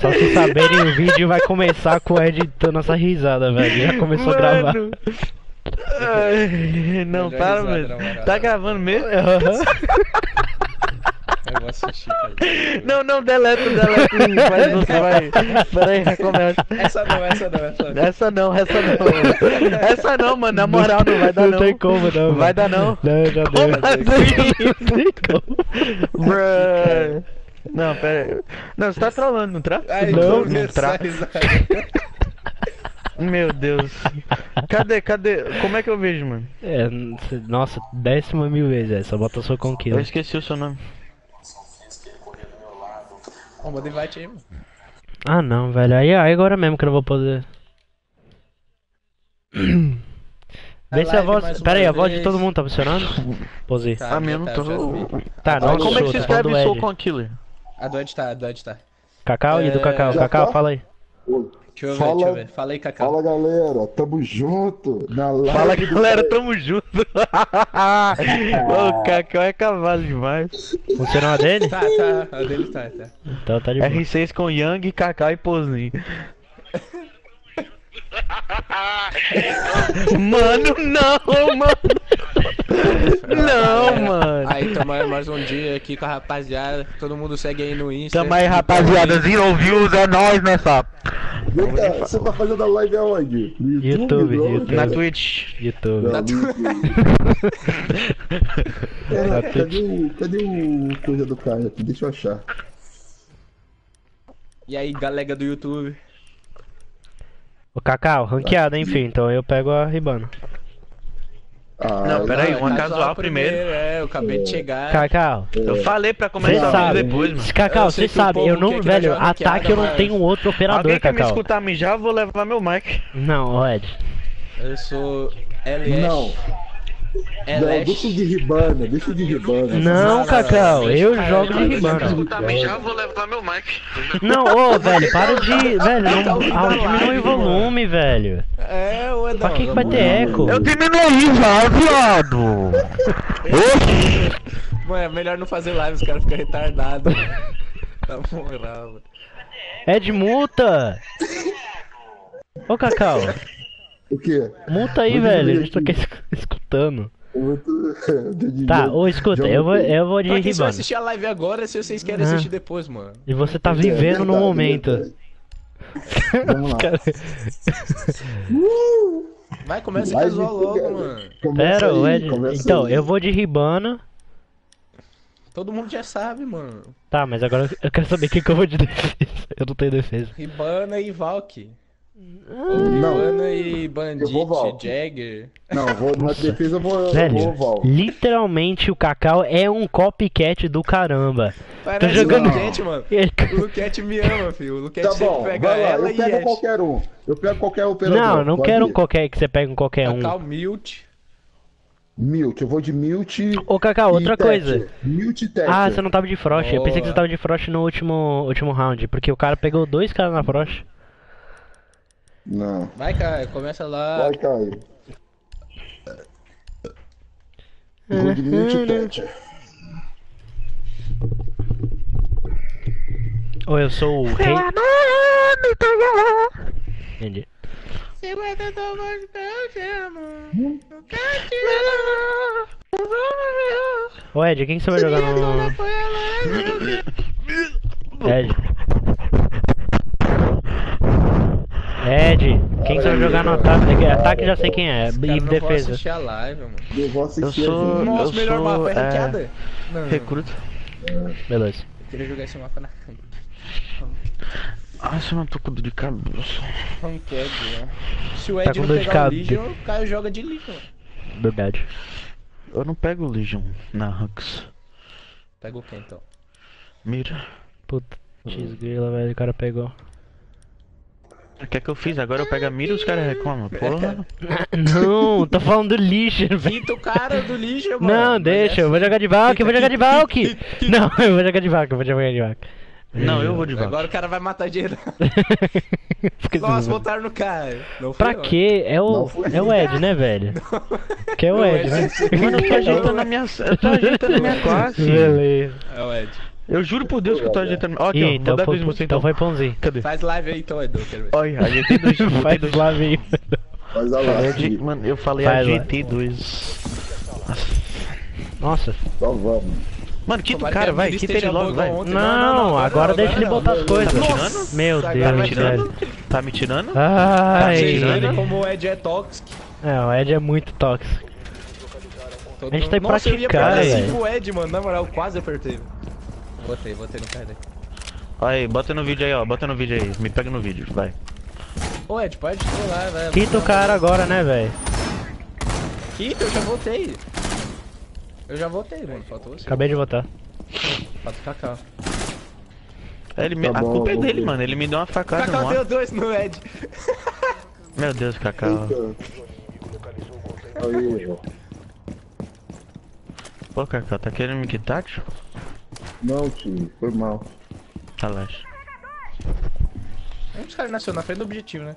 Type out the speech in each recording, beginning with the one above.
Só se saberem o vídeo vai começar com o Ed dando essa risada, velho. Já começou a gravar. Mano. Ai, não, Melhor para, moral. Tá gravando mesmo? Aham. Eu vou assistir, cara. Não, não, deleta, deleta. Mas você vai. Peraí, recomeça. Essa não, essa não, essa não. Essa não, essa não. Essa não, mano. Na moral, não vai dar Não não. tem como, não. Vai velho. dar não. Não, já deu. Como assim? Não tem como. Bruh. Não, pera aí. Não, você tá trolando, não tá? Ai, não, não risada. Meu Deus. Cadê, cadê? Como é que eu vejo, mano? É, nossa, décima mil vezes essa. Bota sua Eu conquista. esqueci o seu nome. Ó, manda invite aí, mano. Ah, não, velho. Aí, aí agora mesmo que eu não vou poder. Vê se a voz. Pera aí, a voz de todo mundo tá funcionando? Pose. Tá, Ah, mesmo, tá, tô. Tá, não, Como é que se tá escreve Soul Killer? A do Ed tá, a do Ed tá. Cacau e do É, Cacau. já Cacau, tá? fala aí. Deixa eu ver, Fala- deixa eu ver. Fala aí, Cacau. Fala galera, tamo junto na live. Fala do galera, Pai- tamo junto. Ô, Cacau é cavalo demais. Funcionou a dele? Tá, tá, a dele tá, tá. Então tá de boa. R6 com Yang, Cacau e Pozinho. mano, não, mano. Não, mano. Aí, tamo aí mais um dia aqui com a rapaziada. Todo mundo segue aí no Insta. Tamo aí, rapaziada. Zero views, é nóis, né, sapo? Vem cá, você tá fazendo a live aonde? No YouTube, Não, YouTube. Na? Twitch. YouTube. Não, no YouTube. Caraca, Na cadê o, cadê o coisa do cara aqui? Deixa eu achar. E aí, galera do YouTube. Ô, Cacau, ranqueada, enfim. Então eu pego a Ribana. Ah, Não, pera aí, é uma casual primeiro. É, eu acabei de chegar. Cacau, Eu falei pra começar o sabe. depois, mano. Cacau, você que o sabe. Eu não, que velho, ataque eu não tenho outro operador, Alguém quer me Cacau. escutar mijar, eu vou levar meu mic. Não, Ed. Eu sou LS. Não, não, LS. deixa de ribana, deixa de ribana. Não, não, Cacau, não, eu cara, jogo de Ribana. escutar mijar, eu vou levar meu mic. Não, ô, velho, para de. Velho, não, a ah, diminui live, o volume, velho. É, Edão. Pra que, que vai ter eco? Eu diminuí já, viado. Mano, é melhor não fazer live, os caras ficam retardados. Na moral, mano. Ed, multa! Ô, Cacau, O quê? multa aí, velho. A gente tá aqui esc- escutando. Tu- Tá, ô, escuta, eu vou, eu vou de Pra que você vai Ribana. assistir a live agora se vocês querem Ah. assistir depois, mano? E você tá vivendo no verdade, momento. verdade. Vamos lá. Cara, Vai, começa Live casual logo, together. mano. Começa Pera, aí, Então, aí. eu vou de Ribana. Todo mundo já sabe, mano. Tá, mas agora eu quero saber o que, que eu vou de defesa. Eu não tenho defesa. Ribana e Valk. Não, e Bandit, Eu vou. Jagger. não, vou, na defesa eu vou, eu Velho, vou Val. literalmente o Cacau é um copycat do caramba. Parece jogando- o Luquete, mano. Ele- O Luquete me ama, filho. O Luquete Tá sempre bom, pega vai lá, ela eu e pego qualquer um. Eu pego qualquer operador. Não, não quero um qualquer que você pegue um qualquer um. Cacau Milt. Mute, eu vou de mute. Ô, Cacau, e outra Thatcher. coisa. Mute e. Ah, você não tava de Frost. Eu pensei que você tava de Frost no último, último round, porque o cara pegou dois caras na Frost. Não. Vai, cara, começa lá. Vai, Caio. Eu vou de mute e Thatcher. Ou eu sou o rei. Entendi. Ô Ed, quem que você vai jogar no. Ed. Ed, quem que você vai jogar no ataque? Ataque já sei quem é. Cara, E não vou defesa. assistir a live, mano. Eu vou assistir Eu sou-. Nossa, eu melhor sou, mapa, é é, ranqueada? Não, Recruta. Beleza. eu queria jogar esse mapa na Nossa, eu não tô com dor de cabeça. ranqueada. né? Se o Tá Ed com não pegar o. Legion, o Caio joga de Legion. Verdade. Eu não pego o Legion na Hux. Pega o que então? Mira. Puta, X-Grila, velho, o cara pegou. O que é que eu fiz? Agora eu pego a mira e os caras reclamam. Porra. Não, tô falando do lixo, velho. Quinta o cara do Legion, mano. Não, deixa, é eu vou jogar de Valk, eu vou jogar de Valk. Não, eu vou jogar de Valk, eu vou jogar de Valk. Não, eu vou de volta. Agora o cara vai matar dinheiro. Fica Nossa, botaram no Caio. Não Pra eu. quê? É o, Não é o Ed, né, velho? Que é o Não, Ed, Ed, né? Mano, eu tô ajeitando a minha, eu tô ajeitando a minha classe. Beleza. É o Ed. Eu juro por Deus que eu tô ajeitando. Ó, aqui, Ih, ó. então, Vou dar dois você então então. foi pãozinho. Cadê? Faz live aí então, Edu. Quero ver. Olha, ajeitei dois. Faz dois. lá, veio. Faz a Falei lá, aje-. Mano, eu falei Vai lá. ajeitei dois. Nossa. Só vamos. Mano, quita o cara, vai, quita ele logo, vai. ontem. Não, agora deixa ele não. botar as coisas. Tá me Nossa, tirando? Meu Agora Deus Tá vai me tirando? Tá me tirando? Ai. Tirando como o Ed é tóxico. É, o Ed é muito tóxico. Todo- A gente que Nossa, eu ia praticar, velho. assim pro Ed, mano. Na moral, eu quase apertei. Botei, botei no dele. Olha aí, bota no vídeo aí, ó. Bota no vídeo aí. Me pega no vídeo, vai. Ô Ed, pode trollar, velho. Quita o cara agora, né, velho? Quita, eu já voltei. Eu já voltei, mano. Faltou você. Acabei de votar. Falta o Cacau. Ele me- Tá a bom, culpa é dele, ver. mano. Ele me deu uma facada no Cacau ar. deu dois no Ed. Meu Deus, Cacau. Aí, ó. Pô, Cacau, tá querendo me quitar, tio? Não, tio, foi mal. Relaxa. Um dos caras nasceu na frente do objetivo, né?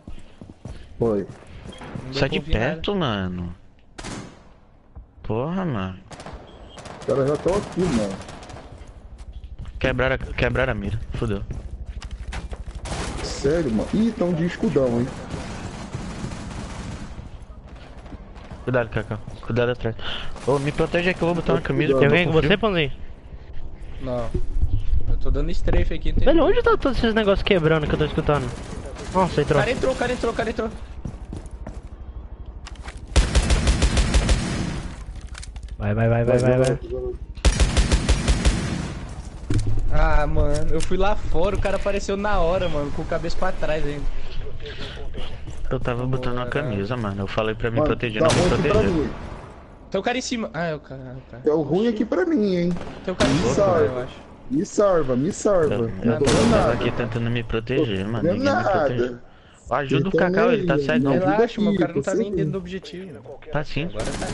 Foi. Sai de ouvir nada. perto, mano. Porra, mano. Os caras já estão aqui, mano. Quebraram, a- quebraram a mira. Fudeu. Sério, mano. Ih, tão de escudão, hein. Cuidado, Cacau. Cuidado atrás. Ô, me protege aí que eu vou botar uma camisa. Tem Tem que eu alguém tô com você, frio. Não. Eu tô dando strafe aqui, tem. Velho, onde tá todos esses negócios quebrando que eu tô escutando? Nossa, O entrou. cara entrou, o cara entrou, o cara entrou. Vai, vai, vai, vai, vai, vai. Ah, mano, eu fui lá fora, o cara apareceu na hora, mano, com o cabeça pra trás ainda. Eu tava botando uma camisa, mano. Eu falei pra me Mano, proteger, tá não me pra proteger. Tem o cara em cima. Ah, é o cara. é o cara. O ruim aqui pra mim, hein. Tem o cara em cima, eu acho. Me salva, me salva. Eu, eu tô nada. aqui tentando me proteger, mano. Vendo Ninguém me protegeu. nada. Ajuda o Então, Cacau, ele tá cegão. Relaxa, mano, o cara não tá nem dentro do objetivo. Tá sim. Agora tá.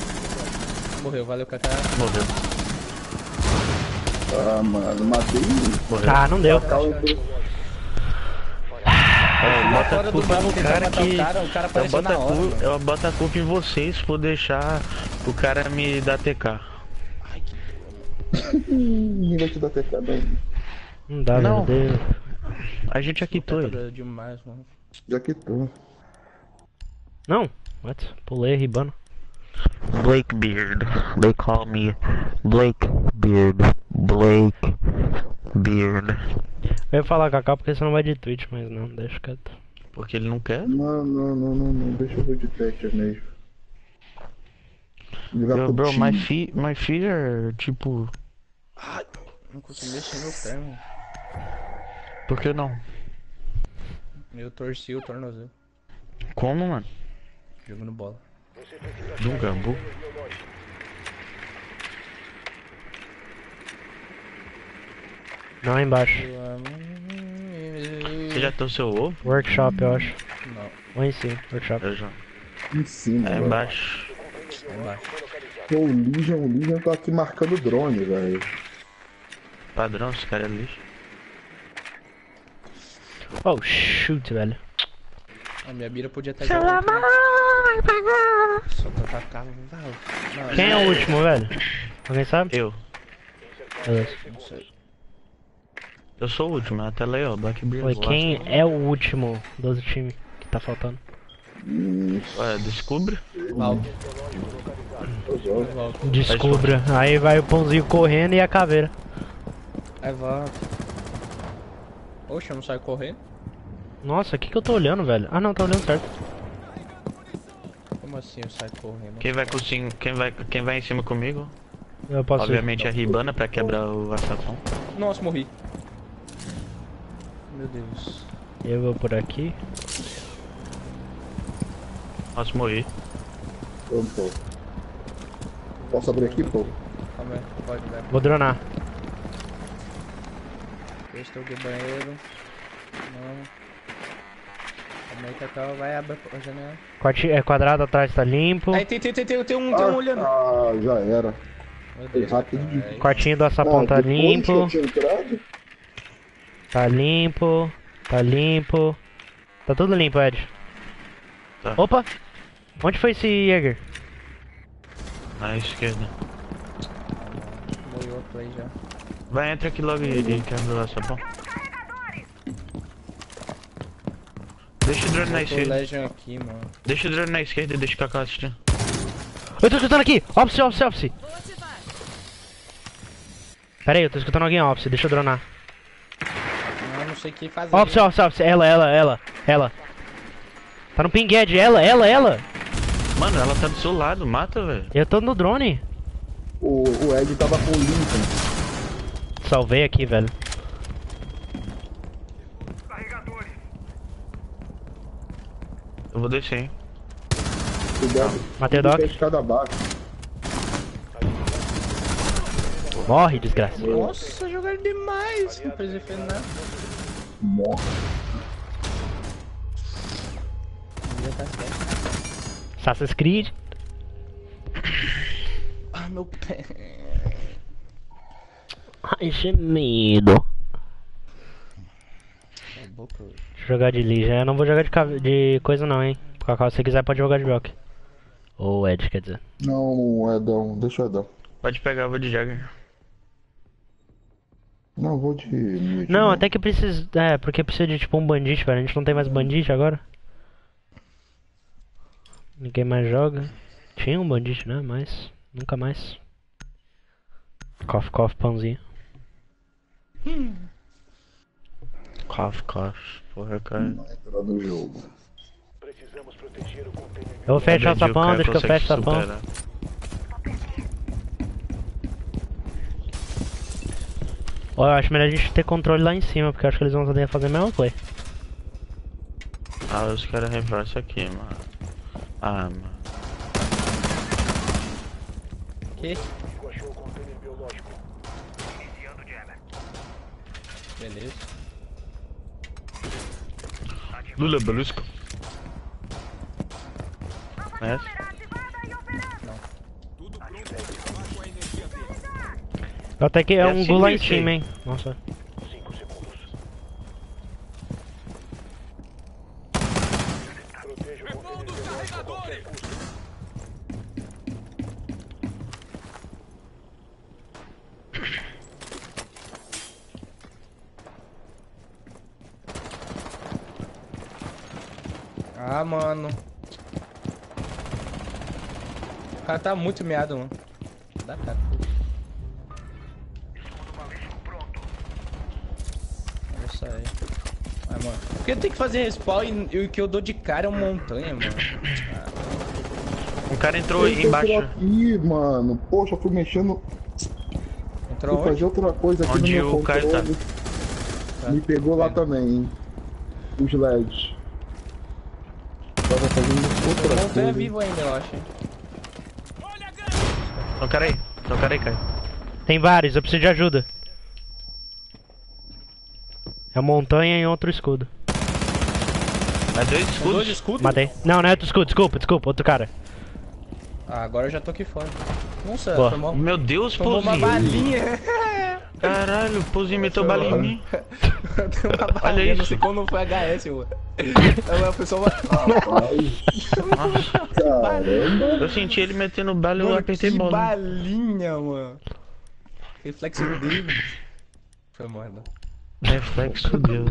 Morreu, valeu, Kaká. Morreu. Ah, mano, matei. Morreu. Ah, não deu. Cacau Ó, bota a culpa no cara matar o que. cara, o cara boto a hora, culpa, a em vocês por deixar o cara me dar TK. Ih, vai te dar TK, não. Não dá, Não. meu Deus. A gente já quitou ele. Demais, mano. Já que tô. Não. What? Pulei, ribando. Blake Beard. They call me Blake Beard. Blake Beard. Eu ia falar Cacau porque você não vai de Twitch, mas não, deixa quieto. Porque ele não quer? Não, não, não, não, não. Deixa eu ver de Thatcher mesmo. Yo, pro bro, my feet, my feet are tipo. Não consigo mexer meu pé, mano. Por que não? Eu torci o tornozelo. Como, mano? Jogando bola. De um gambu? Não, é embaixo. Você já trouxe seu ovo? Workshop, eu acho. Não, Ou em cima, workshop. Eu já. Em cima, É velho. embaixo. é embaixo. Pô, o Legion, o Legion tá aqui marcando drone, velho. Padrão, esse cara é lixo. Oh, shoot, velho. A minha mira podia estar igual. a outra. Só que eu tava cavalo. Não, Quem é o último, velho? Alguém sabe? Eu. Beleza. Não sei. Eu sou o último, até lá, ó. Black. Foi quem é o último dos times que tá faltando? Ué, descobre. Descubra. Aí vai o pãozinho correndo e a caveira. É Valdo. Oxe, eu não saio correndo? Nossa, o que que eu tô olhando, velho? Ah, não, tá olhando certo. Como assim eu saio correndo? Quem vai com sim, quem vai, quem vai em cima comigo? Eu posso ir. Obviamente a Ribana pra quebrar o açapão. Nossa, morri. Meu Deus. Eu vou por aqui. Eu, pô. Posso abrir aqui, pô? Calma aí, pode, vai. Vou dronar. Eu estou de banheiro. Não. Calma aí, Cacau. Vai abrir a janela. Quarti é quadrado atrás tá limpo. Aí tem, tem, tem, tem, tem um, tem um olhando. Ah, já era. Deus, rápido. Quartinho do açapão Ah, tá depois que limpo. eu tinha entrado, Tá limpo. Tá limpo. Tá tudo limpo, Ed. Tá. Opa! Onde foi esse Jäger? Na esquerda. Morreu outro aí já. Vai, entra aqui logo e, quebra lá, tá bom? Deixa o drone na esquerda. Legion aqui, mano. Deixa o drone na esquerda e deixa o Kaká. Eu tô escutando aqui! Office, office, office! Pera aí, eu tô escutando alguém office, deixa eu dronar. Sei o que fazer. Office, office, office, ela, ela, ela, ela. Tá no ping Ed, ela, ela, ela. Mano, ela tá do seu lado, mata, velho. Eu tô no drone. O, o Ed tava com o Lincoln. Salvei aqui, velho. Eu vou descer, hein. Cuidado. Matei o Doc. Morre, desgraça. Nossa, jogaram demais. Não precisa defender nada. Morre. Assassin's Creed. Ah, meu pé. Ai, gemido. Jogar de Legion. Eu não vou jogar de, de coisa não, hein. Cacau, se você quiser pode jogar de Rock. Ou Ed, quer dizer. Não, Edão. Deixa o Edão. Pode pegar, eu vou de Jagger. Não, vou de mute. Não, até que precisa... É, porque precisa de tipo um bandite, velho. A gente não tem mais bandite agora. Ninguém mais joga. Tinha um bandite, né? Mas... Nunca mais. Cof, cof, pãozinho. Cough, cough. Porra, cara. Entrar no jogo. Eu vou fechar dia sapão, deixa que eu fecho o sapão. Eu acho melhor a gente ter controle lá em cima, porque eu acho que eles vão poder fazer a mesma coisa. Ah, os caras reforçam aqui, mano. Ah, mano. Que? Beleza. Lula Belusco. Conhece? Até que é É um assim gol lá em cima, hein? Nossa. Ah, mano. O cara tá muito meado, mano. Dá cara. Olha isso aí. Ah, mano. Porque tem que fazer respawn e, o que eu dou de cara é uma montanha, mano. Um cara entrou aí Eita, embaixo. aqui, mano. Poxa, fui mexendo. Entrou Fui onde? fazer outra coisa aqui Onde no meu o Caio tá. Me pegou lá Vendo. também, hein. Os LEDs. Tava fazendo outra coisa. vivo ainda, eu acho. um cara aí. Um cara aí, Caio. Tem vários, eu preciso de ajuda. É montanha e outro escudo. É dois São escudos? dois escudos? Matei. Não, não é outro escudo, desculpa, desculpa, outro cara. Ah, agora eu já tô aqui fora. Nossa, Boa. tomou, Meu Deus, tomou uma Pouzinho. balinha. Caralho, o Pouzinho meteu bala em mim. Tem uma balinha, não isso. sei como não foi HS, mano. É uma pessoa... Nossa, Caramba. eu senti ele metendo bala e eu Mano, apertei que bola. balinha, mano. Reflexo dele. Foi mano. Reflexo, Deus.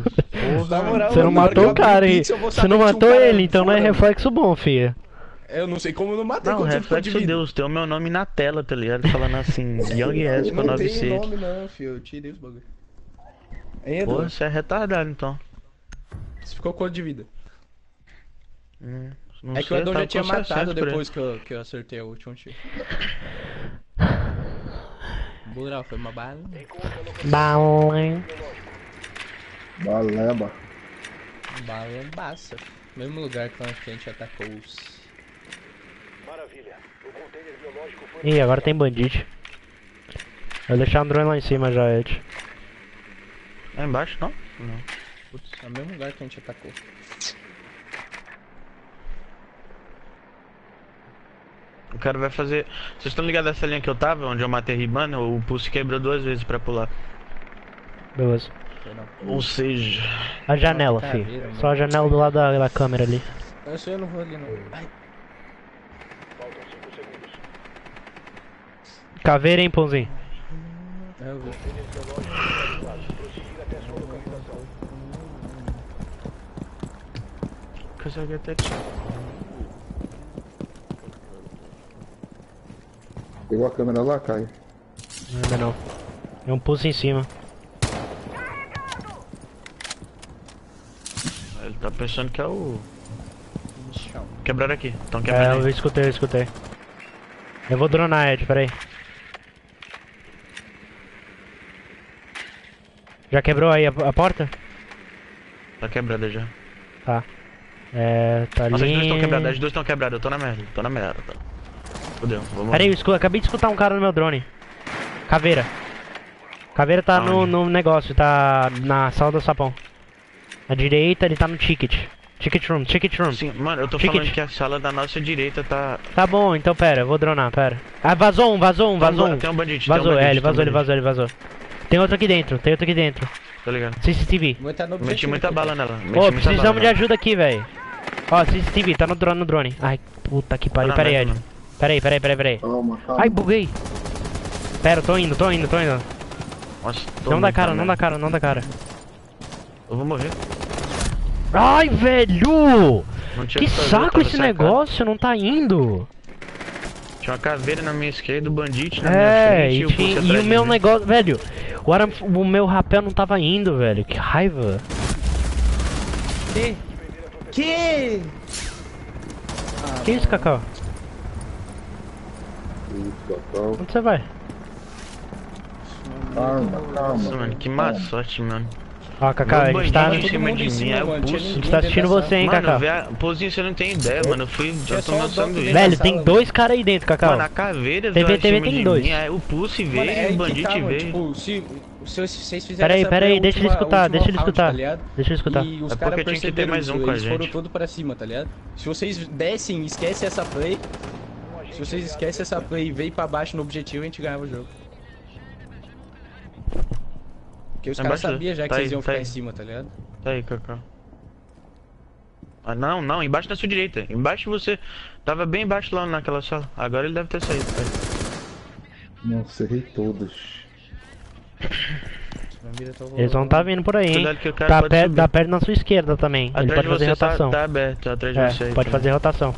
Na moral, Você não matou o cara, hein? Você não um matou cara ele, então não é fora, reflexo bom, filha. mano. Eu não sei como eu não matei Não, de reflexo. Deus, tem o meu nome na tela, tá ligado? Falando assim, Young S com Não 9C. tem nome não, filho. Eu tirei os bagulho. Hein, Edu? Pô, você é retardado então. Você ficou quanto de vida? Hum, não é que o tava já tinha com matado 60 por aí. depois que eu, que eu acertei o último tiro. Bural, foi uma bala. Bala. Baleba. Bala baça. Mesmo lugar que a gente atacou os. Ih, agora tem bandite. Eu vou deixar um drone lá em cima já, Ed. Lá embaixo, não? Não. Putz, é o mesmo lugar que a gente atacou. O cara vai fazer. Vocês estão ligados nessa linha que eu tava, onde eu matei a Ribana? O pulso quebrou duas vezes pra pular. Beleza. Não. Ou seja. A janela, Uma filho. Só a janela do lado da, da câmera ali. Eu sei, eu não vou ali não. Ai, Caveira, hein, pãozinho? É, eu vi. Consegue até. Pegou a câmera lá, Caio? Ainda não. Tem um pulso em cima. Tá pensando que é o. Quebraram aqui. Estão É, quebrando eu aí. escutei, eu escutei. Eu vou dronar, Ed, peraí. Já quebrou aí a, a porta? Tá quebrada já. Tá. É, tá Nossa, as duas ali. estão quebradas, as duas estão quebradas. Eu tô na merda, tô na merda. Fudeu, vamos Peraí, eu escu- acabei de escutar um cara no meu drone. Caveira. Caveira tá no, no negócio, tá na sala do sapão. À direita ele tá no ticket. Ticket room, ticket room. Sim, mano, eu tô Ticket. falando que a sala da nossa direita tá. Tá bom, então pera, eu vou dronar, pera. Ah, vazou um, vazou um, vazou um. Tem um tem um Vazou, bandite, é, ele tem um vazou, ele vazou, ele vazou. Tem outro aqui dentro, tem outro aqui dentro. Tá ligado? CCTV. No Meti muita aqui, bala cara. nela. Meti Ô, muita precisamos bala de nela. ajuda aqui, velho. Ó, CCTV, tá no drone, no drone. Ai, puta que pariu. Tá Pera aí, Ed. Pera aí, pera aí, pera aí, pera aí. Calma, calma. Ai, buguei. Pera, tô indo, tô indo, tô indo. Nossa, tô Não dá cara, na não dá merda. cara, não dá cara. Eu vou morrer. Ai, velho! Que saco esse negócio, não tá indo. Tinha uma caveira na minha esquerda, o bandite na minha É, frente e, e atrás o meu mim. negócio, velho, o, aram- o meu rapel não tava indo, velho, que raiva. Que? Que? Ah, Que isso, Cacau? Isso, Cacau. Onde você vai? Calma. Nossa, mano, que má sorte, mano. Ó, Cacau, a gente tá, bandido a em gente cima de mim, aí o mano, pulso. ninguém tá dentro assistindo você, hein, Mano, Cacau. a Pozinho, você não tem ideia, mano. Eu fui. Tinha Eu tô só o lançando Doc isso. Velho, tem dois caras aí dentro, Cacau. Mano, a caveira TV, TV tem dois. aí o pulse Mano, veio, é o tá, mano. veio. Tipo, se, se vocês fizerem Peraí, essa peraí, play, deixa ele última- escutar, deixa ele round, escutar. Tá? Deixa eu escutar. E os É caras porque tinha que ter perceberam mais um isso, com a eles foram gente. tudo pra cima, tá ligado? Se vocês dessem e esquecem essa play, se vocês esquecem essa play e veem pra baixo no objetivo, a gente ganhava o jogo. Porque os caras sabiam já que tá vocês aí, iam tá ficar aí. em cima, tá ligado? Tá aí, Cacau. Ah, não, não, embaixo da sua direita. Embaixo você. Tava bem embaixo lá naquela sala. Agora ele deve ter saído. tá aí. Nossa, errei todas. Minha mira tá Eles vão tá vindo por aí, hein. Cuidado que o cara Tá pode perto, tá perto na sua esquerda também. Ele Atrás pode de fazer você tá, rotação. tá aberto, atrás de É, você aí. pode tá. fazer rotação.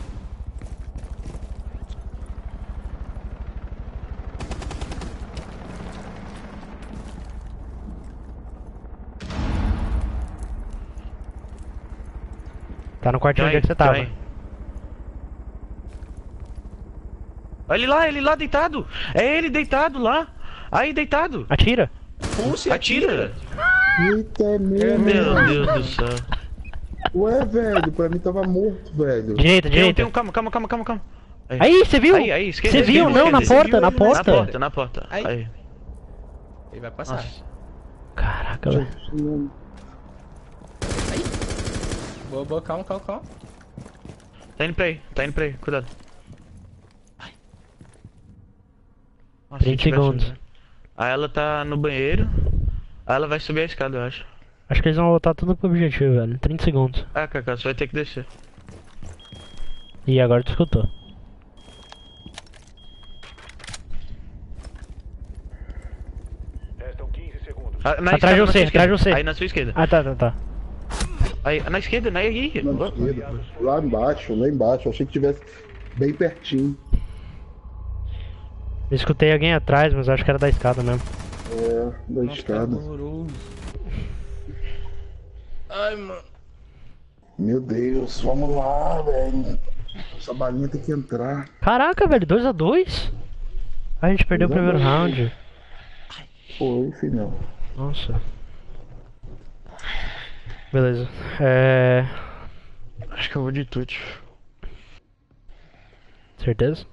Tá no quartinho onde é você tava. aí. Olha ele lá, ele lá deitado. É ele deitado lá. Aí, deitado. Atira. Pulse, Atira. Eita, é mesmo. Meu mano. Deus do céu. Ué, velho, pra mim tava morto, velho. Direita, direita. tem um, calma, calma, calma, calma, calma. Aí, você viu? Aí, aí, esquerda, Você viu? Não, na porta, na viu? Na porta. porta, na porta. Aí. Aí. Ele vai passar. Nossa. Caraca, velho. Boa, boa, calma, calma, calma. Tá indo pra aí, tá indo pra aí, cuidado. Nossa, 30 se tivesse um- segundos. Aí ela tá no banheiro. Aí ela vai subir a escada, eu acho. Acho que eles vão voltar tudo pro objetivo, velho. 30 segundos. Ah, Kaká, você vai ter que descer. E agora tu escutou. Ah, na Atrás escada, de na você, atrás de você. Aí na sua esquerda. Ah, tá, tá, tá. Aí, na esquerda, na aí. Na esquerda. Lá embaixo, lá embaixo. Achei que tivesse bem pertinho. Eu escutei alguém atrás, mas acho que era da escada mesmo. É, da Nossa, escada. Ai, mano. Meu Deus, vamos lá, velho. Essa balinha tem que entrar. Caraca, velho, 2x2? A gente perdeu o 2 a primeiro 2. round. Foi, filhão. Nossa. Beleza. É. Acho que eu vou de tute. Certeza?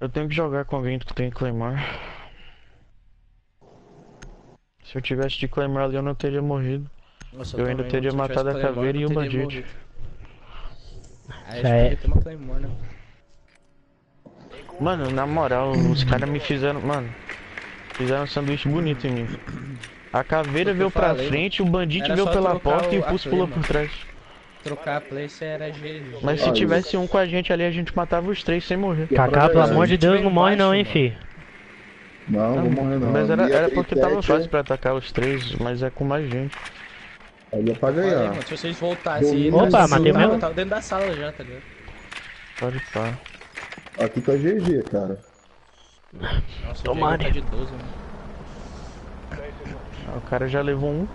Eu tenho que jogar com alguém que tem Claymore. Se eu tivesse de Claymore ali, eu não teria morrido. Nossa, Eu ainda teria matado a caveira e o morrido. Aí acho é. uma Claymore, né? Mano, na moral, os caras me fizeram. Mano, fizeram um sanduíche bonito em mim. A caveira veio pra falei, frente, o bandite Era veio pela porta e o- pulso pulou por trás. Trocar a play, você era GG. Mas se tivesse um com a gente ali, a gente matava os três sem morrer. Kaká, pelo amor de Deus, não morre não, hein, fi. Não, não vou morrer não. Mas era, era porque tava fácil pra atacar os três, mas é com mais gente. Aí é pra Falei, ganhar. mano, se vocês voltassem e Opa, entrassem, matei eu tava- mesmo. eu tava dentro da sala já, tá ligado? Pode pá. Aqui tá GG, cara. Nossa, Tomara. tá de 12, mano. O cara já levou um.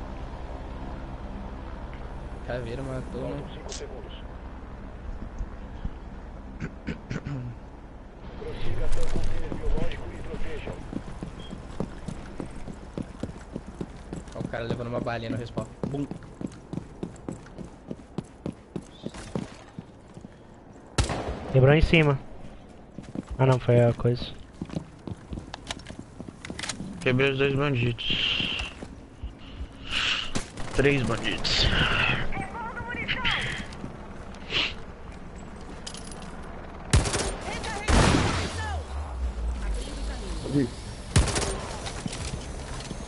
Caveira matou, né? Ó, o cara levando uma balinha no respawn. Bum. Quebrou em cima. Ah não, foi a coisa. Quebrei os dois bandidos. Três bandidos.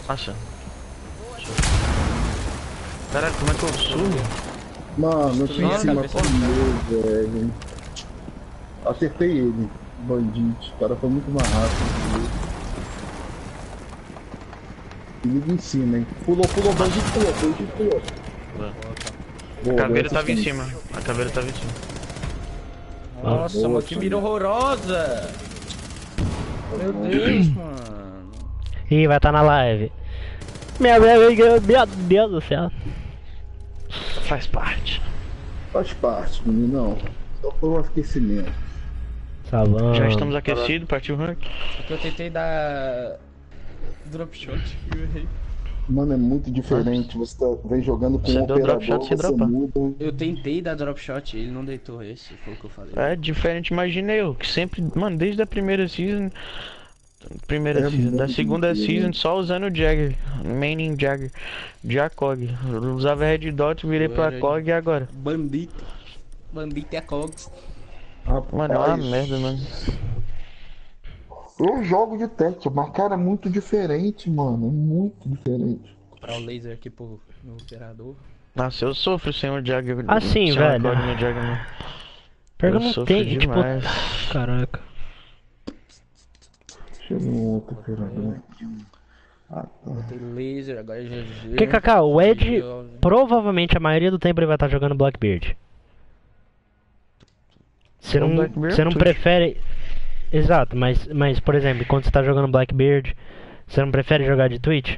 Nossa. Caralho, como é que eu subo? Mano, eu fui em cima primeiro, velho. Acertei ele, bandido. O cara foi muito mais rápido. Liga em cima, hein. Pulou, pulou, bandido pulou, bandido pulou. Boa, A caveira boa tava em cima. A caveira tava em cima. Nossa, boa, mano, que mira horrorosa! Meu Deus, mano. Ih, vai estar na live. Meu Deus, meu Deus do céu. Faz parte. Faz parte, meninão. Só foi um aquecimento. Salão. Já estamos aquecidos, partiu o rank. Porque eu tentei dar. Drop shot e eu errei. Mano, é muito diferente. Você tá, vem jogando com Você um deu drop operador, shot sem você dropar. muda. Eu tentei dar drop shot ele não deitou esse, foi o que eu falei. É diferente, imagina eu, que sempre, mano, desde a primeira season. Primeira É season, da segunda diferente. season só usando o Jagger, Manning Jagger, Jacog. Eu usava Red Dot, virei pra Agora- Cog e agora? Bandito. Bandito é Cogs. Mano, é uma merda, mano. Eu jogo de tech, mas cara, é muito diferente, mano. É muito diferente. Comprar o laser aqui pro meu operador. Nossa, eu sofro sem o Jagger. Assim, sem o velho. No mano. Pergunta Eu não sofro tem, tipo. demais. Caraca. Deixa eu ver um outro operador aqui. Ah, tá. Tem laser, agora é GG. Que Cacau, o Ed, provavelmente a maioria do tempo ele vai estar jogando Blackbeard. Você É um não, Blackbeard você não Twitch. prefere. Exato, mas, mas por exemplo, quando você tá jogando Blackbeard, você não prefere jogar de Twitch?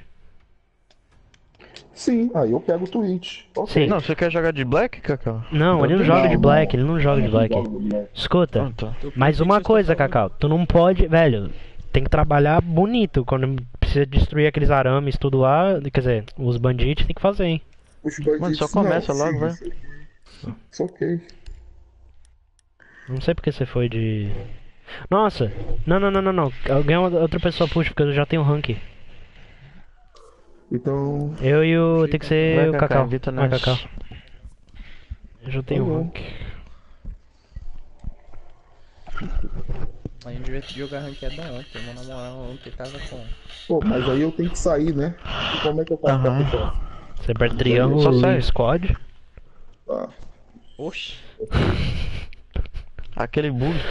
Sim, aí eu pego o Twitch. Ok. Sim. Não, você quer jogar de Black, Cacau? Não, ele não Não, joga de não. Black, ele não joga de Black. Escuta, Ah, tá. mas uma coisa, Cacau, tu não pode, velho, tem que trabalhar bonito quando precisa destruir aqueles arames, tudo lá, quer dizer, os bandidos tem que fazer, hein? Os bandidos, Mano, só começa não, logo, vai. sim, Isso ok. Não sei porque você foi de. Nossa! Não, não, não, não, não. Alguém outra pessoa puxa, porque eu já tenho rank. Então, Eu e o. Tem que ser Vai, o Cacau, Cacau. evita Vai. Cacau. Eu já tenho bom. rank. A gente devia jogar ranqueada ontem, mas na moral, ontem tava com. pô, mas aí eu tenho que sair, né? E como é que eu faço Aham. pra? Você aperta triângulo Só sai. e squad. Tá. Oxi. Aquele bug.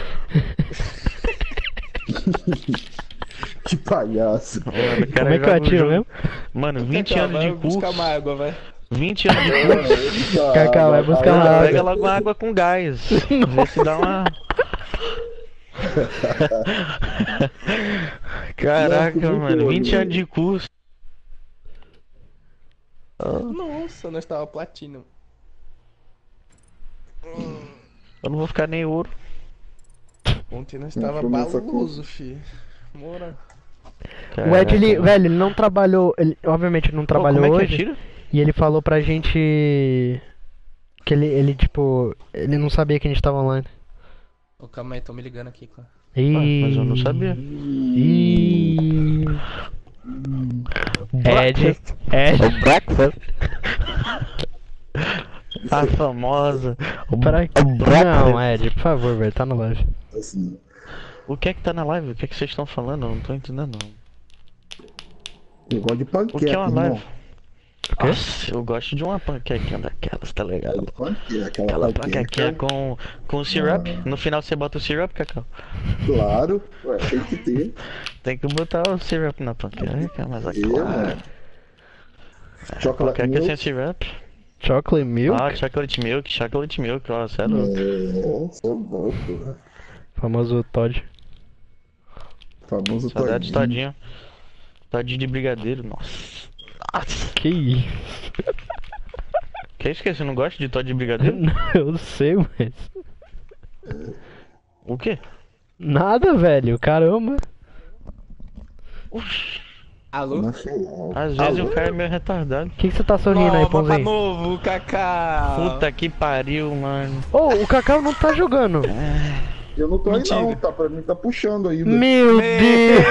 Que palhaço. Mano, Como é que eu atiro mesmo? Mano, 20 anos de curso. buscar uma água, vai. 20 anos de curso. Cacau, vai buscar uma água. pega logo uma água com gás. Vê se dá uma. Caraca, mano, 20 bom. anos de curso. Nossa, nós tava platina. Eu não vou ficar nem ouro. Ontem nós tava baluso, fi. Mora. O Ed, ele, velho, ele não trabalhou. Ele, obviamente, ele não Pô, trabalhou como é que hoje. atira? E ele falou pra gente. Que ele, ele, tipo. Ele não sabia que a gente tava online. Ô, calma aí, tô me ligando aqui, cara. E... mas eu não sabia. E... Ed, Ed, breakfast. A famosa. O, o breakfast. Não, Ed, por favor, velho, tá na live. Assim, O que é que tá na live? O que é que vocês estão falando? Eu não tô entendendo não. eu gosto de O panqueca, que é uma irmão. live? Nossa, eu gosto de uma panquequinha daquelas, tá ligado? Panqueca, aquela Aquela panqueca. panquequinha com, com syrup. No final você bota o syrup, Cacau. Claro, ué, tem que ter. Tem que botar o syrup na panqueca, mas é Eu, claro. mano. Chocolate Panqueca sem milk. syrup. Chocolate milk? Ah, chocolate milk, chocolate milk, ó, é louco. É, sou louco. Famoso Todd. Famoso Saudade de todinho. todinho. De brigadeiro, nossa. Nossa. Que isso? Que isso que você não gosta de Todd de brigadeiro? Eu sei, mas. O quê? Nada, velho. Caramba. Alô? Não sei não. Às vezes Alô? o cara é meio retardado. O que, que você tá sorrindo aí, Nova pra novo, Kaká. Puta que pariu, mano. Ô, o Cacau não tá jogando. Eu não tô aí Mentira. não, tá pra mim tá puxando ainda. Meu Deus!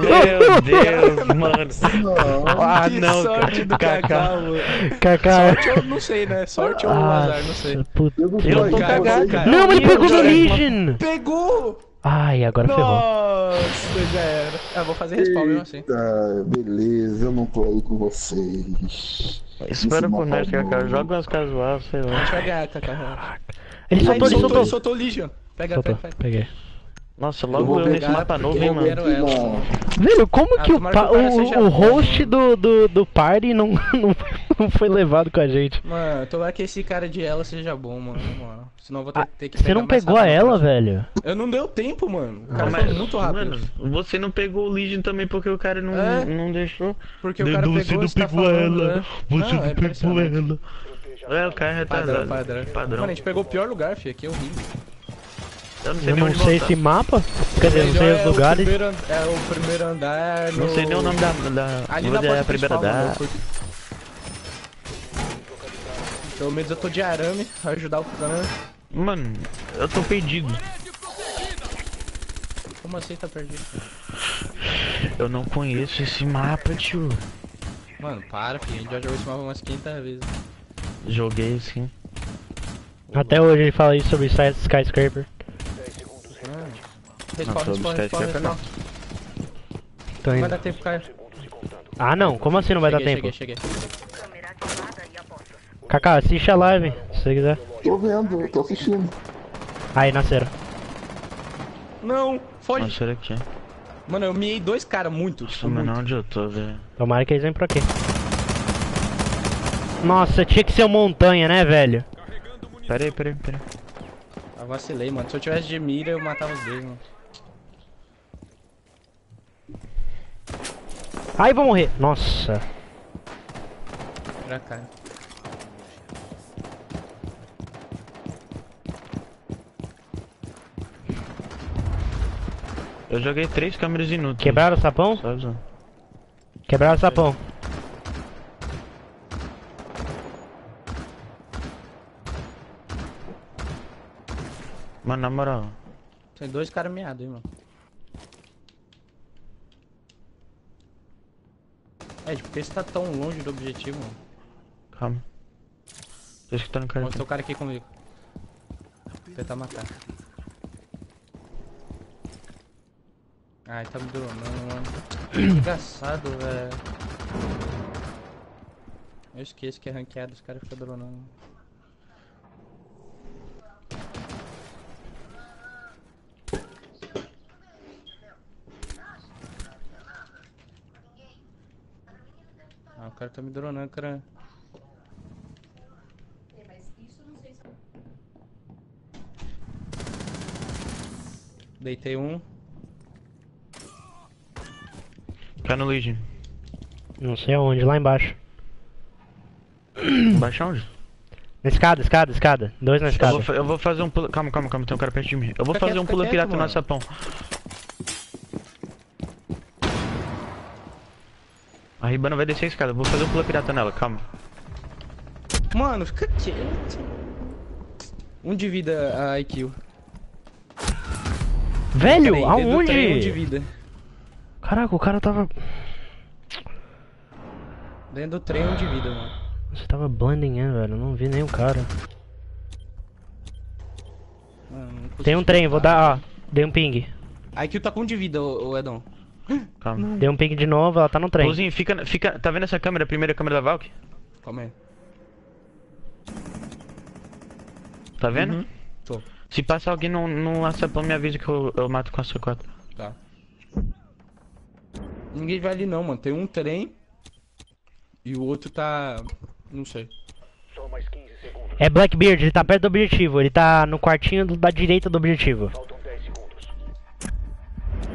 Meu Deus, mano. Não, Ah, que não, sorte do Kaká. Kaká, mano. Cacau. Sorte eu não sei, né? Sorte ou azar, não sei. Nossa, puta. eu não tô Eu aí tô cagado, cara. Não, mas ele Eu pegou no Legion! Pegou! Ai, agora ferrou. Nossa, já era. Ah, vou fazer respawn mesmo assim. Eita, beleza, eu não tô aí com vocês. Espera por nós, Kaká. não. Joga umas casuais, sei A lá. gente vai ganhar, Kaká. Ele soltou, ele soltou, soltou. soltou o Legion. Pega, pega, pega. peguei. Nossa, logo eu nesse mapa novo, hein, mano. ela. Velho, como Ah, que o, o o, bom, host mano. do, do, do party não, não, não foi levado com a gente? Mano, tomara que esse cara de ela seja bom, mano. moral. Senão eu vou ter, Ah, ter que você pegar não pegou a ela, velho? Eu não deu tempo, mano. O cara Mas, foi muito rápido. Mano, você não pegou o Legion também porque o cara não, É? não deixou. porque o cara pegou e tá falando, né? não, é impressionante. É, o cara é Padrão, retardado. padrão. Padrão. Mano, a gente pegou o pior lugar, fi. Aqui é horrível. Eu não sei Eu não sei esse mapa. Quer dizer, não sei é os o lugares. primeiro an- É o primeiro andar. Não no- sei nem o nome da. da Ali não na porta a primeira da. Pelo menos eu tô de arame pra ajudar o cano. Mano, eu tô perdido. Como assim tá perdido? Eu não conheço esse mapa, tio. Mano, para, filho. A gente já jogou esse mapa umas 500 vezes. Joguei assim. Até hoje ele fala isso sobre Sky- Skyscraper. Respawn, respawn, respawn. Tô Vai indo. dar tempo, Caio. Ah, não. Como assim não vai cheguei, dar tempo? Cheguei, cheguei. Kaká, assiste a live, se você quiser. Tô vendo, tô assistindo. Aí, nasceram. Não, foge. Olha aqui. Mano, eu miei dois caras muito. Nossa, muito. onde eu tô, velho? Tomara que eles venham por aqui. Nossa, tinha que ser o montanha, né, velho? Pera aí, pera aí, pera aí. Eu vacilei, mano. Se eu tivesse de mira, eu matava os dois, mano. Ai, vou morrer. Nossa. Pra cá. Eu joguei três câmeras inúteis. Quebraram o sapão? Quebraram o sapão. Mano, na moral. Tem dois caras meados aí, mano. É, por que você tá tão longe do objetivo, mano? Calma. Tô escutando o cara Mostra aqui. o cara aqui comigo. Vou tentar matar. Ai, tá me dronando, mano. Engraçado, velho. Eu esqueço que é ranqueado, os caras ficam dronando. Cara tá me dronando, cara. Deitei um. Cai no Legion. Não sei aonde, lá embaixo. Embaixo onde? Na escada, escada, escada. Dois na Eu escada. vou, fa- eu vou fazer um pulo. Calma, calma, calma, tem um cara perto de mim. Eu vou Fica fazer quieto, um pulo quieto, pirata no sapão. Ribana vai descer a escada, vou fazer um pulo pirata nela, calma. Mano, fica quieto. Um de vida a IQ. Velho, Peraí, trem, Um de aonde? vida. Caraca, o cara tava. Dentro do trem, um de vida, mano. Você tava blending in, velho. Eu não vi nem o cara. Mano, Tem um trem, vou dar, ó. Dei um ping. A IQ tá com um de vida, ô, ô Edão. Calma. Dei um ping de novo, ela tá no trem. Pãozinho, fica, fica. Tá vendo essa câmera, a primeira câmera da Valk? Calma aí. Tá vendo? Uhum. Tô. Se passar alguém no, no açapão, me avisa que eu, eu mato com a C4. Tá. Ninguém vai ali não, mano. Tem um trem. E o outro tá. Não sei. É Blackbeard, ele tá perto do objetivo. Ele tá no quartinho do- da direita do objetivo.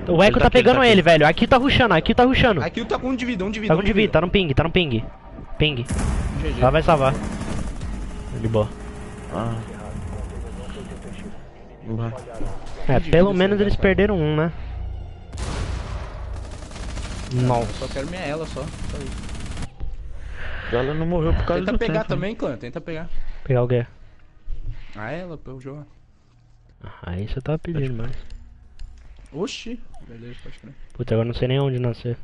O Echo tá tá aqui, ele pegando tá ele, velho. Aqui tá rushando, aqui tá rushando. Aqui tá com um divido, um divido. Tá com um de tá no ping, tá no ping. Ping. GG. Lá vai salvar. De boa. Ah. Vai. É, pelo menos eles perderam um, né? Eu Nossa. só quero minha ela só. só isso. Ela não morreu por causa Tenta do pegar tempo, né? também, clã. Tenta pegar. Pegar o quê? Ah, ela, pô, o jogo. Aí você tá pedindo, mas. Oxi. Beleza, pode crer. Puta, agora não sei nem onde nascer.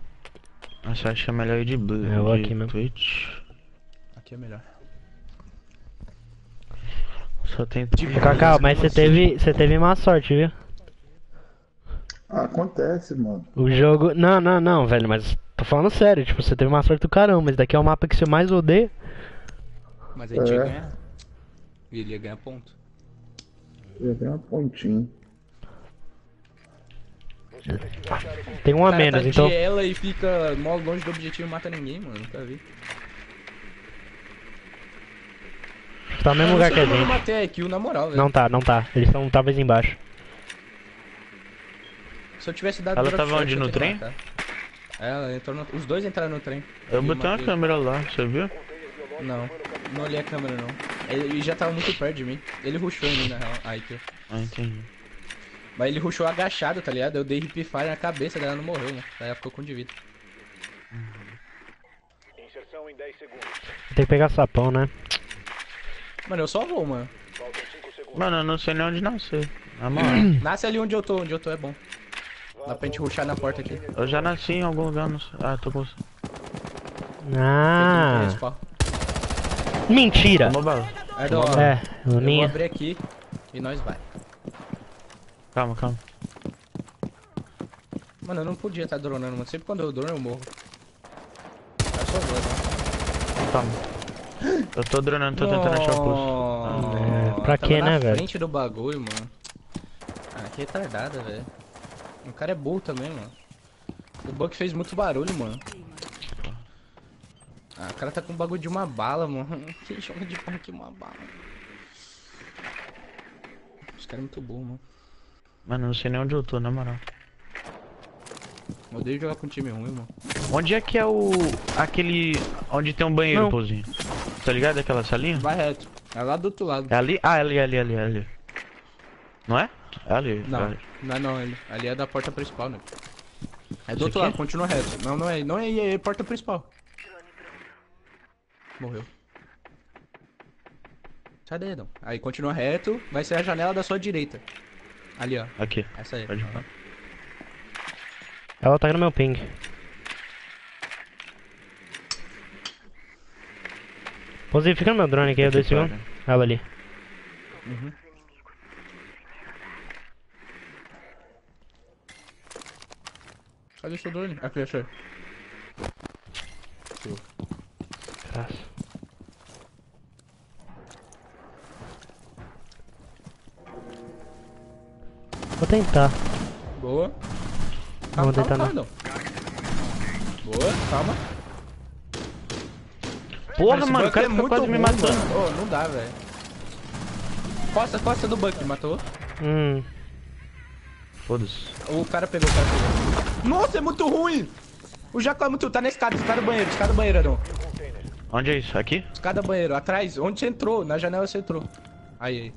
Nossa, acho que é melhor ir de Blue. É, eu vou de aqui mesmo. Twitch. Aqui é melhor. Só tem. Cacau, mas você teve, você teve má sorte, viu? Acontece, mano. O jogo. Não, não, não, velho, mas tô falando sério, tipo, você teve má sorte do caramba, mas daqui é o mapa que você mais odeia. Mas a gente ia É. ganhar. E ele ia ganhar ponto. Tem uma pontinha. Tem um a menos, tá então. ela e fica mó longe do objetivo e mata ninguém, mano. Nunca vi. Tá no mesmo lugar que a Eu não gente. matei a kill na moral, velho. Não tá, não tá. Eles estão talvez embaixo. Se eu tivesse dado Ela tava onde, eu no trem? matado. É, Ela entrou no... Os dois entraram no trem. Eu E botei uma câmera lá, você viu? Não, não olhei a câmera não. Ele já tava muito perto de mim. Ele rushou em mim na real. Aí que. Ah, entendi. Mas ele rushou agachado, tá ligado? Eu dei hip fire na cabeça dela não morreu, né? Aí ela ficou com de vida. Inserção em 10 segundos. Tem que pegar sapão, né? Mano, eu só vou, mano. Faltam 5 segundos. Mano, eu não sei nem onde nascer. Na moral. Nasce ali onde eu tô, onde eu tô é bom. Dá pra gente rushar na porta aqui. eu já nasci em algum lugar, não sei. Ah, tô com. Ah! Mentira! É. É, Eu vou abrir aqui e nós vai. Calma, calma. Mano, eu não podia estar dronando, mano. Sempre quando eu drono eu morro. Eu só vou, né? Calma. Eu tô dronando, tô tentando achar o pulso. É, pra quê, na né, velho? frente do bagulho, mano. Ah, que retardada, velho. O cara é burro também, mano. O Buck fez muito barulho, mano. Ah, o cara tá com um bagulho de uma bala, mano. Quem joga de Buck uma bala? Os caras é muito burro, mano. Mano, eu não sei nem onde eu tô, na moral. Eu odeio jogar com time ruim, mano. Onde é que é o. aquele. onde tem um banheiro, Não. Pouzinho? Tá ligado? Aquela salinha? Vai reto. É lá do outro lado. É ali? Ah, ali, ali, ali, ali. Não é? É ali. é Não, ali. não é não, ali. Ali é da porta principal, né? É do Isso outro aqui? lado, continua reto. Não, não é, não é, é, é porta principal. Morreu. Sai daí, Edão. Aí continua reto, vai ser a janela da sua direita. Ali, ó. Aqui. Essa aí. Pode ir. Aham. Ela tá no meu ping. Pose, fica no meu drone aqui, dois segundos. Ela ali. Cadê seu drone? Aqui, achei. Graças. Vou tentar. Boa. Vamos tentar calma, não. Boa, calma. Porra, Esse mano, o cara é fica muito quase me ruim, matando. mano. Ô, não dá, velho. Costa, costa do Buck, matou. Hum. Foda-se. O cara pegou, o cara pegou. Nossa, é muito ruim! O Jaco é muito. Tá na escada, escada do banheiro, escada do banheiro, Adão. Onde é isso? Aqui? Escada do banheiro, atrás, onde você entrou, na janela você entrou. Aí, aí.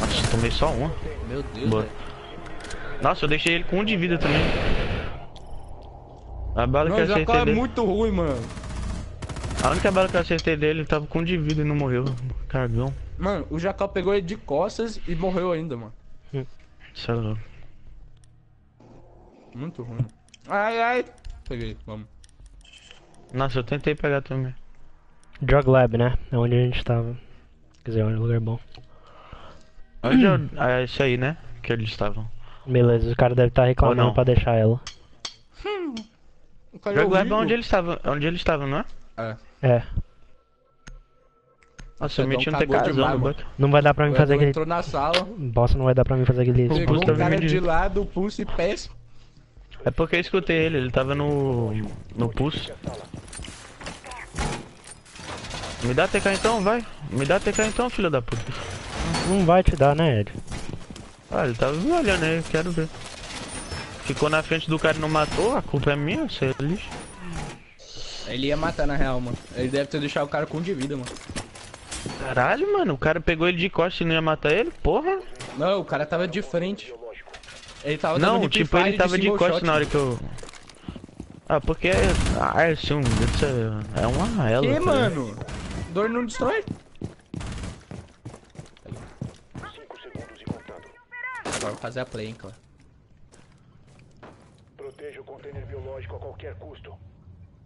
Nossa, tomei só uma. Meu Deus, Boa. Nossa, eu deixei ele com um de vida também. A bala Não, que acertei é dele. muito ruim, mano. A única bala que eu acertei dele ele tava com um de vida e não morreu. Cagão. Mano, o Jacal pegou ele de costas e morreu ainda, mano. Isso é louco. Muito ruim. Ai, ai. Peguei, vamos. Nossa, eu tentei pegar também. Drug Lab, né? É onde a gente tava. Quer dizer, é um lugar bom. Onde eu... Ah, é esse aí, né? Que eles estavam. Beleza, o cara deve estar reclamando não. pra deixar ela. O cara é horrível. onde eles estavam. Onde eles estavam, não é? É. É. Nossa, eu meti um TKzão. Não vai dar pra mim O fazer aquele. entrou na sala, Bosta, não vai dar pra mim fazer aquele. pegou Pulso o cara de lado, o pulso e pés. É porque eu escutei ele, ele tava no. no pulso. Me dá TK então, vai. Me dá TK então, filho da puta. Não vai te dar, né, Ed? Ah, ele tava me olhando aí, quero ver. Ficou na frente do cara e não matou, a culpa é minha, você é lixo. Ele ia matar na real, mano. Ele deve ter deixado o cara com um de vida, mano. Caralho, mano, o cara pegou ele de costas e não ia matar ele? Porra! Não, o cara tava de frente. Ele tava Não, tipo, ele tava de single costas na hora que eu. Ah, porque é. Ah, é assim, é, é uma ela. Que, tá mano? Dor não destrói? 5 segundos e contando. Agora vou fazer a play, hein, cara. Proteja o container biológico a qualquer custo.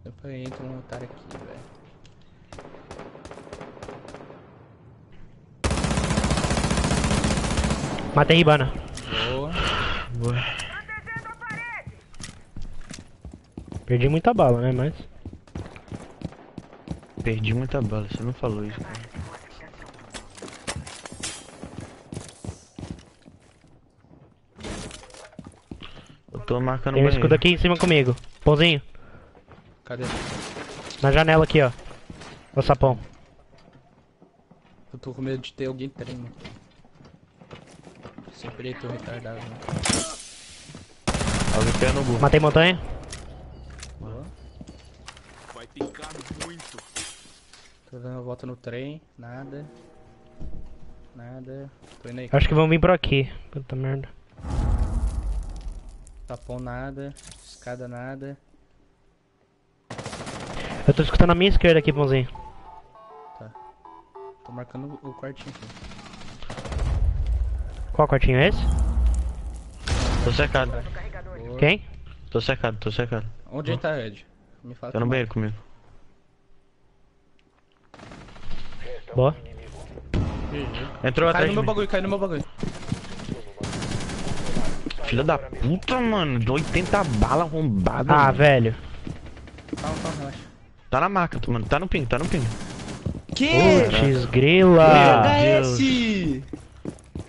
Depois entra um otário aqui, velho. Matei Ribana. Boa. Perdi muita bala, né? Mas. Perdi muita bala, você não falou isso. cara. Tô marcando Tem um banheiro. escudo aqui em cima comigo. Pãozinho. Cadê? Na janela aqui, ó. Ô sapão. Eu tô com medo de ter alguém trem, mano. Sempre tô retardado, né? Alguém caiu no burro. Matei montanha. Tô dando a volta no trem, nada. Nada. Tô indo aí. Acho que vão vir por aqui. Puta merda. Tapão nada. Escada nada. Eu tô escutando a minha esquerda aqui, pãozinho. Tô marcando o quartinho aqui. Qual quartinho é esse? Tô cercado. Quem? Tô cercado, tô cercado. Onde ele tá, Ed? Me fala. Tá no que banheiro comigo. Boa. Entrou Cai atrás no de meu mim. bagulho, cai no meu bagulho. Filha da puta, mano. De 80 bala arrombada. Ah, mano. velho. Calma, calma, relaxa. Tá na marca, mano. Tá no ping, tá no ping. Que? Putz, grila. DHS!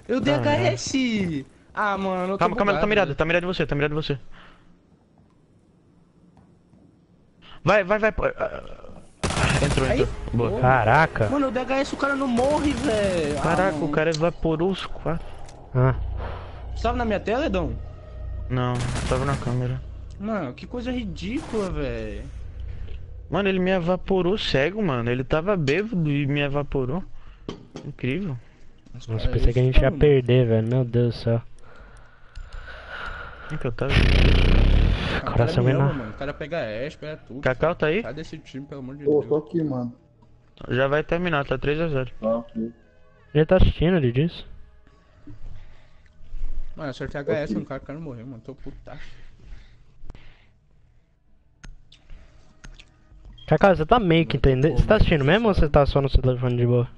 Eu DHS! Ah, mano, eu tô Calma, calma, ela tá mirada, tá mirada em você, tá mirada em você. Vai, vai, vai. ah, Entrou, Aí. entrou. Boa. Caraca. Mano, o DHS o cara não morre, velho. Ah, Caraca, mano. o cara evaporou os quatro. Ah. Você tava na minha tela, Edão? Não, tava na câmera. Mano, que coisa ridícula, velho. Mano, ele me evaporou cego, mano. Ele tava bêbado e me evaporou. Incrível. Nossa, pensei que a gente ia perder, velder, Meu Deus do céu. Como que eu tava? Cara Coração ama, menor. mano. O cara pega S, pega tudo. Cacau tá aí? Sai desse time, pelo amor de Pô, Deus. tô aqui, mano. Já vai terminar, tá 3x0. Tá, ok. Ele tá assistindo, ele disse. Mano, eu acertei HS no cara, o cara não morreu, mano. Tô puta. Cacau, você tá meio que entendendo. Você tá assistindo mesmo ou você tá só no seu telefone de boa?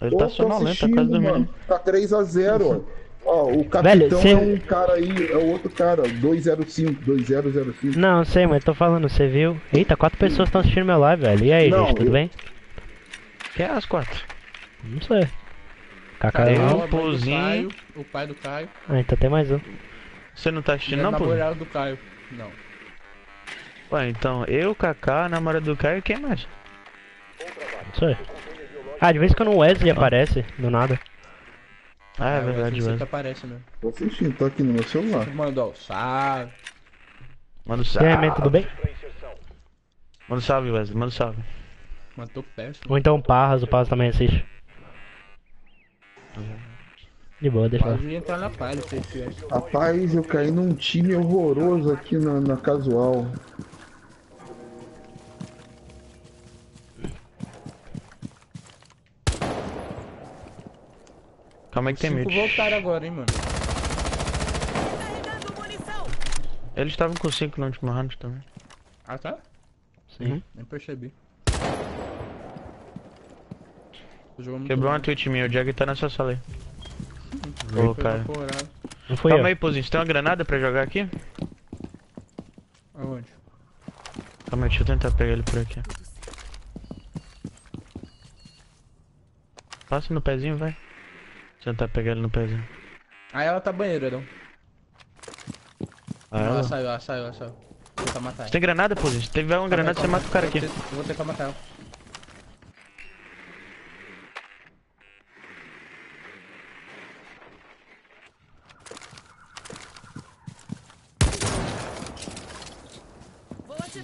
Ele Pô, tá tô sonolento, tá quase dormindo. Tá 3x0, ó. Ó, o capitão Velho, cê- é um cara aí, é o outro cara, 205, 2005. Não, sei, mas tô falando, você viu? Eita, quatro pessoas estão assistindo meu live, velho. E aí, Não, gente, tudo eu- bem? Quem é as quatro? Não sei. A mãe do Pozinho. Caio, o pai do Caio. Ah, então tem mais um. Você não tá assistindo a não, pô? namorada do Caio. Não. Ué, então eu, Kaká, a namorada do Caio e quem mais? Não sei. Ah, de vez em quando o Wesley aparece, do nada. Ah, é verdade, Você que velho. aparece mesmo. Tô assistindo, tô aqui no meu celular. Mandou, sabe? Manda um E aí, man, salve. tudo bem? Manda um salve, Wesley. Manda um salve. Mano, tô péssimo. Ou então o Parras, o Parras também assiste. De boa, deixa lá. Pode entrar na palha, se tivesse. Rapaz, eu caí num time horroroso aqui na, na casual. Calma aí que tem mute. voltaram agora, hein, mano. Eles estavam com 5 no último round também. Ah, tá? Sim. Nem percebi. Tô jogando muito Quebrou uma tweet minha, o Jag tá nessa sala aí. Ô, Foi cara. Não fui Calma eu. aí, Pozinho. Você tem uma granada pra jogar aqui? Aonde? Calma aí, deixa eu tentar pegar ele por aqui. Passa no pezinho, vai. Tentar pegar ele no pezinho. Aí ela tá banheiro, Edão. Ah, ela ela- saiu, ela saiu, ela saiu. Vou tentar matar Você ela. tem granada, pô? Se tiver uma granada, você mata o cara aqui. Vou tentar matar ela.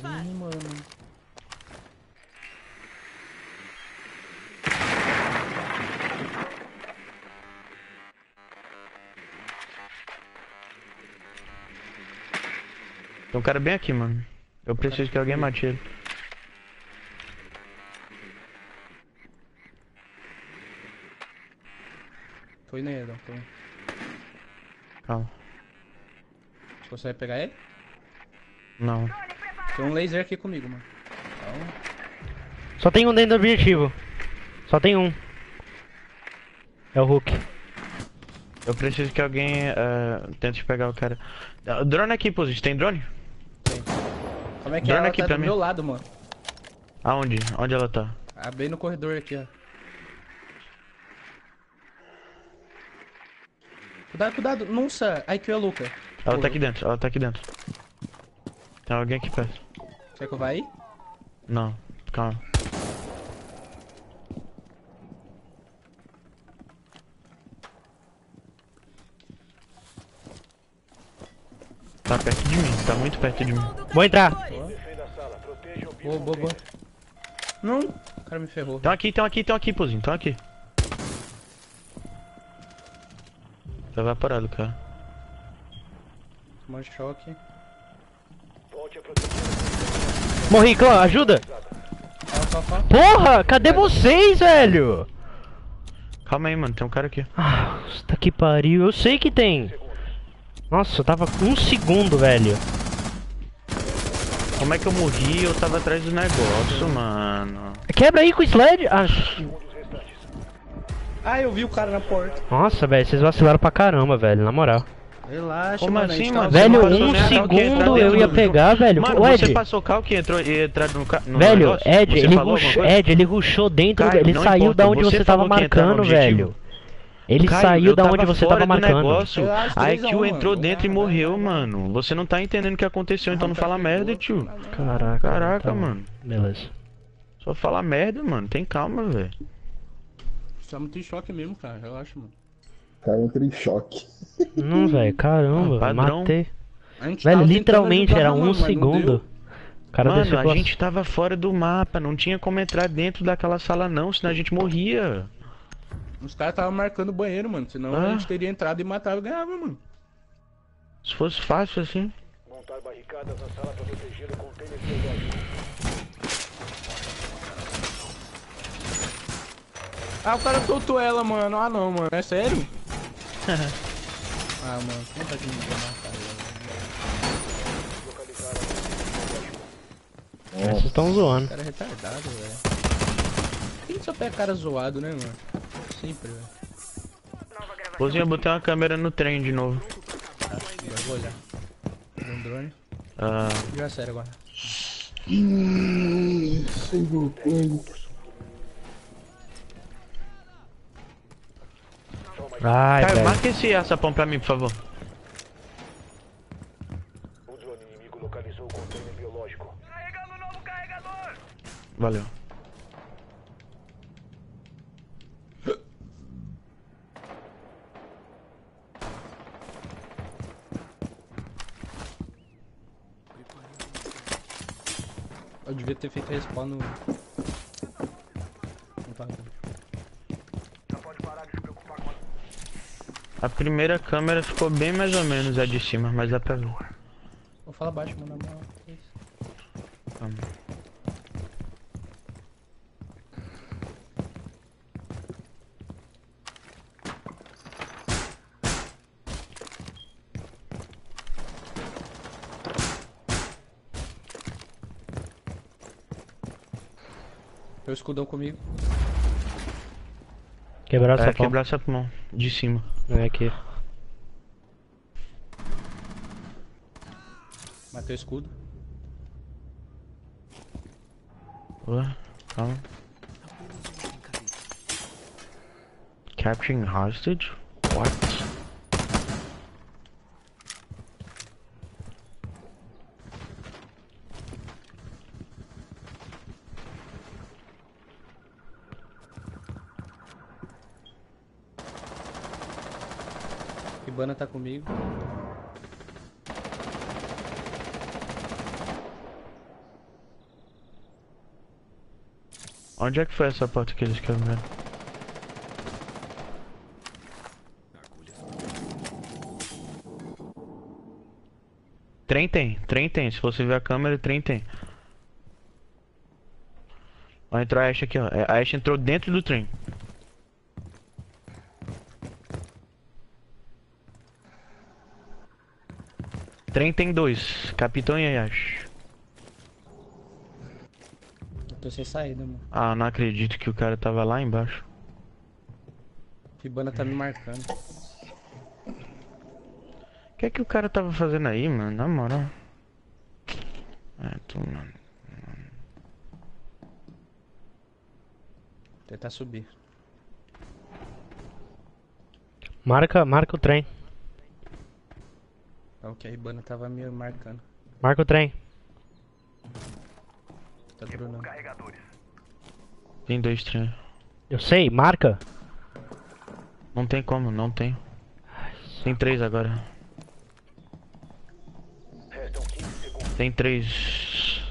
Ih, mano. Tem um cara bem aqui, mano. Eu preciso que alguém mate ele. Foi nele, Edão. Foi. Calma. Você consegue pegar ele? Não. Tem um laser aqui comigo, mano. Então, Só tem um dentro do objetivo. Só tem um. É o Hulk. Eu preciso que alguém eh, tente pegar o cara. Ah, Drone aqui, pô. Tem drone? como é que Drone ela aqui tá do mim. meu lado, mano? Aonde? Onde ela tá? Ah, bem no corredor aqui, ó. Cuidado, cuidado. Nossa, aí que é Luca. Ela Pô, tá aqui dentro, ela tá aqui dentro. Tem alguém aqui perto. Quer que eu vá aí? Não, calma. Tá perto de mim, tá muito perto de mim. Vou entrar. Boa, boa, boa. Não, o cara me ferrou. Estão aqui, estão aqui, estão aqui, pôzinho, estão aqui. Tá evaporado, cara. Tomou choque. Volte a proteger. Morri, clã, ajuda! Porra, cadê vocês, velho? Calma aí, mano, tem um cara aqui. Ah, tá que pariu. Eu sei que tem. Nossa, eu tava com um segundo, velho. Como é que eu morri? Eu tava atrás do negócio, mano. Quebra aí com o sled. Ah, Ah, eu vi o cara na porta. nossa, velho, vocês vacilaram pra caramba, velho, na moral. Relaxa, Como mano. assim, gente mano? Velho, passou um cal segundo eu ia pegar, velho. Mano, você Ed, passou o carro que entrou e entrar no, no velho, negócio? Ed, Você ele coisa? Ed, ele rushou dentro, Caio, ele saiu importa, da onde você você tava marcando, velho. Ele Caio, saiu da onde você tava do marcando. Negócio. Aí 3 a que 1, o entrou mano. dentro e morreu, mano. Você não tá entendendo o que aconteceu, então não fala merda, tio. Caraca, Caraca, tá bom. mano. Beleza. Só fala merda, mano. Tem calma, velho. Estamos em choque mesmo, cara. Relaxa, mano. Cara, eu entrei em choque. Não, velho, caramba, Ah, padrão. matei. A gente Velho, literalmente era mano, um mas não segundo. cara mano, a gente tava fora do mapa. Não tinha como entrar dentro daquela sala, não. Senão a gente morria. Os caras estavam marcando o banheiro, mano. Senão Ah. a gente teria entrado e matado e ganhava, mano. Se fosse fácil assim. Montar barricadas na sala para proteger o container biológico. Ah, o cara soltou ela, mano. Ah, não, mano. É sério? Ah, mano. Conta que me matar Vocês estão zoando. O cara é retardado, velho. Quem só pega cara zoado, né, mano? Sempre, velho. Pôzinho, eu botei uma câmera no trem de novo. Agora eu vou olhar. Tem um drone. Ah, Já sério agora. Hum, sem Ai, Caio, velho. marca esse açapão pra mim, por favor. O drone inimigo localizou o container biológico. Valeu. Eu devia ter feito respawn no. no A primeira câmera ficou bem mais ou menos a de cima, mas pra ver. Vou falar baixo, mano. moral. Calma. Meu escudão comigo. Quebraram É, essa pau. quebrar essa mão de cima. Não é aqui. Matei o escudo. Ué, calma. Capturing hostage? What? Ibana tá comigo. Onde é que foi essa porta que eles quebraram? Trem tem, trem tem. Se você ver a câmera, trem tem. Vai entrar a Ash aqui, ó. A Ash entrou dentro do trem. Trem tem dois, Capitão e Ash. Eu tô sem saída, mano. Ah, não acredito que o cara tava lá embaixo. Ibana tá me marcando. O que é que o cara tava fazendo aí, mano? Na moral. É, tu, mano. Tentar subir. Marca, marca o trem. É o que a Ibana tava me marcando. Marca o trem. Tá dronando. Tem dois trens. Eu sei, marca. Não tem como, não tem. Tem três agora. Restam 15 segundos. Tem três.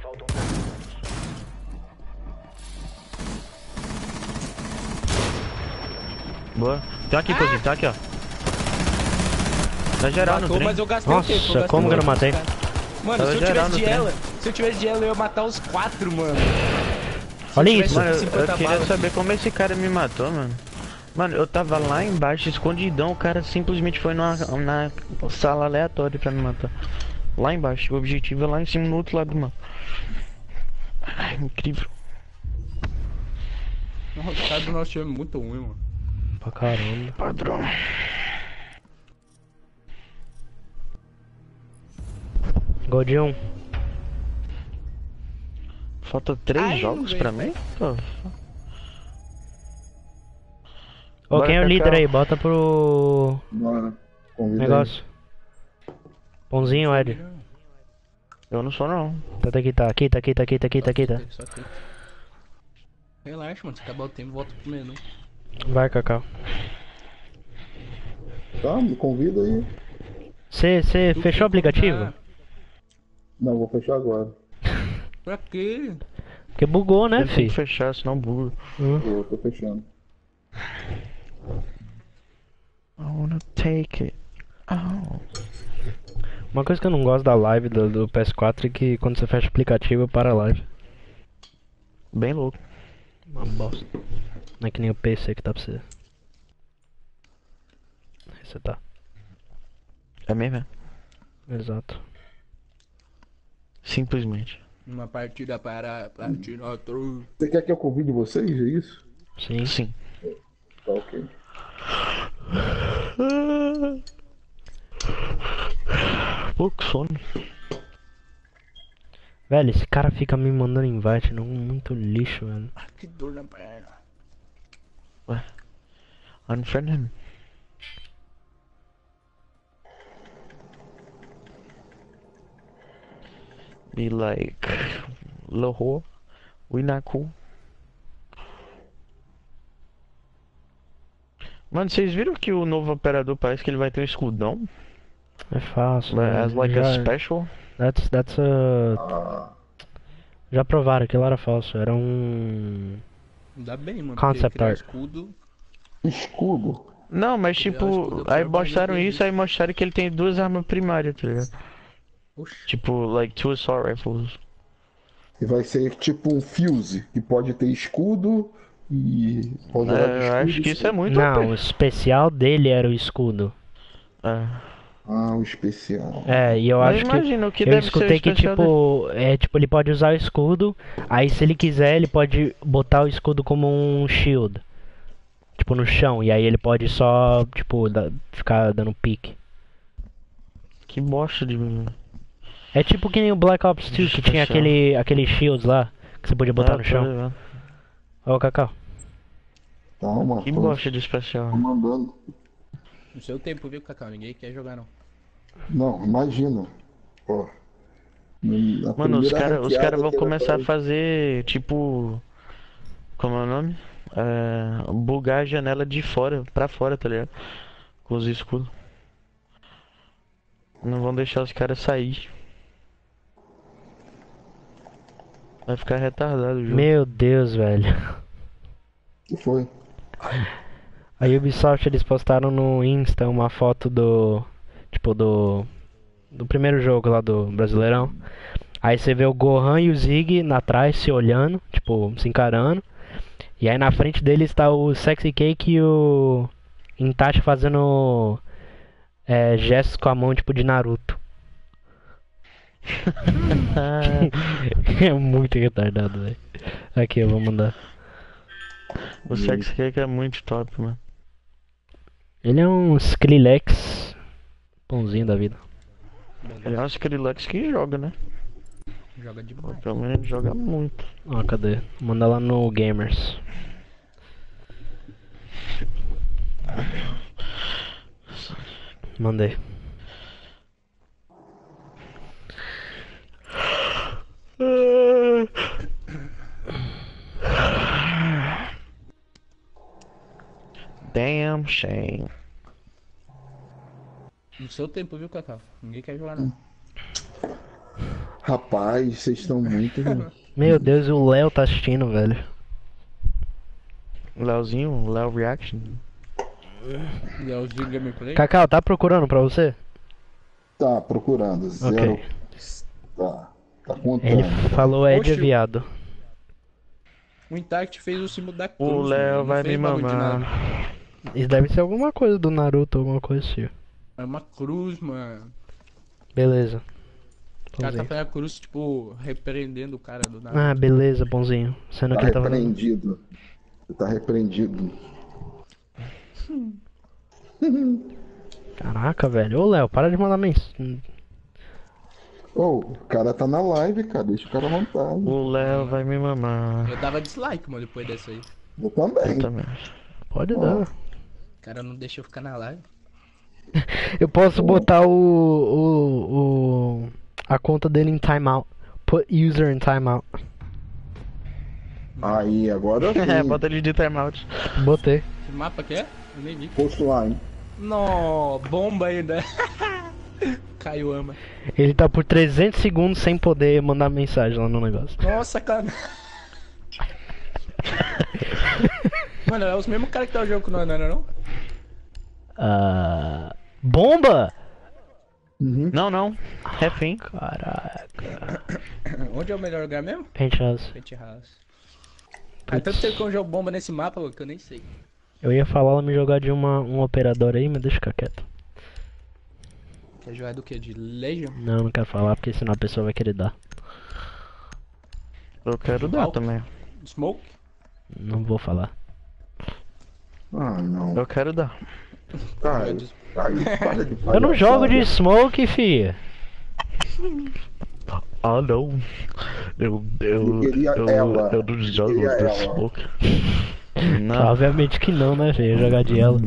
Faltam 10 segundos. Boa. Tem aqui, Cozinho, tá aqui, ó. Tá geral no Matou, trem. mas eu gastei Nossa, o tempo. gastei como que eu não matei? Mano, Tava se eu tivesse no de trem. ela, se eu tivesse de ela, eu ia matar os quatro, mano. Olha isso. Mano, eu, 50 eu queria balas. saber como esse cara me matou, mano. Mano, eu tava lá embaixo, escondidão, o cara simplesmente foi numa, na sala aleatória pra me matar. Lá embaixo, o objetivo é lá em cima, no outro lado do mapa. Ai, incrível. Nossa, o cara do nosso time é muito ruim, mano. Pra caramba. Padrão. Gol de um. Falta três Ai, jogos pra mim? Pô, Ô, Bora, quem é o líder aí? Bota pro Bora. Convida aí. negócio. Pãozinho, Ed. eu não sou não. Tá aqui, tá aqui, tá aqui, tá aqui, tá aqui, tá aqui, tá. Relaxa, mano. Se acabar o tempo, volta pro menu. Vai, Cacau. Tá, me convida aí. Você fechou o aplicativo? comprar- Não, vou fechar agora. Pra quê? Porque bugou, né, Eu tenho fi? que fechar, senão buga. Eu tô fechando. I wanna take it. Oh. Uma coisa que eu não gosto da live do, do PS4 é que quando você fecha o aplicativo, para a live. Bem louco. Uma bosta. Não é que nem o PC que tá pra você. Aí você tá. É mesmo? é? Exato. Simplesmente. Uma partida para Platino outro. Você quer que eu convide vocês? É isso? Sim. Sim. Tá ok. Pouco sono. Velho, esse cara fica me mandando invite, não muito lixo, velho. Ah, que dor na perna. Unfriend him. Be like, whore, we not cool. Mano, vocês viram que o novo operador parece que ele vai ter um escudão? É fácil. As velho. like a já, special? that's, that's a... Já provaram, aquilo era falso. Era um... Ainda bem, mano. Concept art. escudo. escudo. Não, mas tipo, aí mostraram isso, aí mostraram que ele tem duas armas primárias, tá ligado? Oxi. Tipo, like two assault rifles. E vai ser tipo um fuse, que pode ter escudo e pode É, eu escudo acho que isso é muito Não, OP. o especial dele era o escudo. É. Ah, o especial. É, e eu Mas acho que... imagina o que Eu escutei que, tipo, é, tipo, ele pode usar o escudo, aí se ele quiser, ele pode botar o escudo como um shield. Tipo, no chão, e aí ele pode só, tipo, da- ficar dando pique. dele. Que bosta de É tipo que nem o Black Ops 2, que tinha aquele, aquele shields lá, que você podia botar Ah, no tô chão. Ó, o Cacau. Calma, Que tô, bosta de tô especial. mandando. No seu tempo, viu, Cacau? Ninguém quer jogar, não. Não, imagina. Ó. Na Mano, os caras cara vão começar a fazer, tipo. Como é o nome? É, bugar a janela de fora, pra fora, tá ligado? Com os escudos. Não vão deixar os caras sair. Vai ficar retardado o jogo. Meu Deus, velho. que foi? A Ubisoft eles postaram no Insta uma foto do. Tipo, do. Do primeiro jogo lá do Brasileirão. Aí você vê o Gohan e o Zig na trás se olhando, tipo, se encarando. E aí na frente deles está o Sexy Cake e o Itachi fazendo é, gestos com a mão, tipo, de Naruto. é muito retardado, velho. Aqui, eu vou mandar. O Sex Cake é muito top, mano. Ele é um Skrillex. Pãozinho da vida. Ele é um Skrillex que joga, né? Joga demais. Pelo menos ele joga muito. Ó, cadê? Manda lá no Gamers. Mandei. Damn shame. No seu tempo, viu, Cacau? Ninguém quer jogar, não. Rapaz, vocês estão muito. Meu Deus, o Léo tá assistindo, velho. Leozinho, Leo Reaction. Leozinho Gameplay. Cacau, tá procurando pra você? tá procurando. Zero. Ok. Tá. Tá contando. Ele falou Ed é viado. O Intact fez o símbolo da cruz. O Léo não vai me mamar. Isso deve ser alguma coisa do Naruto, alguma coisa assim. É uma cruz, mano. Beleza. O cara tá fazendo a cruz, tipo, repreendendo o cara do nada. Ah, beleza, pãozinho. Sendo Tá que ele tava. repreendido. Você tá repreendido. Caraca, velho. Ô, Léo, para de mandar mensagem. Ô, o cara tá na live, cara. Deixa o cara montar. O Léo vai me mamar. Eu dava dislike, mano, depois dessa aí. Eu também. Também. Pode Ó. dar. O cara não deixa eu ficar na live. Eu posso botar o, o, o a conta dele em timeout. Put user in timeout. Aí, agora sim. É, bota ele de timeout. Botei. Que mapa que é? Eu nem vi. Posto lá, hein? Nó, bomba ainda. Caio ama. Ele tá por 300 segundos sem poder mandar mensagem lá no negócio. Nossa, cara. Mano, é os mesmos caras que tá o jogo com nós, não era não? Ah, bomba? Uhum. Não, não. Refém. Caraca. Onde é o melhor lugar mesmo? Penthouse. Pente House. Ah, tanto tempo que eu jogo bomba nesse mapa que eu nem sei. Eu ia falar ela me jogar de uma, um operador aí, mas deixa eu ficar quieto. Quer jogar do que? De Legion? Não, não quero falar porque senão a pessoa vai querer dar. Eu quero dar Alto. também. Smoke? Não vou falar. Ah, não. Eu quero dar. Cara, Eu de Eu não jogo de smoke, fia. Ah, não. Eu. Eu. Eu, ela. eu não jogo ela. Smoke. Não. Obviamente que não, né, filho? Jogar de ela.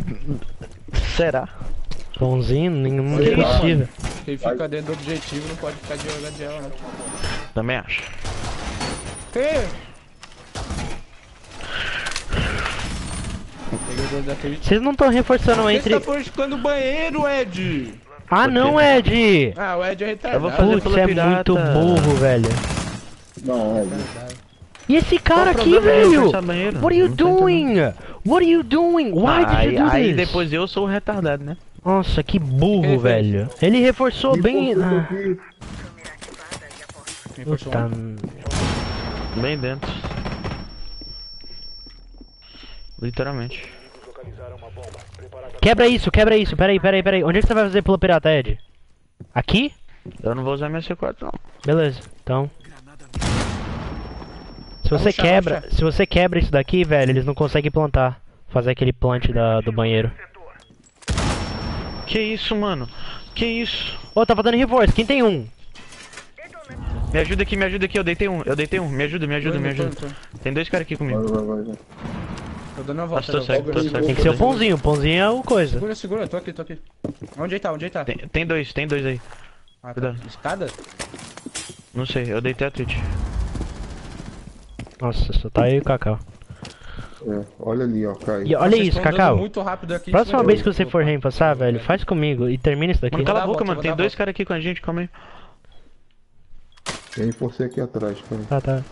Será? Pãozinho, nenhum é lá, possível. Quem fica dentro do objetivo não pode ficar de jogar de ela, né? Também acho. Que? Vocês não estão reforçando Você entre. tá fortificando o banheiro, Ed! Ah, não, Ed! Ah, o Ed é retardado. Eu vou fazer Putz, é pirata. muito burro, velho. Não, é. E esse cara aqui, velho? What are you doing? What are you doing? Why did Aí, you do aí this? depois eu sou o retardado, né? Nossa, que burro, velho. Ele reforçou bem. Ah. Reforçou puta. Bem dentro. Literalmente. Quebra isso, quebra isso. Peraí, peraí, peraí. Onde é que você vai fazer pelo pirata, Ed? Aqui? Eu não vou usar minha C4 não. Beleza, então. Se você quebra, se você quebra isso daqui, velho, eles não conseguem plantar. Fazer aquele plant da, do banheiro. Que isso, mano? Que isso? Ô, tá faltando reforço. Quem tem um? Me ajuda aqui, me ajuda aqui, eu deitei um, eu deitei um, me ajuda, me ajuda, me Tô tô ajuda. tô. Tem dois caras aqui comigo. vai, vai, vai. Tô dando uma volta. tô não. cego, tô cego. Tem que ser o pãozinho, o pãozinho é o coisa. Segura, segura, tô aqui, tô aqui. Onde ele tá? Onde ele tá? Tem, tem dois, tem dois aí. Ah, tá. cuidado. Escada? Não sei, eu deitei a Twitch. Nossa, só tá aí o Cacau. É, olha ali, ó, cai. E olha Vocês isso, Cacau. muito rápido aqui. Próxima vai vez que você for reempassar, velho, faz comigo e termina isso daqui. Mano, cala a boca, mano. Tem dois caras aqui com a gente, calma aí. Tem você aqui atrás, cara. Tá, tá.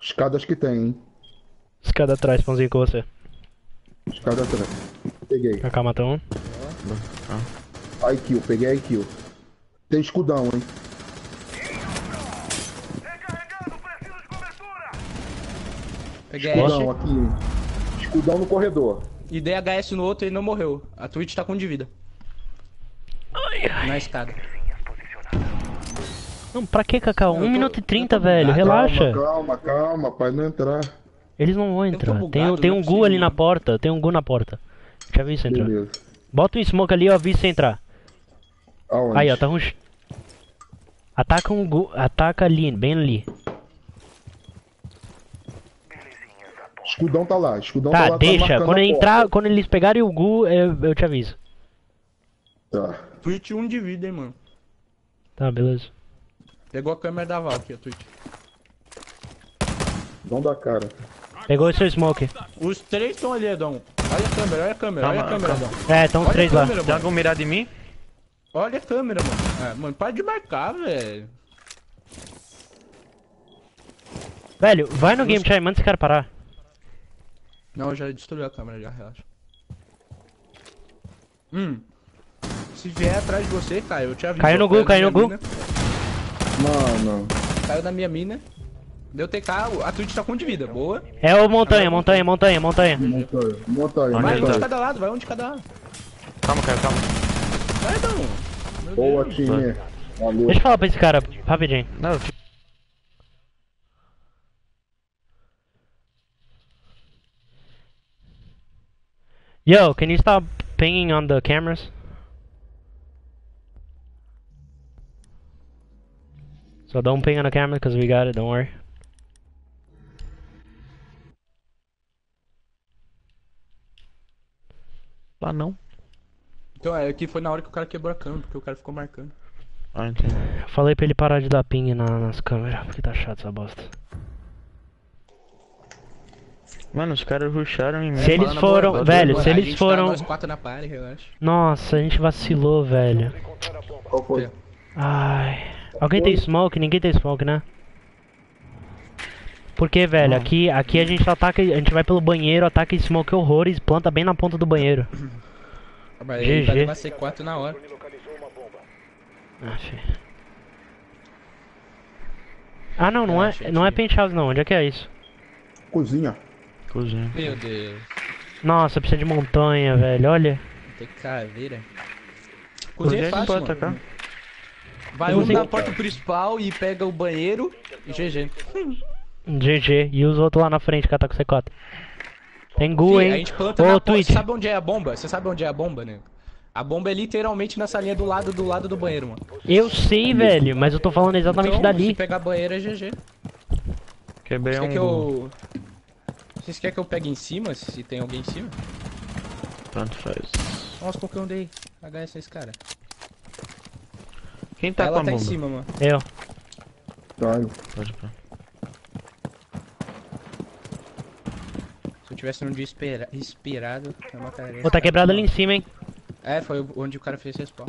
Escadas que tem, hein? Escada atrás, pãozinho com você. Escada atrás. Peguei. Cacau matou um. Ai kill, peguei kill. Tem escudão, hein? Escudão aqui. Escudão no corredor. e dei HS no outro e ele não morreu. A Twitch tá com um de vida. Na escada. Não, pra que, Cacau? Eu 1 tô- minuto e eu 30, tô velho, relaxa. Calma, calma, calma, pai não entrar. Eles não vão entrar. bugado, Tem, um- tem um Gu ali na porta, tem um Gu na porta. Já vi você entrar. Beleza. Bota um smoke ali, ó, vi você entrar. Aonde? Aí, ó, tá rush. Ataca um Gu, ataca ali, bem ali. Escudão tá lá, escudão tá, Tá, lá. deixa. marcando Quando entrar, quando eles pegarem o Gu, eu, eu te aviso. Tá. Twitch um de vida, hein, mano. Tá, beleza. Pegou a câmera da Val aqui, a Twitch. Não dá cara. Pegou o seu smoke. Os três estão ali, Edão. Olha a câmera, olha a câmera, olha a Calma, câmera, calma. Edão. É, estão os três a lá. câmera, Tem mano. algum mirado em mim? Olha a câmera, mano. É, mano, para de marcar, velho. Velho, vai no game chat, manda esse cara parar. Não, já destruiu a câmera, já, relaxa. Hum. Se vier atrás de você, Caio, eu te aviso. Caiu no na caiu no mina. Mano. Caiu na minha mina. Deu TK, a Twitch tá com um de vida, boa. É o montanha, montanha, montanha, montanha. Montanha, montanha, Vai um de cada lado, vai um de cada lado. Calma, cara, calma. Vai. Meu Boa, time. Valeu. Deixa eu falar pra esse cara, rapidinho. Não, eu Yo, can you stop pinging on the cameras? So don't ping on the camera because we got it, don't worry. lá não. Então, é, aqui foi na hora que o cara quebrou a câmera, porque o cara ficou marcando. Ah, entendi. Falei pra ele parar de dar ping na- nas câmeras, porque tá chato essa bosta. Mano, os caras rusharam em mim. Se eles foram- boa, velho, boa, se eles gente foram- Tá nós quatro na party. Nossa, a gente vacilou, velho. Qual foi? Ai. Alguém tem smoke? Ninguém tem smoke, né? Porque, velho, aqui, aqui a gente ataca, a gente vai pelo banheiro, ataca e smoke horrores, planta bem na ponta do banheiro. Mas ele vai GG. levar C4 na hora. Ah. Ah, não, não Ah, é, não é penthouse não. Onde é que é isso? Cozinha. Meu Deus. Nossa, precisa de montanha, velho. Olha. Tem caveira. Cozinha é fácil, mano. atacar. Vai um na porta principal e pega o banheiro e GG. GG. E os outros lá na frente que tá com C4. Tem Gu, Fih, a hein? gente planta Ô, na porta. Twitch. Você sabe onde é a bomba? Você sabe onde é a bomba, né? A bomba é literalmente nessa linha do lado do lado do banheiro, mano. Eu sei, velho, mas eu tô falando exatamente Então, dali. se pegar banheiro é GG. Quebrei um que eu... Vocês querem que eu pegue em cima, se tem alguém em cima? Tanto faz. Nossa, qual que eu dei? HS esse cara. Quem tá com Ela a tá em bomba? cima, mano. Eu. Caio. Pode pôr. Se eu tivesse num dia espera... inspirado, eu mataria Pô, esse tá cara. quebrado ali em cima, hein? É, foi onde o cara fez respawn.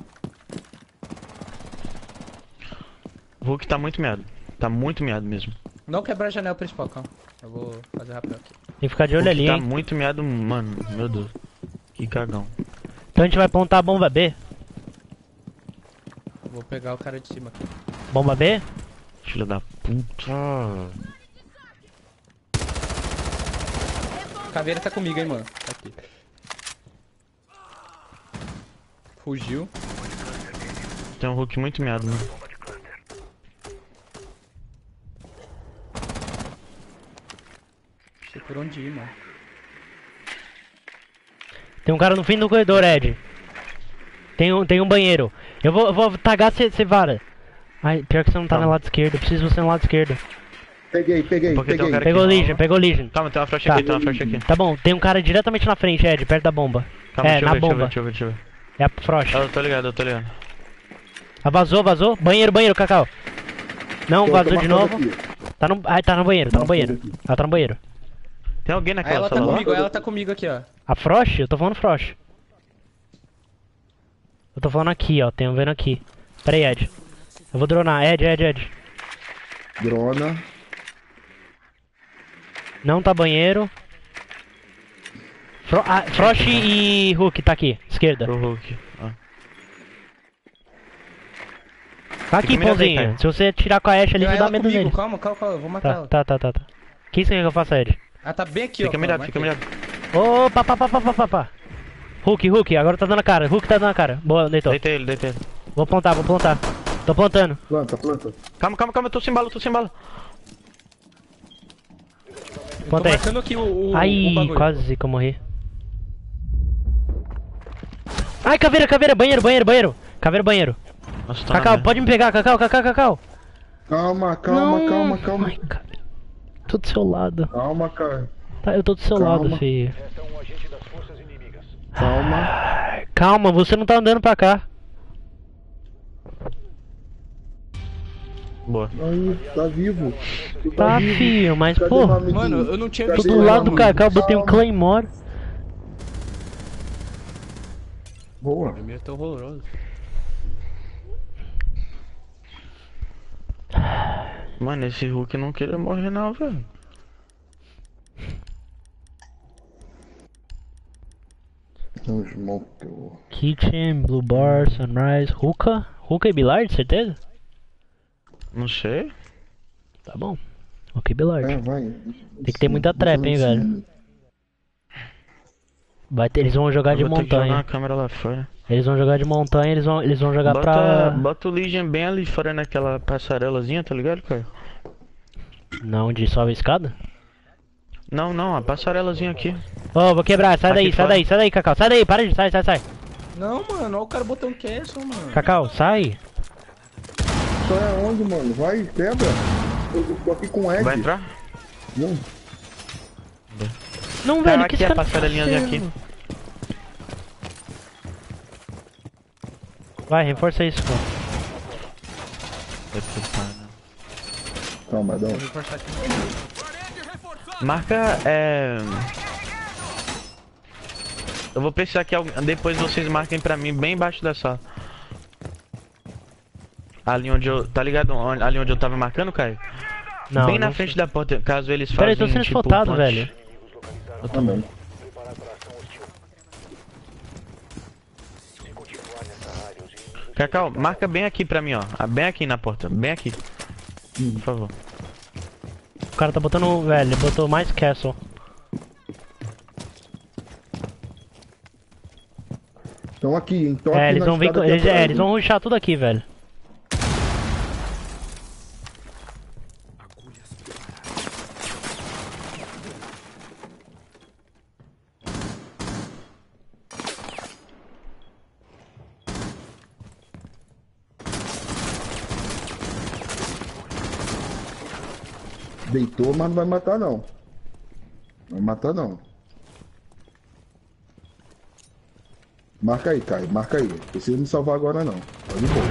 Hulk tá muito meado. Tá muito meado mesmo. Não quebrar a janela principal, calma. Eu vou fazer rápido aqui. Tem que ficar de olho ali, tá hein? muito meado, mano. Meu Deus. Que cagão. Então a gente vai plantar a bomba B. Vou pegar o cara de cima aqui. Bomba B? Filho da puta. Caveira tá comigo, hein, mano. Tá aqui. Fugiu. Tem um Hulk muito meado, mano. Sei por onde ir, mano. Tem um cara no fim do corredor, Ed. Tem um, tem um banheiro. Eu vou, eu vou tagar você vara. Ai, pior que você não tá Tá. no lado esquerdo. Eu preciso de você no lado esquerdo. Peguei, peguei, Porque tem um peguei. cara Pegou. Legion, pegou Legion. Calma, tem uma flecha Tá. aqui, tem uma flecha aqui. Tá bom, tem um cara diretamente na frente, Ed, perto da bomba. Calma, é, deixa eu na ver, deixa eu ver, bomba. deixa eu ver, deixa eu ver. É a Frost. Eu tô ligado, eu tô ligado. Ah, vazou, vazou. Banheiro, banheiro, Cacau. Não, vazou de novo. aqui. Tá no. Ah, tá no banheiro, tá no banheiro. Ela tá no banheiro. Tem alguém naquela ela tá sala lá? comigo, ela tá comigo aqui, ó. A Frost? Eu tô falando Frost. Eu tô falando aqui, ó. Tem um vendo aqui. Pera aí, Ed. Eu vou dronar. Ed, Ed, Ed. Drona. Não tá banheiro. Fro ah, Frost e Hulk tá aqui, esquerda. Pro Hulk. Ah. Tá aqui, pãozinho. Se você tirar com a Ashe ali, você dá medo comigo, nele. calma, calma, calma, eu vou matar Tá, ela. tá, tá, tá, tá. O que você quer que eu faça, Ed? Ela tá bem aqui, ó. Fica calma, mirado, fica aqui. mirado. Opa, pá, pá, pá, pá, pá, pá. Hulk, Hulk, agora tá dando a cara. Hulk tá dando a cara. Boa, deitou. Deita ele, deita ele. Vou plantar, vou plantar. Tô plantando. Planta, planta. Calma, calma, calma, eu tô sem bala, eu tô sem bala. Tô Plantei. marcando aqui o, o, Ai, o quase que eu morri. Ai, caveira, caveira, banheiro, banheiro, banheiro. Caveira, banheiro. Nossa, tô na Cacau, pode me pegar, Cacau, Cacau, Cacau. Calma, calma, Não. calma, calma. Ai, cara. Tô do seu lado. Calma, cara. Tá, eu tô do seu Calma. lado, filho. Um inimigas. Calma. Calma, você não tá andando pra cá. Boa. Aí, tá vivo. Tu Tá, vivo. filho, mas Cadê pô. Mano, eu não tinha Tô do lado do? Cacau, botei um. Claymore. Boa. Primeiro tô horroroso. Mano, esse Hulk não queria morrer não, velho. Não smoke. Kitchen, Blue Bar, Sunrise, Hookah. Hookah e Billard, certeza? Não sei. Tá bom. Ok, Billard. É, vai. Tem que ter muita trap, hein, velho. Vai ter, eles vão jogar de Eu ter que jogar montanha. a câmera lá fora. Eles vão jogar de montanha, eles vão, eles vão jogar Bota, pra. bota o Legion bem ali fora naquela passarelazinha, tá ligado, cara? Não, de sobe a escada? Não, não, a passarelazinha aqui. Ô, vou quebrar, sai Aqui daí, sai fora. daí, sai daí, Cacau, sai daí, para de, sai, sai, sai. Não, mano, olha o cara botando castle, mano. Cacau, sai. Só é onde, mano? Vai, quebra. Eu tô aqui com o Ed. Vai entrar? Não. Não, Tá, velho, que aqui esse a cara tá passarelinhazinha aqui. Vai, reforça isso, pô. Calma, dá um. Marca, é... Eu vou precisar que alguém... depois vocês marquem pra mim bem embaixo da sala. Ali onde eu... Tá ligado? Ali onde eu tava marcando, Caio? Não, bem na frente da porta, caso eles façam tô sendo tipo, ponte. velho. Eu tô... Também. Preparar para ação hostil. Se continuar nessa área, os inimigos... Cacau, marca bem aqui pra mim, ó. Ah, Bem aqui na porta, bem aqui. Por favor. O cara tá botando, velho, ele botou mais castle. Estão aqui, hein? Tão É, aqui eles na vão vir, eles, é, eles vão ruxar tudo aqui, velho. Deitou, mas não vai matar não. Não vai matar não. Marca aí, Caio. Marca aí. Precisa me salvar agora não. Tá de boa.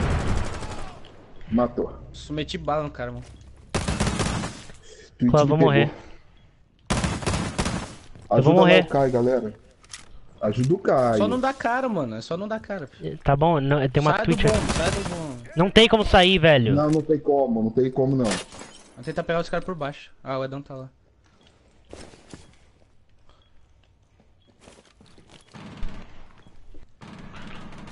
Matou. Meti bala no cara, mano. Twitch Pô, eu vou morrer. Ajuda vou lá morrer. o Caio, galera. Ajuda o Caio. Só não dá cara, mano. É só não dá cara. filho. Tá bom, não, tem uma sai Twitch do aqui. bom, sai do bom. Não tem como sair, velho. Não, não tem como. Não tem como não. Vamos tentar pegar os caras por baixo. Ah, o Edão tá lá.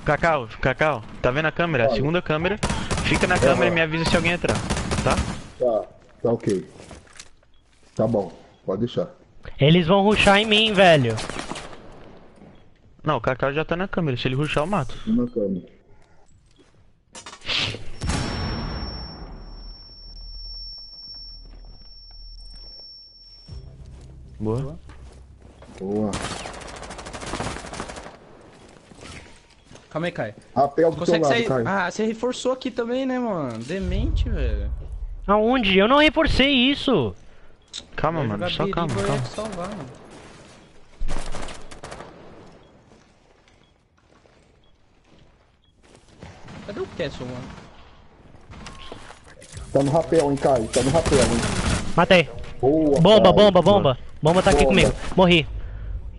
Cacau, Cacau, tá vendo a câmera? A segunda câmera. Fica na câmera e me avisa se alguém entrar, tá? Tá. Tá ok. Tá bom. Pode deixar. Eles vão ruxar em mim, velho. Não, o Cacau já tá na câmera. Se ele ruxar, eu mato. Na câmera. Boa. Boa. Calma aí, Kai. Rapel do teu Consegue lado, sair. Caio. Ah, você reforçou aqui também, né, mano? Demente, velho. Aonde? Eu não reforcei isso. Calma, Vai mano, só calma, calma. salvar, mano. Cadê o Castle, mano? Tá no rapel, hein, Caio? Tá no rapel, hein? Matei. Boa, Bomba, Caio. bomba, bomba. Bomba tá aqui Bomba. comigo. Morri.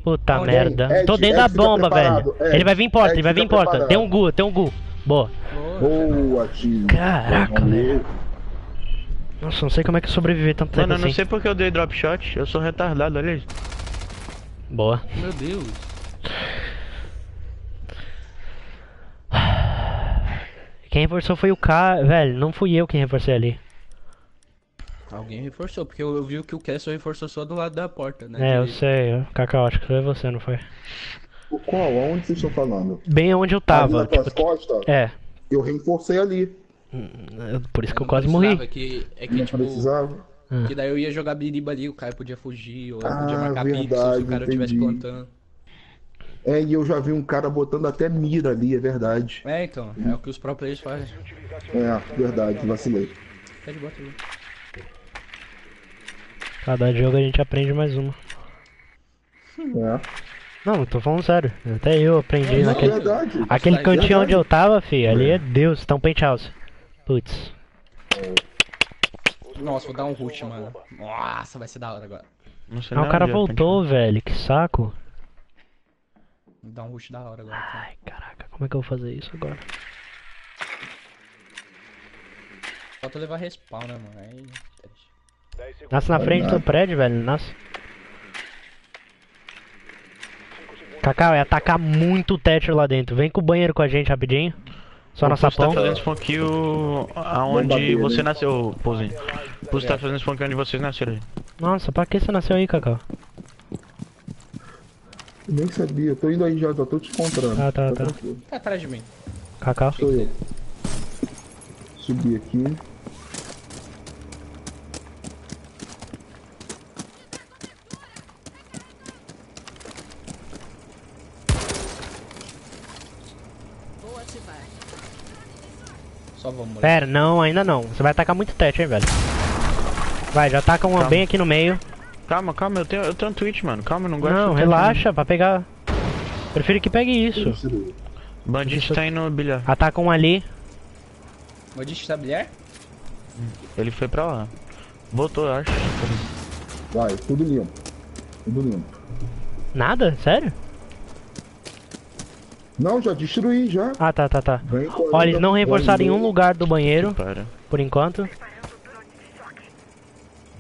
Puta Onde? merda. Ed, Tô dentro da Ed, fica bomba, preparado. velho. Ed, Ele vai vir em porta, Ed, ele vai vir em fica porta. preparado. Tem um gu, tem um gu. Boa. Boa, tio. Caraca, velho. Nossa, não sei como é que eu sobrevivi tanto tempo Mano, eu não assim. sei porque eu dei drop shot, eu sou retardado, olha isso. Boa. Meu Deus. Quem reforçou foi o K, velho. Não fui eu quem reforcei ali. Alguém reforçou, porque eu, eu vi que o Castle reforçou só do lado da porta, né? É, eu sei. Cacau, acho que foi você, não foi? Qual? Aonde vocês estão falando? Bem onde eu Ali tava. tuas Tipo, costas? é. Eu reforcei ali. Eu- Por isso que eu quase morri. Que, é que, Não tipo, precisava. que daí eu ia jogar biriba ali, o cara podia fugir, ou eu Ah, podia marcar pixel se verdade, o cara estivesse entendi. plantando. É, e eu já vi um cara botando até mira ali, é verdade. É, então, é o que os pro players fazem. É, verdade, vacilei. Pede bota ali. Cada jogo a gente aprende mais uma. É. Não, eu tô falando sério. Até eu aprendi Não, naquele. verdade. Aquele Verdade. cantinho onde eu tava, fi, ali é Deus, tá um penthouse. Putz. Nossa, vou dar um rush, mano. Nossa, vai ser da hora agora. Não sei Ah, o cara é, voltou, velho, que saco. Vou dar um rush da hora agora. então. Ai, caraca, como é que eu vou fazer isso agora? Falta levar respawn, né, mano? Aí. 10 segundos. Nasce na frente do prédio, velho, nasce. Cacau, é atacar muito o Thatcher lá dentro. Vem com o banheiro com a gente rapidinho. Só O na tá sapão. fazendo spawn kill aonde você né? nasceu, Pulse. Pulse tá fazendo spawn kill onde vocês nasceram aí. Nossa, pra que você nasceu aí, Cacau? Eu nem sabia, tô indo aí já, já tô te encontrando. Ah, tá, tá. tranquilo. Tá atrás de mim. Cacau? Sou eu. Subi aqui. Só vamos. Pera, não, ainda não. Você vai atacar muito Thatcher, hein, velho. Vai, já ataca uma Calma. bem aqui no meio. Calma, calma, eu tenho, eu tenho um Twitch, mano. Calma, eu não gosto Não, de relaxa, pra pegar. Prefiro que pegue isso. Isso. Bandit tá indo bilhar. Ataca um ali. Modiste tá bilhar? Ele foi pra lá. Voltou, eu acho. Vai, tudo limpo. Tudo limpo. Nada? Sério? Não, já destruí, já. Ah, tá, tá, tá. Olha, eles não reforçaram em um lugar do banheiro, Para. por enquanto.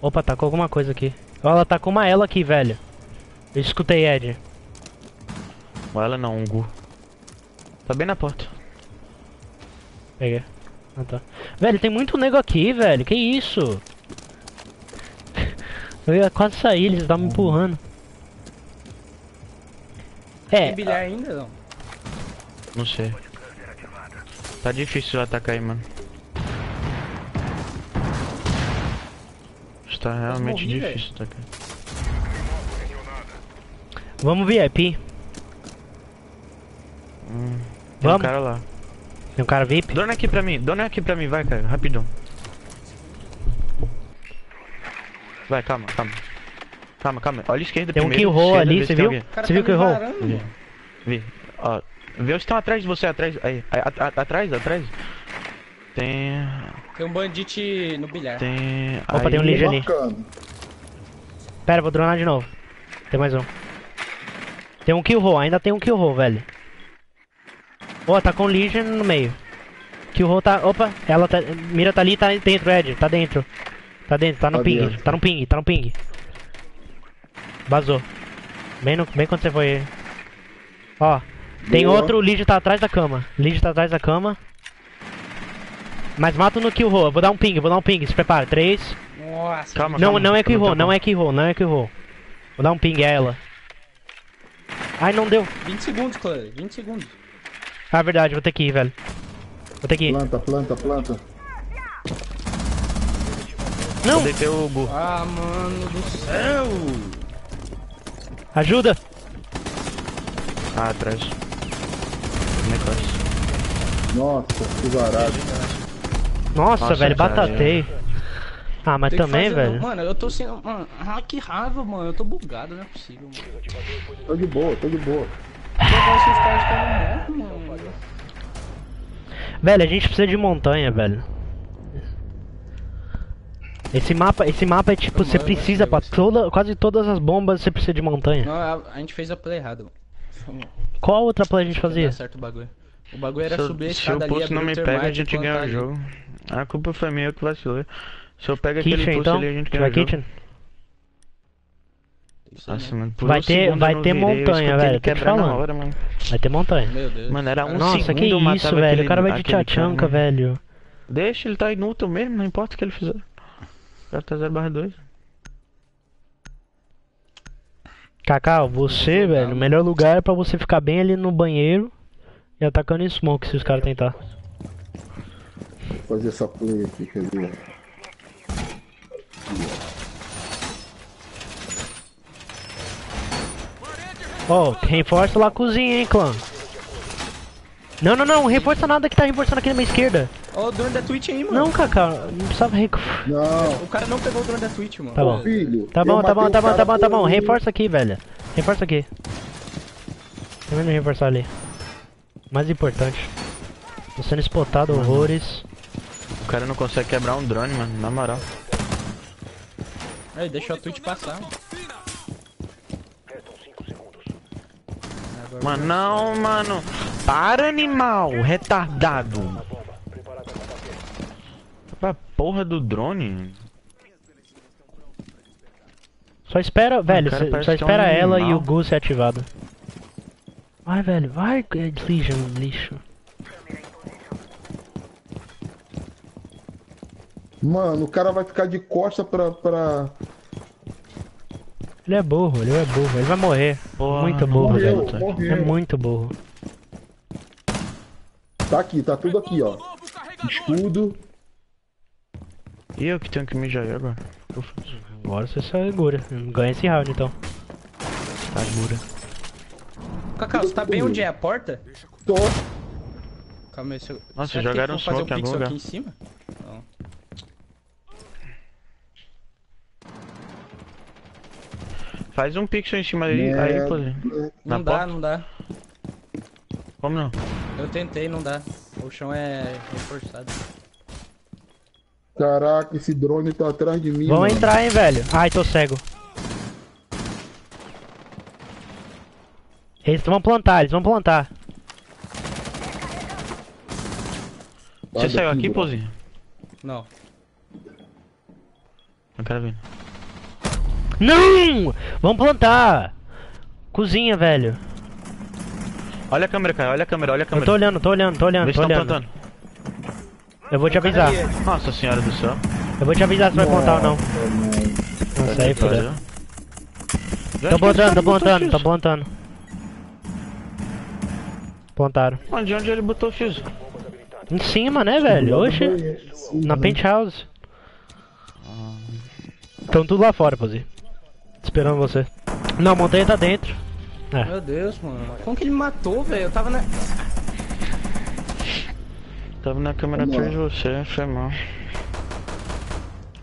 Opa, tacou alguma coisa aqui. Ó, ela tacou uma ela aqui, velho. Eu escutei, Ed. Ou ela não, um Gu. Tá bem na porta. Peguei. Ah, tá. Velho, tem muito nego aqui, velho. Que isso? Eu ia quase sair, eles estavam me empurrando. Tem É, bilhar ainda, não? Não sei. Tá difícil atacar aí, mano. Está realmente morri, difícil atacar. vamos VIP. Tem um Vamos. cara lá. Tem um cara VIP? Dona aqui pra mim, dona aqui pra mim, vai, cara, rapidão. Vai, calma, calma. Calma, calma. Olha a esquerda Tem um primeiro. kill roll ali, você tem viu? Você viu tá que Vi. mano. Vi. Ó, vê os que estão atrás de você, atrás. Aí, aí, a- a- atrás, atrás. Tem. Tem um bandit no bilhar. Tem. Opa, aí, tem um Legion ali. Pera, vou dronar de novo. Tem mais um. Tem um kill roll, ainda tem um kill roll, velho. Ó, tá com Legion no meio. Kill roll tá. Opa, ela tá. Mira tá ali, tá dentro, Ed. Tá dentro. Tá dentro, tá no Tá ping. dentro. Tá no ping, tá no ping. Vazou. Bem, no, bem quando você foi. Ó, tem Boa. outro, o Legion tá atrás da cama. Legion tá atrás da cama. Mas mata no kill roll. Vou dar um ping, vou dar um ping. Se prepara. 3, Nossa, Calma, não, calma. não é que tá roll, não é que roll, não é que roll. Vou dar um ping a ela. Ai, não deu. 20 segundos, Clay. 20 segundos. Ah, verdade, vou ter que ir, velho. Vou ter que ir. Planta, planta, planta. Não, Eu deitei o. Ah, mano do céu. ajuda. Ah, atrás. Necross. Nossa, que varado. Nossa, Nossa, velho, cara, batatei. Ah, mas Tem que também, fazer- velho. Mano, eu tô sendo. Mano, ah, que raiva, mano. Eu tô bugado, não é possível, mano. Tô de boa, tô de boa. Eu morro, mano. Velho, a gente precisa de montanha, velho. Esse mapa, esse mapa é tipo, você vai precisa pra vai toda, quase todas as bombas você precisa de montanha. Não, a, a gente fez a play errada, mano. Qual outra play a gente fazia? certo o bagulho. O bagulho era Se, subir a se o escada ali, pulso não me pega, a gente ganha o jogo. A culpa foi minha, eu que vacilei. Se eu pego aquele Kitchen pulso então? ali, a gente Vai ganha o jogo. kitchen? Nossa, né? mano, por Vai um ter- segundo vai ter virei, montanha, velho, tô te quebrar na falando. hora, mano. Vai ter montanha. Meu Deus. Mano, era um Nossa, segundo que eu isso, velho. aquele- O cara vai de aquele tchatchanca, mano. velho. Deixa, ele tá inútil mesmo, não importa o que ele fizer. O cara tá 0 barra 2. Cacau, você, velho, o melhor lugar é pra você ficar bem ali no banheiro e atacando em smoke se os caras tentar. Vou fazer essa play aqui, quer ver? Ó, reforça lá a cozinha, hein, clã. Não, não, não, reforça nada que tá reforçando aqui na minha esquerda. Ó, o drone da Twitch aí, mano. Não, Cacau, não precisava reforçar. Não, O cara não pegou o drone da Twitch, mano. Tá bom. filho. Tá bom, tá bom, tá o bom, tá bom, tá bom. por um. Reforça aqui, velho. Reforça aqui. Tá vendo reforçar ali? Mais importante. Tô sendo spotado horrores. O cara não consegue quebrar um drone, mano, na moral. Aí, deixa a Twitch passar. mano. Restam 5 segundos. Agora Mano, não, mano. Para, animal, retardado. Bomba. Preparada pra bater. Pra porra do drone. Só espera, velho, cara só é um espera ela e animal. o Gu ser ativado. Vai, velho, vai, Legion, lixo. Mano, o cara vai ficar de costa pra. pra... Ele é burro, ele é burro, ele vai morrer. Porra, muito burro, morreu, velho. morreu. É muito burro. Tá aqui, tá tudo aqui, ó. Escudo. E eu que tenho que mijar aí agora. O que eu faço? Agora você segura. Ganha esse round então. Segura. Cacau, você tá bem onde é a porta? Tô. Calma aí, se eu... Nossa, Será que jogaram como fazer um pixel aqui em cima? Não. Faz um pixel em cima dele, É, aí, pô. Não Na dá, porta? não dá. Como não? Eu tentei, não dá. O chão é reforçado. Caraca, esse drone tá atrás de mim. Vamos entrar, hein, velho. Ai, tô cego. Eles vão plantar, eles vão plantar. Você Sai saiu aqui. Pozinho? Não. Não quero ver. Não! Vamos plantar! Cozinha, velho. Olha a câmera, cara, olha a câmera, olha a Eu câmera. tô olhando, tô olhando, tô olhando, Vê se tô estão olhando. plantando. Eu vou te avisar. Nossa senhora do céu. Eu vou te avisar se vai plantar ou não. Nossa, aí fodeu. Tô plantando, tô plantando, tô plantando. Plantaram. Mano, de onde ele botou o fio? Em cima, né, velho? Oxe. Na penthouse. Estão tudo lá fora, Pozi. Esperando você. Não, a montanha tá dentro. É. Meu Deus, mano. Como que ele me matou, velho? Eu tava na. Tava na câmera atrás de você, foi mal.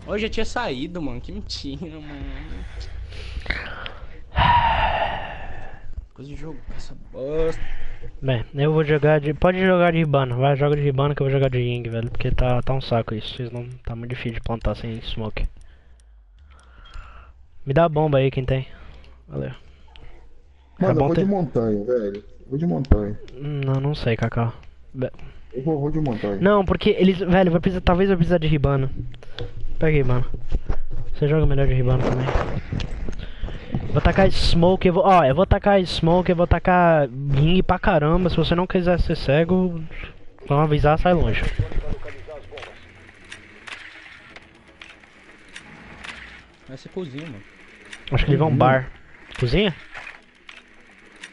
Hoje eu tinha saído, mano. Que mentira, mano. Coisa de jogo, essa bosta. Bem, eu vou jogar de. Pode jogar de Ribana. Vai, joga de Ribana que eu vou jogar de Ying, velho. Porque tá, tá um saco isso. Vocês não. Tá muito difícil de plantar sem smoke. Me dá a bomba aí, quem tem. Valeu. Mano, bom eu vou ter- de montanha, velho. Vou de montanha. Não, não sei, Cacau. Be- Eu vou, vou de montanha. Não, porque eles. Velho, vai precisar, talvez vai precisar de Ribana. Pega Ribana. Você joga melhor de Ribana também. Vou tacar smoke, eu vou. Ó, eu vou tacar smoke, eu vou tacar Ying pra caramba. Se você não quiser ser cego, vamos avisar, sai longe. Pra localizar as bombas. Vai ser cozinha, mano. Acho que eles vão bar. Cozinha?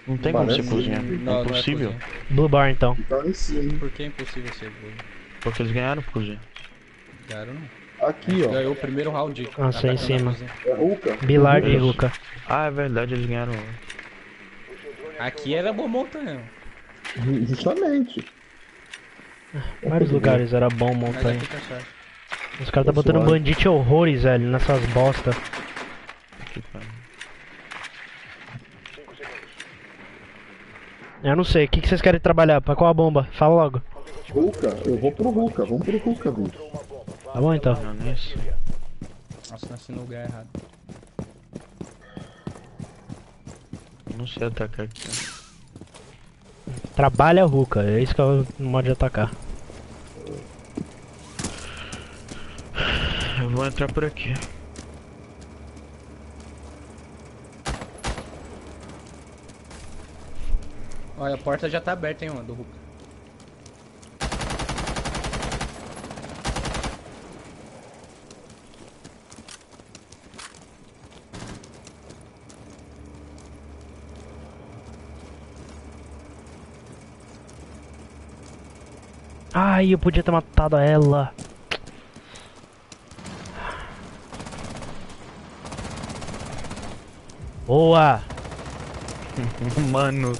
Não tem como Parece você cozinhar. Não, É não é impossível. cozinha. Blue bar então. Em cima. Por que é impossível ser cozinha? Porque eles ganharam por cozinhar. Ganharam não. Aqui, ó. Ganhou o primeiro round. de- Ah, sei, em cima. É Ruka. Bilar e Ruka. Ah, é verdade, eles ganharam. Aqui era boa montanha. Justamente. Vários lugares era bom montanha. tá. Os caras tá botando bandite horrores, velho, nessas bosta. Que pariu. Cinco segundos. Eu não sei, o que, que vocês querem trabalhar? Pra qual a bomba? Fala logo. Ruka, eu vou pro Ruka, vamos pro Ruka, bomba. Tá bom então. Não, nem sei. Nossa, nasci no lugar errado. Não sei atacar aqui. Trabalha Ruka, é isso que é o modo de atacar. Eu vou entrar por aqui. Olha, a porta já tá aberta, hein, mano, do Hulk. Ai, eu podia ter matado ela. Boa! Mano,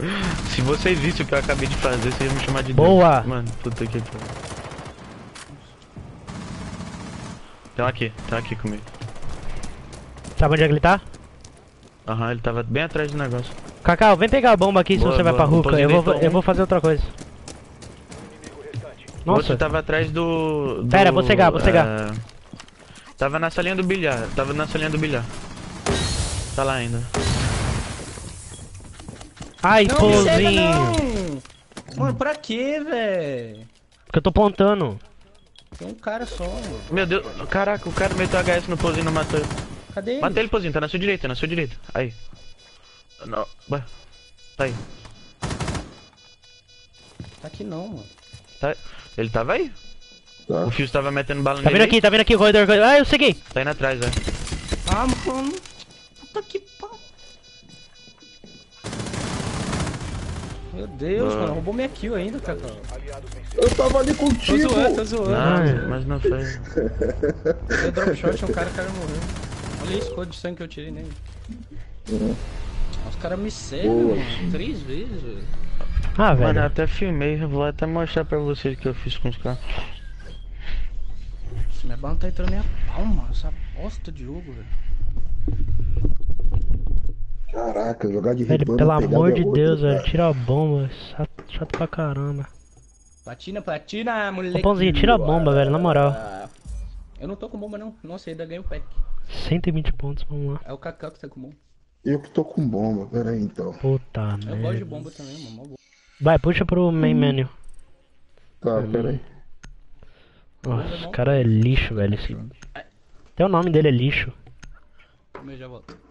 se vocês vissem o que eu acabei de fazer, vocês iam me chamar de Boa! Deus. Mano, puta que pariu. Tem um aqui, tem um aqui comigo. Sabe onde é que ele tá? Aham, ele tava bem atrás do negócio. Cacau, vem pegar a bomba aqui se Boa, você vai boa. pra Ruka. Eu vou, eu vou fazer outra coisa. Nossa, tava atrás do. do Pera, vou cegar, vou cegar. é, Tava na salinha do bilhar, tava na salinha do bilhar. Tá lá ainda. Ai, Não, pôzinho. não! Mano, pra quê, velho? Porque eu tô pontando. Tem um cara só, mano. Meu Deus, caraca, o cara meteu HS no pozinho e não matou ele. Cadê ele? Matei ele, pozinho, tá na sua direita, na sua direita. Aí. Não, ué. Tá aí. Tá aqui não, mano. Tá... Ele tava aí. Tá. O Fio tava metendo bala Tá nele. vindo aqui, tá vindo aqui, corredor, corredor. Ah, eu segui. Tá indo atrás, é. Ah, mano. Puta que Meu Deus, mano. Roubou minha kill ainda, vencidos. Eu tava ali Tô contigo! zoando, tô zoando. Não, mas não foi. Deu drop shot, um cara, o cara morreu. Olha isso, quanto de sangue que eu tirei nele. Os caras me cegam, mano. Três vezes, velho. Ah, Mano, eu velho. até filmei, eu vou até mostrar pra vocês o que eu fiz com os caras. Nossa, minha bala não tá entrando nem a pau, mano. Essa bosta de jogo, velho. Caraca, jogar de Velho, ribana pelo amor é de Deus, velho. Tira a bomba. Chato, chato pra caramba. Platina, platina, moleque. Pãozinho, tira a bomba, velho, na moral. Eu não tô com bomba, não. Nossa, ainda ganhei o pack. 120 pontos, vamos lá. É o Cacau que tá com bomba. Eu que tô com bomba, pera aí então. Puta Eu gosto de merda. bomba também, mano. Vai, puxa pro main menu. Tá, pera aí. Nossa, esse cara é lixo, velho. Esse... Até o nome dele é lixo. Eu já volto.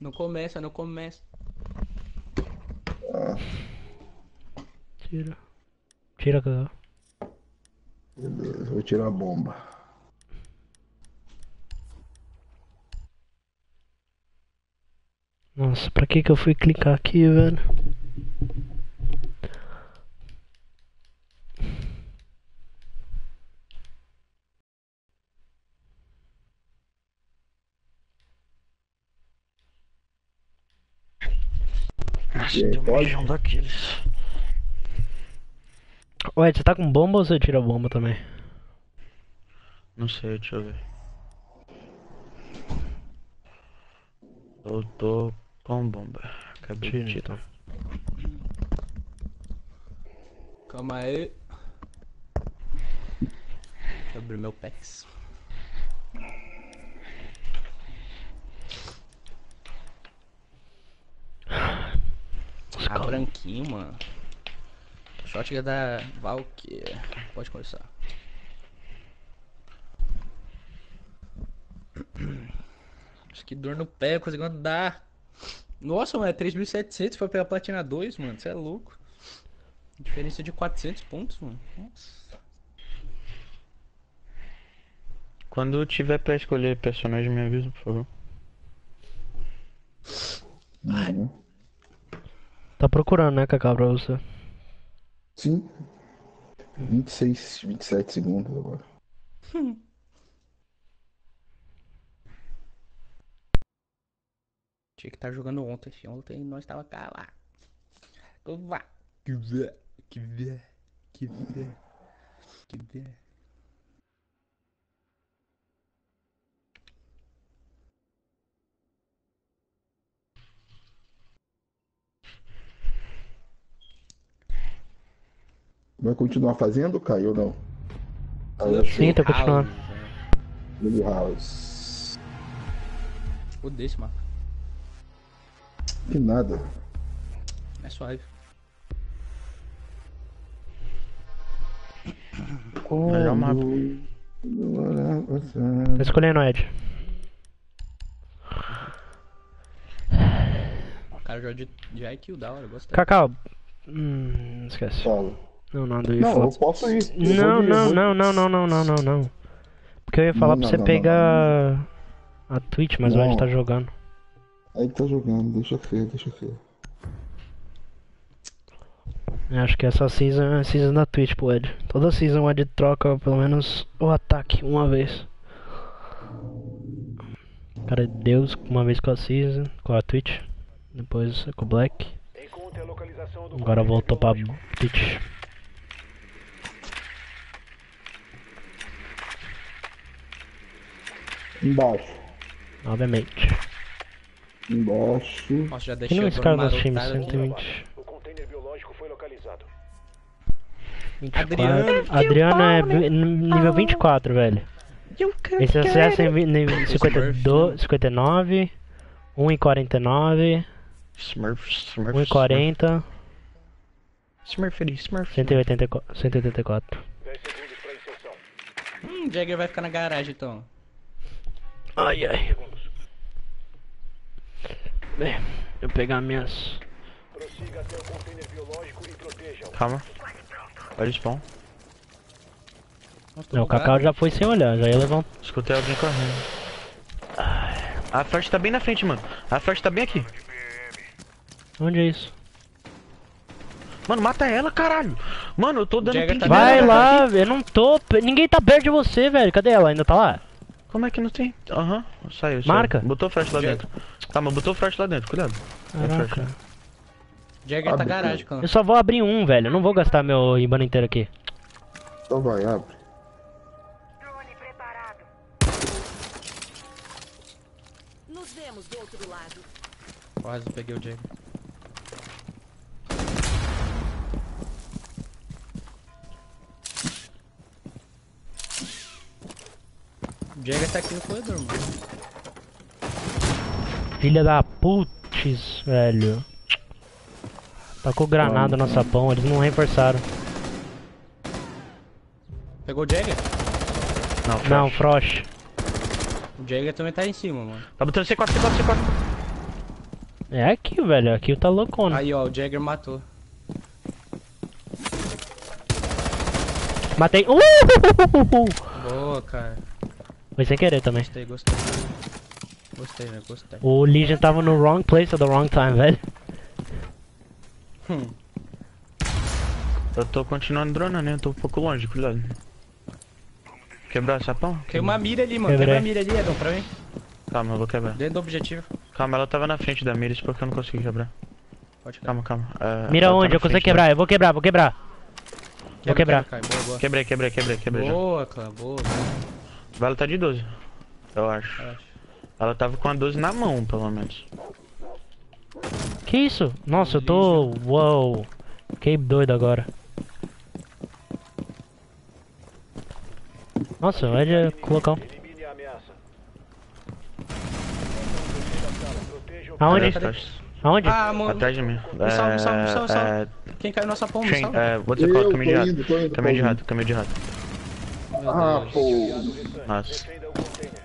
Não começa, não começa. Tira. Tira, cara. Beleza, vou tirar a bomba. Nossa, pra que que eu fui clicar aqui, velho? Tem um daqueles. Ué, você tá com bomba ou você tira bomba também? Não sei, deixa eu ver. Eu tô com bomba. Acabei de Tira, tirar. Calma aí. Deixa eu abrir meu packs. Ah, branquinho, mano. Shotgun da Valkyrie. Pode começar. Acho que dor no pé, consegui andar. Nossa, mano, é 3.700 foi pela Platina 2, mano. Você é louco. Diferença de 400 pontos, mano. Nossa. Quando tiver pra escolher personagem, me avisa, por favor. Uhum. Tá procurando, né, Cacau, pra você? Sim. 26, 27 segundos agora. Tinha que estar jogando ontem. Ontem nós tava cá lá. Vá. Que vé, que vé, Que fé. Que fé. Vai continuar fazendo, Caio, ou não? Aí. Sim, tá continuando. Clube House. Odeio esse mapa. Que nada. É suave. Melhor mapa. Tô escolhendo Ed. O cara joga de, de IQ da hora, gostei. Cacau. Hum, esquece. Fala. Não, não, do Não, eu posso ir. Eu Não, de- não, não, não, não, não, não, não, não. Porque eu ia falar Não, pra não, você não, pegar a Twitch, mas o Ed Não. tá jogando. Aí tá jogando, deixa ser, deixa. Eu acho que essa season é a season da Twitch pro Ed. Toda season o Ed troca pelo menos o ataque uma vez. Cara, é Deus uma vez com a season, com a Twitch. Depois com o Black. Agora voltou pra. Twitch. Embaixo. Obviamente. Embaixo. Nossa, já Que deixei não o esse cara marotado aqui. 120. O container biológico foi localizado. 24. Adriano. Adriano é vi- nível 24, velho. Esse acesso é nível 52, 59, 1,49, Smurf, Smurf. 1,40, Smurfity, Smurf. 184. 184. 10 segundos para inserção. Hum, Jagger vai ficar na garagem então. Ai, ai. Bem, eu pegar minhas. Prossiga até o container biológico e proteja-o. Calma. Olha o spawn. Não, o. Cacau já foi sem olhar, já ia levar um. Escutei alguém correndo. A flash tá bem na frente, mano. A flash tá bem aqui. Onde é isso? Mano, mata ela, caralho. Mano, eu tô dando pink tá Vai lá, eu não tô. Ninguém tá perto de você, velho. Cadê ela? Ainda tá lá? Como é que não tem? Aham, saiu, saiu. Marca. Botou flash lá dentro. Calma, botou flash lá dentro, cuidado. Caraca. Jagger tá garagem, cara. Eu só vou abrir um, velho. Eu não vou gastar meu IBAN inteiro aqui. Então vai, abre. Drone preparado. Nos vemos do outro lado. Quase peguei o Jagger. Jagger tá aqui no corredor, mano. Filha da putz, velho. Tacou granada no sapão, eles não reforçaram. Pegou o Jagger? Não, flash. Não, Frost. O Jagger também tá em cima, mano. Tá botando C4, C4, C4. É aqui, velho. Aqui tá loucona. Aí, ó, o Jagger matou. Matei. Uh! Boa, cara. Foi sem querer também. Gostei, gostei. Gostei, velho, gostei. O Legion tava no wrong place at the wrong time, velho. Hum. Eu tô continuando dronando, né? Eu tô um pouco longe, cuidado. Quebrar o sapão? Tem uma mira ali, mano. Quebrei. Quebra a mira ali, Edon, pra mim. Calma, eu vou quebrar. Dentro do objetivo. Calma, ela tava na frente da mira, isso porque eu não consegui quebrar. Pode quebrar. Calma, calma. É, Mira tá onde? na Eu consigo quebrar, eu vou quebrar, vou quebrar. Vou quebrar. Quebra, Boa, boa. né? Quebrei, quebrei, quebrei, quebrei já. Boa, cara, boa. Ela tá de 12, eu acho. Acho. Ela tava com a 12 na mão, pelo menos. Que isso? Nossa, eu tô. Uou. Fiquei doido agora. Nossa, o é a ameaça. Proteja o Aonde? É, Aonde? Ah, mano. atrás de mim. Me salva, me salva, me salva, me salva. É, Quem caiu nossa pomba, train, salva. é, what's it called? Caminho de rato. Caminho de rato, caminho de rato. Ah, pô. Nossa.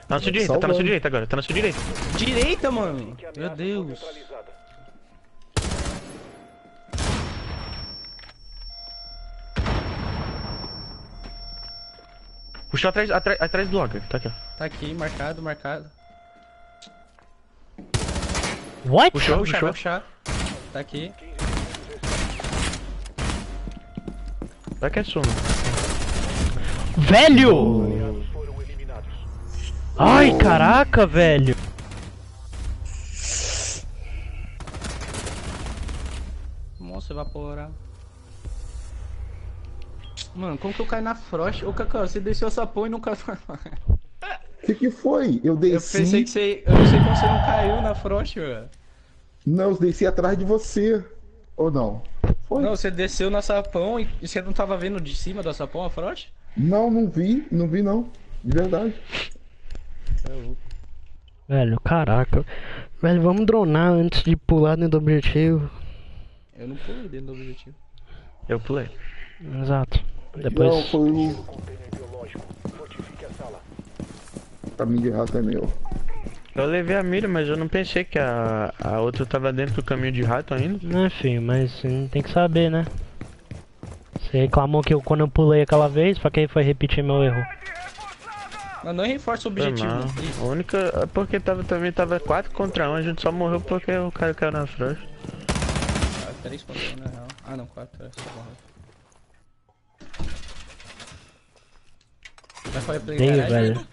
Tá na sua direita, tá na sua direita agora, tá na sua direita. Direita, mano. Meu Deus. Puxou atrás, atrás, atrás do locker, tá aqui, ó. Tá aqui, marcado, marcado. What? Puxou, Puxa, vai puxou. puxar. Tá aqui. Vai que é suma. Velho! Aliados foram eliminados. Ai, caraca, velho. Monstro evaporar. Mano, como que eu caí na Frost? Ô, Cacau, você desceu essa porra e nunca. O que, que foi? Eu Eu desci. pensei que você. Eu não sei como você não caiu na Frost, velho. Não, eu desci atrás de você. Ou não? Foi? Não, você desceu na sapão e e você não tava vendo de cima da sapão a Frost? Não, não vi, não vi não. De verdade. Velho, caraca. Velho, vamos dronar antes de pular dentro do objetivo. Eu não pulei dentro do objetivo. Eu pulei. Exato. Depois. Não, foi o caminho de rato é meu. Eu levei a mira, mas eu não pensei que a, a outra tava dentro do caminho de rato ainda. Né, filho, mas tem que saber, né? Você reclamou que eu, quando eu pulei aquela vez, pra que foi repetir meu erro? Mas não reforça o objetivo, não. A única. é Porque tava, também tava 4 contra 1, a gente só morreu porque o cara caiu na frente. Ah, três contra um, na real. Ah, não, quatro. É só morrer. Vai fazer play Dei, garagem? velho.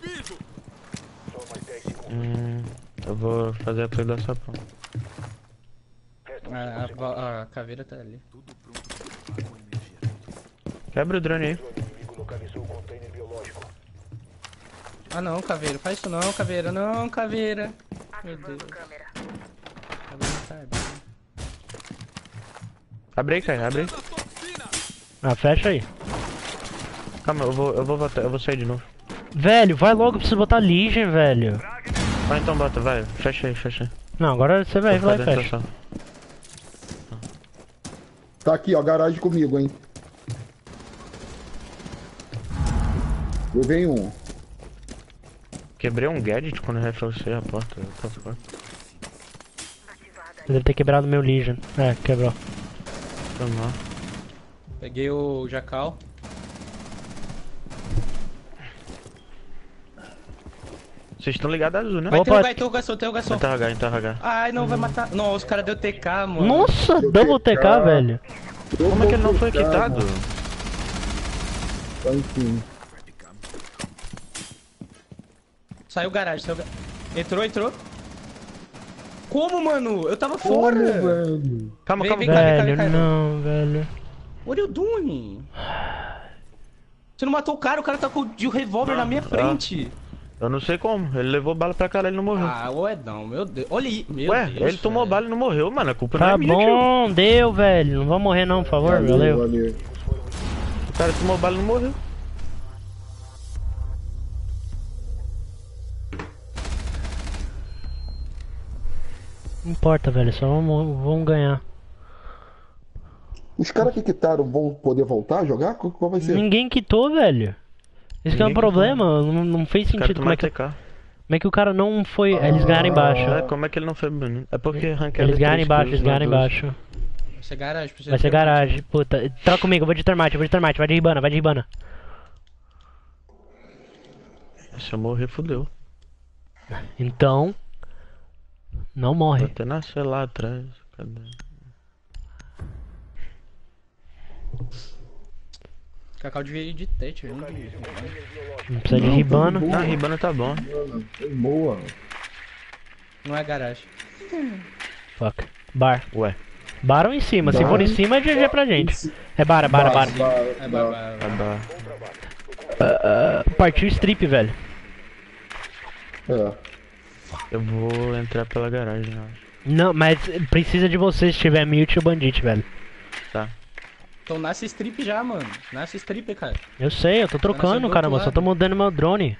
Só mais 10 segundos. Hum, eu vou fazer a play da sapão. A, 5 a, a, a caveira tá ali. Quebra o drone aí. Ah não, caveira. Faz isso não, caveira. Não, caveira. Meu Deus. Caveira. Abre aí, Caio, abre aí. Ah, fecha aí. Calma, eu vou, eu vou eu vou sair de novo. Velho, vai logo, eu preciso botar Legion, velho. Vai então, bota, vai. Fecha aí, fecha aí. Não, agora você vai, vai, dentro fecha. Tá aqui, ó, garagem comigo, hein. Venho um. Quebrei um gadget quando eu reforcei a porta. eu tô fora. Você deve ter quebrado meu Legion. É, quebrou. Mal. Peguei o jacal. Vocês estão ligados azul, né? Vai Opa. ter o Gaitão, gastou, tem o gastou. Interrogar, interrogar. Ai, não, vai matar. Nossa, os caras deu TK, mano. Nossa, double TK, TK. velho. Como é que ele não foi quitado? Tá, enfim. Saiu garagem, saiu garagem. Entrou, entrou. Como, mano? Eu tava Como, fora. velho? Calma, Vem, calma, vem calma. cá, vem cá, Velho, vem cá. não, velho. What you doing? Você não matou o cara, o cara tá com o de revólver na minha frente. Eu não sei como. Ele levou bala pra caralho e não morreu. Ah, o Edão, meu Deus. Olha aí, meu Ué, Deus. ele tomou velho. bala e não morreu, mano. A culpa não Tá é minha, tio. bom, deu, velho. Não vamos morrer não, por favor, valeu. valeu. O cara tomou bala e não morreu. Não importa, velho, só vamos, vamos ganhar. Os caras que quitaram vão poder voltar a jogar? Qual, vai ser? Ninguém quitou, velho. Esse que é o Ninguém problema, não, não fez sentido. Como é, que, como é que o cara não foi. Eles ganharam embaixo. É, como é que ele não foi bonito? É porque ranqueado Eles é ganharam três embaixo, eles ganharam embaixo. Vai ser garagem, precisa Vai ser garagem, puta. Troca comigo, eu vou de termite, eu vou de termite, vai de ribana, vai de ribana. Se eu morrer, fudeu. Então. Não Vou morre. até nascer lá atrás. Cadê? Cacau devia ir de tete, velho. não precisa de ribana. Não, a Ribana tá bom. Boa. Não é garagem. Fuck. Bar. Ué, Bar ou em cima? Se Bar. for em cima é GG pra gente. É bar, é bar, é bar. É babá. tá bom. Partiu strip, velho. É. Eu vou entrar pela garagem, eu acho. Não, mas precisa de você se tiver mute ou bandit, velho. Tá. Então nasce strip já, mano. Nasce strip, cara. Eu sei, eu tô do trocando, outro caramba, só tô mudando meu drone.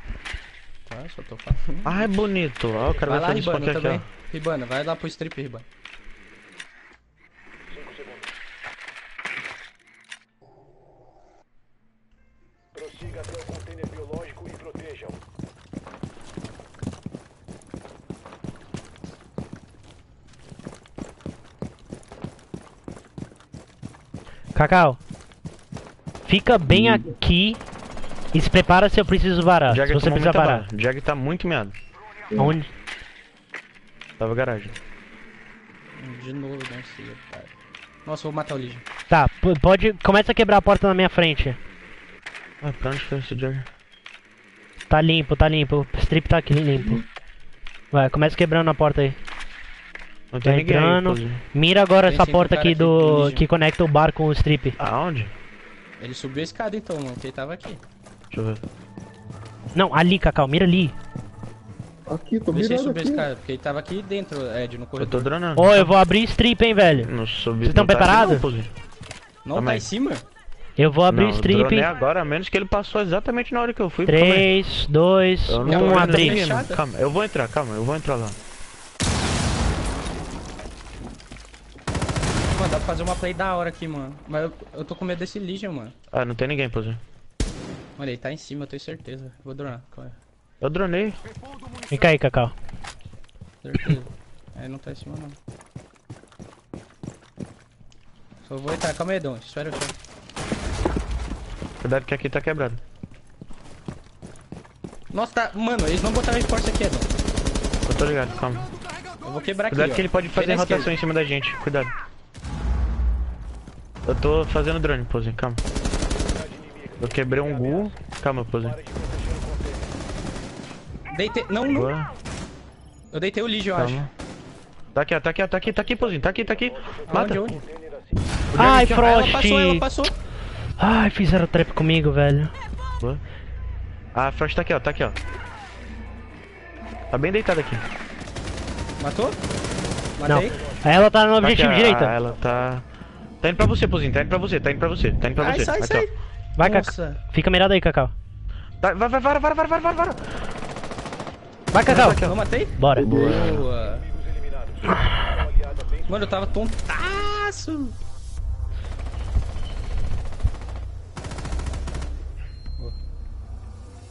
Tá, só tô falando. Ah, é bonito. Ó, o cara Vai vai, lá, fazer Ribana, aqui, também. ó. Ribana, vai lá pro strip, Ribana. 5 segundos. Prossiga até o container biológico e protejam. Cacau, fica bem aqui e se prepara se eu preciso varar. Jag se você tomou precisar muita varar. bala. Jag tá muito meado. Onde? Tava garagem. De novo, não sei, cara. Nossa, vou matar o Legion. Tá, pode. Começa a quebrar a porta na minha frente. Ah, pra onde foi esse Jag? Tá limpo, tá limpo. O strip tá aqui limpo. Vai, começa quebrando a porta aí. Não Tá ninguém aí, entrando. inclusive. Mira agora Tem essa porta aqui aqui, do. Legion. que conecta o bar com o strip. Aonde? Ele subiu a escada então, mano, porque ele tava aqui. Deixa eu ver. Não, ali, Cacau, mira ali. Aqui, tô ele mirando subiu a aqui. escada, porque ele tava aqui dentro, Ed, no Eu tô corredor. dronando. Ô, eu vou abrir strip, hein, velho. Não subi. Vocês tão não tá aqui preparados? não. Não, tá aí. em cima? Eu vou abrir não, strip. dronei agora, a menos que ele passou exatamente na hora que eu fui. calma aí. 3, 2, Eu não tô 1, vendo abrir. ninguém, mano. Fechada. Calma, eu vou entrar, calma, eu vou entrar lá. Mano, dá pra fazer uma play da hora aqui, mano. Mas eu, eu tô com medo desse Legion, mano. Ah, não tem ninguém, Pozinho. Olha, ele tá em cima, eu tenho certeza. Vou dronar, calma aí. Eu dronei. Vem cá aí, Cacau. Certeza. é, não tá em cima não. Só vou entrar, calma aí, Dom. Espera chegar. Cuidado que aqui tá quebrado. Nossa, tá. Mano, eles não botaram reforço aqui, Edon. Eu tô ligado, calma. Eu vou quebrar aqui. Cuidado ó. que ele pode fazer rotação esquerda. em cima da gente. Cuidado. Eu tô fazendo drone, Pozinho, calma. Eu quebrei um gul. Calma, Pozinho. Deitei. Não, não. Boa, Eu deitei o Legion, eu acho. calma. Tá aqui, ó, tá aqui, ó, tá aqui, tá aqui, Pozinho, tá aqui, tá aqui. Mata. Aonde, onde? Ai, Ah, ela Frost. passou, ela passou. Ai, fizeram trap comigo, velho. Boa. Ah, a Frost tá aqui, ó, tá aqui, ó. Tá bem deitado aqui. Matou? Não. Matei. Ela tá no Tá aqui, objetivo, ah, direita. Ela tá. Tá indo pra você, Pozinho, tá indo pra você, tá indo pra você, tá indo pra você. Sai, sai, sai. Vai, Cacau. Fica mirado aí, Cacau. Tá, vai, vai, vara, vara, vara, vara. Vai, Cacau. Eu matei? Bora. Boa. Mano, eu tava tontaço.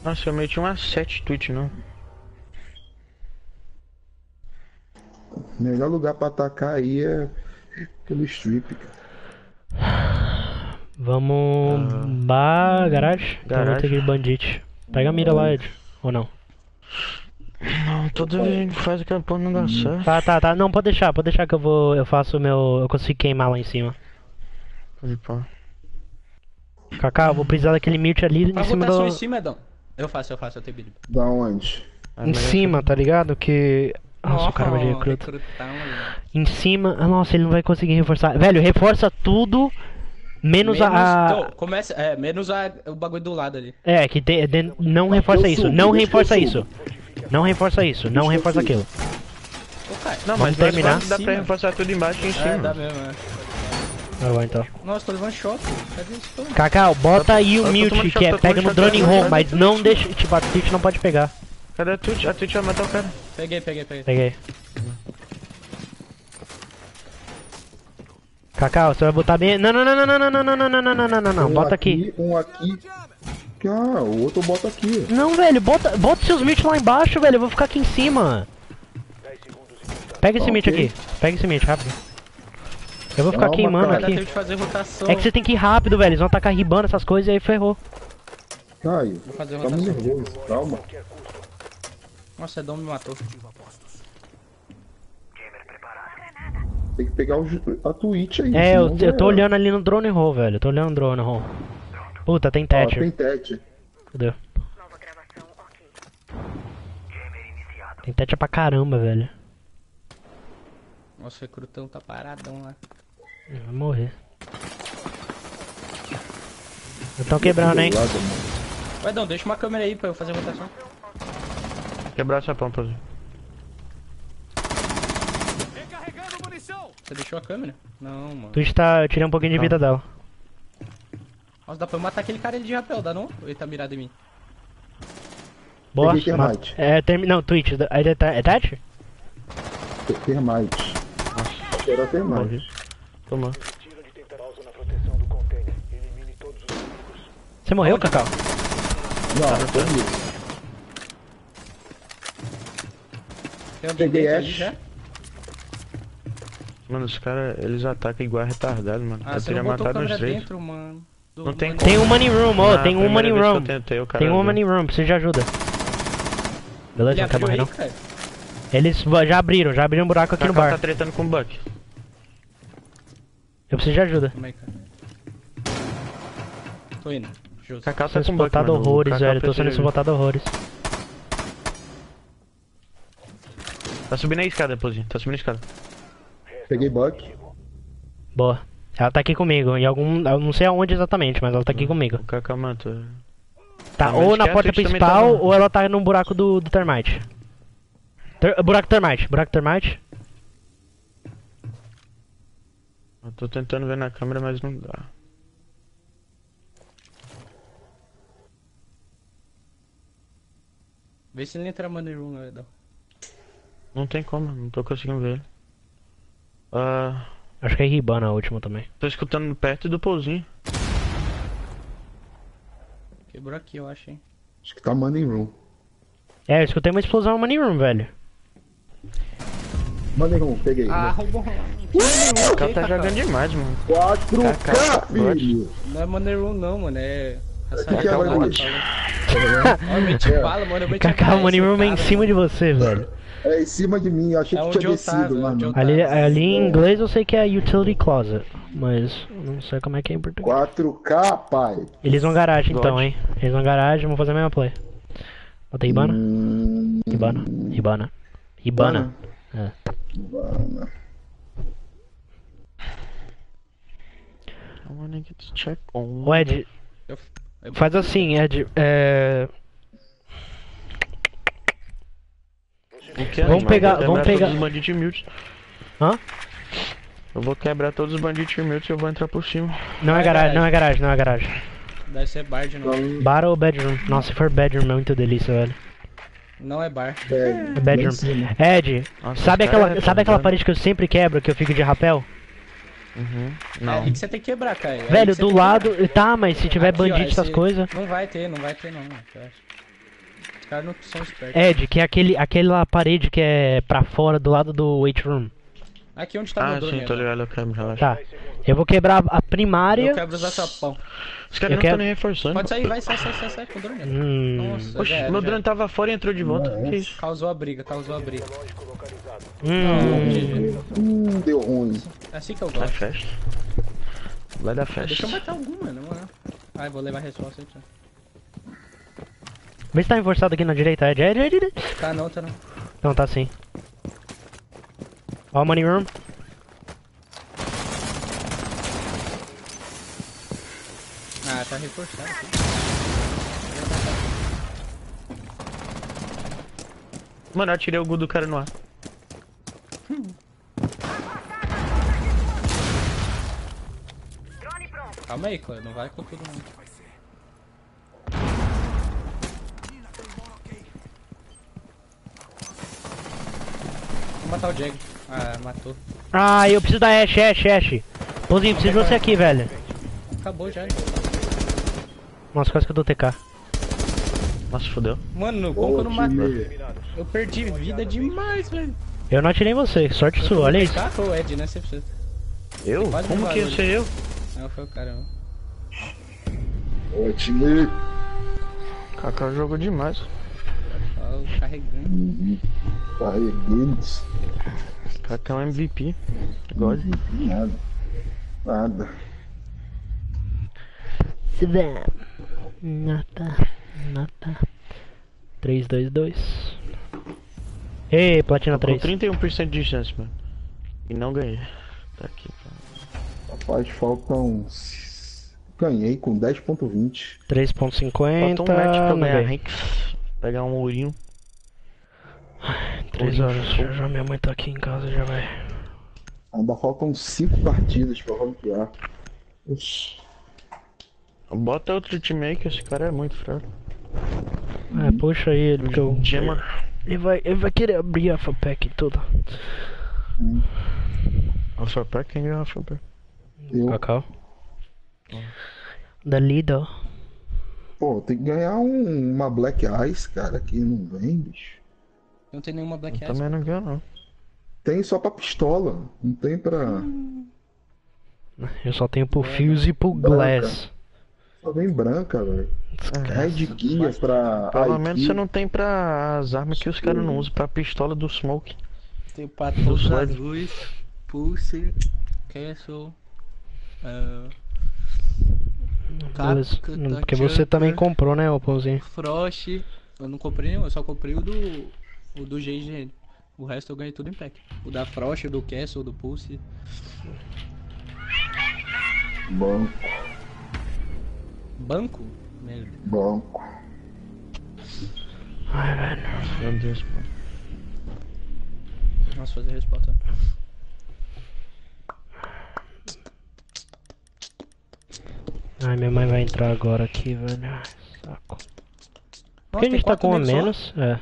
Nossa, eu meti uma 7 tweet, não. Melhor lugar pra atacar aí é pelo strip, cara. Vamos. Ba... Garagem? Então vou Garagem. ter que ir bandite. Pega a mira lá, Ed. Ou não? Não, toda vez a gente faz aquela porra não dá certo. Tá, tá, tá. Não, pode deixar, pode deixar que eu vou. Eu faço o meu. Eu consigo queimar lá em cima. Pode pá. Cacau, eu vou precisar daquele mute ali Pra em cima do. em cima, Edão. Eu faço, eu faço, eu tenho bíblia. Da onde? Ah, Em mas- cima, tá ligado? Que. Nossa, o cara vai de recruta. recrutão. Em cima. Ah, nossa, ele não vai conseguir reforçar. Velho, reforça tudo. Menos, a. Então, começa, é, menos a, o bagulho do lado ali. É, que tem. de- Não reforça isso. Não reforça isso. Não reforça isso. Não reforça aquilo. Não, Vamos mas terminar. terminar. dá pra reforçar tudo embaixo e em É, cima. dá mesmo, é. Tá bom, então. Nossa, tô levando choque. Cadê isso? Tô... Cacau, bota aí o mute, que é pega no drone home, mas não deixa. Tipo, a Twitch não pode pegar. Cadê a Twitch? A Twitch vai matar o cara. Peguei, peguei, peguei. Peguei. Cacau, você vai botar bem. Não, não, não, não, não, não, não, não, não, não, não, não, não, não, não. Um Bota aqui. Um aqui. Ah, o outro bota aqui. Não, velho, bota, bota seus mute lá embaixo, velho. Eu vou ficar aqui em cima. Pega esse Ah, mute ok. aqui. Pega esse mute, rápido. Eu vou ficar queimando aqui. É que você tem que ir rápido, velho. Eles vão atacar ribando essas coisas e aí ferrou. Caio, Vou fazer tá muito rotação. nervoso. Calma. Nossa, Edão me matou. Tem que pegar o, a Twitch aí. É, eu, eu tô olhando ali no drone roll, velho. Eu tô olhando no drone roll. Puta, tem Thatcher. tem tete. Fudeu. Nova gravação, ok. Tem Thatcher pra caramba, velho. Nossa, o recrutão tá paradão lá. Vai morrer. Estão quebrando, hein? Lado. Vai, Edão, deixa uma câmera aí pra eu fazer rotação. Quebrar essa pompa. Você deixou a câmera? Não, mano. Twitch tá. Eu tirei um pouquinho de Tá. vida dela. Nossa, dá pra eu matar aquele cara ali de rapel, dá não? Ou ele tá mirado em mim? Boa. Peguei termite. É, termi... Não, Twitch. Aí é, tá- é? Ter- Termite. Acho que era termite. Toma. Você morreu, Cacau? Não, tô vivo. Tem alguém Peguei Ash. Mano, os caras, eles atacam igual retardado, mano. Ah, eu teria matado câmera três. dentro, mano. Do- Não tem. Tem um money room, ó. Na tem um money room. Tentei, Tem um money room, precisa de ajuda. Beleza, Ele não quer morrer não. cara? Eles já abriram, já abriram um buraco aqui no Cacau tá bar. tretando com o Buck. Eu preciso de ajuda. Cara. Tô indo. Justo. Tá sendo com Buck, horrores, velho. Tô sendo precisa de- spotado horrores. Tá subindo a escada, Pozinho. Tá subindo a escada. Peguei Buck. Boa. Ela tá aqui comigo, em algum. Eu não sei aonde exatamente, mas ela tá aqui comigo. O Kaká matou. Tá, Também ou na porta também principal, tá- ou ela tá num buraco do, do termite. Ter- buraco termite, buraco termite. Eu tô tentando ver na câmera, mas não dá. Vê se ele entra money room, Edão. Não tem como, não tô conseguindo ver ele. Ah, Acho que é Ribana a última também. tô escutando perto do pousinho. Quebrou aqui, eu acho, hein. Acho que tá Money Room. É, eu escutei uma explosão no Money Room, velho. Money Room, peguei. Ah, roubou. O cara tá jogando demais, mano. 4K, Kaká, filho! Não é money room, não, mano. É. que é money room? Mano. Eu meti Kaká, o bala Money Room é em cima de você, velho. É em cima de mim, eu achei É que tinha eu tava, descido, é mano. Ali, ali em inglês eu sei que é Utility Closet, mas não sei como é que é em português. 4K, pai. Eles vão garagem então, God. hein? Eles vão garagem, vão fazer a mesma play. Bota Ibana. Hum, Ibana. Ibana. Ibana. É. Ibana. I wanna get check on. Ed, faz assim, Ed. É... O que, Vamos pegar- vamos pegar- todos os bandidos humildes. Hã? Eu vou quebrar todos os bandidos humildes e eu vou entrar por cima. Não é garagem, não é garagem, não é garagem. Deve ser bar de novo. Bar ou bedroom? Nossa, se for bedroom é muito delícia, velho. Não é bar. Pega. É bedroom. Ed, Nossa, sabe aquela, é sabe aquela pesado. parede que eu sempre quebro, que eu fico de rapel? Uhum. É Não. ali que você tem que quebrar, cara. É Velho, do lado. quebrar. Tá, mas se tiver Aqui, ó, bandido, essas esse- coisas. Não vai ter, não vai ter não, eu acho. Os caras não são espertos. Ed, que é aquele, aquela parede que é pra fora do lado do weight room. Aqui onde tá Ah, meu drone. sim, tô ó. ligado, eu quebro, relaxa. Tá. Eu vou quebrar a primária. Eu quebro os açapão. Os caras não quero- nem reforçando. Pode sair, vai, sai, sai, sai, sai com o drone. Hum. Nossa, Oxe, era, meu já drone tava fora e entrou de volta. Que isso? Causou a briga, causou a briga. Hum. Hum, deu ruim. É assim que eu Vai gosto. festa. Vai dar Deixa eu festa. matar algum, mano, na moral. Ai, vou levar a resposta aí. tchau. Vê se tá reforçado aqui na direita, Ed. Ed, Ed, Ed. Tá não, tá não. Não, tá sim. Ó, o money room. Ah, tá reforçado. aqui. Mano, eu atirei o gu do cara no ar. Calma aí, Cleo, não vai com todo mundo. Vou matar o Jag. Ah, matou. Ah, eu preciso da Ash, Ash, Ash. Pãozinho, preciso de você aqui, velho. Acabou já. Nossa, quase que eu dou TK. Nossa, fodeu. Mano, como que eu não matei? Eu perdi vida demais, velho. Eu não atirei em você, sorte sua, olha isso. Tá, foi o Ed, né? 100%. Eu? Quase Como que vazou ser eu? Não, foi o cara. não. Ô, time. Kaká jogou demais. Só o carregando. Carregueiros. Kaká é um MVP. God. Nada. Nada. Nata, nata. 3, 2, 2. Ei, platina Com 3. 31% de chance, mano. E não ganhei. Tá aqui. Rapaz, faltam. Ganhei com 10.20. 3.50. Faltou um match pra ganhar. Pegar um ourinho. 3 horas, já, já minha mãe tá aqui em casa, já vai. Ainda faltam 5 partidas pra ranquear. Bota outro time aí que esse cara é muito fraco. É, puxa aí ele, porque eu... Gemmer. Ele vai, ele vai querer abrir a pack e tudo. Alpha Pack? Quem Alpha Pack? Eu, Cacau. Da Lidl. Pô, tem que ganhar um- uma Black Ice, cara, que não vem, bicho. Não tem nenhuma Black Ice. Também não ganhou, não. Tem só pra pistola, não tem pra. Eu só tenho pro Fuse e pro Branca. Glass. Só vem branca, velho. É. Red Guia pra. Pelo menos você não tem pra as armas que os caras não usam, pra pistola do Smoke. Tem pra todos Sled. azuis. Pulse. Castle. Uh, Beleza. Porque você também comprou, né, ô pãozinho? Frost. Eu não comprei nenhum, eu só comprei o do. O do GGN. O resto eu ganhei tudo em pack. O da Frost, o do Castle, o do Pulse. Banco, Banco? Merda. banco. Ai, velho. Meu Deus, pô. Nossa, fazer resposta. Ai, minha mãe vai entrar agora aqui, velho. Ai, Saco. Por que a gente tá com a menos? É.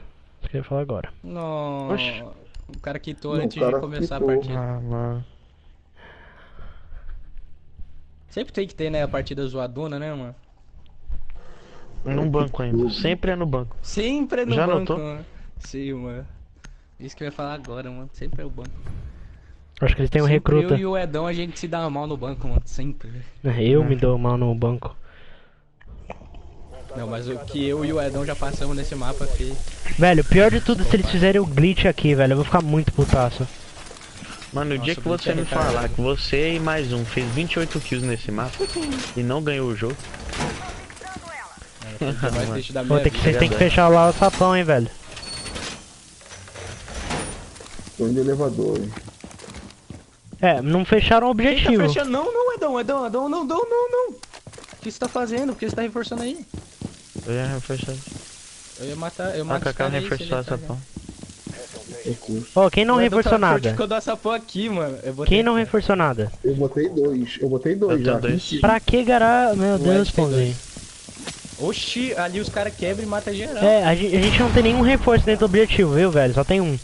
Isso que eu ia falar agora. Não. Oxi. O cara quitou Não, antes de começar quitou. a partida. Ah, mano. Sempre tem que ter, né, a partida zoadona, né, mano? No banco ainda. Sempre é no banco. Sempre é no Já banco, notou? mano. Sim, mano. Isso que eu ia falar agora, mano. Sempre é o banco. Acho que eles têm um Sempre recruta. Eu e o Edão, a gente se dá mal no banco, mano. Sempre. É, Eu me dou mal no banco. Não, mas o que eu e o Edão já passamos nesse mapa, fi. Velho, pior de tudo, se eles fizerem o glitch aqui, velho, eu vou ficar muito putaço. Mano, o Nossa, dia que o você é me falar que você e mais um fez 28 kills nesse mapa e não ganhou o jogo, É, o da Pô, tem que, vocês têm que fechar lá o sapão, hein, velho. Tô indo de elevador, hein. É, não fecharam o tá objetivo. fechando? Não, não, Edão, Edão, Edão, não, não, não, não. O que você tá fazendo? Por que você tá reforçando aí? eu ia reforçar. Eu ia matar, eu A mato reforçou essa tá pão. Ó, quem não O Edão reforçou tá nada? fortificando essa porra aqui, mano. Eu botei Quem não reforçou nada? Eu botei dois. Eu botei dois Eu já. dois. 25. Pra que gará? Meu O Deus, pãozinho. Oxi, ali os caras quebram e matam geral. É, a gente, a gente não tem nenhum reforço dentro do objetivo, viu, velho? Só tem um.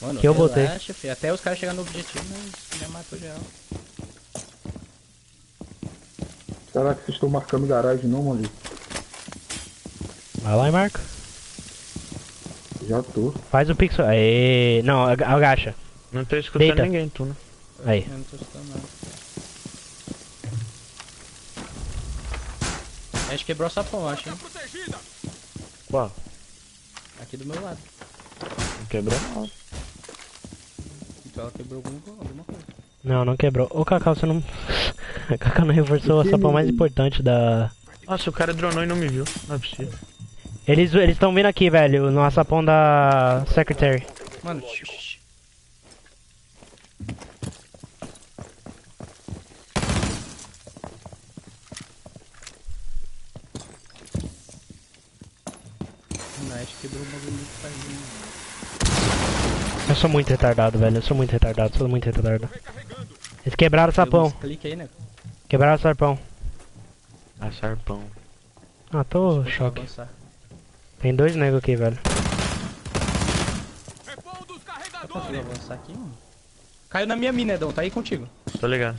Mano, que eu botei. relaxa, fi. Até os caras chegarem no objetivo, mas já matou geral. Caraca, vocês estão marcando garagem não, mano? Vai lá e marca. Já tô. Faz o pixel. Aê. Não, ag- agacha. Não tô escutando Deita. ninguém, tu, né? Aí. Eu não tô escutando nada. A gente quebrou essa pão, acho, hein? Qual? Aqui do meu lado. Não quebrou não. Ela quebrou alguma, alguma coisa. Não, não quebrou. Ô, Cacau, você não. Cacau não reforçou o sapão mais importante da. Nossa, o cara dronou e não me viu. Não é possível. Eles eles estão vindo aqui, velho, no sapão da Secretary. Mano, shh, shh. Não, acho que quebrou o bagulho muito fazendo. Eu sou muito retardado, velho. Eu sou muito retardado, sou muito retardado. Eles quebraram o sapão. Clique aí, né? Quebraram o sapão. Ah, sarpão. Ah, tô Vou choque. Tem dois negros aqui, velho. Consigo avançar aqui, mano? Caiu na minha mina, Edão. Tá aí contigo. Tô ligado.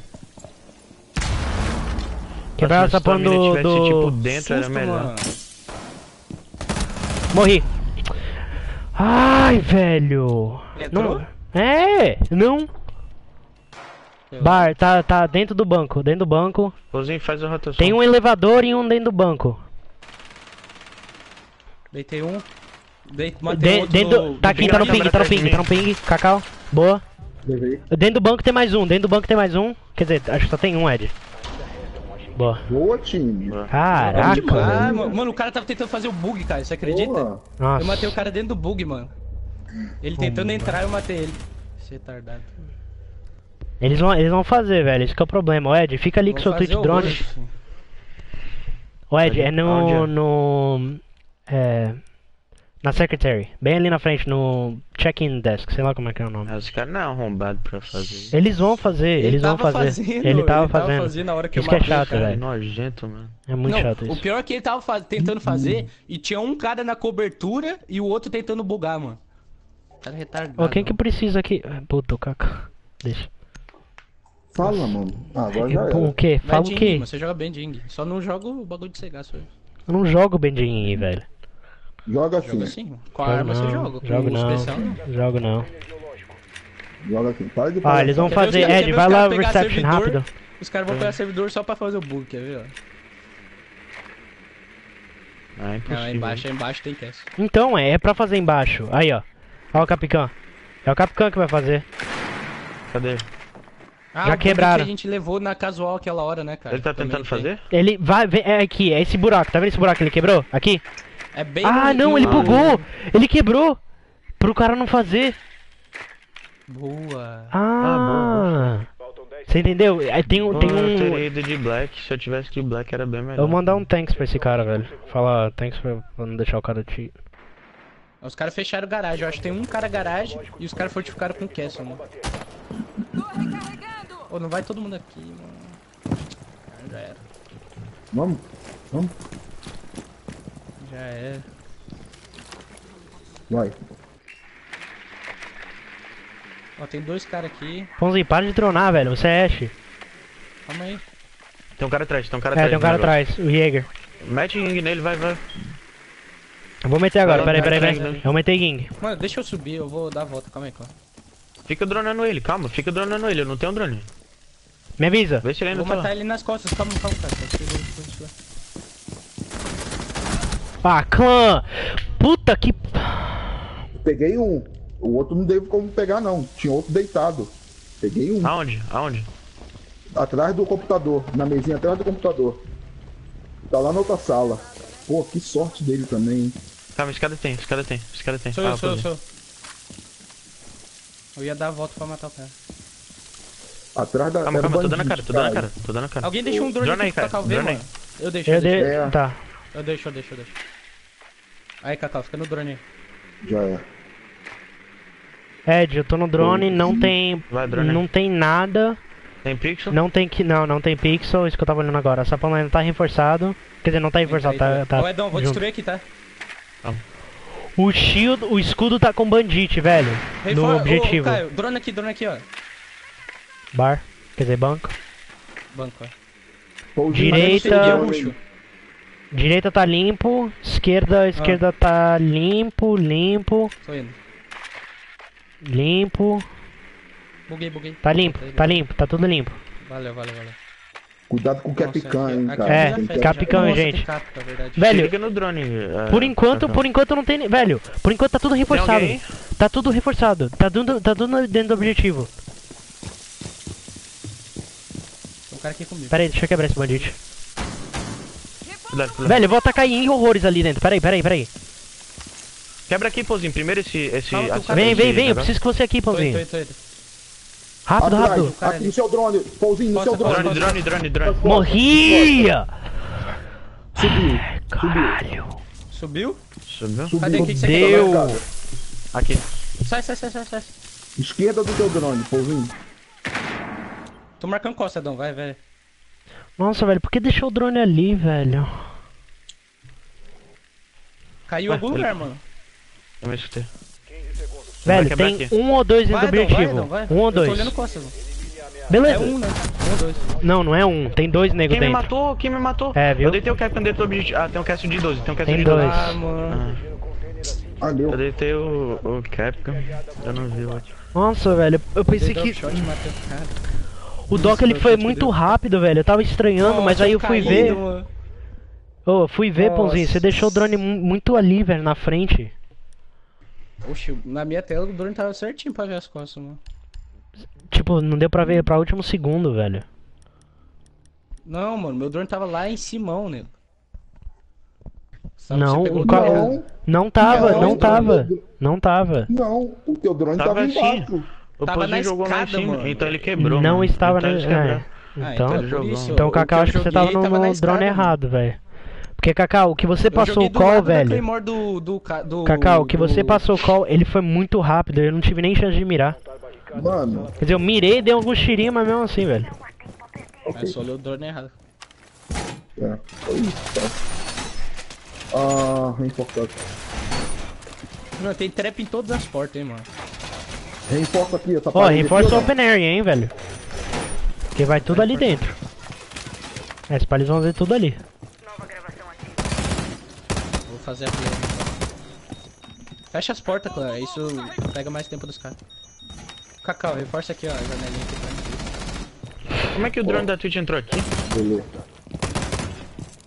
Quebraram o Nossa, se sapão tua mina do. tivesse, do... tipo, dentro era Susto, melhor. mano. Morri. Ai, velho. Entrou? Não. É, não. Bar, tá, tá dentro do banco, dentro do banco. Pãozinho, faz a rotação. Tem um elevador e um dentro do banco. Deitei um. Dei, matei De, outro dentro, no- tá aqui, tá no ping, tá no ping, tá no ping. Cacau, boa. Levei. Dentro do banco tem mais um, dentro do banco tem mais um. Quer dizer, acho que só tem um, Ed. Boa. Boa, time. Caraca, Ah, mano, mano, o cara tava tentando fazer o bug, cara. Você acredita? Eu matei o cara dentro do bug, mano. Ele tentando entrar, eu matei ele. Esse retardado. Eles vão, eles vão fazer, velho. Esse que é o problema. O Ed, fica ali com Vou seu Twitch o drone. O Ed, é no. É? no. É. Na Secretary. Bem ali na frente, no check-in desk. Sei lá como é que é o nome. Ah, Esse cara não é arrombado pra fazer isso. Eles vão fazer, eles vão tava fazer. fazendo, ele tava fazendo. fazendo na hora que Isso eu que é matei o chato, cara. É velho. nojento, mano. É muito não, chato o isso. pior é que ele tava faz- tentando fazer e tinha um cara na cobertura e o outro tentando bugar, mano. Cara retardado. Ô, quem que precisa aqui? Ah, Puta, o Kaká. Deixa. Fala, mano. Ah, agora já O era. quê? Fala o quê? Você joga bem de Ing. Só não joga o bagulho de cegar, só. Eu não jogo Bendinho, velho. Joga Joga assim. assim. Com a Jogo arma não, você joga. Com Jogo o não. especial, não. Jogo não. Joga assim. Para de Ah, eles vão Quer ver os fazer. caras- quer Ed, ver vai os lá caras pegar reception servidor? rápido. Os caras vão pegar servidor só pra fazer o bug, quer ver, ó? Ah, é Não, impossível. aí embaixo, aí embaixo tem teste. Então, é, é pra fazer embaixo. Aí, ó. Ó o Capicã. É o Capicã que vai fazer. Cadê? Ah, Já quebraram. que a gente levou na casual aquela hora, né, cara? Ele tá Também tentando tem. fazer? Ele vai. vem- É aqui, é esse buraco. Tá vendo esse buraco que ele quebrou? Aqui? É bem Ah, não, ele bugou! Ele quebrou! Pro cara não fazer. Boa. Ah! Faltam 10 Você entendeu? Aí tem um. Tem Pô, Eu teria um. ido de black. Se eu tivesse de black era bem melhor. Eu vou mandar um thanks pra esse cara, velho. Falar thanks pra, pra não deixar o cara te. Os caras fecharam garagem. Eu acho que tem um cara garagem e os caras fortificaram com castle, mano. Ô, não vai todo mundo aqui, mano. Ah, Já era. Vamos? Vamos? Já era. Vai. Ó, tem dois caras aqui. Pãozinho, para de dronar, velho. Você é Ash. Calma aí. Tem um cara atrás, tem um cara É, atrás. tem um cara atrás, o Jäger. Mete ring nele, vai, vai. Eu vou meter agora, peraí, peraí, peraí. Eu meti Ging. Mano, deixa eu subir, eu vou dar a volta. Calma aí, calma. Fica dronando ele, calma, fica dronando ele, eu não tenho drone. Me avisa. Vê se ele ainda Vou tá matar lá. ele nas costas. Calma, calma, cara. Ah, clã! Puta que. Peguei um. O outro não teve como pegar, não. Tinha outro deitado. Peguei um. Aonde? Aonde? Atrás do computador. Na mesinha atrás do computador. Tá lá na outra sala. Pô, que sorte dele também. hein? Calma, escada tem, escada tem, escada tem. Sou eu, sou eu, sou eu. Eu ia dar a volta pra matar o cara. Atrás da. Calma, calma, tô dando a cara, tô dando a cara, tô dando a cara. Alguém deixa um drone, Drone aqui aí, cara, Cacau ver, mano. Eu deixo, Eu eu deixo. de... É. Tá. Eu deixo, eu deixo, eu deixo. Aí, Cacau, fica no drone aí. Já é. Ed, eu tô no drone, não tem. Vai, drone. Não tem nada. Tem pixel? Não tem que. Não, não tem pixel, isso que eu tava olhando agora. Essa panela ainda tá reforçado. Quer dizer, não tá reforçado, tá. tá Ô, Edão, vou junto. destruir aqui, tá? O shield, o escudo tá com bandite, velho. Vem No fora- ô, objetivo. Ô, Caio, drone aqui, drone aqui, ó. Bar. Quer dizer, banco. Banco, ó. Pousinho Direita. Direita tá limpo. Esquerda, esquerda tá limpo, limpo, Tô indo. limpo. Buguei, buguei. Tá limpo, tá limpo, tá tudo limpo. Valeu, valeu, valeu. Cuidado com o Capicã, aqui- hein, aqui cara. É, já Tem fecha, Capicã, já. Nossa, gente. Velho, Liga no drone. é, por enquanto, por enquanto não tem. Velho, por enquanto tá tudo reforçado. alguém? Tá tudo reforçado. Tá tudo, tá tudo dentro do objetivo. Tem um cara aqui comigo. Pera aí, deixa eu quebrar esse. Cuidado, cuidado. Velho, eu vou atacar em horrores ali dentro. Pera aí, pera aí, pera aí. Quebra aqui, pôzinho. Primeiro esse. esse Calma, cara- Vem, vem, vem. Eu preciso que você aqui, Tô indo, tô pãozinho. indo, tô indo. Rápido, Atrás, rápido. aqui ali. seu drone. Pousinho no seu drone. Drone, drone, drone, drone. Morria! Subiu. Caralho. Subiu? Subiu? Subiu. Cadê? O que que você quer? Deu. Cara, Aqui. Sai, sai, sai, sai, sai. Esquerda do teu drone, Pousinho. Tô marcando costa, Edão, vai, vai. Nossa, velho, por que deixou o drone ali, velho? Caiu em Ué, algum lugar, mano. Eu me escutei. Velho, tem aqui. um ou dois dentro Vai, do Edão, vai, objetivo. Edão, vai. Um ou Eu tô dois. olhando costas. Beleza. É um, né? Um ou dois. Não, não é um. Tem dois negros Quem me dentro. matou? Quem me matou? É, viu? Eu deitei o Capcom dentro do objetivo. Ah, tem um cast de 12. Tem um cast Tem de 12. dois. Ah, mano. Ah, deu. Eu deitei o, o Capcom. Eu não vi o outro. Nossa, velho, eu pensei que shot, o Doc ele foi muito deu. rápido, velho. Eu tava estranhando, mas Nossa, aí eu fui caí, ver. Ô, eu fui ver, Pãozinho. Você deixou o drone mu- muito ali, velho, na frente. Oxi, na minha tela o drone tava certinho pra ver as costas, mano. Tipo, não deu pra ver pra último segundo, velho. Não, mano, meu drone tava lá em Simão, nego. Sabe, Não, o ca- drone. Não, Não tava, Não, não não, tava. não. Não tava. não. O teu drone Tava tava, assim. embaixo. O Tava na jogou lá em escada, cima, mano. então ele quebrou. Não mano. estava então na. É. Ah, Então, é jogou. isso, então o Cacau, que acho que você tava no, escada, drone mano. errado, velho. Porque, Cacau, o que você Eu passou o call, velho. Do, do, do, Cacau, o que do- você passou o call, ele foi muito rápido. Eu não tive nem chance de mirar. Mano, Quer dizer, eu mirei, dei alguns tirinhos, mas mesmo assim, velho. É, só olhei o drone errado. é. Tá? Ah, reforça. Mano, tem trap em todas as portas, hein, mano. Reforça aqui, essa Ó, parede reforça o open area, hein, velho. Porque vai tudo ali dentro. É, palhos vão ver tudo ali. Nova gravação aqui. Vou fazer a play. então. Fecha as portas, Clã. Isso pega mais tempo dos caras. Cacau, reforça aqui, ó, a janelinha aqui pra mim. Como é que o drone da Twitch entrou aqui? Beleza.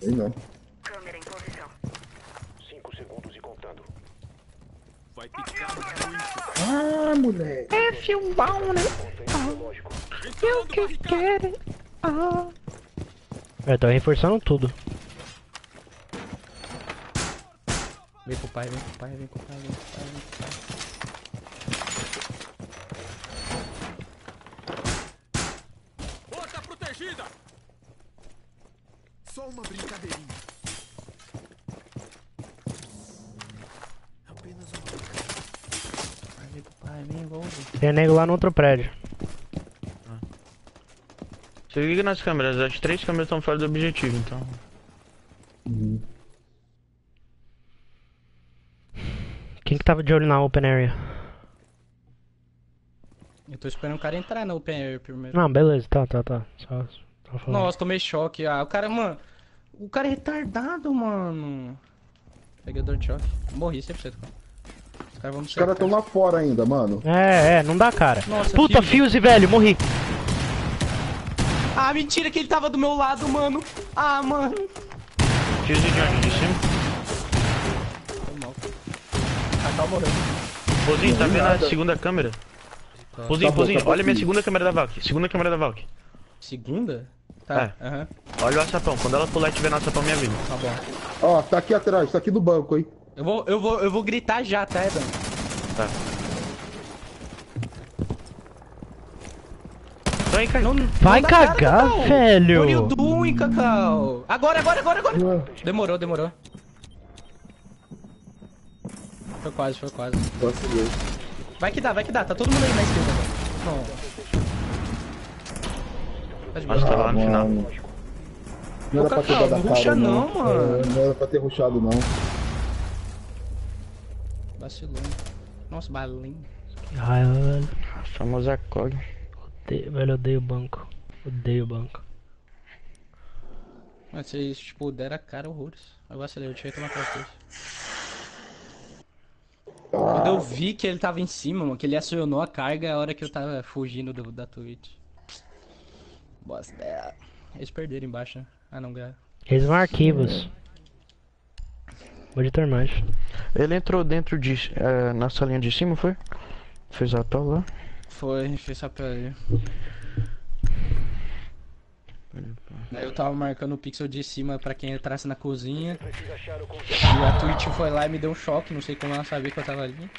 Sei não. Câmera em posição. 5 segundos e contando. Ah, moleque. Eu tô reforçando tudo. Vem pro pai, vem pro pai, vem pro pai, vem pro pai, vem pro pai. Porta protegida! Só uma brincadeirinha. Apenas uma brincadeira. Vem pro pai, vem, envolve. Tem nego lá no outro prédio. Ah. Liga nas câmeras, as três câmeras estão fora do objetivo, então. Uhum. Quem que tava de olho na open area? Eu tô esperando o cara entrar na Open Air primeiro. Não, beleza, tá, tá, tá. Só, só falando. Nossa, tomei choque. Ah, o cara, mano. O cara é retardado, mano. Peguei dor de choque. Morri 100%. cara. Os caras Os caras estão cercar. lá fora ainda, mano. É, é, não dá cara. Nossa, Puta, Fuse. Fuse, velho, morri. Ah, mentira que ele tava do meu lado, mano. Ah, mano. Fuse de onde? De cima? Foi mal. Cacau morreu. Pozinho, tá vendo a segunda câmera? Tá. Pozinho, Tá bom, Pozinho, tá olha minha segunda câmera da Valk. Segunda câmera da Valk. Segunda? Tá. É. Aham. Olha o açapão. Quando ela pular e tiver no açapão, minha vida. Tá bom. Ó, tá aqui atrás, tá aqui do banco, hein? Eu vou, eu vou, eu vou gritar já, tá, Edan? Tá. Então. Não, Vai não dá cara, cagar, Cacau. velho. You doing, Cacau? Agora, agora, agora, agora. Demorou, demorou. Foi quase, foi quase. Vacilei. Vai que dá, vai que dá. Tá todo mundo aí na esquerda. Não. Tá de boa. Nossa, tá lá no final. mano. Não era Ô, pra ter dado a não cara, ruxa não. não, mano. É, não era pra ter ruxado, não. Vacilou. Nossa, balinha. Ai, velho. Famosa cog. Odeio, velho, eu odeio banco. Odeio banco. Mas vocês, tipo, deram a cara horrores. Eu vacilei, eu tinha que tomar aquelas Quando eu vi que ele tava em cima, mano, que ele acionou a carga, é a hora que eu tava fugindo do- da Twitch. Bosta. é. Eles perderam embaixo, né? Ah, não, ganharam. Eles vão arquivos. Vou de mais. Ele entrou dentro de. eh, na salinha de cima, foi? Fez a tal lá. Foi, fez só pra ele. Aí eu tava marcando o pixel de cima pra quem entrasse na cozinha. E a Twitch foi lá e me deu um choque, não sei como ela sabia que eu tava ali.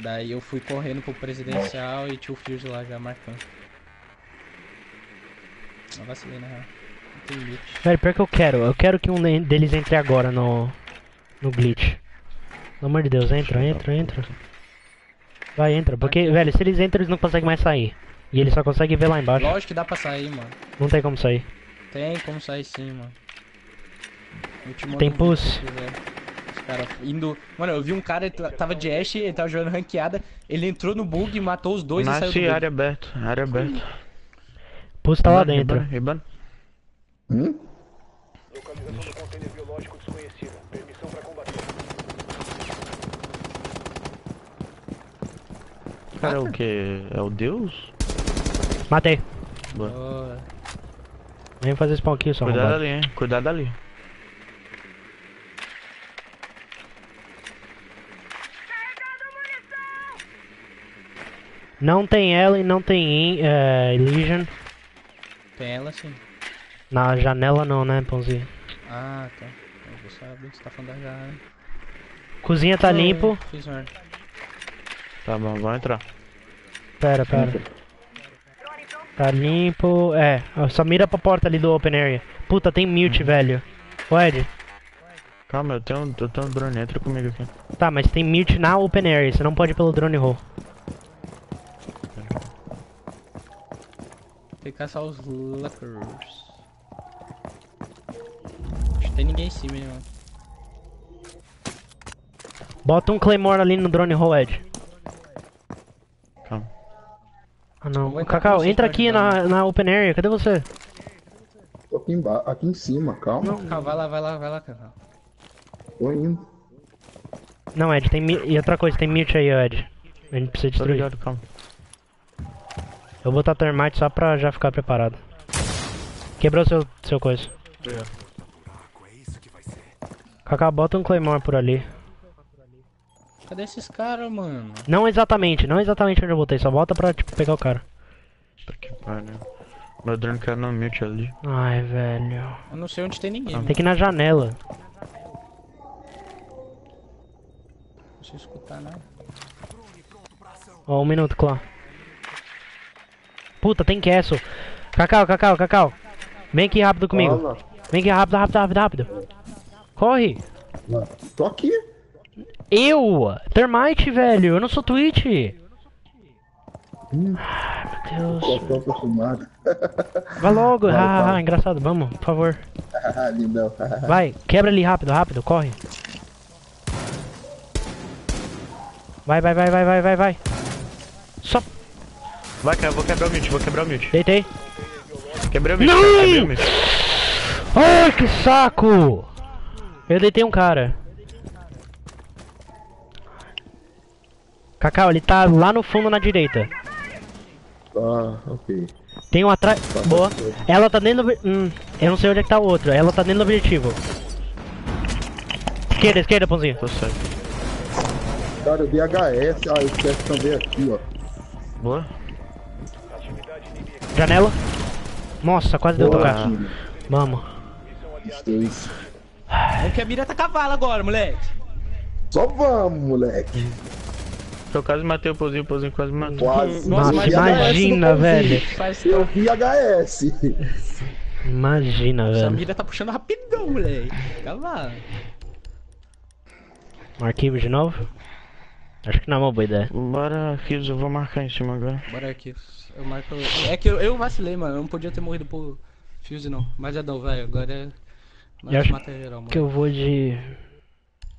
Daí eu fui correndo pro presidencial e tinha o Fuse lá já marcando. Eu vacilei na real. Não tem limite. Velho, pior que eu quero. Eu quero que um de- deles entre agora no. No glitch. Pelo amor de Deus, entra, entra, entra. Vai, entra. Porque, velho, se eles entram, eles não conseguem mais sair. E eles só conseguem ver lá embaixo. Lógico que dá pra sair, mano. Não tem como sair. Tem como sair sim, mano. Tem pulse? Os caras indo. Mano, eu vi um cara, ele t- tava de Ash, ele tava jogando ranqueada. Ele entrou no bug, matou os dois e saiu do Nasce bug. área aberta. Área aberta. Pulse tá lá dentro. Ribana, Ribana. Hum? Localização do container biológico desconhecida. Permissão para combater. Cara, é o que? É o Deus? Matei. Boa. Vem fazer spawn aqui, só Cuidado arrombado. ali, hein? Cuidado ali. Não tem ela e não tem é, Elysian. Tem ela sim. Na janela não, né, Pãozinho? Ah, tá. Eu vou saber que você tá falando da já. Cozinha tá limpo. Fiz merda. Tá bom, vamos entrar. Pera, pera. Tá limpo. É, só mira pra porta ali do open area. Puta, tem mute, velho. Ô, Ed. Calma, eu tenho, eu tenho um drone, entra comigo aqui. Tá, mas tem mute na open area. Você não pode ir pelo drone roll. Tem que caçar os lockers. Acho que tem ninguém em cima, hein, mano. Bota um Claymore ali no drone roll, Ed. Calma. Ah, não. Cacau, entra aqui na, na open area. Cadê você? Tô aqui, emba aqui em cima, calma. Calma, vai lá, vai lá, vai lá, cara. Tô indo. Não, Ed, tem E outra coisa, tem mute aí, ó, Ed. A gente precisa destruir. ligado, calma. Eu vou botar termite só pra já ficar preparado. Quebrou seu, seu coisa. Cacau, bota um Claymore por ali. Cadê esses caras, mano? Não exatamente, não exatamente onde eu botei, só volta pra tipo, pegar o cara. Tá que pariu. Meu drone caiu no mute ali. Ai, velho. Eu não sei onde tem ninguém, mano. Tem que ir na janela. Não consigo escutar nada. Ó, um minuto, Cló. Puta, tem castle. Cacau, Cacau, Cacau. Vem aqui rápido comigo. Vem aqui rápido, rápido, rápido, rápido. Corre. Tô aqui. Eu? Termite, velho. Eu não sou Twitch. Hum. Ai, meu Deus. Vai logo. Vai, Ah, vai. engraçado. Vamos, por favor. Lindão. Vai, quebra ali rápido, rápido. Corre. Vai, vai, vai, vai, vai, vai, vai. Só Vai, cara, vou quebrar o mute, vou quebrar o mute. deitei. Quebrei o mute, Não! quebrei o mute. Ai, que saco! Eu deitei um cara. Cacau, ele tá lá no fundo na direita. Ah, ok. Tem um atrás. Boa. Ela tá dentro do. Hum, eu não sei onde é que tá o outro. Ela tá dentro do objetivo. Esquerda, esquerda, pãozinho. Tô certo. Cara, eu dei HS. Ah, eu esquece também aqui, ó. Boa. Janela. Nossa, quase deu Boa, tocar. time. Vamos. Dois. É que a mira tá cavalo agora, moleque. Só vamos, moleque. Eu quase matei o pozinho, o pozinho quase matou. Quase. Nossa, vi imagina, velho. Faz Eu vi HS. Imagina, Essa velho. mira tá puxando rapidão, moleque. Cavalo. Um arquivo de novo? Acho que não é uma boa ideia. Bora, Fuse, eu vou marcar em cima agora. Bora aqui. Eu marco. É que eu, eu vacilei, mano. Eu não podia ter morrido por Fuse, não. Mas é não, velho. Agora é. Nós Eu acho mata geral, mano. Que eu vou de.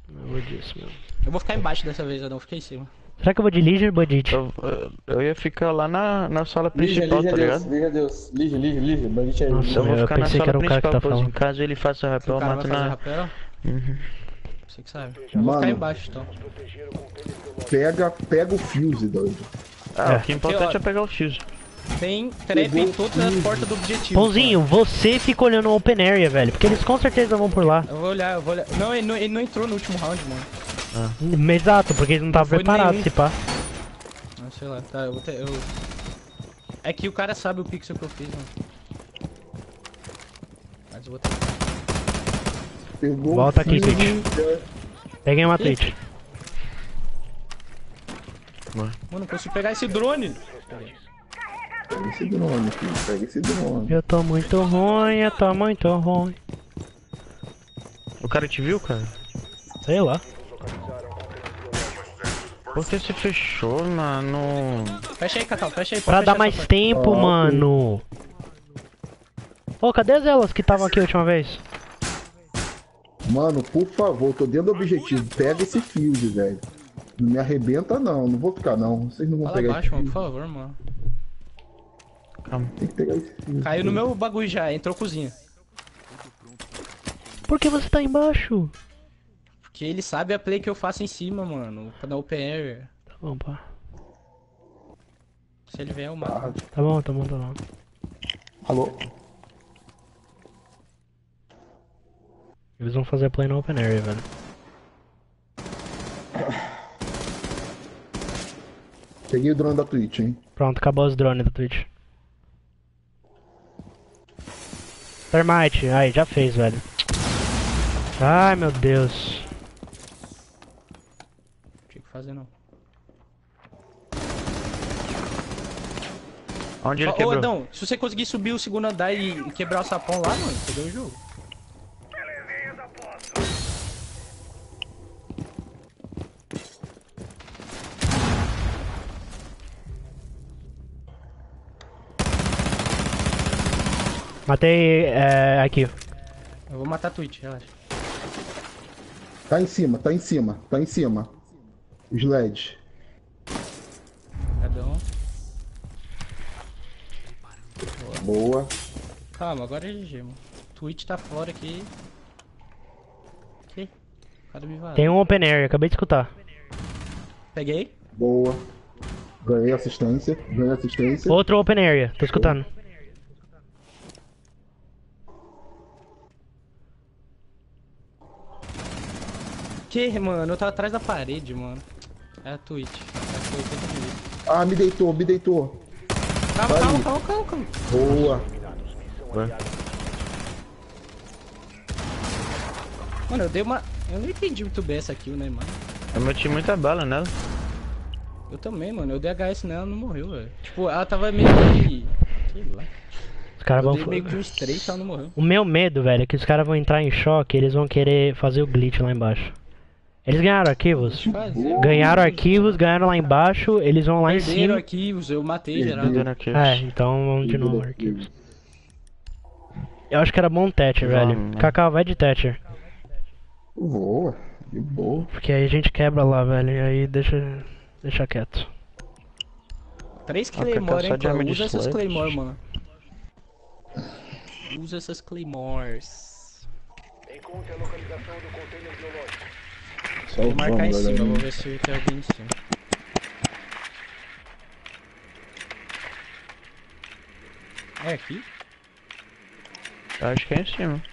Eu vou disso mesmo. Eu vou ficar embaixo dessa vez, Adão. Fiquei em cima. Será que eu vou de Leisure Budget? Eu, eu, eu ia ficar lá na, na sala principal, lige tá a Deus, ligado? lige a Deus. Lige, lige, lige. Bandite aí. Nossa, Eu vou eu ficar na pensei que sala era o cara que principal, tá falando. Caso ele faça rapel, eu mato na. rapel, Uhum. você que sabe. Eu vou ficar embaixo, então. Pega, pega o fuse, doido. Ah, É. o que é importante é pegar o Fuse. Tem trap em todas as portas do objetivo. Pãozinho, você fica olhando o open area, velho. Porque eles com certeza vão por lá. Eu vou olhar, eu vou olhar. Não, ele não, ele não entrou no último round, mano. Exato, porque eles não estavam foi preparados, nenhum. se pá. Não, sei lá. Tá, eu vou ter. Eu... É que o cara sabe o pixel que eu fiz, mano. Mas eu vou ter. Pegou Volta aqui. Twitch. Peguei uma Twitch. Mano, eu consigo pegar esse drone. Pega esse drone, filho. Pega esse drone. Eu tô muito ruim, eu tô muito ruim. O cara te viu, cara? Sei lá. Por que você fechou na, no. Fecha aí, Cacau, fecha aí. Pra dar mais tempo, Ah, mano. Ô, cadê as elas que estavam aqui a última vez? Mano, por favor, tô dentro do objetivo. Pega esse fuse, velho. Não me arrebenta, não. Não vou ficar, não. Vocês não vão. Fala pegar abaixo, esse mano, por favor, mano. Calma. Tem que pegar esse. Caiu no meu bagulho já, entrou cozinha. Por que você tá embaixo? Porque ele sabe a play que eu faço em cima, mano. Pra dar open area. Tá bom, pá. Se ele vier, eu mato. Tá bom, tá bom, tá bom. Alô? Eles vão fazer a play no open area, velho. Peguei o drone da Twitch, hein? Pronto, acabou os drones da Twitch. Termite, aí, já fez, velho. Ai, meu Deus. Tinha que fazer, não. Onde ele Ô, quebrou? Adão, se você conseguir subir o segundo andar e e quebrar o sapão lá, mano, você ganhou o jogo. Matei, é, aqui. Eu vou matar a Twitch, relaxa. Tá em cima, tá em cima, tá em cima. Sled. Adão. Boa. Calma, agora é GG, mano. Twitch tá fora aqui. Que? O cara me vazou. Tem um open area, acabei de escutar. Peguei. Boa. Ganhei assistência. Ganhei assistência. Outro open area, tô escutando. Que, mano? Eu tava atrás da parede, mano. É a Twitch. É a Twitch, tô de vista. Ah, me deitou, me deitou. Calma, Vai. calma, calma, calma, calma. Boa. Mano, eu dei uma. Eu não entendi muito bem essa kill, né, mano? Eu meti muita bala nela. Eu também, mano. Eu dei HS nela e não morreu, velho. Tipo, ela tava meio que. Sei lá. Os caras Eu vão. meio que uns três e ela não morreu. O meu medo, velho, é que os caras vão entrar em choque e eles vão querer fazer o glitch lá embaixo. Eles ganharam arquivos. Fazer. Ganharam arquivos, ganharam lá embaixo, eles vão lá em Perderam cima. arquivos, eu matei geral. É, então vamos de novo arquivos. Eu acho que era bom Thatcher, velho. Cacau, vai de Thatcher. Voa, de boa. Porque aí a gente quebra lá, velho. E aí deixa. Deixa quieto. Três Ah, Claymore, hein, de Usa essas. Claymore, mano. Usa essas Claymores. Encontre a localização do container biológico. Só Vou marcar em cima, vou ver se tem alguém em cima. É aqui? Acho que é em cima.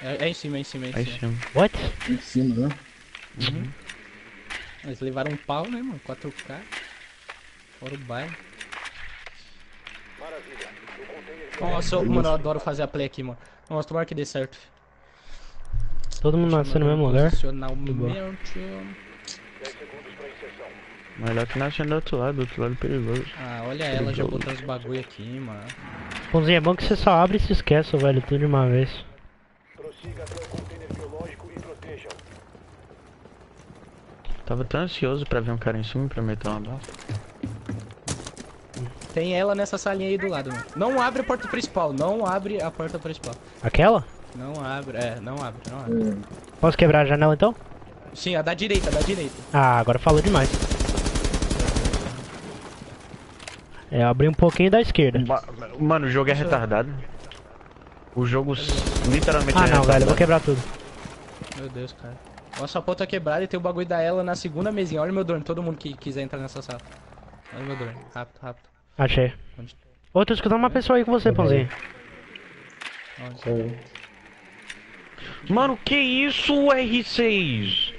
É, é em cima, é em cima, é É em em cima. cima. What? Em cima, né? Eles levaram um pau, né, mano? 4K. Fora o baile. Nossa, eu- mano, eu adoro fazer a play aqui, mano. Nossa, tomara que dê certo. Todo mundo nasceu no mesmo lugar? Posicionalmente. 10 segundos para inserção. Melhor que nascendo do outro lado, do outro lado perigoso. Ah, olha ela já botando os bagulho aqui, mano. Pãozinho, é bom que você só abre e se esquece, velho, tudo de uma vez. Tava tão ansioso pra ver um cara em cima pra meter uma bala. Tem ela nessa salinha aí do lado, mano. Não abre a porta principal, não abre a porta principal. Aquela? Não abre, é, não abre, não abre. Posso quebrar a janela então? Sim, a da direita, a da direita. Ah, agora falou demais. É, abri um pouquinho da esquerda. Ma- Mano, o jogo é retardado. O jogo literalmente Ah é não, retardado. velho, eu vou quebrar tudo. Meu Deus, cara. Nossa, a ponta quebrada e tem o bagulho da ela na segunda mesinha. Olha o meu drone, todo mundo que quiser entrar nessa sala. Olha o meu drone, rápido, rápido. Achei. Onde? Ô, tô escutando uma pessoa aí com você, Pãozinho. Sei. Mano, que isso, R6?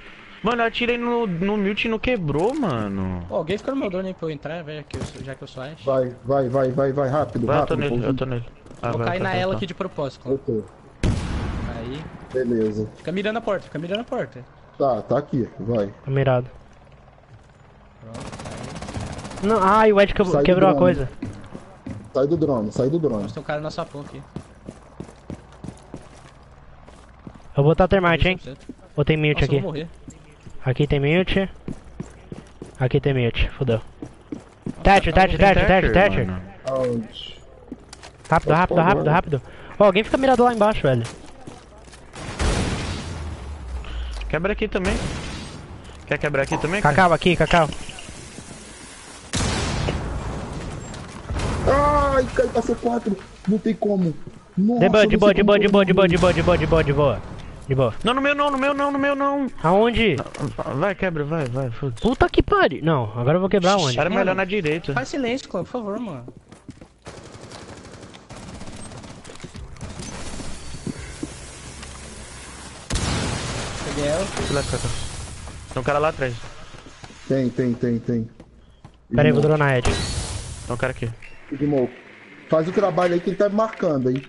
Mano, eu atirei no, no mute e não quebrou, mano. Ó, alguém fica no meu drone aí pra eu entrar, velho, que eu já que eu sou Ash. Vai, vai, vai, vai, vai, rápido, Vai, eu tô rápido. nele, eu tô nele. Ah, Vou vai, cair tá, na tá, ela tá. aqui de propósito, Eu tô. Aí. Beleza. Fica mirando a porta, fica mirando a porta. Tá, tá aqui, vai. Tá mirado. Pronto, Não, ah, e o Ed que- Sai do quebrou a coisa. Sai do drone, sai do drone. Nossa, tem um cara na sua pão aqui. Eu vou botar termite, hein? 100%. Ou tem mute Nossa, aqui? morrer. Aqui tem mute. Aqui tem mute, fodeu. Thatcher, Thatcher, Thatcher, Thatcher, Thatcher. Aonde? Rápido, rápido, rápido, rápido. Ó, alguém fica mirado lá embaixo, velho. Quebra aqui também. Quer quebrar aqui também? cara? Cacau, aqui, Cacau. Ai, caiu pra C4. Não tem como. Nossa, De boa, de boa, de boa, de boa, de boa, de boa, de boa, de boa, de boa. Não, no meu não, no meu não, no meu não. Aonde? Vai, quebra, vai, vai, foda-se. Puta que pariu. Não, agora eu vou quebrar onde? Era melhor na direita. Faz silêncio, Clã, por favor, mano. Peguei ela. Tem um cara lá atrás. Tem, tem, tem, tem. Pera aí, vou dronar Ed. Tem um cara aqui. Smoke. Faz o trabalho aí que ele tá me marcando aí.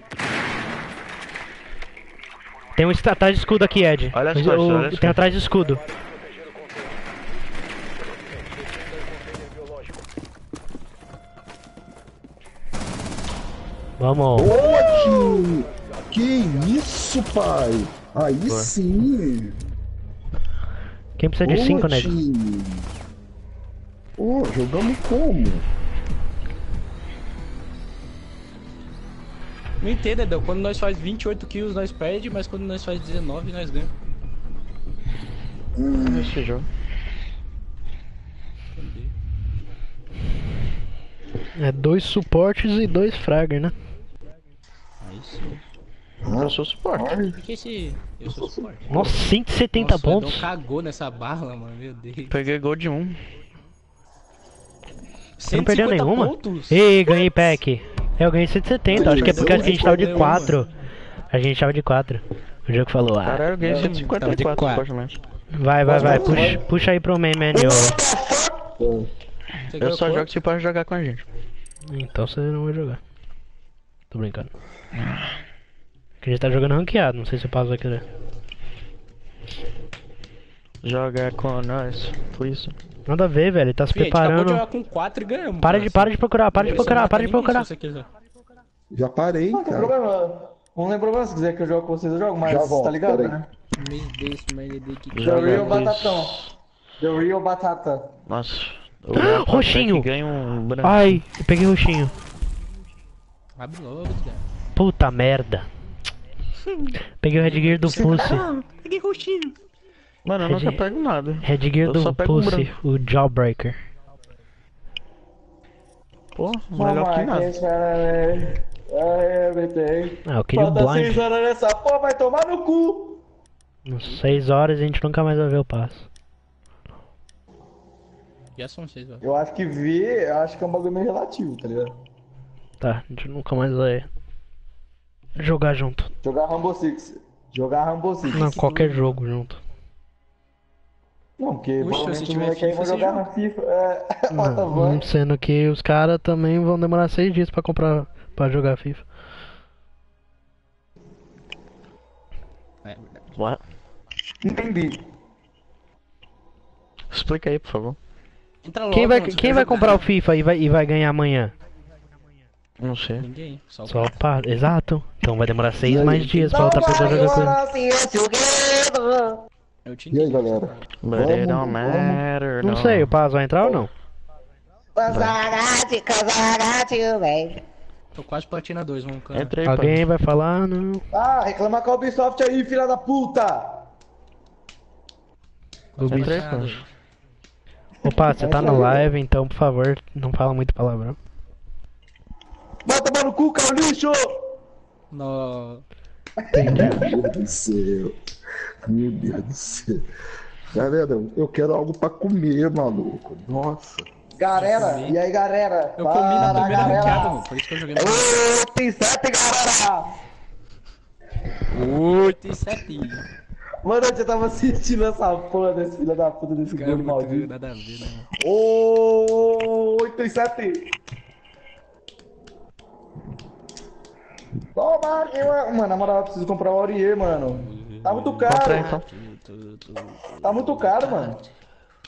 Tem um atrás de escudo aqui, Ed. Olha as costas, olha as Tem atrás de escudo. Vamos. Tio! Que isso, pai? Aí Boa. sim! Quem precisa de 5, nego? tio! Ô, jogamos como? Não entendo, Edel. Quando nós faz 28 kills, nós perde, mas quando nós faz 19, nós ganhamos. Esse jogo. É dois suportes e dois fragger, né? Aí sim. Eu sou suporte. Por que esse. Eu sou suporte. Nossa, 170 Nossa, o pontos. cagou nessa bala, mano. Meu Deus. Peguei gol de um. Você não perdeu 150 nenhuma? Pontos? Ei, ganhei pack. Eu ganhei 170. Acho que é porque a gente tava de Perdeu 4. A gente tava de 4. O jogo falou, ah. Caralho, eu ganhei Tava de 154, quatro. supostamente. Vai, vai, vai. Puxa, puxa aí pro main menu. Eu só jogo se pode jogar com a gente. Então você não vai jogar. Tô brincando. Que a gente tá jogando ranqueado, não sei se eu passo aqui. né? Joga com nós. Por isso. Nada a ver, velho. Ele tá se Fih, a gente acabou de preparando. jogar com 4 e ganhamos. Para de, para de procurar, para de procurar, para de procurar. se você quiser. Já parei, Não tem cara. problema. Não tem problema se quiser que eu jogue com vocês, eu jogo, mas Já volto, tá ligado, peraí. né? Mês desse, uma LD que The Real. Batatão. The Real Batata. Nossa. Rafa Roxinho. um. Ai, eu peguei o roxinho. Abre logo, desgraça. Puta merda. Peguei o Headgear do Pussy. Peguei roxinho. Mano, eu nunca Red- pego nada. Headgear Eu só do pego um Pussy, o Jawbreaker. Pô, melhor que nada. É, everything. Ah, eu queria o Falta blind. 6 horas nessa porra, vai tomar no cu. Nas 6 horas a gente nunca mais vai ver o passo. Já são seis horas. Eu acho que ver, eu acho que é um bagulho meio relativo, tá ligado? Tá, a gente nunca mais vai jogar junto. Jogar Rambo Six. Jogar Rambo Six. Não, qualquer jogo junto. Não, porque Puxa, provavelmente se moleques aí você jogar joga. FIFA. É, Não, sendo que os caras também vão demorar 6 dias pra comprar pra jogar FIFA. É. What? Entendi. Explica aí, por favor. Entra logo, Quem vai, quem vai jogar? comprar o FIFA e vai, e vai ganhar amanhã? Não sei. Ninguém. Só o Só pá, exato. Então vai demorar 6 mais dias pra outra pessoa jogar com ele. Eu te E aí, galera? But it Vamos, don't matter. Não sei, o Paz vai entrar ou não? Tô quase platina 2, vamos cara. Entra aí, Alguém pai. vai falar, "Ah, não. Ah, reclama com a Ubisoft aí, filha da puta! Ubi- Entra aí. Opa, você tá no live, então por favor, não fala muito palavrão. Vai tomar no cu, cara, lixo! No... Meu Deus do céu. Meu Deus do céu. Galera, eu quero algo pra comer, maluco. Nossa. Galera, e aí, galera? Eu comi na primeira galera. ranqueada, mano. Por isso que eu joguei na Ô, tem sete, galera! 8 e 7. Mano, eu tava assistindo essa porra desse filho da puta desse Cara, gordo muito maldito. nada a ver, né? Ô, 8 e 7! Toma, eu... Mano, na moral, eu preciso comprar o Aurier, mano. Tá muito Compra caro. aí, então. Tá muito caro, mano.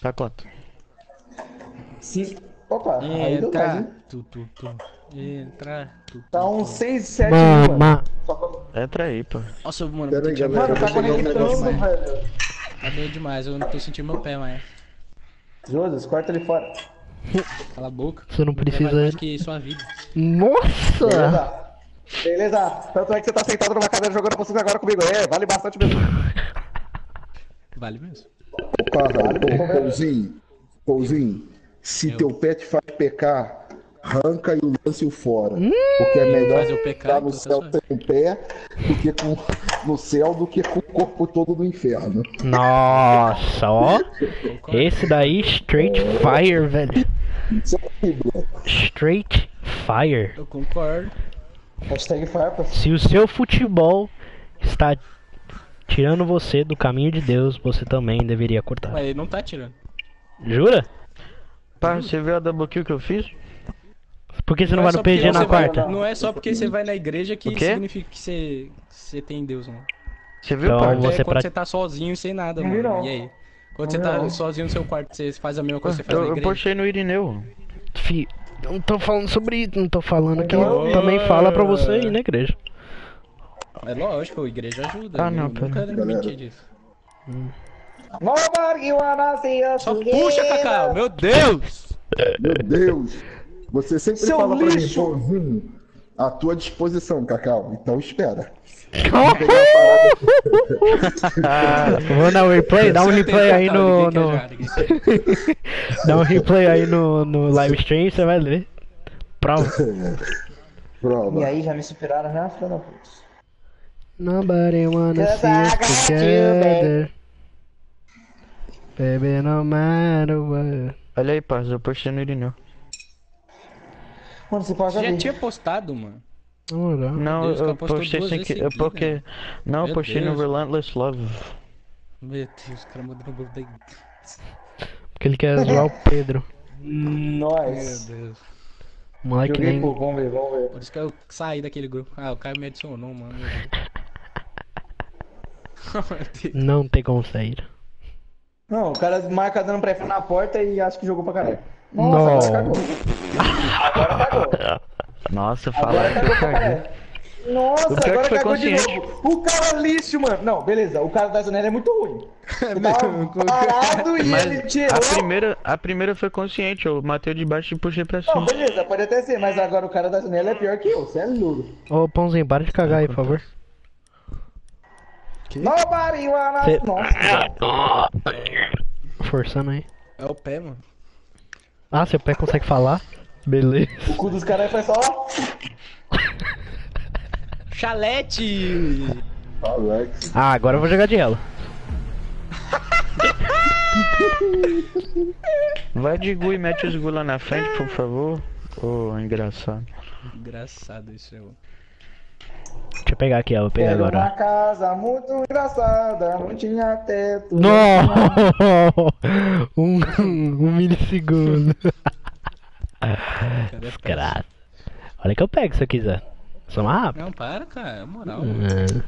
Tá quanto? Sim. Opa, aí deu mais, Entra. hein? Tu, tu, tu. Entra. Tu, Tá tu, uns tu. 6, 7 mil, mano. Só pra- Entra aí, pô. Nossa, mano, Pera aí, galera. Mano, tá conectando, velho. Tá doido demais, eu não tô sentindo meu pé mais. Josas, corta ele fora. Cala a boca. Você não precisa- mais que sua vida. Nossa! Beleza? Beleza. Tanto é que você tá sentado numa cadeira jogando vocês agora comigo. É, vale bastante mesmo. Vale mesmo. Opa, ô, Pouzinho. Pouzinho. Se teu pé te faz pecar, arranca e lance-o fora. Porque é melhor eu pecar, estar no céu sem o pé do que com, no céu do que com o corpo todo no inferno. Nossa, ó. Esse daí, straight fire, velho. É. Straight fire. Eu concordo. Hashtag farpas. Se o seu futebol está tirando você do caminho de Deus, você também deveria cortar. Mas ele não tá tirando. Jura? Pá, você viu a double kill que eu fiz? Por que você não é vai no PG na você vai- quarta? Não é só porque você vai na igreja que significa que você, você tem Deus, mano. Você viu, Então, pai? você é quando pra- você tá sozinho e sem nada, Não vi, mano. não. E aí? Quando você Não tá não. sozinho no seu quarto, você faz a mesma coisa que você faz Eu, na eu igreja? postei no Irineu. Fi, eu não tô falando sobre isso, não tô falando que Então, também fala pra você ir na igreja. É lógico, a igreja ajuda. Ah, não, eu pera. nunca menti disso. Só puxa, Cacau! Meu Deus! Meu Deus! Você sempre Seu fala lixo! pra mim, Pouzinho, à tua disposição, Cacau. Então espera. Vou dar um replay, dá um replay aí no. no... Dá um replay aí no, no live stream, você vai ver. Prova. Prova. E aí, já me superaram já, filha da puta. Nobody wanna see us together. Baby, no matter what. Olha aí, paz, eu postei no Irineu. Mano, você pode Você já ali. tinha postado, mano. Moral. Não, Deus, eu postei sem que. É seguida. porque. Não, eu Meu postei no Deus. Relentless Love. Meu Deus, o cara mandou no grupo da igreja. Porque ele quer zoar o Pedro. Meu Nós. Deus. O moleque Joguei nem. pouco, vamos ver, vamos ver. Por isso que eu saí daquele grupo. Ah, o Caio me adicionou, mano. Meu Deus. Meu Deus. Não tem como sair. Não, o cara marca dando pré na porta e acha que jogou pra caralho. Não. Nossa, agora cagou. Agora cagou. Nossa, falaram que eu caguei. Nossa, O pior agora que foi cagou de consciente. novo. O cara é lixo, mano. Não, beleza, o cara da janela é muito ruim. É tava com- parado e ele Mas tirou. a primeira, a primeira foi consciente, eu matei o de baixo e puxei pra Não, cima. beleza, pode até ser, mas agora o cara da janela é pior que eu, você é louco. Ô, Pãozinho, para de cagar aí, por favor. Nobody wanna... Cê- Nossa, Forçando aí. É o pé, mano. Ah, seu pé consegue falar? Beleza. o cu dos caras foi só... Chalete! Alex. Ah, agora eu vou jogar de ela. Vai de Gu e mete os Gu lá na frente, por favor. Ô, engraçado. Engraçado isso, eu. Deixa eu pegar aqui, ó. Vou pegar Era agora. uma casa muito engraçada, não tinha teto. Não! um, um milissegundo. Cadê a peça? Graça. Olha que eu pego se eu quiser. Sou mais rápido. Não, para, cara. É moral. Hum.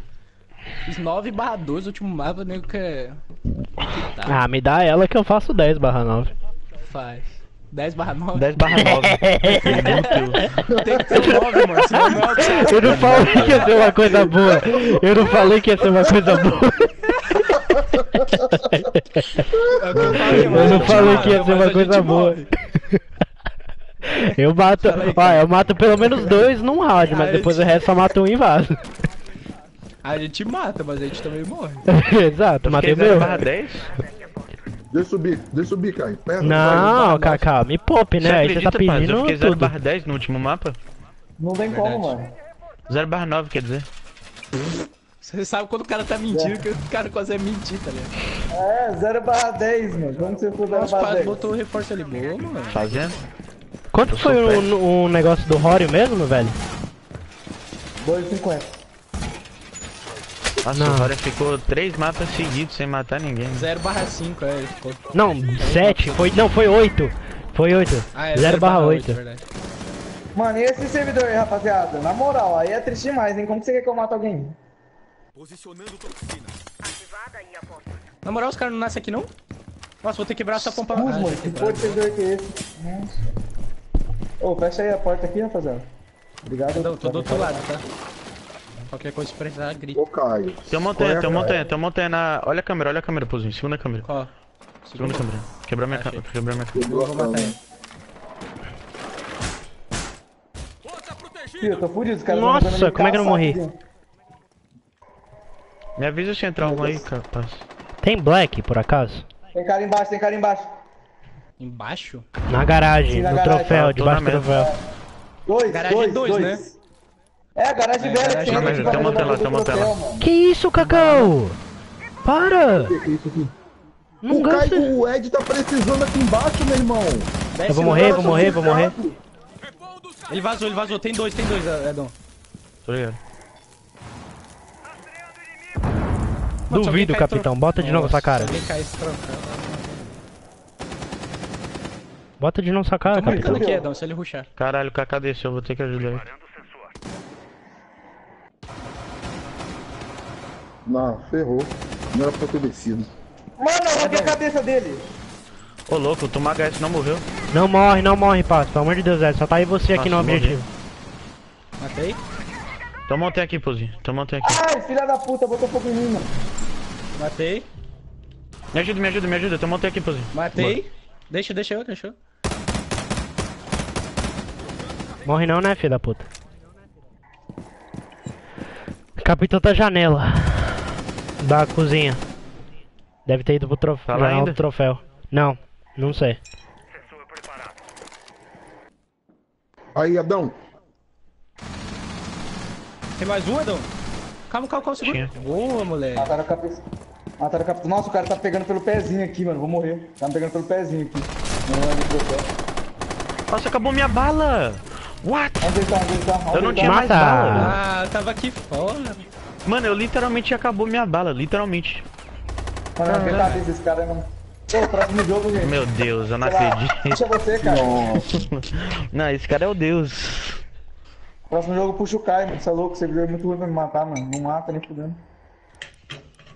Fiz 9 barra 2, o último mapa, nego quer. Que Ah, me dá ela que eu faço 10 barra 9. faz. 10 barra 9? 10 barra 9. Tem que ter 9, mano. Senão não é o que você Eu não falei que ia ser uma coisa boa. Eu não falei que ia ser uma coisa boa. É eu não falei que ia ser uma coisa boa. Eu mato, ó, eu mato pelo menos dois num round, mas depois o resto só mato um e vaso. A gente mata, mas a gente também morre. Exato, matei Fiquei o 0 meu. barra 10? Deixa eu subir, deixa eu subir, Caio. Perto, Não, Cacau, me poupe, Você né? Aí você tá Paz? Eu pedindo fiquei 0 tudo. barra 10 no último mapa? Não tem como, mano. 0 barra 9, quer dizer. Você sabe quando o cara tá mentindo, que o cara quase é mentir, tá ligado? É, 0 barra 10, mano. Como você for 0 Nossa, barra quase 10? botou o reforço ali, boa, mano. Fazendo? Quanto foi o, o negócio do Rory mesmo, velho? 2,50. Nossa, Não. o Rora ficou 3 mapas seguidos sem matar ninguém. 0 barra 5, é. ficou- Não, 7, foi, não, foi 8. Foi 8. Ah, é 0 barra 8. verdade. Mano, e esse servidor aí, rapaziada? Na moral, aí é triste demais, hein? Como que você quer que eu mate alguém? Ativada e aposto. Na moral, os caras não nascem aqui, não? Nossa, vou ter que quebrar essa pompa. Ah, mano. Que quebraram. porra de servidor que é esse? Nossa. Ô, fecha aí a porta aqui, rapaziada. Obrigado. Não, tô do outro lado, tá? Qualquer coisa se precisar, grita. Ô, Caio. Tem uma montanha, é tem uma montanha, tem uma montanha na. Olha a câmera, olha a câmera, Pouzinho. Segunda câmera. Qual? Segunda câmera. Quebrou minha Achei. câmera. Quebrou minha câmera. Eu vou matar ele. Ih, eu tô fudido, os caras Nossa, como é que eu não morri? Me avisa se entrar algum aí, capaz. Tem Black, por acaso? Tem cara embaixo, tem cara embaixo. Embaixo? Na garagem, Sim, na no garagem. troféu, Ah, debaixo do troféu. Dois, Garagem dois, dois, dois. né? É, a garagem É, velha garagem que tem tem uma tela, do tem uma tela. Que isso, Cacau? Para! Que isso aqui? Não O gasta. Caio, o Ed tá precisando aqui embaixo, meu irmão. Eu vou morrer, vou morrer, vou morrer. Ele vazou, ele vazou. Tem dois, tem dois, Edon. Tô ligado. Duvido, capitão. Bota de novo Nossa, essa cara. Alguém esse troféu. Bota de novo essa cara, Tô capitão. aqui, Edon, se ele ruxar. Caralho, o Kaká desceu, vou ter que ajudar ele. Não, ferrou. Não era pra ter descido. Mano, eu arranquei a cabeça dele. Ô louco, o Tomar HS não morreu. Não morre, não morre, Pato. Pelo amor de Deus, Ed. Só tá aí você aqui no Nossa, objetivo. Matei? Então montei aqui, Pouzinho. Então montei aqui. Ai, filha da puta, botou fogo em mim, mano. Matei. Me ajuda, me ajuda, me ajuda. Então montei aqui, Pouzinho. Matei. Deixa, deixa eu, deixa eu. Morre não, né, filho da puta? Capitão da janela. Da cozinha. Deve ter ido pro troféu. Tá lá ainda? troféu. Não, não sei. Aí, Adão. Tem mais um, Edon? Calma, calma, calma, segura. Tinha. Boa, moleque. Mataram a cabeça. Mataram a cabeça. Nossa, o cara tá pegando pelo pezinho aqui, mano. Vou morrer. Tá me pegando pelo pezinho aqui. É. Nossa, acabou minha bala! What? Onde ele tá? Onde ele tá? Onde Eu não tinha tá? mais Mata. bala. Ah, tava aqui fora. Mano, eu literalmente acabou minha bala, literalmente. Mano, eu cabeça cara. Pô, próximo jogo, gente. Meu Deus, eu não Sei lá, acredito. Puxa você, cara. Não, esse cara é o Deus. Próximo jogo puxa o Kai, mano. Você é louco, servidor é muito ruim pra me matar, mano. Não mata nem fudendo.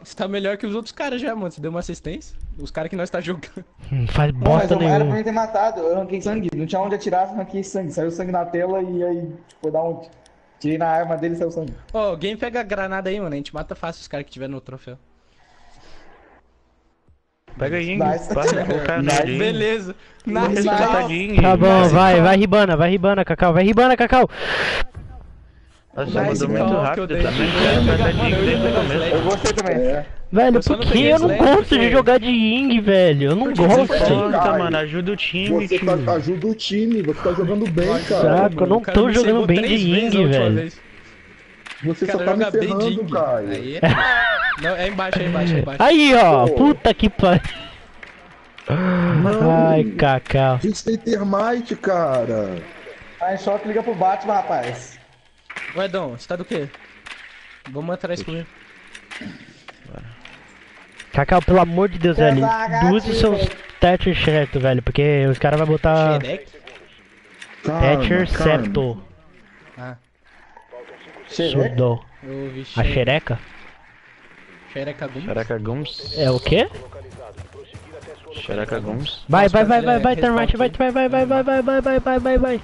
Você tá melhor que os outros caras já, mano. Você deu uma assistência. Os caras que nós tá jogando. Hum, Faz Não, mas bosta eu, era pra mim ter matado. Eu arranquei sangue. Não tinha onde atirar, eu arranquei sangue. Saiu sangue na tela e aí, tipo, da onde? Tirei na arma dele e saiu sangue. Ó, alguém pega a granada aí, mano. A gente mata fácil os caras que tiver no troféu. Pega aí, Nice. passa Nice. Beleza. Nice, tadinho. Tá bom, Nice vai, vai ribana, vai ribana, Cacau, vai ribana, Cacau. Nossa, Nice mandou muito que eu rápido dei. também. Eu gostei também. É. Velho, só por não que eu não gosto de jogar de Ying, velho? Eu não gosto. Conta, mano, ajuda o time, Você tio. tá, ajuda o time, você tá jogando bem, cara. Saco, eu não cara tô jogando bem de Ying, velho. Você só tá me joga bem de ferrando, cara. Aí é... Não, é embaixo, é embaixo, é embaixo. Aí, ó, Pô. puta que pariu. Não. Ai, Cacau. A gente tem termite, cara. Tá em choque, liga pro Batman, rapaz. Ué, Dom, você tá do quê? Vamos atrás comigo. Cacau, pelo amor de Deus, velho. Use seus. Thatcher certo, velho. Porque os caras vão botar Thatcher certo. Ah, ouvi A xe- xereca? xereca Gum. Xereca Gums. É o quê? Xereca Gums. Vai, vai, vai, vai, é vai, Termite, vai, vai, vai, vai, vai, vai, vai, vai, vai, vai.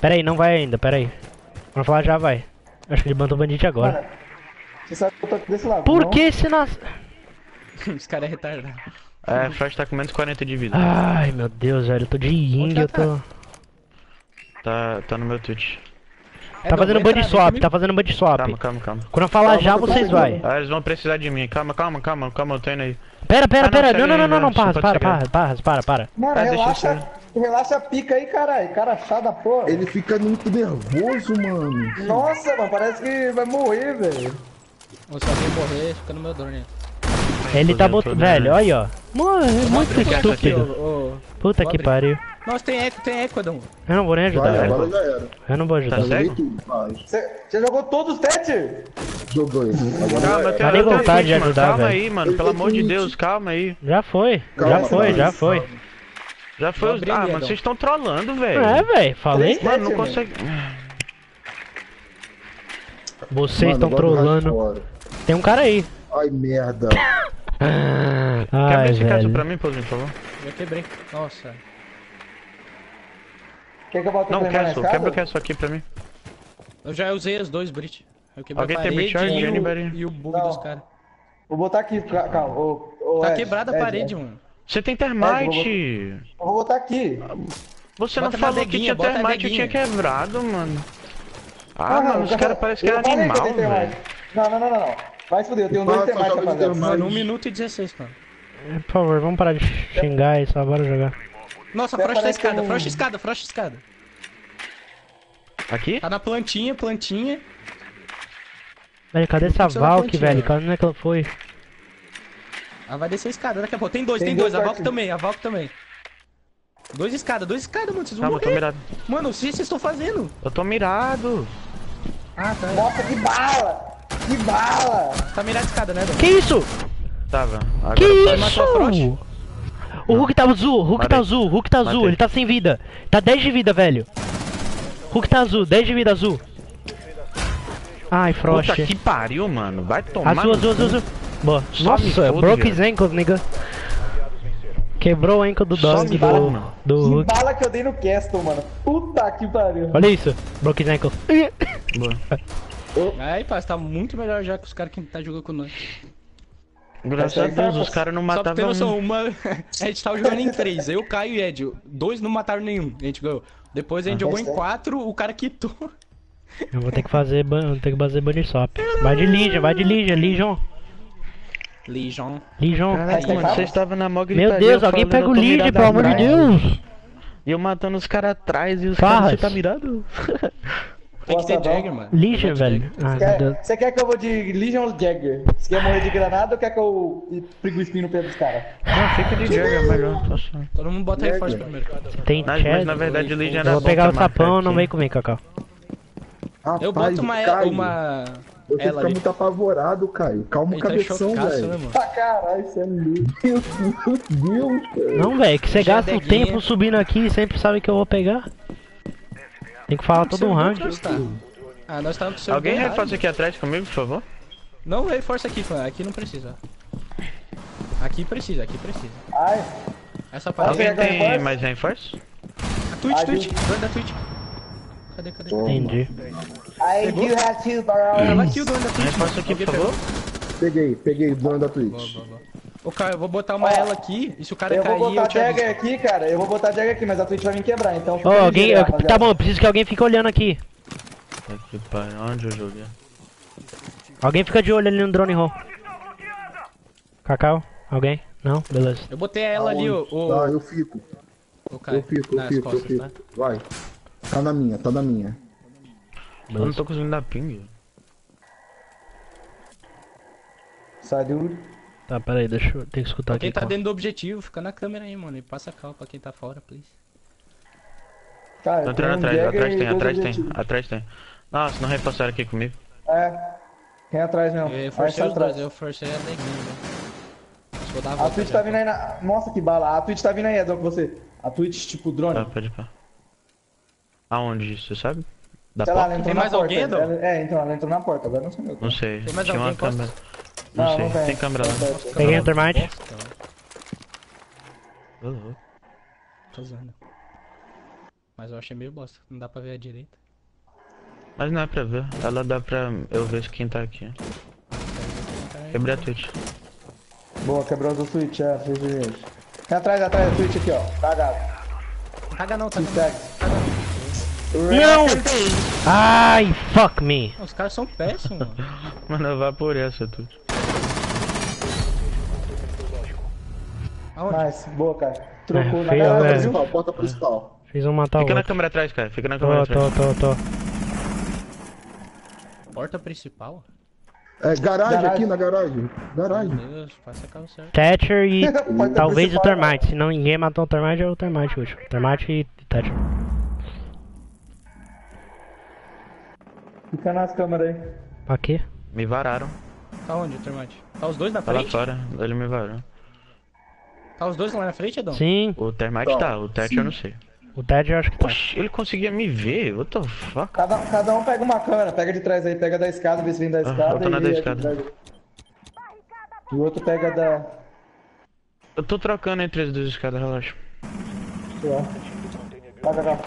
Pera aí, não vai ainda, pera aí. Quando falar já vai. Acho que ele mandou o bandit agora. Você sabe que eu tô aqui desse lado. Por não? que esse nas... Os caras é retardado. É, Frost tá com menos 40 de vida. Ai, meu Deus, velho. Eu tô de Ying, eu tá? tô... Tá, tá no meu Twitch. É, Tá Dom, fazendo buddy entrar, vem swap, tá fazendo buddy swap. Calma, calma, calma. Quando eu falar Calma, já, vocês vai. Ah, eles vão precisar de mim. Calma, calma, calma, calma, eu tô indo aí. Pera, pera, Ah, não, pera. Não, não, aí, não, não, não, você para, para, para, para, para. Mano, Ah, deixa eu relaxa. Relaxa a pica aí, caralho. Cara chato da porra. Ele fica muito nervoso, mano. Nossa, mano, parece que vai morrer, velho. Ou se alguém morrer, fica no meu drone. Ele tá Fazendo botando. Velho, olha, ó. Mano, é muito estúpido. Puta Vou que pariu. Nossa, tem eco, tem eco, Adão. Eu não vou nem ajudar, Vai, velho. agora já era. Eu não vou ajudar. Tá Joguei cego? tudo, vai. Você jogou todos os Thatcher? Jogou ele. Agora Calma, eu já tenho, Dá nem eu tenho vontade de mano. ajudar, Calma velho. aí, mano. Pelo amor de. Deus, calma aí. Já foi, Calma, já foi, calma. já foi. Já foi os. abrir Ah, mano, vocês estão trollando, velho. É, velho, falei. Mano, não consegue. Vocês estão Mano, trolando. fora. Tem um cara aí. Ai, merda. Quebra Ai, esse caso velho. pra mim, Paulinho, por favor. Já quebrei. Nossa. Quer que eu bote Não, o escada? quebra o Castle aqui pra mim. Eu já usei os dois Brit. Eu quebrei Alguém a tem parede e, anybody? o, e o bug Não. dos caras. Vou botar aqui, ca- calma. ô- ô, Tá Ed, quebrada a Ed, parede, Ed. mano. Você tem termite. Eu vou botar aqui. Você Bota não falou que tinha termite, eu tinha quebrado, mano. Ah, mano, os caras parecem que falei animal, velho. Não, não, não, não, não. Vai se fuder, eu tenho dois termites, rapaziada. termite. Mano, 1 minuto e 16, mano. Por favor, vamos parar de xingar e só bora jogar. Nossa, Até Frost da escada, um- Frost escada, Frost escada. Aqui? Tá na plantinha, plantinha. Velho, cadê essa Valk, velho? Cadê é que ela foi? Ela vai descer a escada daqui a pouco. Tem dois, Tem tem, dois dois. A Valk também, a Valk também. Dois escadas, dois escadas, mano. Vocês vão Calma, eu tô morrer. mirado. Mano, o que vocês estão fazendo? Eu tô mirado. Ah, tá. Nossa, que bala! Que bala! Tá mirado a escada, né, Dom? Que isso? Tava. Agora Que tô- isso? Frost? O Hulk tá azul, o Hulk tá Matei. azul, o Hulk tá azul, Matei. ele tá sem vida. Tá 10 de vida, velho. Hulk tá azul, 10 de vida azul. Ai, Frost. Puta que pariu, mano. Vai tomar. Azul, azul, azul, azul. Boa. Nossa, fode, broke his ankles, nigga. Quebrou o ankle do dog do, Que Hulk. bala que eu dei no Castle, mano. Puta que pariu. Olha isso, broke his ankle. Aí, pá, você tá muito melhor já que os caras que tá jogando com nós. Graças a Deus, os caras não Só pra ter matavam. noção, um. uma. A gente tava jogando em três. Eu, Caio e Ed. Dois não mataram nenhum. A gente ganhou. Depois a gente jogou em quatro, o cara quitou. Eu vou ter que fazer, ban- vou ter que fazer bunny swap. Vai de Legion, vai de Legion, Legion, Legion. Legion. Caralho, mano, vocês estavam na mó Meu Deus, eu alguém pega o Legion, pelo amor de. Deus. E eu matando os caras atrás e os caras, você tá mirado? Tem que ter Jagger, mano. Legion, velho. Quer-. Você quer que eu vou de Legion ou Jagger? Você quer morrer de granada ou quer que eu prigo o espinho no pé dos caras? Não, fica de Jagger, melhor. tá só. Todo mundo bota reforço primeiro. Tem Mas, mas Chad. na verdade o Legion era Eu vou pegar o sapão, não vem comigo, Cacau. Eu boto uma. Uma... Você Ela fica ali. muito apavorado, Caio. Calma o tá cabeção, chocaço, né, velho. mano? Ah, caralho, isso é meu Deus, meu Deus, cara. Não, velho, que você gasta o deguinha. tempo subindo aqui e sempre sabe que eu vou pegar. Tem que falar todo um nós tá. Ah, nós no servidor Alguém errado. reforça aqui atrás comigo, por favor? Não reforça aqui, fã. Aqui não precisa. Aqui precisa, aqui precisa. Ai, Essa parada. Alguém tem reforça? mais reforço? A Twitch, Ai, Twitch. Dono da Twitch. Cadê, cadê? Toma. Entendi. I do have to, bro. Tava aqui o dono da Twitch. Reforça aqui, por favor. Peguei, peguei o dono da Boa, Twitch. boa, boa. Ô, cara, eu vou botar uma ela aqui, e se o cara Eu cair, vou botar eu te Jagger aviso. aqui, cara. Eu vou botar Jagger aqui, mas a Twitch vai me quebrar, então. Ô, alguém. eu- tá bom, eu preciso que alguém fique olhando aqui. Aqui, pai, onde eu joguei? Alguém fica de olho ali no drone roll. Cacau? Alguém? Não? Beleza. Eu botei ela ali, ô, ô, Tá, eu fico. cara, Eu fico, eu nas fico, eu costas, tá? fico. Vai. Tá na minha, tá na minha. Eu não tô conseguindo dar ping. Sai, dude. Tá, peraí, deixa eu. Tem que escutar Quem aqui. tá calma. dentro do objetivo, fica na câmera aí, mano, e passa a cal pra quem tá fora, please. Eu tenho entrando um atrás, atrás tem, dois atrás tem, atrás tem. Nossa, não repassaram aqui comigo. É. Quem é atrás mesmo? Eu forcei os dois, atrás. eu forcei a neguinha, né? Vou dar a Twitch já. tá vindo aí na. Nossa, que bala. A Twitch tá vindo aí, Edson, com você. A Twitch, tipo, drone. Tá, pode ir pra. Aonde, você sabe? Da Sei lá, ela porta? entrou Tem na mais porta. alguém? Ela- É, então, ela entrou na porta, agora não sei meu. Não sei, Tem mais tinha uma alguém, posso? Câmera. Não, sei, tem câmera lá. Peguei a termite. Tô usando. Mas eu achei meio bosta, não dá pra ver a direita. Mas não é pra ver, ela dá pra eu ver quem tá aqui. Quebrei a Twitch. Boa, quebrou do Twitch, é, fez gente. Tem atrás, atrás da Twitch aqui, ó. Cagado. Caga não, tá caga. Não! Ai, fuck me. Os caras são péssimos, mano. Mano, eu vá por essa Twitch. Aonde? Nice, boa, cara. Trocou É, na feio, viu? Principal, porta principal. Fiz um matar o Fica na outro. câmera atrás, cara. Fica na Tô, câmera atrás. tô, tô, tô. Porta principal? É, garagem, Garagem. aqui na garagem. Garagem. Meu Deus, passa a carro certo. Thatcher e talvez o. Termite. Se não ninguém matou o Termite, é o Termite hoje. Termite e Thatcher. Fica nas câmeras aí. Pra quê? Me vararam. Tá onde o termite? Tá os dois na Tá lá frente? fora. Ele me varou. Tá os dois lá na frente, Edão? Sim, O Termite tá, o Tete eu não sei. o Thatcher eu acho que tá. Oxi, ele conseguia me ver. What the fuck? Cada, cada um pega uma câmera, pega de trás aí, pega da escada, vê se vem da escada. eu tô na e da escada. E o outro pega da. Eu tô trocando entre as duas escadas, relaxa. sei lá. Vai, vai, vai.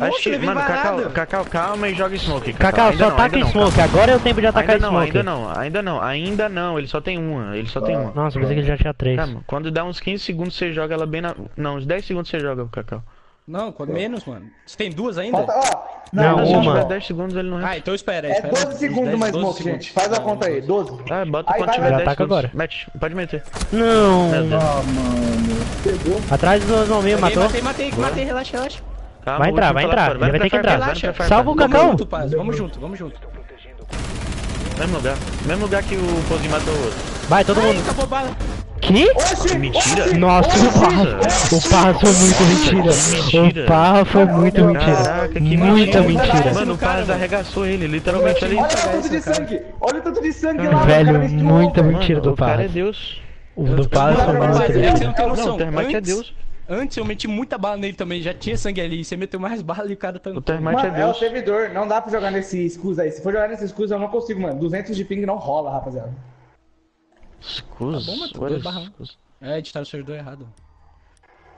Acho que, mano. Cacau, Cacau, calma e joga smoke. Cacau, ainda só não, taca smoke. Agora é o tempo de atacar Ainda não, smoke. ainda não, ainda não, ainda não, ele só tem uma, ele só tem uma. Nossa, eu pensei que ele já tinha três. Calma, quando dá uns 15 segundos você joga ela bem na. Não, uns 10 segundos você joga o Cacau. Não, quando menos, mano. Você tem duas ainda? Falta, ó. Não, não, Se uma. tiver 10 segundos ele não Ah, é. então espera, É espera. 12 uns segundos 10, mais 12 smoke, gente. Faz a conta aí. 12. Ah, bota Aí, quando vai, tiver vai. 10 Ataca segundos. agora. Mete, pode meter. Não! Ah, mano. Pegou. Atrás do Matei, matou. matei, matei, matei, relaxa, relaxa. Calma, Vai entrar, vai tá entrar, ele vai ter que entrar. Salva o Vamos Cacau. junto, Paz, vamos junto, vamos junto. Mesmo lugar. Mesmo lugar que o Pozinho matou o outro. Vai, todo Ai, mundo. acabou a bala. Que? Oxi! Mentira? Nossa, o Parra. O Parra foi muito mentira. O Parra foi muito mentira. Caraca, que Muita mentira. mentira. Mano, o Paz arregaçou ele, literalmente ali. Olha o tanto de sangue! Olha o tanto de sangue lá, Velho, muita mentira Mano, do o cara é Parra. Deus. O do Parra foi Não, muito mentira. não o Termite é Deus. Antes eu meti muita bala nele também, já tinha sangue ali. Você meteu mais bala e o cara O tancou. Termite é Mano, é o Deus. servidor, não dá pra jogar nesse escusa aí. Se for jogar nesse escusa, eu não consigo, mano. 200 de ping não rola, rapaziada. Escus. Tá bom, escus? É, editaram o servidor errado.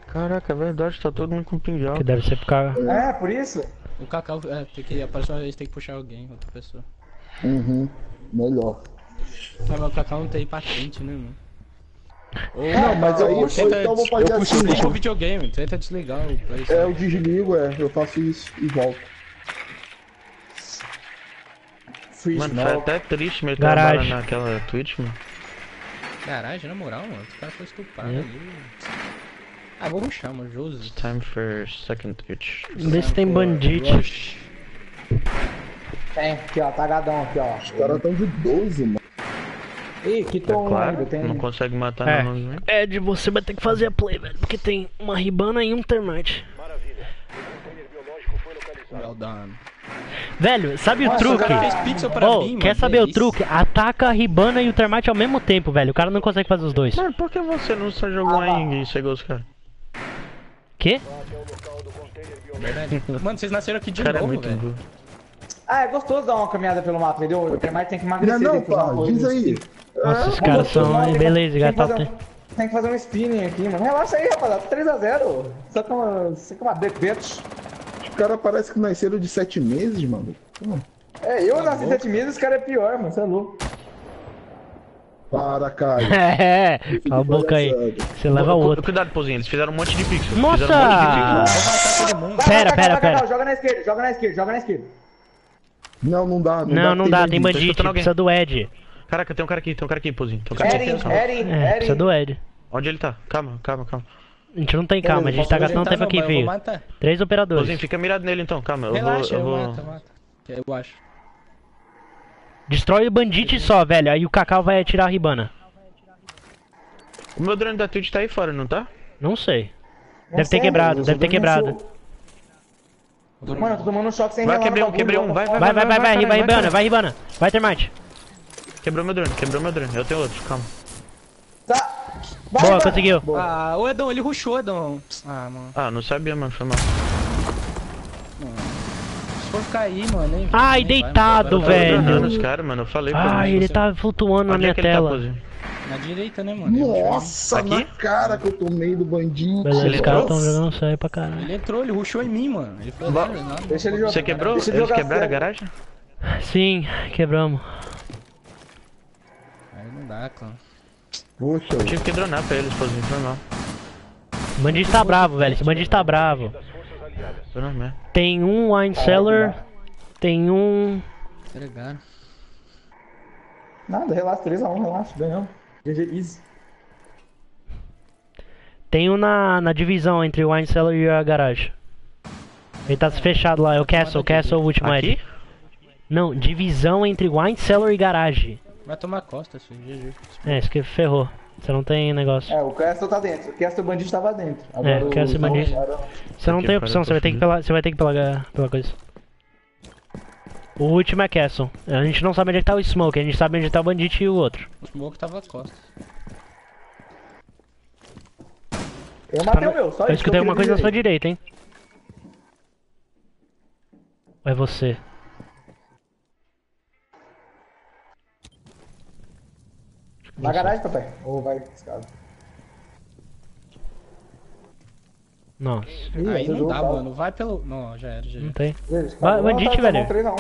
Caraca, é verdade, tá todo mundo com ping alto. Que deve ser por causa. É, por isso? O Cacau, é, tem que, a próxima vez tem que puxar alguém, outra pessoa. Uhum. Melhor. Mas o Cacau não tem patente, né, mano? Ou, Não, mas aí eu, tenta, então eu vou fazer eu assim. desliga o videogame, tenta desligar o PlayStation. É, eu desligo, é, eu faço isso e volto. Free Mano, foi smoke. até triste bala Garagem. naquela Twitch, mano. Garagem, na moral, mano, os caras foram estuprados Hum. ali. Ah, vou ruxar, mano, Josi. Time for second Twitch. Vê se tem bandite. Tem, aqui ó, tagadão aqui ó. Os caras tão de 12, mano. Ih, que É tom claro, ainda, tem. não consegue matar É. não, né? Ed, você vai ter que fazer a play, velho. Porque tem uma ribana e um termite. Maravilha. O. Velho, sabe o Nossa, truque? pixel pra Ô, mim, quer mano, saber que o isso? truque? Ataca a ribana e o termite ao mesmo tempo, velho. O cara não consegue fazer os dois. Mano, por que você não só jogou Ah, ainda e chegou os caras? Quê? O. Mano, vocês nasceram aqui de O cara é novo, muito velho. Ah, é gostoso dar uma caminhada pelo mato, entendeu? O Termite tem que Não, emagrecer. não, fazer pá, diz coisa aí. Nossa, os É caras são. tem que- Beleza, tem tá. fazer um- Tem que fazer um spinning aqui, mano. Relaxa aí, rapaziada. 3x0. Só que uma. Só que uma bitch. caras parecem que nasceram de sete meses, mano. É, eu nasci sete meses, esse cara é pior, mano. Você é louco. Para, Caio. É, cala a boca aí. Você leva Cu- outro. Cuidado, Pozinho, eles fizeram um monte de pixels. Nossa! Um monte de Pera, pera, pera. Joga na esquerda, joga na esquerda, joga na esquerda. Não, não dá. Não, Não, não dá, tem alguém. precisa do Ed. Caraca, tem um cara aqui, tem um cara aqui, Pozinho. Tem um cara aqui. Erin, É, precisa Erin. do Ed. Onde ele tá? Calma, calma, calma. A gente não tem calma, a gente tá gastando Tá, tempo não, aqui, vou filho. Três Pozinho, operadores. fica mirado nele então, calma. Eu Relaxa, vou. eu Eu mato, eu vou... mato. Eu acho. Destrói o bandite só, velho. Aí o Cacau vai atirar a ribana. O meu drone da Twitch tá aí fora, não tá? Não sei. Não Deve ter quebrado, deve ter sou quebrado. Mano, eu tô tomando um choque sem Vai, quebrei um, bagulho, quebrei um. what the Vai, fuck? Vai, vai, vai, vai, caralho, vai, ribana, caralho. vai, ribana. Vai, termite. Quebrou meu drone, quebrou meu drone. Eu tenho outro, calma. Tá. Vai, Boa, vai. conseguiu. Ah, o Edão, ele rushou, Edão. Ah, mano. Ah, não sabia, mano, foi mal. Se for ficar aí, mano, nem. Ai, vai, deitado, velho. tá Dronando os caras, mano, eu falei pra Ai, ele tá flutuando na minha é tá, tela. Pozinho? Na direita, né, mano? Nossa, Aqui? na cara que eu tomei do bandido. Beleza, Ele os caras tão jogando sério pra caralho. Ele entrou, ele rushou em mim, mano. Ele foi Ba- lá, nada. Deixa ele jogar. Você quebrou? Deixa ele Eles quebraram a garagem? Sim, quebramos. Não dá. Poxa, Eu tive que dronar pra eles, Pozinho, foi mal. O bandido tá bravo, velho. Esse bandido tá bravo. Tem um wine cellar. Tem um. Entregaram. Nada, relaxa, 3x1, relaxa, ganhamos. GG easy. Tem um na, na divisão entre o wine cellar e a garagem. Ele tá fechado lá, é o castle, castle, o último Aqui? Não, divisão entre wine cellar e garagem. Vai tomar costa, filho. GG. É, isso que ferrou. Você não tem negócio. É, o Castle tá dentro. O Castle bandido tava dentro. É, o Castle bandido. Você não Aqui, tem opção, eu você vai ter que pela, você vai ter que pela, pela coisa. O último é castle. A gente não sabe onde é que tá o smoke, a gente sabe onde tá o bandit e o outro. O smoke tava costa. Eu matei Tá o meu, só Eu isso. que escutei eu alguma coisa na sua direita, hein? Ou é você? Na garagem, papai. Ou vai escada. Nossa, Ih, Aí não dá, tá- mano. Vai pelo. Não, já era, já não era. tem. Beleza, Vai, bandite, Não, tá, tá velho. bom, 3 a 1.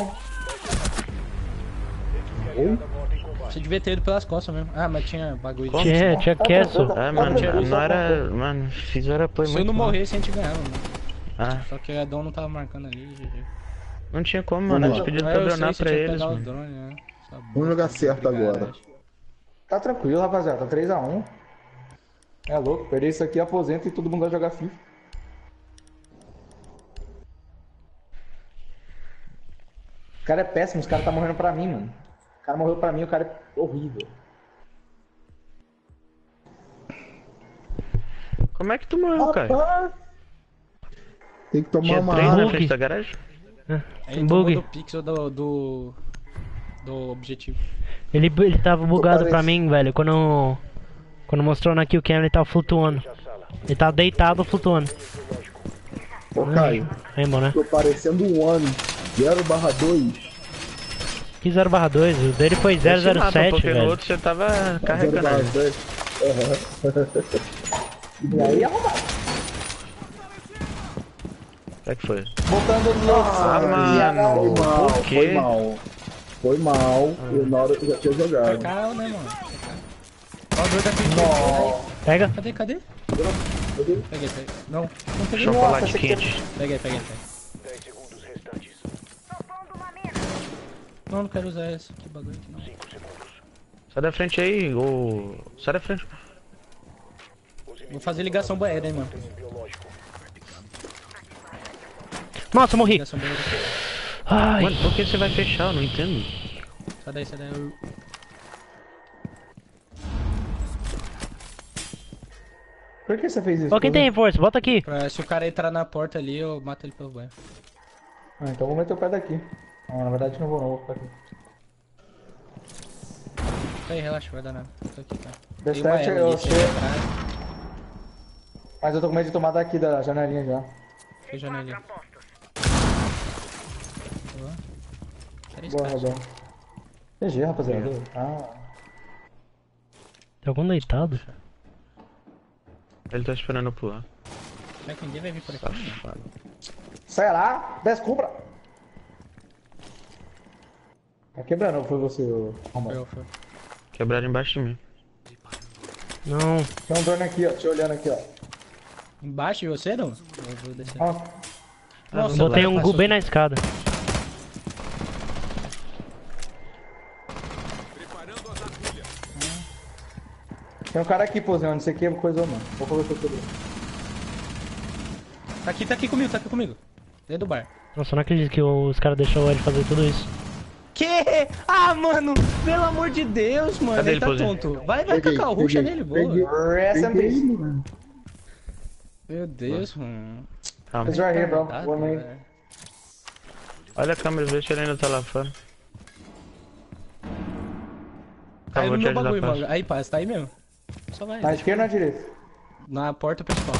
Você devia ter ido pelas costas mesmo. Ah, mas tinha bagulho de. Tinha, tinha castle. Ah, mano, não era. Mano, fiz hora play Se eu muito não morresse, a gente ganhava, mano. Ah, Só que o Edão não tava marcando ali, GG. não tinha como, mano. Eles pediram pra É, eu sei, dronar pra eles, né? Vamos jogar certo agora. Tá tranquilo, rapaziada. Tá 3x1. É louco, perder isso aqui, aposenta e todo mundo vai jogar FIFA. O cara é péssimo, os caras tá morrendo pra mim, mano. O cara morreu pra mim, o cara é horrível. Como é que tu morreu, cara? Tem que tomar Tinha uma três na frente da garagem? Aí Tem bug. do pixel do, do. Do objetivo. Ele, ele tava bugado pra mim, velho. Quando. Quando mostrou na kill cam, ele tava flutuando. Ele tava deitado flutuando. Ô, Caio, Aí, bom, né? tô parecendo um ano. 0 barra 2. Que 0 barra 2? O dele foi Esse mapa, 007, porque no outro você tava 0 carregando. barra ele. 2. E aí arrumado. Como é que foi? Botando no. Ah, mano, Foi mal, por foi quê? mal. Foi mal. Eu na hora eu já tinha jogado. Carro, né, mano? Ó, o doido frente. Pega. Cadê, cadê? Peguei, peguei. Não, não peguei. Chocolate quente. Peguei, peguei, peguei. 10 segundos restantes. Soltando uma mina. Não, não quero usar esse que bagulho aqui, não. 5 segundos. Sai da frente aí, ô. Sai da frente. Vou fazer ligação banheira, hein, mano. Nossa, eu morri. Ligação banheira. Ai. Mano, por que você vai fechar? Eu não entendo. Sai daí, sai daí. Eu- Por que você fez isso? Ó, quem tem reforço? Bota aqui. Pra, se o cara entrar na porta ali, eu mato ele pelo banho. Ah, então eu vou meter o pé daqui. Ah, na verdade não vou não, vou ficar aqui. Tá aí, relaxa, vai dar nada. Tô aqui, tá. Uma eu- sei. entrar, Mas eu tô com medo de tomar daqui da janelinha já. Fez janelinha. Três Boa, caixas. Rodão. GG, rapaziada. Ah, Tem algum deitado? Ele tá esperando eu pular. Será que ninguém vai vir por aqui? Será? Descubra! Tá quebrando ou foi você, ô Romário? Foi, foi. Quebraram embaixo de mim. Não. Tem um drone aqui, ó, te olhando aqui, ó. Embaixo de você, não? Eu vou descer. Ó, Nossa, Botei vai, um gu bem na escada. Tem um cara aqui, pôzão, não sei o que, coisa ou não. Vou conversar com ele. Tá aqui, tá aqui comigo, tá aqui comigo. Dentro do bar. Nossa, eu não acredito que os caras deixaram ele fazer tudo isso. Que? Ah, mano, pelo amor de Deus, mano. Cadê ele ele, tá tonto. Vai, vai Peguei, cacar o ruxa nele, boa. peguei. Peguei mano. Meu Deus, mano. Calma. He's right here, bro. One velho. Olha a câmera, vê se ele ainda tá lá fora. Tá, Caiu no meu bagulho, mano. Aí, passa, tá aí mesmo. Só vai. Na esquerda ou na direita? Na porta principal.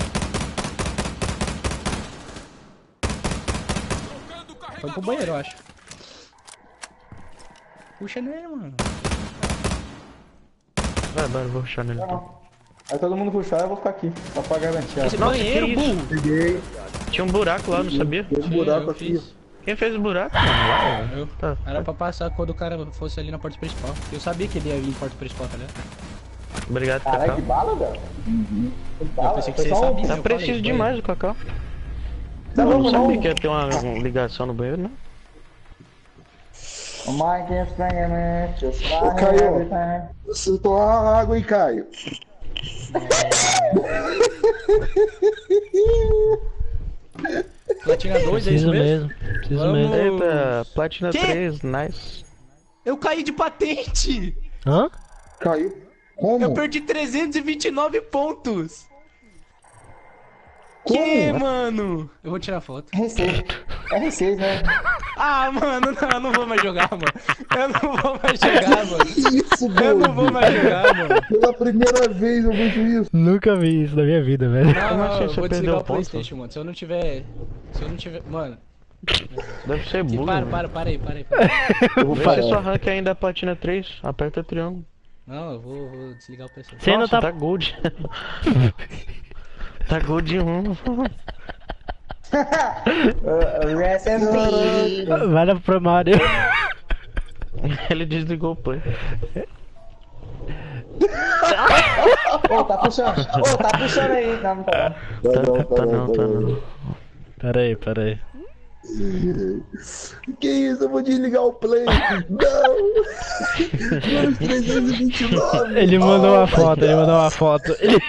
Foi pro banheiro, eu acho. Puxa nele, mano. Vai, vai, eu vou rushar nele. Não, não. Aí todo mundo puxar, eu vou ficar aqui. Só pra garantir. Esse Nossa, banheiro, burro. Peguei. Tinha um buraco lá, não sabia? Tem um buraco aqui. fiz. Quem fez o buraco, mano? Ó. Eu. Tá. Era pra passar quando o cara fosse ali na porta principal. Eu sabia que ele ia vir na porta principal, tá ligado? Obrigado, Caralho, que Cacau. bala, velho. Que Eu pensei que Foi você só um- sabia. Tá eu preciso falei, demais do Cacau. Tá Eu não louco, sabia não? que ia ter uma, uma ligação no banheiro, não. O Mike me just Ô, Caio. Você toma água aí, Caio. Platina 2, é Preciso isso mesmo? mesmo. Preciso Vamos. mesmo. Eita, Platina Que? 3, nice. Eu caí de patente! Hã? Caiu. Como? Eu perdi 329 pontos! Como? Que, mano? Eu vou tirar foto. R6. R6, né? Ah, mano, não, eu não vou mais jogar, mano. Eu não vou mais jogar, mano. Isso, Eu não vou mais jogar, mano. Pela primeira vez eu vejo isso. Nunca vi isso na minha vida, velho. Não, não, assim eu vou desligar o? Playstation, mano. Se eu não tiver... Se eu não tiver... Mano, Deve ser burro. para, mano. para, para aí, para aí. Para aí. Eu vou Vê se sua rank ainda é Platina 3. Aperta triângulo. Não, eu vou, vou desligar o Playstation. Você ainda tá- tá gold. tá gold 1. Uh, rest in peace. Vai na primária. Ele desligou o play. Ô, tá puxando. Ô, tá puxando aí. Não, não tá. não. Tá não, Tá não, tá não. Pera aí, pera aí. Que isso? Eu vou desligar o play. Não! Menos 329. Ele mandou Oh, uma foto, ele mandou uma foto. Ele, ele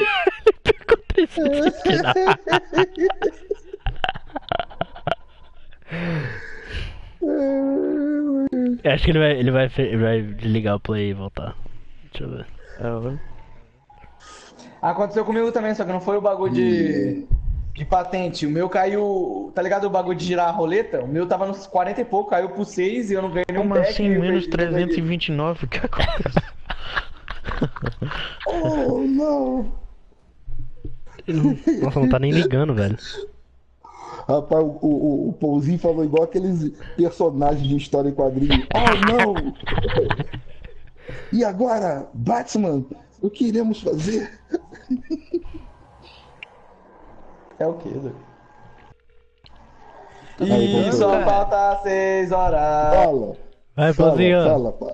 pegou 329. Eu acho que ele vai, ele vai, ele vai desligar o play e voltar. Deixa eu ver. É. Aconteceu comigo também, só que não foi o bagulho de. De patente. O meu caiu. Tá ligado o bagulho de girar a roleta? O meu tava nos 40 e pouco, caiu pro 6 e eu não ganhei nenhum Como deck, assim, menos perdi, eu ganhei. 329? O que aconteceu? Oh, não. Nossa, não tá nem ligando, velho. Rapaz, o, o, o Pouzinho falou igual aqueles personagens de história em quadrinho. Oh, não! E agora, Batman, o que iremos fazer? É o quê? Aí, E só cara. falta 6 horas. Fala, Vai, fala, Pauzinho. fala, pai.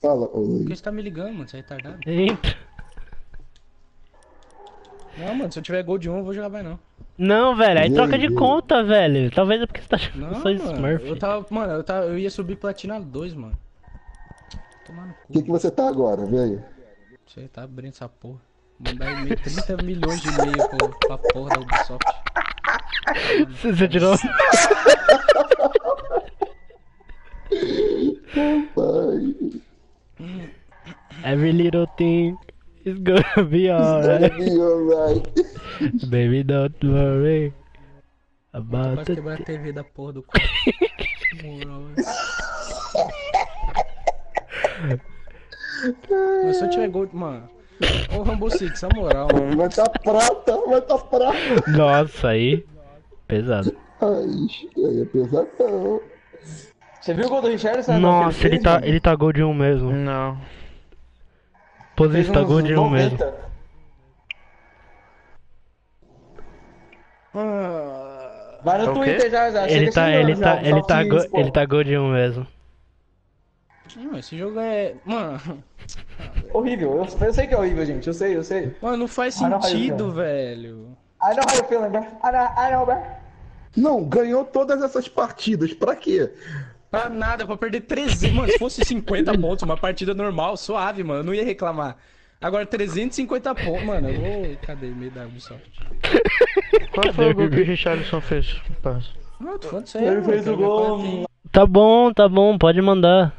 Fala, Por que você tá me ligando, mano? Você é retardado? Eita. Não, mano, se eu tiver gol de 1, eu vou jogar mais não. Não, velho, aí E troca aí, de aí? conta, velho. Talvez é porque você tá sou mano. Smurf. Eu tava, mano, eu, tava, eu ia subir platina 2, mano. Tomar no O cu. que, que você tá agora, velho? Você tá abrindo essa porra. Mandar e-mail, 30 milhões de e-mail pro, pra porra da Ubisoft. Você você tirou. Pai, Every little thing is gonna be alright. be alright. Baby, don't worry about it. quebrar a TV da porra do quarto. Moral. Mas se eu tiver gol, mano. Ô Rambo Six, na moral, mano. Vai tá prata, vai tá prata. Nossa, aí. Pesado. Ai, aí é pesadão. Você viu o gol do Richardson? Nossa, ele tá, ele tá gol de um mesmo. Não. Posição tá gol de um mesmo. Ah, Vai no o quê? Twitter já, já. Ele chega tá, ele já, tá, ele tá, Soft go- Sport. ele tá Gold 1 mesmo. Não, esse jogo é. Mano, Horrível, eu, eu sei que é horrível, gente, eu sei, eu sei. mano, não faz Ah, sentido, velho. I know how you feeling, bro. I know, I know, bro. Não, ganhou todas essas partidas. Pra quê? Pra nada, pra perder 300. Mano, se fosse 50 pontos, uma partida normal, suave, mano, eu não ia reclamar. Agora 350 pontos, mano, eu vou. Cadê o meio da Ubisoft? Qual foi o gol que o Richarlison fez? Passa. Não, tô falando sério. Ele fez o gol. é. Tá bom, tá bom, pode mandar.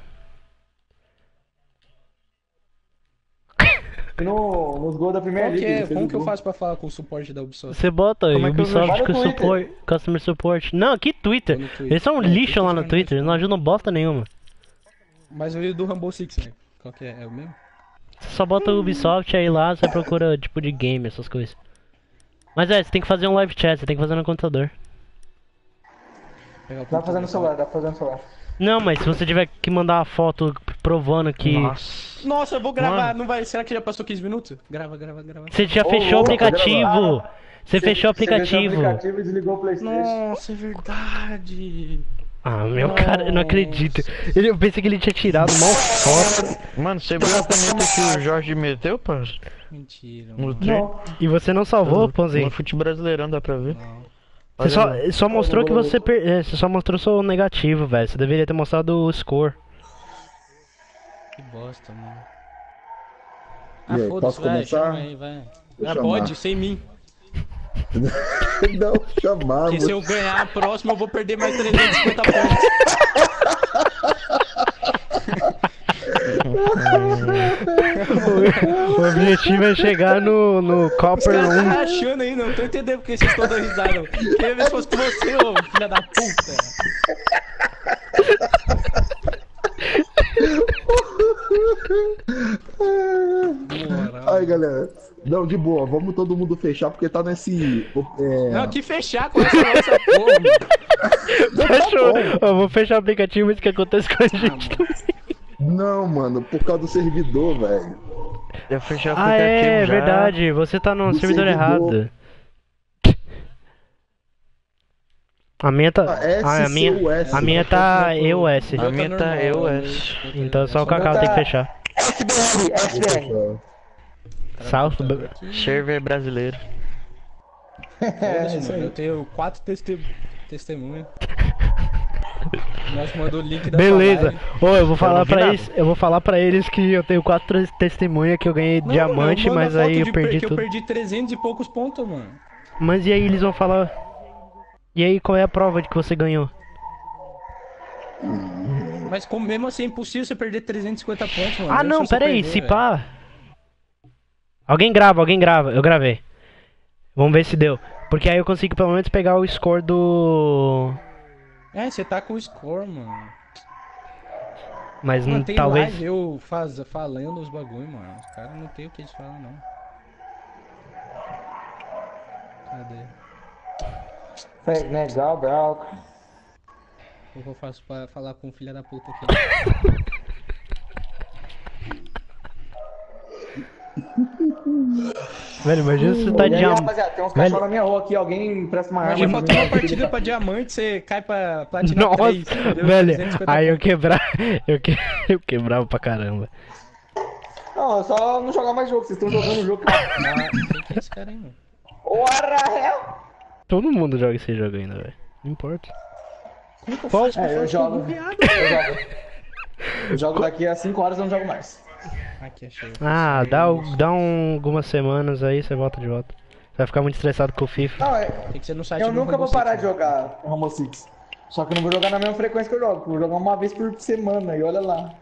No, nos gols da primeira liga. é? Como o que eu gol. faço pra falar com o suporte da Ubisoft? Você bota Como é eu Ubisoft com support, Customer Support. Não, que Twitter. Twitter. Eles são um Não, lixo Twitter lá no Twitter, eles não responde. ajudam bosta nenhuma. Mas eu li do Rumble Six, né? Qual que é? É o mesmo? Você só bota Ubisoft aí lá, você procura tipo de game, essas coisas. Mas é, você tem que fazer um live chat, você tem que fazer no computador. O Dá pra fazer no celular, dá pra fazer no celular. Não, mas se você tiver que mandar uma foto provando que Nossa. Nossa, eu vou gravar, Mano. não vai. Será que já passou 15 minutos? Grava, grava, grava. você já Ô, fechou o louco, aplicativo. Você fechou o Você fechou aplicativo. o aplicativo e desligou o Playstation. Nossa, é verdade. Ah, meu cara, eu não acredito. Eu pensei que ele tinha tirado mal foto. Mano, você viu a caneta que o Jorge meteu, parça? Mentira. No. E você não salvou, No Pãozinho? fute brasileirão dá pra ver. Não. Você só, só mostrou que você per... é, Você só mostrou seu negativo, velho. Você deveria ter mostrado o score. Que bosta, mano. Ah, foda-se, vai, começar? chama aí, vai. Ah, chamar. pode, sem mim. Não, chamava. Porque se eu ganhar a próxima, eu vou perder mais 350 pontos. O objetivo é chegar no, no Os Copper caras tá 1. rachando aí, não tô entendendo porque vocês estão dando risada. Queria ver se fosse com você, ô filha da puta. Ai, galera. Não, de boa, vamos todo mundo fechar porque tá nesse. É... Não, que fechar com essa nossa porra. Fechou. Eu vou fechar o aplicativo, mas o que acontece com a gente? Não, mano, por causa do servidor, velho. Já fechou o Ah, aplicativo é, já. verdade. Você tá no Do servidor servidor. errado. A minha tá. Ah, S, Ah, a minha, a minha tá EUS. A minha tá EOS. Então só o Cacau tem que fechar. SBR, SBR. South. Server brasileiro. É, aí. Eu tenho quatro teste... testemunhas. Nós mandou o link da Beleza. Ô, eu vou falar vi pra nada. eles, eu vou falar para eles que eu tenho quatro testemunhas que eu ganhei Não, diamante, mas aí eu perdi que tudo. eu perdi 300 e poucos pontos, mano. Mas e aí eles vão falar? E aí qual é a prova de que você ganhou? Mas como mesmo assim é impossível você perder 350 pontos, mano. Ah não, pera aí, perder, se pá. Alguém grava, alguém grava, eu gravei. Vamos ver se deu. Porque aí eu consigo pelo menos pegar o score do. É, você tá com o score, mano. Mas Mano, não, tem talvez. live eu faz, falando os bagulho, mano. Os caras não tem o que eles falam, não. Cadê? Legal, bro. O que eu faço pra falar com o filho da puta aqui? Velho, imagina se você tá E aí, diamante. rapaziada, tem uns Velho. cachorros na minha rua aqui, alguém presta uma arma. Imagina uma partida pra diamante, você cai pra platina Nossa, 3. perdeu velho, 350 aí eu quebrar. Eu, que... eu quebrava pra caramba. Não, é só não jogar mais jogo, vocês estão jogando o jogo. Ah, quem que é esse cara aí, mano? What the hell? Todo mundo joga esse jogo ainda, velho. Não importa. Como que eu Qual? É, eu jogo. Eu jogo. Eu jogo daqui a 5 horas e não jogo mais. Aqui, achei. Ah, dá, o- dá um, algumas semanas aí, você volta de volta. Você vai ficar muito estressado com o FIFA. Não, é, Tem que ser no site eu do nunca Rainbow vou parar de né? jogar Rainbow Six. Só que eu não vou jogar na mesma frequência que eu jogo. Vou jogar uma vez por semana e olha lá.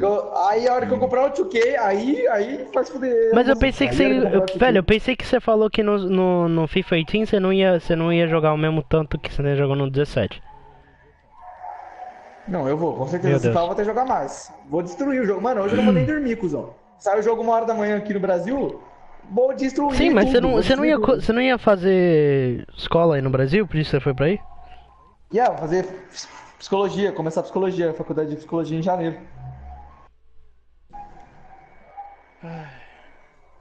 Eu- aí a hora que eu comprar o 2K, aí, aí faz fuder. Mas eu pensei que Aí você. a hora eu eu- comprar o 2K. velho, eu pensei que você falou que no, no, no FIFA 18 você não, ia, você não ia jogar o mesmo tanto que você jogou no 17. Não, eu vou, com certeza. Se eu vou até jogar mais. Vou destruir o jogo. Mano, hoje eu não vou nem dormir, cuzão. Sai o jogo uma hora da manhã aqui no Brasil, vou destruir. Sim, mas tudo, você não, você, não ia, você não ia fazer escola aí no Brasil, por isso você foi pra aí? tudo. Yeah, vou fazer psicologia, começar psicologia, faculdade de psicologia em janeiro.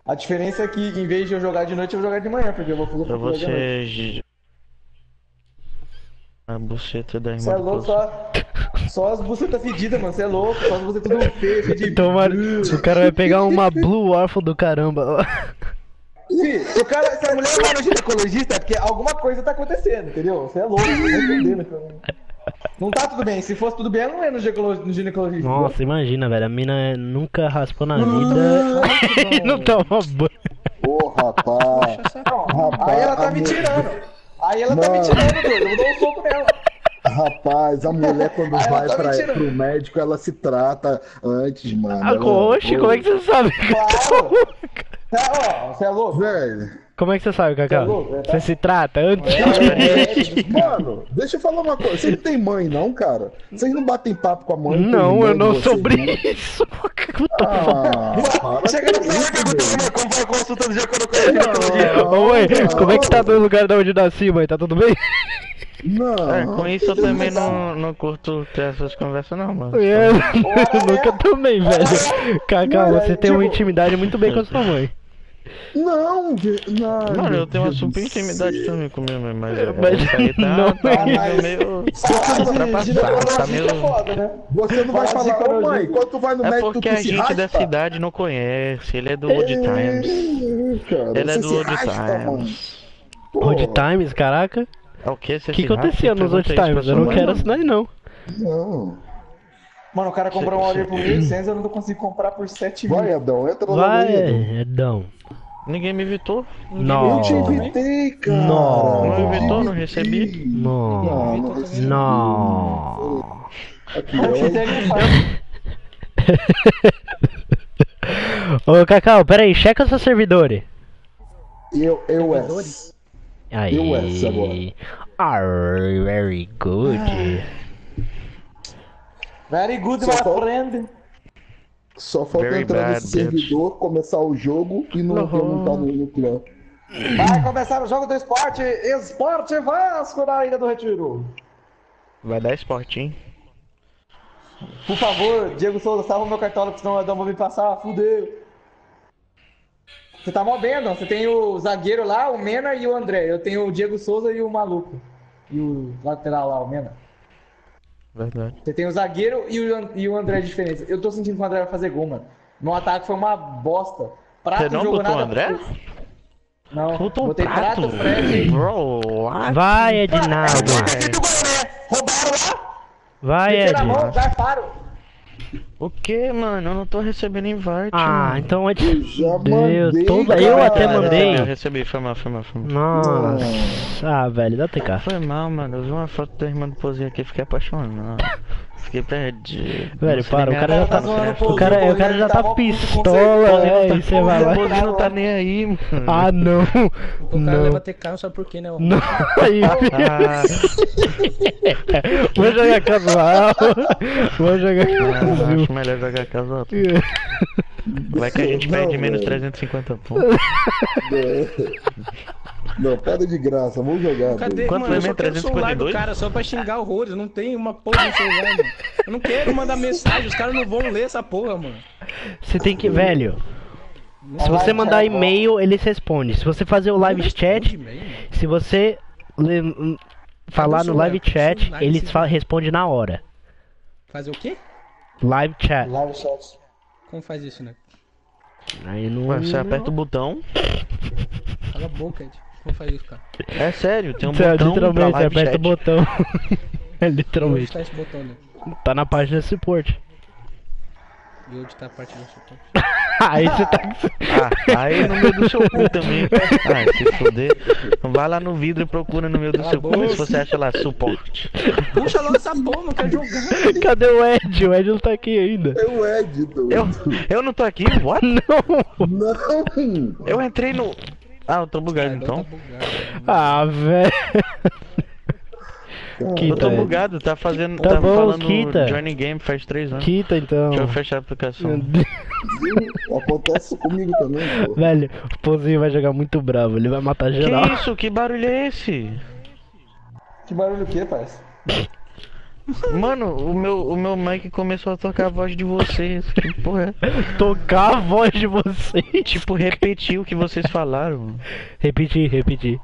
A diferença é que em vez de eu jogar de noite, eu vou jogar de manhã, porque eu vou fazer Pra faculdade de noite. você. A buceta da Você irmã é do louco, só, só as bucetas fedidas, mano. Você é louco, só as bucetas tudo fedidas. Então, mano, o cara vai pegar uma Blue Waffle do caramba. Ih, o cara, se a mulher vai no ginecologista, é porque alguma coisa tá acontecendo, entendeu? Você é louco, você tá. Não tá tudo bem. Se fosse tudo bem, ela não ia no ginecolo- no ginecologista. Nossa, imagina, velho. A mina nunca raspou na vida e não toma banho. Ô, rapaz. Não, Rapaz, aí ela tá me tirando. Aí ela tá me tirando, doido. Eu vou dar um soco nela. Rapaz, a mulher quando ela vai tá pra, mentindo. pro médico, ela se trata antes, mano. Ah, Ela- oxe, como é que você sabe? Claro. Tá, ó, você é louco? Velho, Como é que você sabe, Cacau? louco, é, tá? Você se trata antes? É, mano, deixa eu falar uma coisa. Vocês não tem mãe, não, cara? Vocês não batem papo com a mãe? Não, eu não não? isso. Ah, para Chega no com isso, meu. como foi a consulta do ginecologista. Ô mãe, como é que tá no lugar de onde nasci, mãe? Tá tudo bem? Não. É, com isso eu também não, não curto ter essas conversas não, mano. É, nunca também, velho. Cacau, você tem uma intimidade muito bem com a sua mãe. Não, de- não. Mano, eu tenho uma super intimidade também com minha mãe, mas, é, Mas isso aí tá, não tá é. nível meio ultrapassado, tá meio... foda, né? Você não vai Fala falar, ô ginecologista. mãe, quando tu vai no É médico, porque tu a gente da raspa? cidade não conhece, ele é do Old Times. Cara, Ele é do Old Times. Old Times, caraca. É o que? O que acontecia nos Old Times? Eu não quero assinar aí, não. Não. Mano, o cara comprou um áudio por 1.800, eu não consigo comprar por 7 mil. Vai, Adão, entra Adão. Vai, Edão. Ninguém me evitou. Não. Eu te invitei, cara. Não. Eu Não invitou, não invitei. recebi. Não. Não, não recebi. Não. Aqui, não faz. Ô, Cacau, peraí, checa seus servidores. Eu, eu S. Aí. Eu essa agora. Are very good. Very good, Só my falta- friend. Só falta Very entrar bad, nesse servidor, começar o jogo e não implementar no, no clã. Vai começar o jogo do esporte. Esporte Vasco na Ilha do Retiro. Vai dar esportinho. Por favor, Diego Souza, salva o meu cartola, porque senão o Adão vai me passar. Fudeu. Você tá mó bem, Adão. Você tem o zagueiro lá, o Mena e o André. Eu tenho o Diego Souza e o maluco. E o lateral lá, o Mena. Verdade. Você tem o zagueiro e o, e o André de diferença. Eu tô sentindo que o André vai fazer gol, mano. Meu ataque foi uma bosta. Prato Você não jogou botou o. André? Não, Botou um botei prato. prato, Fred. Bro? Vai, Edinaldo. Roubaram lá, Vai, meteram a Ed. mão, garfaram. O que, mano? Eu não tô recebendo invite. Ah, mano. então Ed. Já Deus, mandei, toda... cara. eu até mandei. Eu recebi, foi mal, foi mal, foi mal. Nossa. Ah, velho, dá TK. Foi mal, mano. Eu vi uma foto da irmã do Pozinho aqui e fiquei apaixonado. Fiquei perdido. Velho, para, o cara já tá. Tá o O cara, o o cara já tá tá pistola, você, é, e você vai O lá. Pozinho não tá nem aí, mano. Ah, não. O cara Não. leva TK, não sabe por quê, né? Não, aí. Ah, Vou jogar casual. Vou jogar eu casual. acho melhor jogar casual. Vai que a gente Não, perde menos velho. 350 pontos. Não, para de graça, vamos jogar. Cadê? Quanto mano, eu só quero o celular do 352? cara só pra xingar horrores. Não tenho uma porra no celular, mano. Eu não quero mandar mensagem, os caras não vão ler essa porra, mano. Você tem que, velho. Se você mandar e-mail, eles respondem. Se você fazer o live chat, se você le- falar no live chat, eles respondem na hora. Fazer o quê? Live chat. Live chat. Como faz isso, né? Aí não. Você aperta o botão. Cala a boca, Ed. Como faz isso, cara? É sério, tem um Você, botão pra literalmente, live aperta chat. o botão. É Onde literalmente. tá esse botão, né? Tá na página de suporte. E onde tá a parte do suporte? Aí você tá. Ah, aí no meio do seu cu também. Ah, se foder. Vai lá no vidro e procura no meio do Cala seu cu se você acha lá suporte. Puxa logo essa não quero jogar. Cadê o Ed? O Ed não tá aqui ainda. É o Ed, doido. Eu, eu não tô aqui? What? Não! Não! Eu entrei no. Ah, eu tô bugado Agora então. tá bugado. Ah, velho. Eu tô Ed. bugado, tá fazendo. Tá Tá, bom, falando quita. Journey Game faz três anos. Quita então. Deixa eu fechar a aplicação. Acontece comigo também, pô. Velho, o Pozinho vai jogar muito bravo, ele vai matar geral. Que isso? Que barulho é esse? Que barulho o que, parça? Mano, o meu, o meu mic começou a tocar a voz de vocês. Que porra é? Tocar a voz de vocês. Tipo, repetir o que vocês falaram. Repetir, repetir.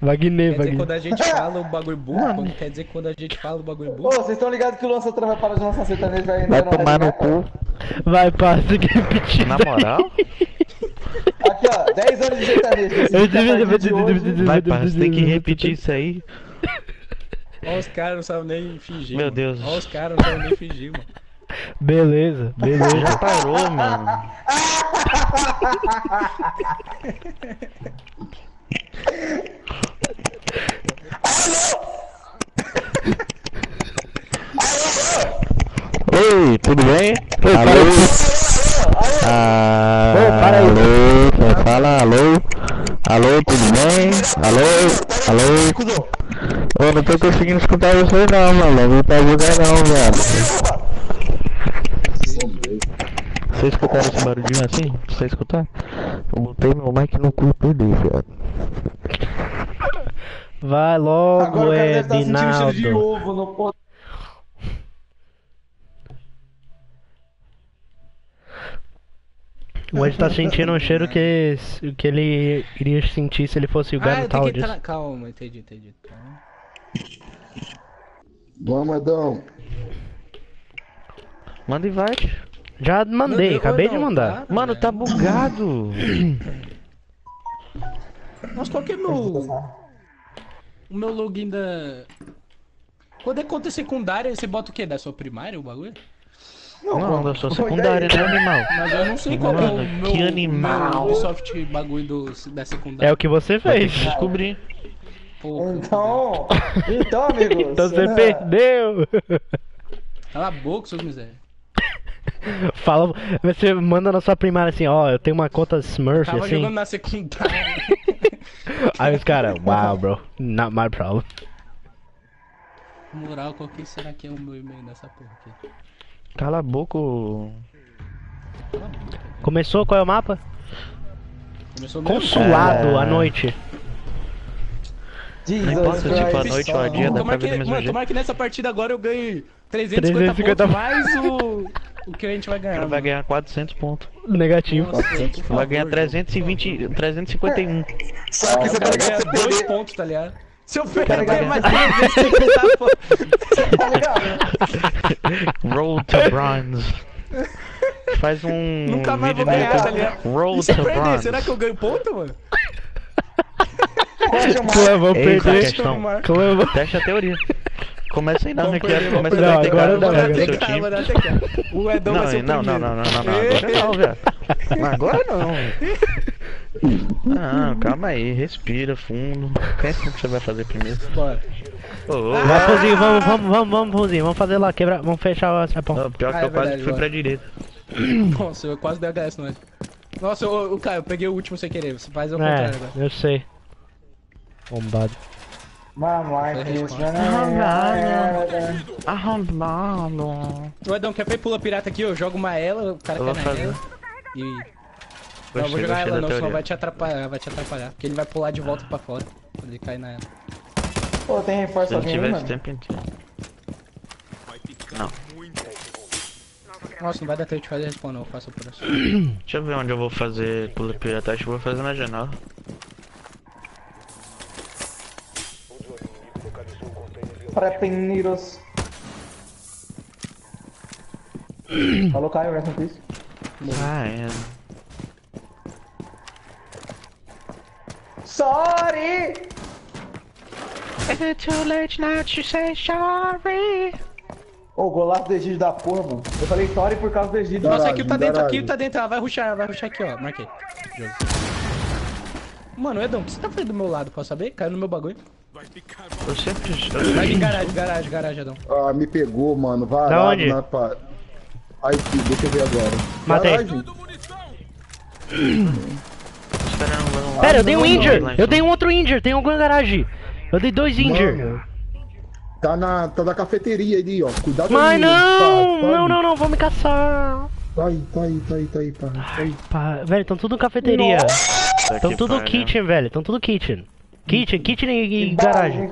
Wagner, Quer dizer, quando a gente fala o bagulho burro, quer dizer que quando a gente fala o bagulho Ô, burro. vocês estão ligados que o Lança vai parar de lançar sertanejo vai Vai entrar no tomar no cu. Vai, tem que repetir. Na moral? Aqui, ó, 10 anos de sertanejo. Vai, você tem que repetir isso aí. Ó, os caras não sabem nem fingir. Meu mano. Deus. Ó, os caras não sabem nem fingir, mano. Beleza, beleza. Já parou, mano. Oi, tudo bem? alô? Ah, Ô, para aí. Alô, quem fala? Alô? Alô, tudo bem? Alô? Alô? Eu não tô conseguindo escutar você não, mano. Não tá jogando não, velho. Você escutaram esse barulhinho assim? Você escutar? Eu botei meu mic no cu dele, velho. Vai logo, Agora deve estar sentindo cheiro de Edinaldo. ovo no ponto. O Ed tá sentindo um cheiro que, que ele iria sentir se ele fosse o Ah, eu tenho que Garotaldis. entrar. Calma, entendi, entendi. Calma. Vamos, Edão. Manda invite. Já mandei, Deus, acabei ô, de não, mandar. para, Mano, tá bugado. Nossa, qual que é meu. O meu login da. Quando é conta secundária, você bota o quê? Da sua primária, o bagulho? Não, da sua secundária, né, animal? Mas eu não sei qual que é o Mano, meu, que animal. Ubisoft bagulho do, da secundária. É o que você fez. Descobri. Porra. Então, então, amigo. Então você né? perdeu. Cala a boca, seus miséria. Fala, você manda na sua primária assim, ó, eu tenho uma conta Smurf Tava assim. jogando na secundária. Aí os caras, wow, bro, not my problem. Moral, qual que será que é o meu e-mail dessa porra aqui? Cala a boca. ô. Começou, qual é o mapa? Começou mesmo? Consulado É. à noite. Jesus Não importa se for a Christ. noite ou a dia, dá pra Tomara ver que, mesmo mano, jeito. tomara que nessa partida agora eu ganhe 350, 350 pontos mais o, o que a gente vai O ganhar. cara vai mano. ganhar 400 pontos. Negativo. Nossa, por Vai ganhar jogo. 320, 351. Só que você Vai vai ganhar ganhar dois CD, pontos, tá ligado? Se eu Cara, ganhar mais ganhar. 350 pontos. tá ligado? Road to Bronze. Faz um Nunca mais vou ganhar, tá ligado? Se eu to perder, Bronze. será que eu ganho ponto, mano? Clã, vou perder. questão. Clã, vou- Teste a teoria. Começa aí não, né? Perder, vamos começa perder. a Não, agora não, agora seu time. O Edão vai ser Não, o não, não, primeiro. não, não, não, agora não, velho. Agora não. Não, calma aí, respira fundo. Pensa no que você vai fazer primeiro. Bora. Ô, ô, Vai, Pãozinho, vamos, vamos, vamos, vamos, Pãozinho, vamos fazer lá, quebrar, vamos fechar ponta. Não, pior que Ah, é eu quase verdade, fui bora. pra direita. Nossa, eu quase dei HS no Ed. Nossa, o, o Caio, eu peguei o último sem querer. Você faz ao É, contrário agora. eu sei. Bombado. Mamãe, né? Arrombado. O Edão, quer ver pula pirata aqui? Eu jogo uma ela, o cara Eu cai vou na fazer. ela. E. Não, eu vou Gostei, jogar gostei ela não, senão teoria. vai te atrapalhar, vai te atrapalhar. Porque ele vai pular de volta pra fora. Quando ele cair na ela. Pô, tem reforço Se eu alguém mano? tempo inteiro. Não. Nossa, não vai dar tempo de fazer respawn não, eu faço por assim. Deixa eu ver onde eu vou fazer pula pirata. Acho que eu vou fazer na janela. Prepeniros. Falou, Caio, rest in peace. Ah, é. Sorry! Is it too late now to say sorry? Ô, golaço do Egídio da porra, mano. Eu falei sorry por causa do Egídio. Nossa, aqui tá dentro, aqui tá dentro. Ela vai rushar, ela vai rushar aqui, ó. Marquei. Jogo. Mano, Edão, o que você tá fazendo do meu lado? Posso saber? Caiu no meu bagulho. Eu sempre. Vai vir garagem, garagem, garagem, Edão. Ah, me pegou, mano. Varado Da onde? na Aí, filho, deixa eu ver agora. Matei. Garagem? Pera, eu dei um injure! Eu dei um outro injure, tem alguma garagem. Eu dei dois injure. Tá na, tá na cafeteria ali, ó. Cuidado Mas não! Tá, tá Não, não, não, vão me caçar. Tá aí, tá aí, tá aí, tá aí, pá. Tá aí. Pá, velho, estão tudo cafeteria. Estão que tudo pariu. kitchen, velho. Estão tudo kitchen. Kitchen, kitchen e, e Garagem.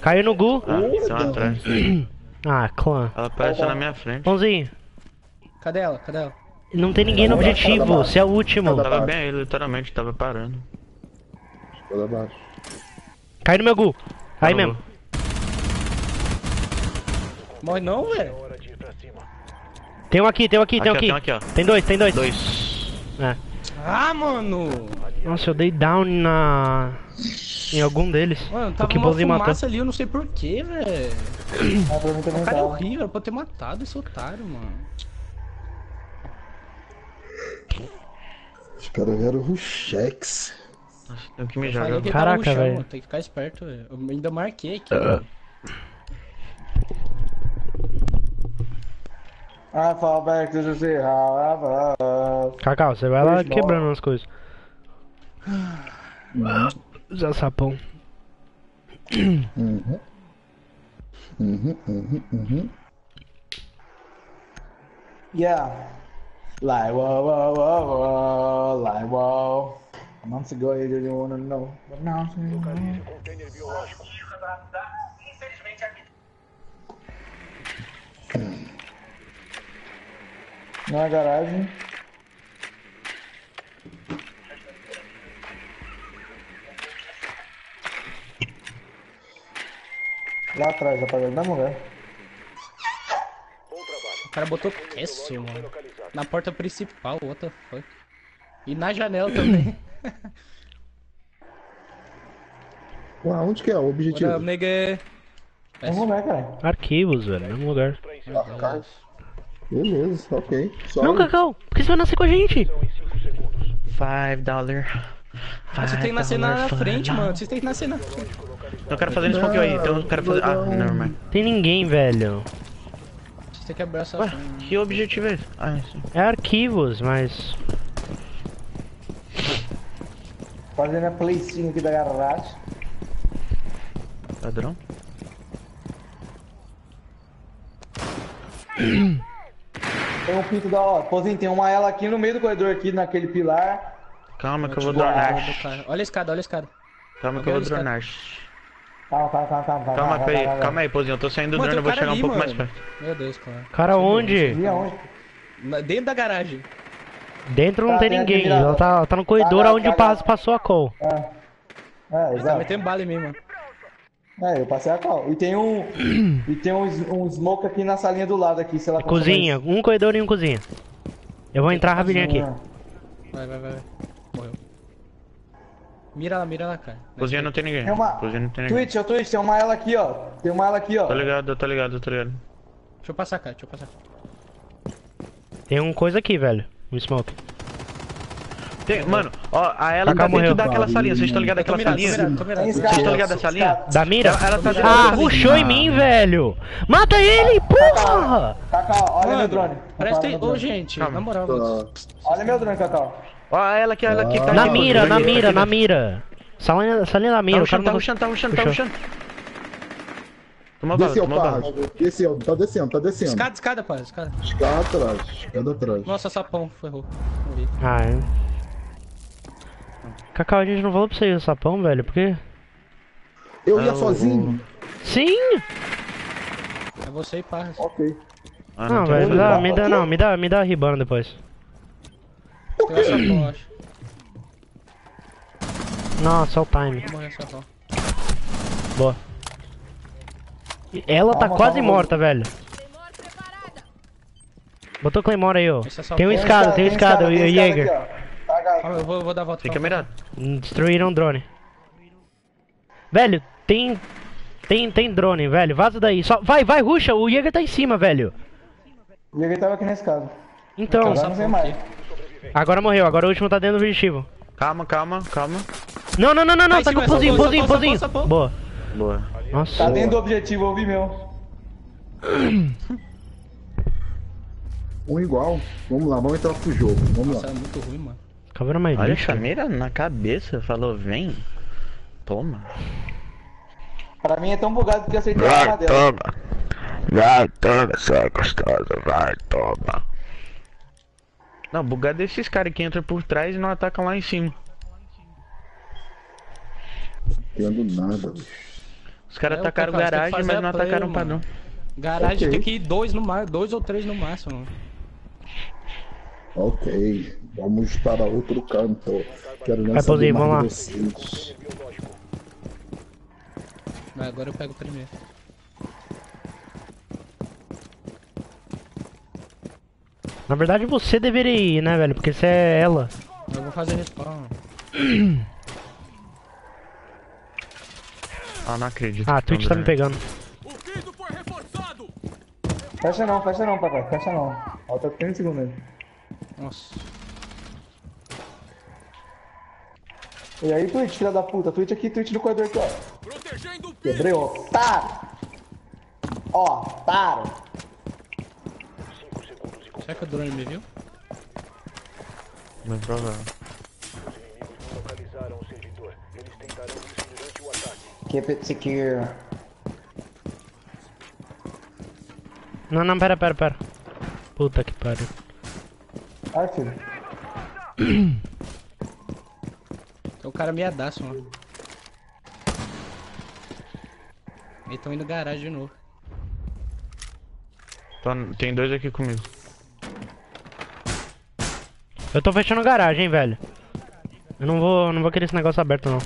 Caiu no Gu. Ah, atrás. Ah, clã. Ela apareceu na minha frente. Pãozinho, Cadê ela? Cadê ela? Não tem ninguém no objetivo, você é o último. Tava bem aí, literalmente, tava parando. Escada abaixo. Cai no meu Gu. Aí mesmo. Morre não, velho. Tem um aqui, tem um aqui, tem um Aqui, tem um aqui, ó. Tem dois, tem dois. Dois. É. Ah, mano. Nossa, eu dei down na. Em algum deles. Mano, o tava que uma Pãozinho matou. fumaça ali, eu não sei porquê, velho. Ah, pra mim também O cara é horrível, era pra eu ter matado esse otário, mano. Os caras eram ruchex. Nossa, tenho que já. que ele Caraca, tava no chão, velho. Tem que ficar esperto, velho. Eu ainda marquei aqui. mano. I fall back to the sea, how I was. Cacau, você vai lá quebrando as coisas. Usar sapão. Uhum. Uhum, uhum, uhum. Yeah. Whoa, whoa, whoa, like, whoa. Months ago you didn't wanna know, but now you Localize o container biológico. Na garagem. Lá atrás, rapaziada, da mulher. Bom trabalho. O cara botou Castle, mano. Na porta principal, what the fuck. E na janela também. Ué, onde que é o objetivo? Ora, nega. Da mulher, cara. Arquivos, velho, mesmo lugar. Arcais. Beleza, ok. Só Não, Cacau, por que você vai nascer com a gente? São em 5 segundos. Five dollar. Você tem que nascer na, frente, mano. Vocês têm que nascer na frente. Eu quero fazer esse pouquinho aí. Tem um cara fazer. Ah, não, mas. Tem ninguém, velho. Têm que abraçar. Ué, que objetivo é esse? Ah. É arquivos, mas. Fazendo a playcinha aqui da garagem. Padrão? Tem um pinto da hora. Pozinho, tem uma ela aqui no meio do corredor, aqui naquele pilar. Calma que eu vou dronar. Olha a escada, olha a escada. Calma que eu vou dronar. Calma, calma, calma, calma. Calma aí, calma aí, Pozinho. Eu tô saindo do Mano, drone, eu vou um chegar um ali, pouco mais mano. perto. Meu Deus, cara. Cara, onde? Dentro da garagem. Dentro não Tá, tem ninguém. virado. Ela tá, tá no corredor Tá, onde tá, o tá. Parras passou a call. É. É, Tá exato. metendo bala em mim, mano. É, eu passei a cal. E tem um. e tem um, um smoke aqui na salinha do lado aqui, se ela Cozinha, um corredor e um cozinha. Eu vou entrar rapidinho aqui. Vai, vai, vai. vai. Morreu. Mira lá, mira lá, cara. Cozinha não tem ninguém. Tem uma. Cozinha não tem ninguém. Twitch, ó, Twitch, tem uma ela aqui, ó. Tem uma ela aqui, ó. Tô ligado, tô ligado, tô ligado. Deixa eu passar, cara. Deixa eu passar. Tem um coisa aqui, velho. Um smoke. Tem, mano, ó, a ela tá dentro daquela salinha. Vocês estão ligados daquela salinha? Tem Vocês estão ligados dessa linha? Da mira? Ela, ela tá dentro Ah, dessa linha. rushou em mim, velho! Mata ele, porra! Cacau, olha meu drone. Presta Cacau, olha meu Ô, gente, na moral, Tá. mano. Olha meu drone, Cacau. Ó, ela aqui, ela aqui que tá Na mira, na mira, na mira. Salinha, salinha da Tá mira, o cara rushando, tá não... rushando, tá rushando, tá Puxou. rushando. Toma bala, Desceu, toma. Desceu, tá descendo, tá descendo. Escada, escada, pá, escada. Escada atrás, escada atrás. Nossa, sapão, ferrou. Morri. Ah, é. Cacau, a gente não falou pra você ir o sapão, velho, por quê? Eu ia Ah, sozinho? Sim! É você e Parras. Ok. Ah, Não, tem velho, me dá, me dá, não, me dá, me dá a ribana depois. Tem uma sapão, eu acho. Nossa, olha o time. Morrer. Boa. Ela tá Calma, quase calma. morta, velho. Botou Claymore aí, ó. É Tem um escada, tem um escada, o ó. Tá, eu vou, eu vou dar a volta. Fica mirado. Destruíram o drone. Velho, tem. Tem, tem drone, velho. Vaza daí. Só, vai, vai, ruxa. O Jäger tá em cima, velho. O Jäger tava aqui na escada. Então, mais. Agora morreu. Agora o último tá dentro do objetivo. Calma, calma, calma. Não, não, não, não, não. Tá Tá com o pozinho, pozinho, pozinho. Boa. Boa. Nossa. Tá dentro do objetivo, eu ouvi meu. Um igual. Vamos lá, vamos entrar pro jogo. Vamos Nossa, lá. é muito ruim, mano. Caveira mais Olha essa mira na cabeça, falou, vem. Toma. Pra mim é tão bugado que eu acertei a arma dela. Vai, toma, sua gostosa, vai, toma. Não, bugado é esses caras que entram por trás e não atacam lá em cima. Entendo nada, bicho. Os caras É, o atacaram que garagem, mas a não play, atacaram o mano. padrão. Garagem Ok. tem que ir dois, no ma... dois ou três no máximo. Ok, vamos para outro canto. Quero não Vai, mais vamos. Mas agora eu pego o primeiro. Na verdade você deveria ir, né, velho? Porque você é ela. Eu vou fazer respawn. Ah, não acredito. Ah, a Twitch tá me pegando. Fecha não, fecha não, papai. Fecha não. Falta 30 segundos aí. Nossa. E aí, Twitch, filha da puta. Twitch aqui, Twitch do corredor aqui, ó. Quebrei, ó. Otário. Ó, otário. Será que o drone me viu? Bem provável. Localizaram o servidor. Eles tentarão isso durante o ataque. Keep it secure. Não, não, pera, pera, pera. Puta que pariu. Ai, filho. Então o cara me adaça, mano. Eles tão indo garagem de novo. Tá- Tem dois aqui comigo. Eu tô fechando garagem, hein, velho. Eu não vou, não vou querer esse negócio aberto, não.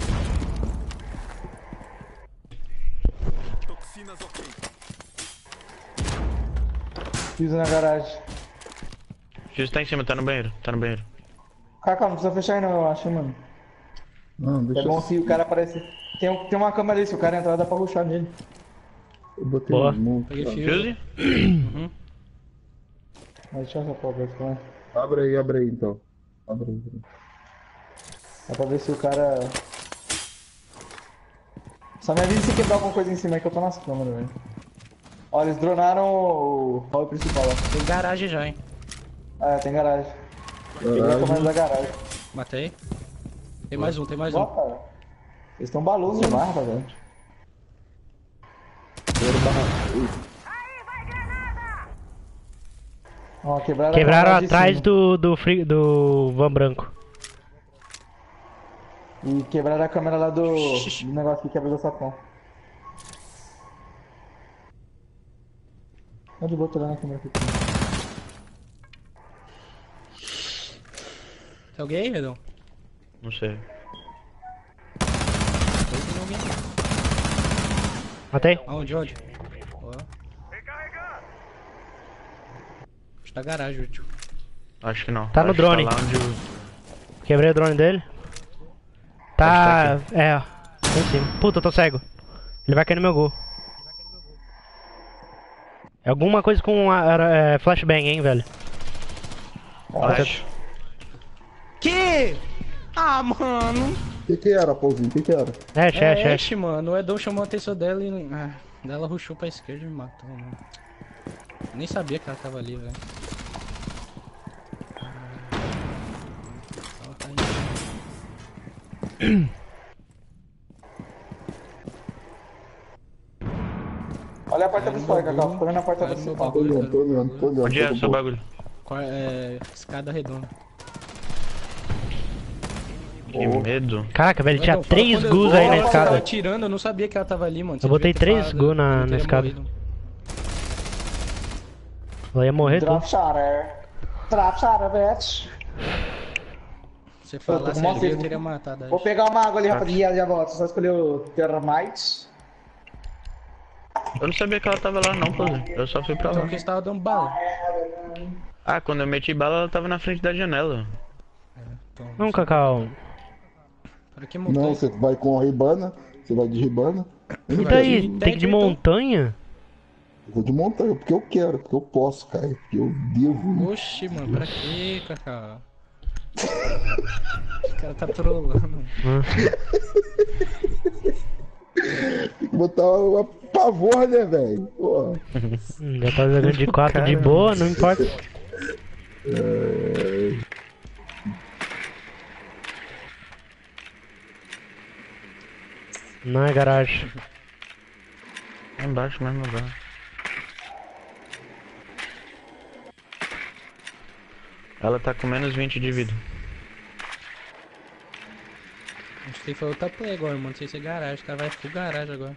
Piso na garagem. X tá em cima, tá no banheiro. Tá no banheiro. Kaká, não precisa fechar aí não, eu acho, mano. Não, deixa É bom se o cara aparecer. Tem, um- tem uma câmera ali, se o cara entrar dá pra ruxar nele. eu botei Boa. no mundo. Peguei fio. Mas deixa eu essa porra aqui, né? Abre aí, abre aí então. Abre aí. abre aí. Dá pra ver se o cara. Só me avisa se quebrar alguma coisa em cima aí que eu tô nas câmeras, velho. Ó, eles dronaram o hall principal, ó. Tem garagem já, hein? Ah, tem garagem. Peguei a Garagem. câmera da garagem. Matei. Tem mais um, tem mais um. Ó, cara. Eles estão balosos demais, velho. Primeiro barra- Ui, Ó, quebraram, Quebraram atrás do, do, fri- do Van Branco. E quebraram a câmera lá do, do negócio que quebra do sapão. Onde botou lá na câmera aqui? Tem alguém aí, Redão? Não sei. Matei? Aonde, onde? Ó. Acho da garagem, tio. Acho que não. Tá no Acho que drone. Tá lá onde Quebrei o drone dele. Tá. É, ó. Tá em cima. Puta, eu tô cego. Ele vai cair no meu gol. É alguma coisa com a- é, flashbang, hein, velho. Acho. Que? Ah, mano. O que que era, Pauzinho? O que que era? É, Ash, É, Ash, Ash. Ash, mano. O Edom chamou a atenção dela e. Ah, daí ela rushou pra esquerda e me matou, mano. Nem sabia que ela tava ali, velho. Olha a porta principal aí, Cacau. Tô olhando a porta principal. Tô bagulho, olhando, tô olhando, tô olhando. Onde é seu bagulho? Qual- É, escada redonda. Que medo. Caraca, velho, tinha Edom, fala três quando eu- gus aí na tava escada. atirando, eu não sabia que ela tava ali, mano. Você Eu botei devia ter três falado, gu na- eu na escada. morrido. Ela ia morrer Drop tudo. shatter. Drop shatter, bitch. Eu tô falasse mó ali, eu teria matado a Vou pegar uma água ali, rapaziada, já volto. Só escolher o Termites. Eu não sabia que ela tava lá não, pô. Eu só fui pra lá. Então que estava dando bala. Ah, quando eu meti bala, ela tava na frente da janela. Então, Não, Cacau. Para que Não, montanha? você vai com a ribana, você vai de ribana. E daí? Vai. Tem que ir de Então. montanha? Eu vou de montanha, porque eu quero, porque eu posso, cara. Porque eu devo. Oxi, mano, pra que, Cacá? O cara tá trolando. Tem que botar uma pavor, né, velho? Já tá jogando de 4 de boa, não importa. Não é garagem. Lá embaixo mesmo lugar. Ela tá com menos 20 de vida. Acho que foi outra play agora, mano. Não sei se é garagem. O cara vai full garagem agora.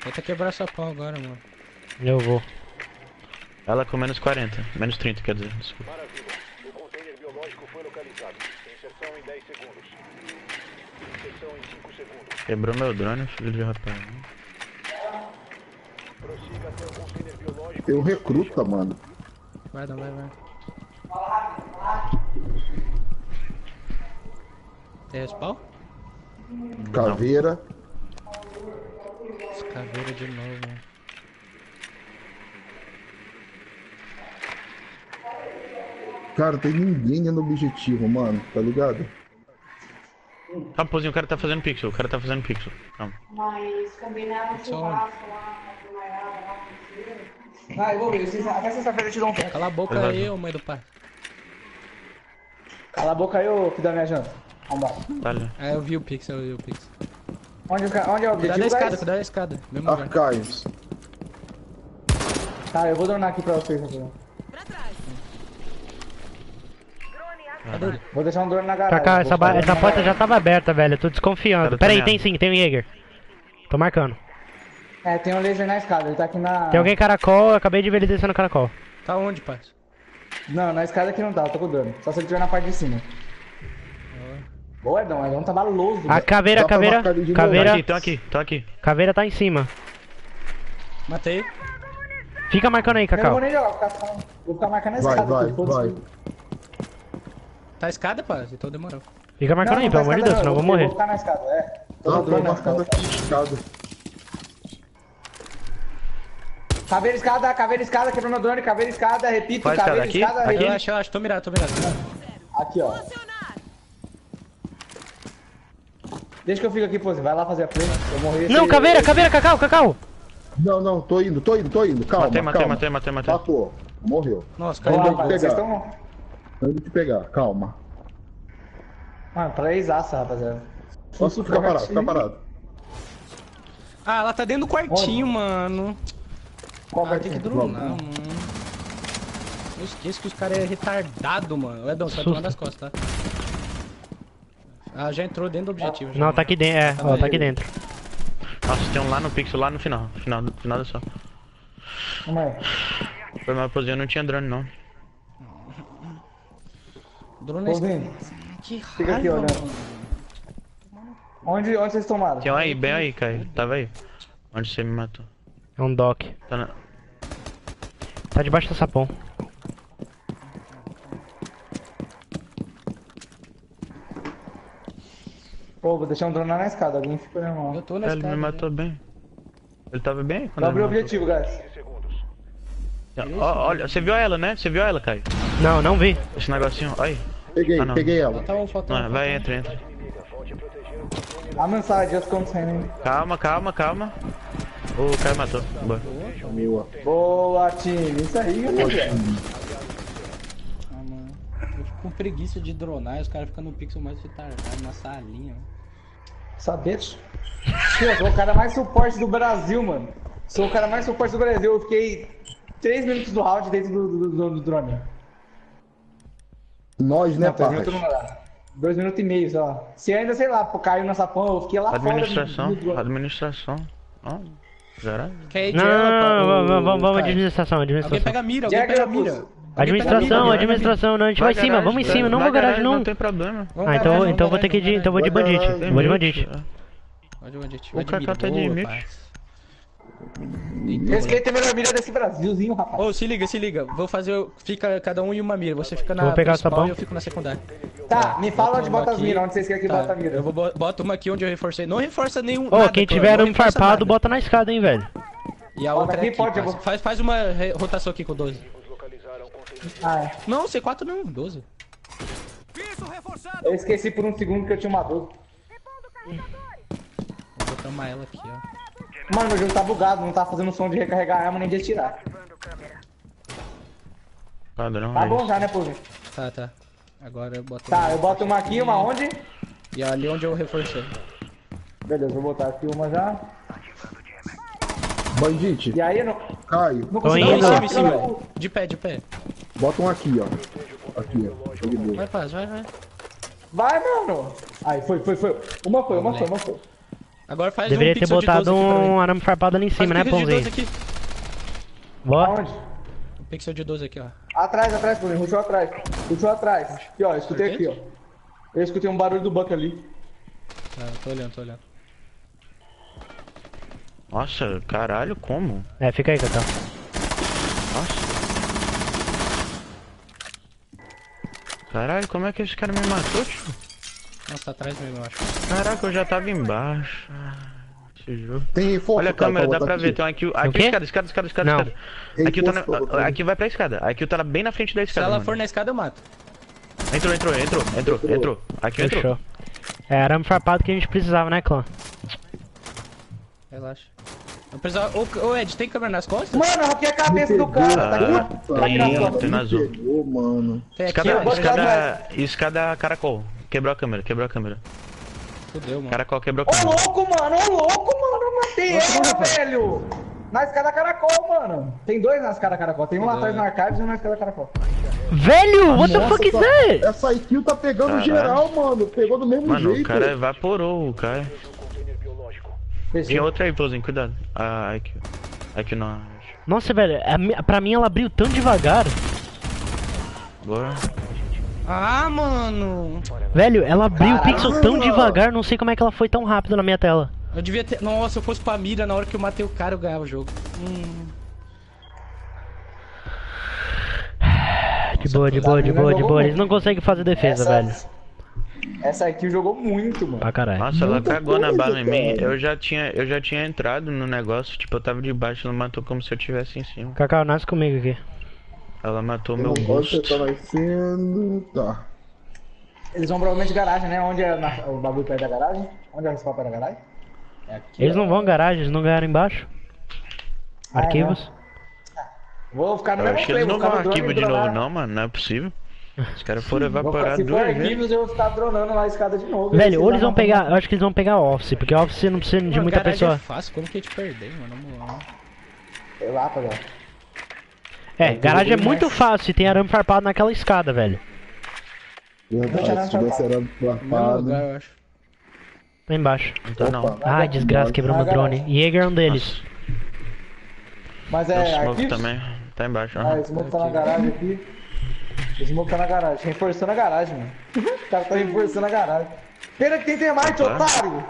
Tenta quebrar essa pau agora, mano. Eu vou. Ela com menos 40. Menos 30, quer dizer. Desculpa. Maravilha. O container biológico foi localizado. Inserção em 10 segundos. Inserção em 5 segundos. Quebrou meu drone, filho de rapaz. Prossiga até o container biológico. Tem um recruta, mano. Vai, não, vai, vai. Tem respawn? Caveira. Caveira de novo, mano. Cara, tem ninguém do objetivo, mano. Tá ligado? Calma, Pozinho, o cara tá fazendo pixel. O cara tá fazendo pixel. Calma. Mas Só- churrasco lá na Primaiada, lá Ah, eu vou ver. Até sexta-feira eu te dou um tempo. Cala a boca aí, ô mãe do pai. Cala a boca aí, ô filho da minha janta. Vambora. Vale. Ah, eu vi o pixel, eu vi o pixel. Onde, onde é o Cuidado da escada, cuidado da escada. Mesmo lugar. Archives. Tá, eu vou dronar aqui pra vocês. aqui. Cadê ele? Vou deixar um drone na garagem. Kaká, Vou essa, essa porta já tava aberta, velho. Eu tô desconfiando. Pera aí, tem sim, tem um Jäger. Tô marcando. É, tem um laser na escada, ele tá aqui na... Tem alguém caracol, eu acabei de ver ele descendo caracol. Tá onde, pai? Não, na escada aqui não tá, eu tô com o drone. Só se ele estiver na parte de cima. Boa, Edão, Edão tá baloso. A velho. caveira, pra caveira, marcar ele de Tô caveira, aqui, tô aqui, tô aqui. caveira tá em cima. Matei. Fica marcando aí, Eu não Cacau. vou nem jogar, vou ficar, vou ficar marcando a Vai, escada. vai, aqui, foda-se. vai. Tá a escada, pai? Então demorou. Fica marcando Não, aí, não pelo tá amor de Deus, senão eu vou morrer. Vou ficar na escada, é. Tô Tá, drone tô na escada. aqui escada. Caveira escada, caveira escada, quebrou meu drone, caveira escada, repito, Qual caveira escada? Aqui? escada, Aqui? repito. Relaxa, relaxa, tô mirado, tô mirado. Aqui, ó. Deixa que eu fico aqui, pô, vai lá fazer a. Se eu morrer. Não, caveira, caveira, Cacau, Cacau. Não, não, tô indo, tô indo, tô indo. Calma, Matei, matei, calma. matei, matei, matei. Matou. Morreu. Nossa, que rapaz, vocês estão. Tô indo te pegar, calma. Mano, três-aça, rapaziada. Posso ficar parado, ficar parado. Ah, ela tá dentro do quartinho, mano. Qual Ah, vai tem que dronar, mano. Eu esqueço que os caras é retardado, mano. Edão, você vai tomar das costas, tá? Ah, já entrou dentro do objetivo. já, Não, mano. tá aqui dentro, é, ó, tá aqui dentro. Nossa, tem um lá no pixel, lá no final. Final, final da só. Calma aí. Foi mal, Pozinho, não tinha drone, não. Drone esquerda. Que Fica aqui, raiva, olhando. mano. onde, onde vocês tomaram? Tem um aí, bem aí, Caio. Tava aí. Onde você me matou? É um doc. Tá na... Tá debaixo do sapão. Pô, vou deixar um drone lá na escada, alguém fica olhando Eu tô na Ele escada. me matou bem. Ele tava bem quando Abre o ele objetivo, guys. olha, você viu ela, né? Você viu ela, Caio? Não, não vi. Esse negocinho, olha aí. Peguei, Ah, peguei ela. Um, um. vai, entra, entra. A mensagem, just come sending. Calma, calma, calma. O Caio matou. Boa. Meu, Boa, time. Isso aí, rapaziada. Ah, mano. Eu fico com preguiça de dronar e os caras ficam no pixel mais retardado, na salinha. Saber? Eu sou o cara mais suporte do Brasil, mano. Sou o cara mais suporte do Brasil. Eu fiquei 3 minutos do round dentro do, do, do- do drone. Nós, né, Parras? Dois minutos e meio só. Se ainda, sei lá, pô, caiu na sapão, eu fiquei lá Administração, fora. do- do drone. administração. Ó, caralho. Quer ir Não, ela, pá, vamos, vamos, vamos, Caio? administração, Alguém administração. pega a mira, alguém pega a mira. pulso. Alguém pega a Administração, mira, administração, não, a gente vai em cima, vamos em cima, não vai vou garagem não. Não tem problema. Vamos Ah, então, então eu vou vamos ter que ir então eu vou de vamos bandite, vou de bandite. é. Vai de bandite, O Kaká mira, tá de parça. Respeita a melhor mira desse Brasilzinho, rapaz. Ô, se liga, se liga. Vou fazer. Fica cada um em uma mira. Você fica na Vou pegar principal e eu fico na secundária. Tá, me fala Bota onde bota as miras, onde vocês querem que Tá, bota a mira. Eu vou bo- boto uma aqui onde eu reforcei. Não reforça nenhum. Ô, nada, quem tiver um farpado, nada. bota na escada, hein, velho. E a Bota outra aqui, aqui, pode, vou- faz, faz uma rotação aqui com 12. Localizaram o container. Ah, é. Não, C4 não, 12. Eu esqueci por um segundo que eu tinha uma 12. Vou botar uma ela aqui, ó. Mano, meu jogo tá bugado, não tá fazendo som de recarregar a arma nem de atirar. Padrão. Tá bom já, né, Pulver? Tá, tá. Agora eu boto. Tá, eu boto uma aqui, uma onde? E ali onde eu reforcei. Beleza, vou botar aqui uma já. Bandite, E aí, eu não, Caio, não Tô indo. Não, em botar cima. De pé, de pé. bota um aqui, ó. Aqui, ó. Vai, paz, vai, vai. Vai, mano. Aí, foi, foi, foi. Uma foi, uma foi, uma foi. Agora faz Deveria um ter pixel de 12 botado um arame farpado ali em Faz cima, um né, pixel de 12 Pãozinho? aqui. Boa. Aonde? Um pixel de 12 aqui, ó. Atrás, atrás, Bruno. Rushou atrás. Rushou atrás. Aqui, ó. Eu escutei aqui, ó. Eu escutei um barulho do Buck ali. Ah, tô olhando, tô olhando. Nossa, caralho, como? É, fica aí, Cacau. Nossa. Caralho, como é que esse cara me matou, tio? Nossa, tá atrás mesmo, eu acho. Caraca, eu já tava embaixo. Ah. Tem reforço, Olha a cara, câmera, dá pra aqui. ver. Tem um aqui, aqui escada, escada, escada, escada, Não. escada. Aqui tá, na, aqui vai pra escada. Aqui tá bem na frente da Se escada. ela mano. for na escada, eu mato. Entrou, entrou, entrou, entrou, entrou. Aqui entrou. Fechou. É arame farpado que a gente precisava, né, clã? Relaxa. Eu precisava... Ô, ô, Ed, tem câmera nas costas? Mano, arranquei a cabeça do cara. Tá aqui na... Ah, tá aqui na tem- tem na azul. Pegou, mano. Tem aqui, Escada, ó. escada, escada caracol. Quebrou a câmera, quebrou a câmera. Fudeu, mano. Caracol quebrou a Ô, câmera. louco, mano. Ô, louco, mano. Eu matei ela, velho. Na escada caracol, mano. Tem dois na escada caracol. Tem um lá atrás no archives e um na escada caracol. Velho, what the fuck is that? Essa kill tá pegando Caralho. geral, mano. Pegou do mesmo Mano, jeito. o cara evaporou, o cara. Tinha Fechou. outra aí, Pãozinho, cuidado. Ah, aqui. Aqui não. Nossa, velho, a pra mim ela abriu tão devagar. Boa. Ah, mano. Velho, ela abriu o Caralho. pixel tão devagar, não sei como é que ela foi tão rápido na minha tela. Eu devia ter... Nossa, se eu fosse pra mira, na hora que eu matei o cara, eu ganhava o jogo. Hum. De boa, de boa, de boa, de boa. Eles não conseguem fazer defesa, Essa- velho. Essa aqui jogou muito, mano. Pra caralho. Nossa, ela Muita cagou na coisa, bala em mim. Eu já tinha, eu já tinha entrado no negócio, tipo, eu tava de baixo, ela matou como se eu tivesse em cima. Cacau, nasce comigo aqui. Ela matou Eu meu gosto tá nascendo. Tá. Eles vão provavelmente garagem, né? Onde é na- o bagulho perto da garagem? Onde é o respawn perto da garagem? É aqui. Eles ó. não vão garagem, eles não ganharam embaixo. Ah, Arquivos. Vou ficar no Eu mesmo acho que eles não vão arquivo de novo, não, mano. Não é possível. Os caras foram evaporados Se for arquivos, eu vou ficar dronando lá a escada de novo. Velho, ou eles vão pegar. Eu acho que eles vão pegar Office, porque Office não precisa de Mano, muita garagem pessoa. é fácil, como que a gente perdeu, mano? Na moral. Sei lá, ligado? É, garagem é mais. muito fácil e tem arame farpado naquela escada, velho. Verdade, se tivesse mesmo farpado. lugar, eu acho. Lá embaixo. Então não. Ai, desgraça, quebrou meu drone. Jäger é um deles. Mas O é, Smoke também. Tá embaixo. Ah, aham. o Smoke tá na garagem aqui. O Smoke tá na garagem, reforçando a garagem, mano. O cara tá reforçando a garagem. Pena que tem termite, Tá. otário!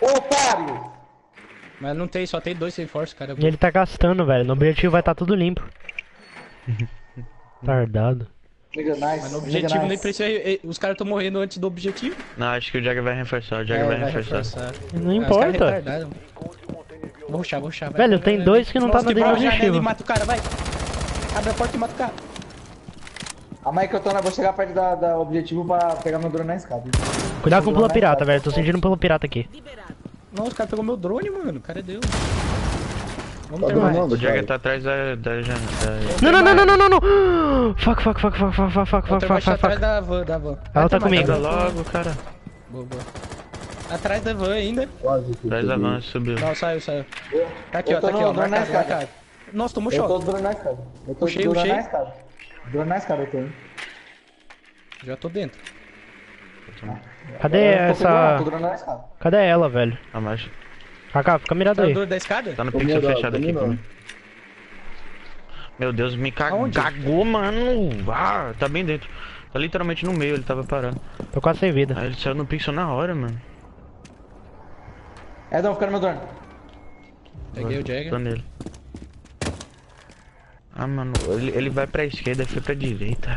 Otário! Mas não tem, só tem dois sem force, cara. E ele tá gastando, velho. No objetivo vai estar tudo limpo. Tardado. Nice. Mas no objetivo nem nice. precisa. eh, Os caras tão morrendo antes do objetivo. Não, acho que o Jagger vai reforçar. O Jagger É, vai, vai reforçar. reforçar. Não os importa. caras. Vou ruxar, vou ruxar. vai, Velho, vai, tem vai, dois que não tá dentro do objetivo. e mata o cara, vai. Abre a porta e mata o cara. A Mike, eu tô na... vou chegar perto da, da objetivo pra pegar meu drone na escada. Cuidado com o pula pirata, velho. Tô sentindo um pula pirata aqui. Nossa, o cara pegou meu drone, mano. O cara é Deus. Vamos Tá terminar. O Jagger tá atrás da, da janela. Não, não, não, não, não, não, não. Fuck, fuck, fuck, fuck, fuck, fuck, fuck, fuck, fuck, tá atrás da van, da van. Ela tá comigo. Logo, cara. Boa, boa. Atrás da van ainda. Quase que Atrás da van, subiu. Não, saiu, saiu. Tá aqui, ó, tá aqui, ó. drone na Marcado, escada. marcado. Nossa, tomou Eu tô choque. drone na escada. Eu tô Puxei, drone puxei. na escada. Drone na escada, eu tô. indo. Já tô dentro. Cadê drone, essa. Cadê ela, velho? Ah, mas Kaká, fica mirado Tá aí. da escada? tá no Tô pixel mirado, fechado tô aqui. Meu Deus, me Aonde? cagou, mano. Ah, tá bem dentro. Tá literalmente no meio, ele tava parando. Tô quase sem vida. Aí ele saiu no pixel na hora, mano. É, não, fica no meu drone. Peguei o Tô Jagger. nele. Ah, mano, ele, ele vai pra esquerda, foi pra direita.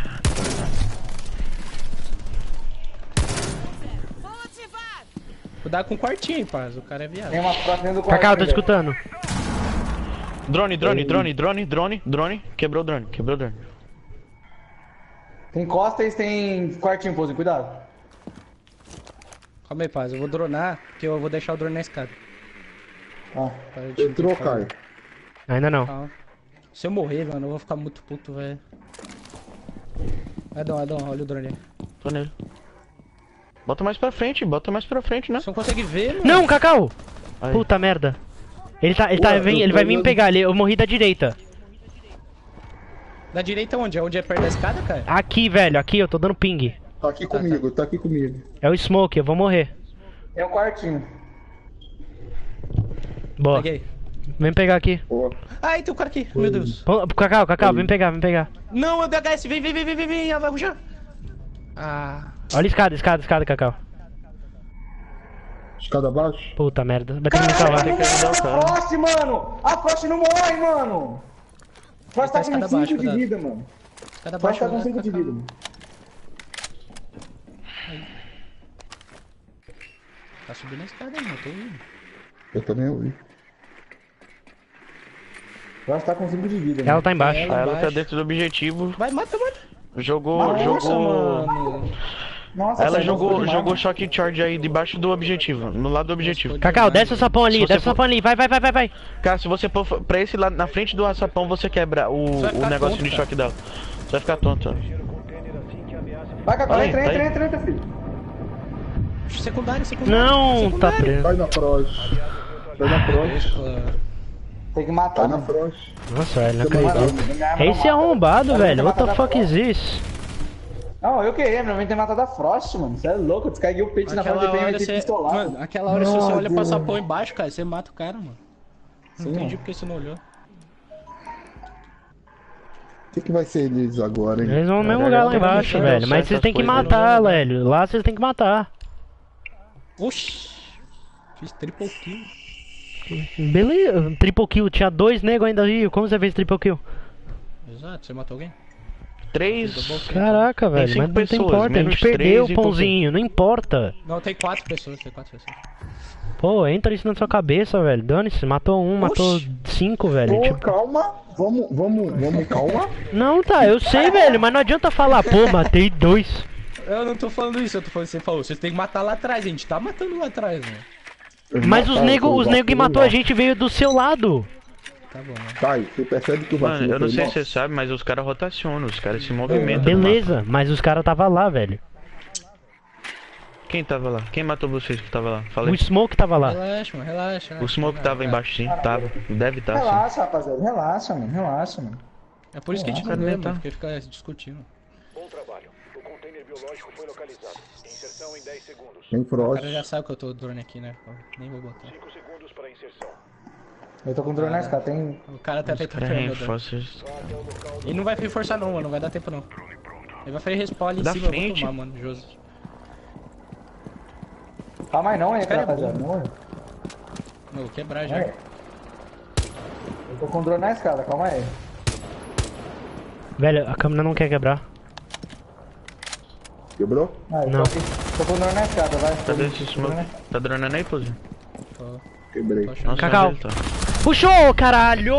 Cuidado com o quartinho, paz. O cara é viado. Tem uma próxima dentro do quarto. Eu tô escutando. Drone, drone, drone, drone, drone, drone. Quebrou o drone, quebrou o drone. Tem costas, tem quartinho, pose, cuidado. Calma aí, paz. Eu vou dronar, que eu vou deixar o drone na escada. Ó. De- Entrou, Caio. Ainda não. Calma. Se eu morrer, mano, eu vou ficar muito puto, velho. Adão, Adão, olha o drone aí. Tô nele. Bota mais pra frente, bota mais pra frente, né? Você não consegue ver, mano? Não, Cacau! Aí. Puta merda. Ele tá, ele tá, Ué, vem, eu ele vai vir me pegar. Ele, eu morri da direita. Da direita onde? É onde é perto da escada, cara? Aqui, velho, aqui, eu tô dando ping. Tá aqui comigo, tá aqui comigo. É o Smoke, eu vou morrer. Tem um quartinho. Boa. Peguei. Vem pegar aqui. Pô, Ai, tem um cara aqui. Meu Deus. Pô, Cacau, Cacau, vem pegar, vem pegar. Não, é DHS. Vem, vem, vem, vem, vem, vem. Ela vai ruxar. Ah. Olha a escada, escada, escada, Cacau. escada abaixo. Puta merda. Vai ter que me Caralho, salvar. não morre a Frost, mano! A Frost não morre, mano! Frost tá Tá com escada 5 abaixo, de cuidado. vida, mano. Cada Frost tá com 5 de vida, mano. Tá subindo a escada aí, mano. Tô indo. Eu também ouvi. Frost tá com 5 de vida, Ela mano. tá embaixo. Ela- ela tá embaixo. dentro do objetivo. Vai, mata, mata. Jogou, Nossa, jogou. mano. Nossa, Ela jogou, jogou choque charge aí debaixo do objetivo, no lado do objetivo. Cacau, desce o sapão ali, desce o sapão ali. Vai, vai, vai, vai, vai. Cara, se você for pra esse lado, na frente do açapão, você quebra o, o negócio tonto, de choque dela. Você vai ficar tonto. ó. Vai, Cacau, entra, entra, entra, entra, filho. Secundário, secundário. Não, tá secundário. preso. Vai na Frost. Vai na. Claro. Tem que matar, Vai na mano. Frost. Nossa, velho, não acredito. Não Esse é arrombado, velho. What the fuck is this? Não, eu queria, meu tem que matar da Frost, mano. Você é louco, eu descarreguei o peito na frente hora PMT você. pistolado. Mano, aquela hora se você Nossa, olha pra sapão embaixo, cara, você mata o cara, mano. Não Sim, entendi mano. porque você não olhou. O que, que vai ser deles agora, hein? Eles vão no mesmo lugar lá embaixo, velho. Mas vocês têm que matar, né? velho. Lá vocês têm que matar. Oxi. Fiz triple kill. Beleza. Triple kill. Tinha dois negros ainda aí. Como você fez triple kill? Exato, você matou alguém? Três. Caraca, velho. cinco Mas não pessoas, importa. A gente perdeu o pãozinho. Não importa. Não, tem quatro pessoas, tem quatro pessoas. Pô, entra isso na sua cabeça, velho. Dane-se. Matou um, matou Oxi. cinco, velho. Pô, Tipo, calma. Vamos, vamos, vamos, calma. Não, tá. Eu sei, velho. Mas não adianta falar, pô, matei dois. Eu não tô falando isso, eu tô falando, você falou, vocês têm que matar lá atrás, a gente tá matando lá atrás, mano. Mas os negros os nego que matou a gente veio do seu lado. Tá bom, mano. Sai, você percebe que o Mano, vacilo eu não sei se você sabe, mas os caras rotacionam, os caras se movimentam. no Beleza, mas os caras tava lá, velho. Quem tava lá? Quem matou vocês que tava lá? Fala O. Smoke tava lá. Relaxa, mano, relaxa. O Smoke tava embaixo sim, tava. Deve estar sim. Relaxa, rapaziada. Relaxa, mano. Relaxa, mano. É por isso que a gente não Relaxa, lembra, tá. porque fica discutindo. Bom trabalho. O container biológico foi localizado. Inserção em 10 segundos. Tem O Frost. cara já sabe que eu tô drone aqui, né? Nem vou botar. 5 segundos para inserção. Eu tô com drone na escada. Tem. O cara tá tentando reinforcers. Ele não vai reforçar não, mano, não vai dar tempo não. Ele vai fazer respawn ali em Da cima, eu frente. vou tomar, mano, Josi. Calma aí, não, hein, cara é rapaziada. bom. Não, vou quebrar já. É. Eu tô com drone na escada, calma aí. Velho, a câmera não quer quebrar. Quebrou? Ah, eu Não. Tô, com drone na escada, vai. Smoke? Tá dronando aí, Pose? Tô, Quebrei. Nossa, Cacau. tá. Puxou, caralho!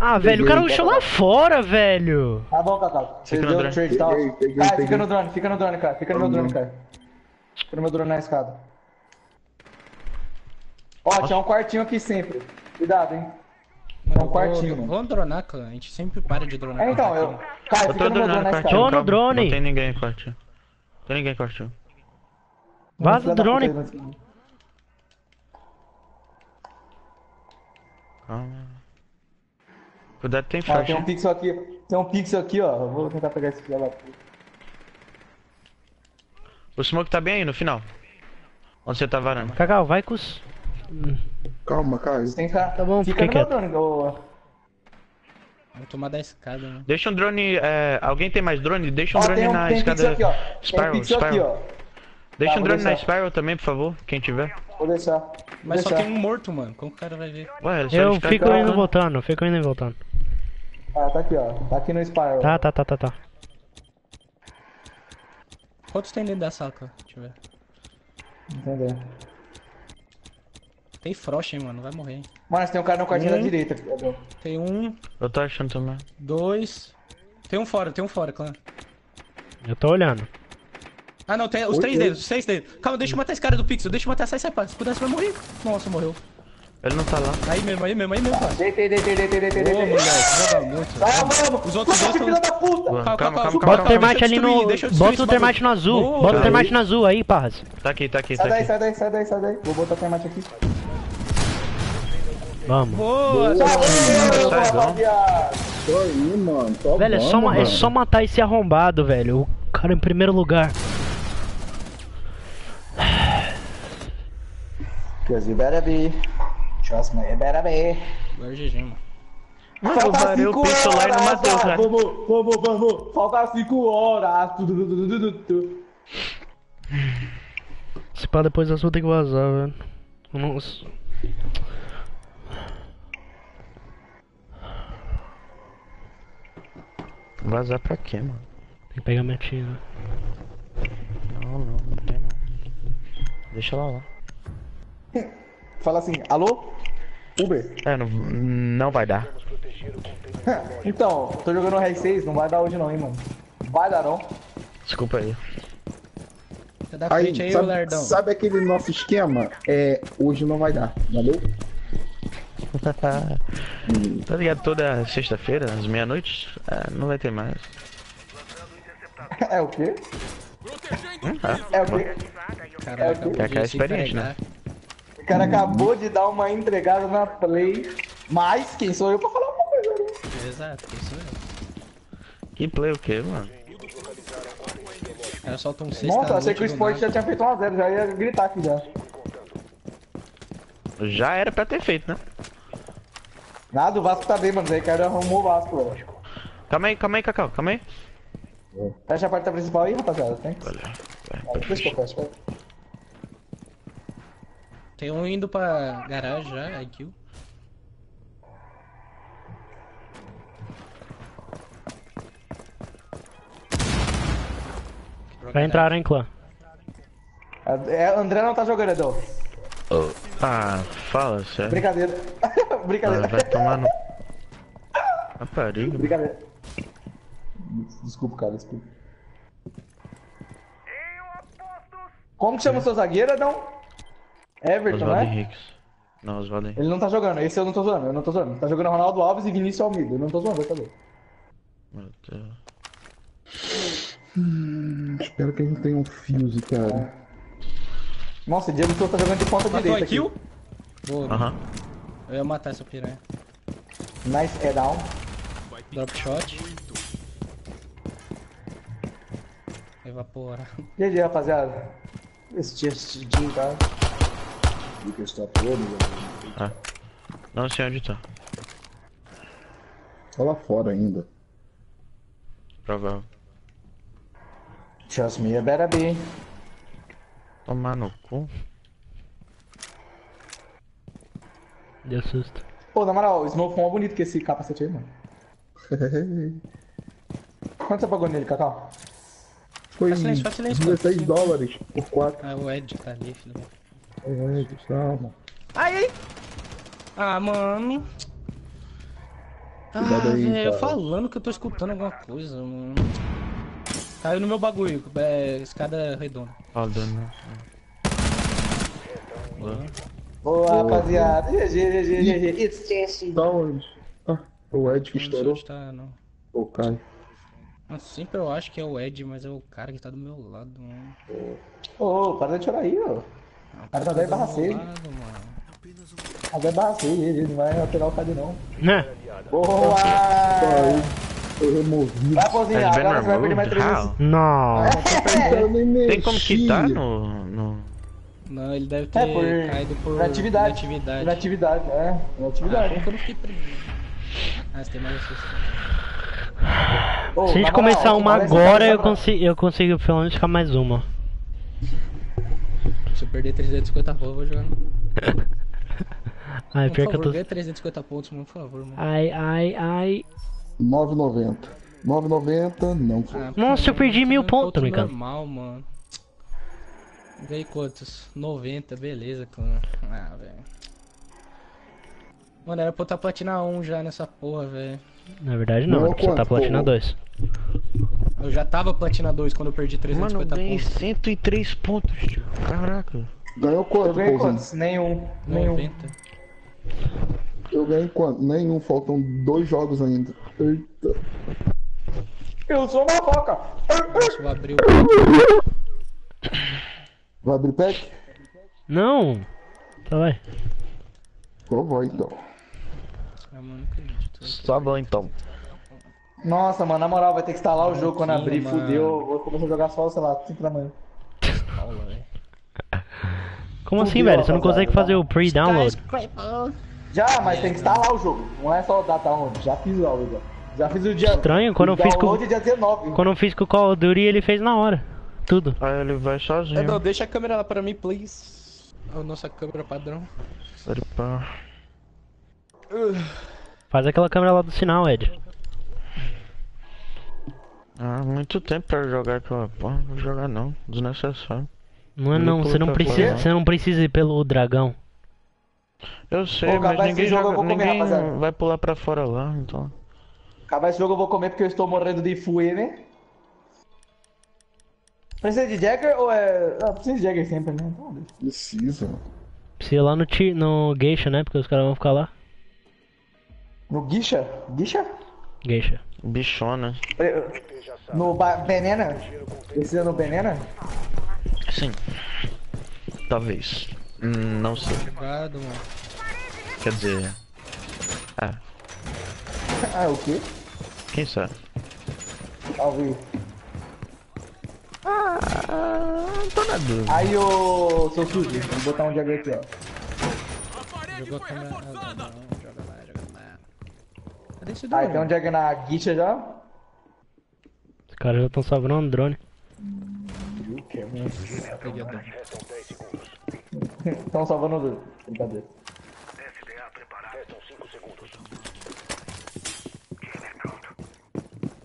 Ah, velho, o cara puxou lá fora, velho. Tá bom, Cacau. Você Fica no deu drone. trade Ah, peguei. fica no drone, fica no drone, cara. Fica no meu drone, cara. Fica no meu drone na escada. Ó, tinha um quartinho aqui sempre. Cuidado, hein. Mano, É um quartinho, vou. Vamos dronar, cara. A gente sempre para de dronar. É, então, eu. Cara, Eu fica tô no dronando na quartinho. Tô no drone. Não tem ninguém em quartinho. Tem ninguém em quartinho. Vaza o drone. aí, mas- Calma. Cuidado, tem flash. tem um pixel aqui. Tem um pixel aqui, ó. Eu vou tentar pegar esse filho da puta. O Smoke tá bem aí no final. Onde você tá varando? Cacau, vai com os. Calma. Você tem que. Tá bom, fica fica no meu quieto. drone. Vou tomar da escada, né? Deixa um drone. É... Alguém tem mais drone? Deixa um Ó, drone tem um, na tem escada. pixel aqui, ó. Tem Spiral, pixel aqui, Spiral. ó. Deixa Tá, um drone na. Spiral também, por favor. Quem tiver. Vou deixar. Vou Mas só deixar. tem um morto, mano. Como que o cara vai ver? Ué, só Eu fico indo e ó. voltando, fico indo e voltando. Ah, tá aqui, ó. Tá aqui no Spiral. Tá, tá, tá, tá, tá. Quantos tem dentro da sala, cara? Deixa eu ver. Entendeu? Tem Frost, hein, mano. Vai morrer, hein. Mano, tem um cara no quartinho Hum. da direita. Tem um, Eu tô achando também. dois. Tem um fora, tem um fora, clã. Eu tô olhando. Ah, não, tem os Oi, três deles, os três deles. Calma, deixa eu matar esse cara do Pixel, deixa eu matar, sai, sai, pá. Se puder, você vai morrer. Nossa, morreu. Ele não tá lá. Aí mesmo, aí mesmo, aí mesmo, pá. Deitei, deitei, deitei, deitei, Ô, deitei. moleque, joga muito. Vai, vamos. Os outros dois filha da puta. Calma, Calma, calma. Bota o termite ali no. Bota o termite no azul. Bota o termite no azul aí, Parras. Tá aqui, tá aqui, tá Sai daí, aqui. sai daí, sai daí, sai daí. Vou botar o termite aqui. Vamos. Boa. Tô aí, mano. Só Velho, é só, é mano. só matar esse arrombado, velho. O cara em primeiro lugar. Cause you better be. Trust me, you better be. Agora GG, mano. Mano, eu Falta varei o cinco pixel lá e não horas, matei o cara. Vamos, vamos, vamos. Falta 5 horas. Se pá, depois eu vou ter que vazar, velho. Não- Vazar pra quê, mano? Tem que pegar minha tia. né? Não, não, não tem não. Deixa ela lá. Fala assim, alô? Uber? É, não, não vai dar. Então, tô jogando o Reg 6, não vai dar hoje não, hein, mano. Vai dar não. Desculpa aí. Você dá Aí, frente aí, sabe, Lerdão. sabe aquele nosso esquema? É, hoje não vai dar, valeu? Tá ligado? Toda sexta-feira, às meia-noite, é, não vai ter mais. É o quê? Ah, É o quê? Caraca, É o quê? É que é experiente, né? O cara acabou de dar uma entregada na play. Mas quem sou eu pra falar alguma coisa, né? Exato, isso é. que play o quê, mano? Cara solta um sexta Nossa, achei que o Sport já tinha feito 1x0, já ia gritar aqui já. Já era pra ter feito, né? Nada, o Vasco tá bem, mano. O Ricardo arrumou o Vasco, velho. Calma aí, calma aí, Cacau, calma aí. Fecha a porta principal aí, rapaziada. Tem que... Olha, que eu fecho, vai. Tem um indo pra garagem já, IQ. Vai entrar em clã. É, André não tá jogando, Edão. Ah, fala sério. Brincadeira. Ah, Brincadeira. vai tomar no. Rapariga. Brincadeira. Desculpa, cara, desculpa. Como que chama o seu zagueiro, Edão? Everton, Oswaldo né? Henriques. Não, Oswaldo Henriques. Ele não tá jogando, esse eu não tô zoando, eu não tô zoando. Tá jogando Ronaldo Alves e Vinícius Almeida. Eu não tô zoando, vai saber. Meu Deus. Espero que a gente tenha um Fuse, cara. Nossa, Diego Souza tá jogando de ponta Matou direita aqui. Boa, Aham. eu ia matar essa piranha. Nice é down. Drop shot. Evapora. GG, rapaziada. Esse dia, esse dia, tá? Fica está todo. Ah. Não sei onde tá. Tá lá fora ainda. Provável. Trust me, you better be. Tomar no cu. Deu susto. Pô, na moral, o Smoke foi mais bonito que esse capacete aí, mano. Quanto você pagou nele, Cacau? Foi Faz silêncio, faz silêncio, 16 mano. dólares por 4. Ah, o Ed tá ali, filho. É, calma. Ai, ai! Ah, mano. Ah, Cuidado aí, velho, falando que eu tô escutando alguma coisa, mano. Caiu no meu bagulho, é, escada redonda. Foda, né? Boa, rapaziada. GG, GG, GG. Jesse. Tá onde? Ah, o Ed que Não sei estourou. onde tá, não. Pô, Caio. Mas sempre eu acho que é o Ed, mas é o cara que tá do meu lado, mano. Ô, para de chorar aí, ó. O cara tá 10 barra do 6. meu lado, mano. Tá 10 barra 6, ele não vai alterar o cadê não. Né? Boa! Eu removi. Vai, Has been agora você vai perder mais removed? 3 How? Não. Tem como quitar no. no... Não, ele deve ter É, por caído por inatividade. inatividade. Inatividade, é. Inatividade. Que eu não fiquei preso? Ah, você tem mais assist. Ô, Se a gente começar uma agora, tá eu consigo, eu consigo pelo menos ficar mais uma. Se eu perder 350 pontos, eu vou jogar. Ai, Por pior que eu tô. ganha 350 pontos, mano, por favor, mano. Ai, ai, ai. 9,90. 9,90 não. Ah, Nossa, eu perdi tô mil pontos, o brincando. normal, mano. Ganhei quantos? 90, beleza, clã. Ah, velho. Mano, era pra eu estar platina 1 já nessa porra, velho. Na verdade não, Não, é porque você tá quanto, platina pô? 2. Eu já tava platina 2 quando eu perdi Mano, eu 350 ganhei pontos. 103 pontos, tio. Caraca. Ganhou Eu quanto, ganhei Pouzinho? quantos? Nenhum. Nenhum. 90. Eu ganhei quanto? Nenhum, faltam dois jogos ainda. Eita. Eu sou uma. Deixa eu abrir o. Vai abrir pack? Não! Tá, vai. Então vai então. Ah, acredito. Só bom então. Nossa, mano, na moral, vai ter que instalar o jogo quando abrir, mano. fudeu. Vou começar a jogar só, sei lá, 5 da manhã. Como assim, velho? Você não consegue fazer o pre-download? Já, mas tem que instalar o jogo. Não é só dar download. Já fiz lá, já. Já fiz o dia. Estranho, quando o eu fiz com- download é dia 19. Quando eu fiz com o Call of Duty, ele fez na hora. Tudo. Aí ele vai sozinho. Edão, deixa a câmera lá pra mim, please. A nossa câmera padrão. Sério, pá. Faz aquela câmera lá do sinal, Ed. Ah, muito tempo pra jogar aquela porra. Não vou jogar não. Desnecessário. Não é Não você não precisa, você não precisa ir pelo dragão. Eu sei, Pô, mas ninguém joga. comer, ninguém rapaziada. vai pular pra fora lá, então. Acabar esse jogo eu vou comer porque eu estou morrendo de fue, né? Precisa de Jagger ou é. Ah, precisa de Jagger sempre, né? Precisa. Precisa ir lá no, ti- no Geisha, né? Porque os caras vão ficar lá. No Guicha? Guicha? Geisha. Bichona. No ba- Banana? Precisa no Banana? Sim. Talvez. Hum, Não sei. Obrigado, mano. Quer dizer. Ah, Ah, o quê? quem sabe? Vivo. Ah, tô na dúvida. Aí, ô. Seu sujo, vou botar um Jagger aqui, ó. Jogou a câmera. Ah, não, não, joga lá, joga lá. Esse Aí drone? tem um Jagger na Guicha já. Os caras já estão salvando um drone. Peguei o drone. Estão salvando o. Brincadeira.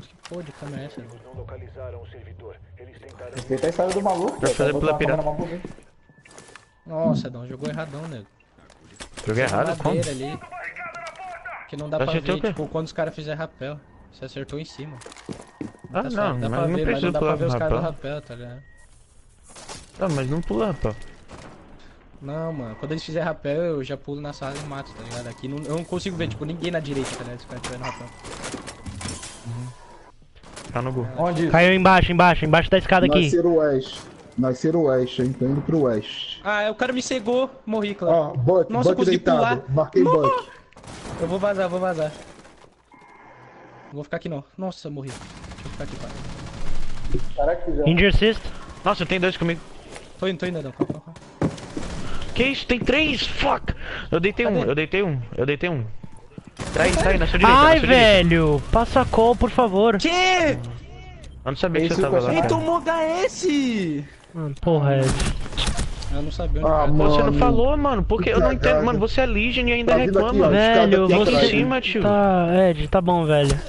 Que porra de câmera é essa? velho? Não localizaram o servidor. Eles tentaram Respeita a história do maluco. Vai pô, fazer botar pela bonita. Nossa, Edão, jogou erradão, nego. Joguei errado? Como? Ali. Que não dá pra ver, tipo, quando os caras fizerem rapel. Você acertou em cima. Ah, Tá não, dá mas pra não ver, mas não dá pra ver os caras do rapel. rapel, tá ligado? Ah, mas não pula, pô. Não, mano, quando eles fizerem rapel, eu já pulo na sala e mato, tá ligado? Aqui não, eu não consigo ver, tipo, ninguém na direita, tá ligado? Se o cara tiver no rapel. Tá no gol. Onde? Caiu embaixo, embaixo, embaixo da escada aqui. Nascer o oeste. Nascer o oeste, hein? Tô indo pro oeste. Ah, o cara me cegou, morri, claro. Ó, Buck, Nossa, eu Buck consegui deitado. pular. Marquei Buck. Eu vou vazar, vou vazar. Não vou ficar aqui não. Nossa, morri. Deixa eu ficar aqui, pai. Caraca, já. Injure assist. Nossa, tem dois comigo. Tô indo, tô indo, Edão. Calma, calma, calma. Que isso? Tem três? Fuck! Eu deitei um, eu deitei um, eu deitei um. Tá aí, tá aí, na sua direita, Ai, sua direita. velho. Passa call, por favor. Que? Eu não sabia que Esse você tava eu lá. cara. tomou HS? Mano, porra, Ed. Eu não sabia onde Ah, cara. mano. Você não falou, mano, porque eu não Que entendo. Mano, você é Legion e ainda Tá aqui, reclama. ó. Velho, aqui você. atrás. Em cima, tio. Tá, Ed, tá bom, velho.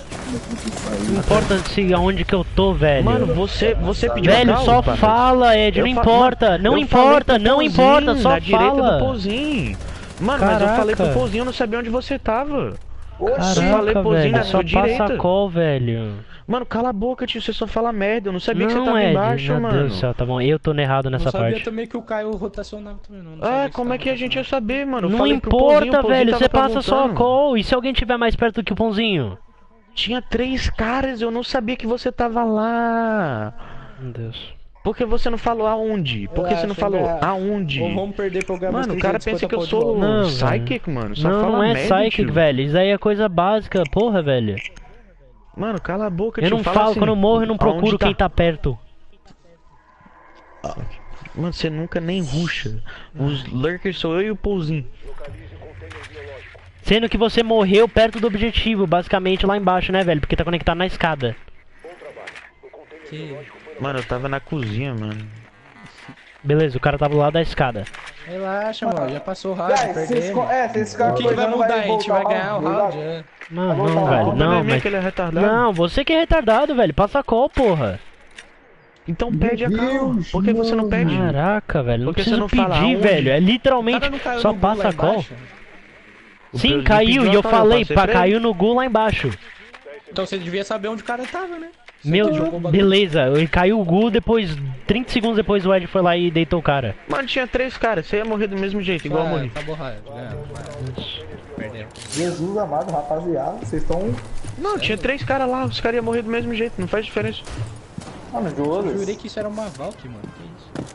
Não importa se aonde que eu tô, velho. Mano, você, você pediu velho, só calma, fala, Ed, não fa- importa, mano, não eu importa, falei pro não importa, só na direita do fala. Pozinho. Mano, mas eu falei pro Caraca. Pozinho, eu não sabia onde você tava. Oxi, eu falei Caraca, pozinho velho, na só sua direita. passa call, velho. Mano, cala a boca, tio, você só fala merda. Eu não sabia que você Não, tava Ed, embaixo, meu mano. Deus do céu, tá bom, eu tô errado Não nessa sabia parte. também que o Caio rotacionava também, não. não Ah, sabia como é que a gente ia saber, mano? Eu Não falei importa, o Pozinho velho, você passa só a call. E se alguém tiver mais perto do que o pãozinho? Tinha três caras, eu não sabia que você tava lá. Meu Deus. Por que você não falou aonde? Por que Eu você não falou é- aonde? Ou vamos perder pro Gabriel. Mano, o cara pensa que eu sou Não, psychic, mano. Só não, fala não é merda, psychic, tio. velho. Isso aí é coisa básica, porra, velho. Mano, cala a boca, Eu tio. não Fala falo, assim, quando eu morro, eu não procuro aonde quem tá perto. Mano, você nunca nem ruxa. Os lurkers sou eu e o Pouzinho. Sendo que você morreu perto do objetivo, basicamente lá embaixo, né, velho? Porque tá conectado na escada. Que... Mano, eu tava na cozinha, mano. Beleza, o cara tava do lado da escada. Relaxa, mano. Já passou o round, Guys, vocês, perdemos. co- é, vocês ficaram O que, que vai mudar? A gente vai ganhar o round, round, verdade? é. Mano, Tá não, tá bom. velho. Não, mas. que ele é retardado. Não, você que é retardado, velho. Passa call, porra. Então pede a calma. Deus, Por que você não pede? Caraca, velho. Não Por que você não pedir, velho. É literalmente cara não só passa call. embaixo? O Sim, caiu e a eu falei, pá, caiu no gol lá embaixo. Então você devia saber onde o cara tava, né? Meu, beleza, ele caiu o gol, depois, 30 segundos depois o Ed foi lá e deitou o cara. Mano, tinha três caras. Você ia morrer do mesmo jeito, igual eu Ah, morri. Tá ganhamos. Perdemos. Jesus amado, rapaziada, vocês estão. Não, tinha três caras lá. Os caras iam morrer do mesmo jeito. Não faz diferença. Mano, Eu Jonas. jurei que isso era uma Valk, mano. Que isso?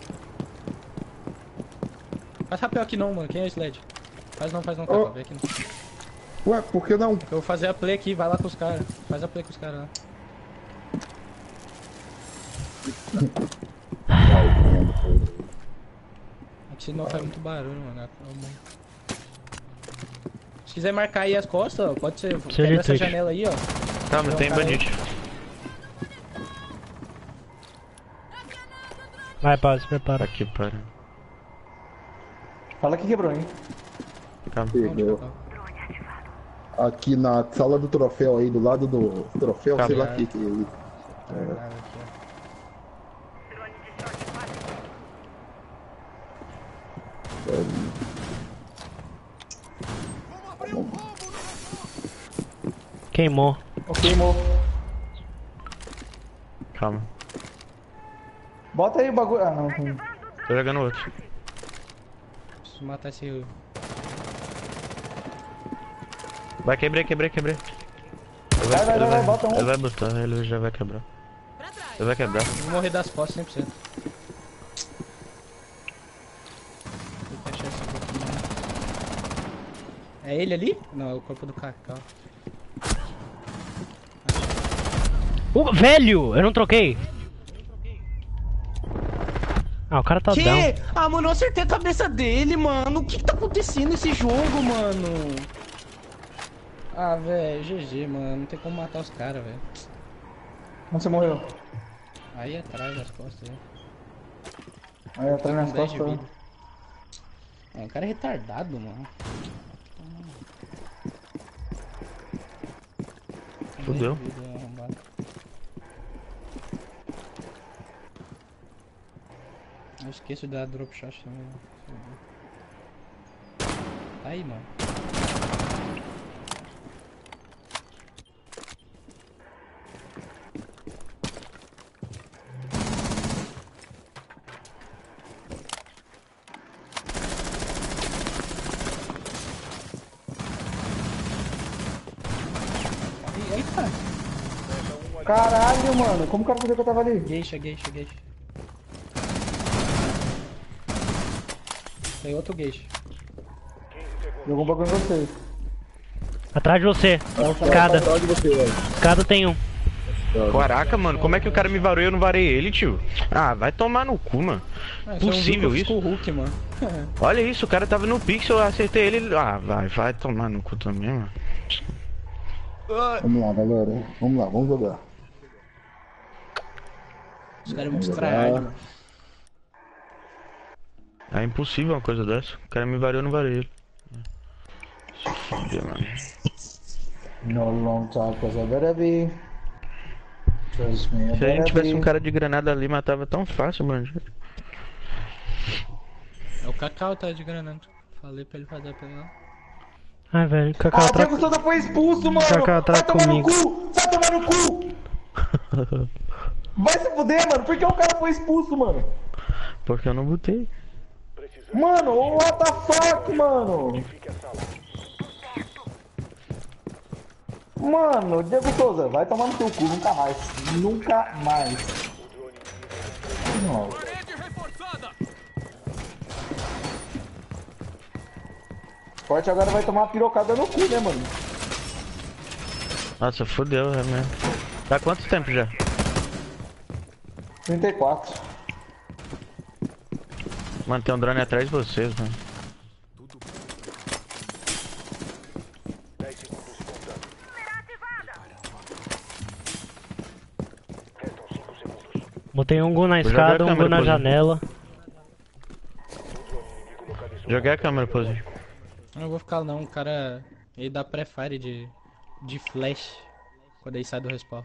Faz rapel aqui não, mano. Quem é o Sled? Faz não, faz não, capa. Vem aqui não. Ué, por que não? Eu vou fazer a play aqui, vai lá com os caras. Faz a play com os caras lá. Se não faz muito barulho, mano. é. Se quiser marcar aí as costas, pode ser. de Quebra essa janela aí, ó. Calma, tem cara aí. bandido. Vai, pause, prepara. Aqui, para. Fala que quebrou, hein? Calma. Pegou. Aqui na sala do troféu aí, do lado do troféu, sei lá o que que é isso. Nada aqui, ó. Drone de choque quase Queimou. Queimou. Calma. Bota aí o bagulho. Ah, não. não. Tô jogando outro. Preciso matar esse. Vai, quebrei, quebrei, quebrei. Ele Vai, vai, ele vai, vai, bota um. Ele vai botar, ele já vai quebrar. Ele vai quebrar. Eu Vou morrer das costas 100%. Vou fechar esse pouquinho. É ele ali? Não, é o corpo do Cacau. Uh, velho! Eu não troquei. Ah, o cara tá down. Que? Ah, mano, eu acertei a cabeça dele, mano. O que, que tá acontecendo nesse jogo, mano? Ah, velho, GG, mano. Não tem como matar os caras, velho. Onde você morreu? Aí atrás das costas, né? Aí atrás nas Com 10 de costas. vida. É, o cara é retardado, mano. Fudeu. 10 de vida, arrombado. Eu esqueço de dar drop shot também. né? Aí, mano. Aí, aí tá. Caralho, mano. Como o cara sabia que eu tava ali? Geisha, geisha, geisha. Tem outro geisha. Jogou um bagulho em você. Atrás de você. Escada. Atrás de você, velho. Escada tem um. Caraca, mano, como é que o cara me varou e eu não varei ele, tio? Ah, vai tomar no cu, mano. Ah, viu Possível isso? o Hulk, mano. Olha isso, o cara tava no pixel, eu acertei ele. ele- Ah, vai, vai tomar no cu também, mano. Vamos lá, galera. Vamos lá, vamos jogar. Os caras é muito tryhard, mano. É impossível uma coisa dessa. O cara me varou eu não varei ele. Se fuder, mano. No long talk was a better be. Se a gente tivesse be. um cara de granada ali, matava tão fácil, mano. É o Cacau tá de granada. Falei pra ele fazer pra ele lá. Ai, velho, Cacau Ah, atrás. Diego Souza foi expulso, mano! Cacau atrás Vai tomar comigo. no cu! Vai tomar no cu! Vai se fuder, mano! Por que o cara foi expulso, mano? Porque eu não botei. Mano, what the fuck, mano? Mano, Diego Souza, vai tomar no teu cu, nunca mais. Nunca mais. Nossa. Forte agora vai tomar uma pirocada no cu, né, mano? Nossa, fodeu, é mesmo. Tá quanto tempo já? 34. Mano, tem um drone atrás de vocês, mano. 10 segundos contando. Restam 5 segundos. Botei um gun na escada, um gun câmera, na janela. Joguei a câmera, pose. Eu não vou ficar não, o cara. Ele dá pré-fire de. de flash. Quando ele sai do respawn.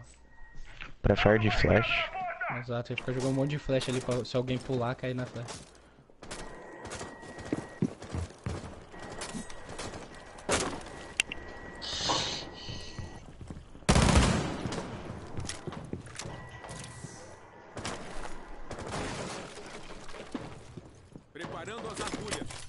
Prefere de flash. Exato, ele fica jogando um monte de flash ali pra se alguém pular, cair na flash. Preparando as agulhas.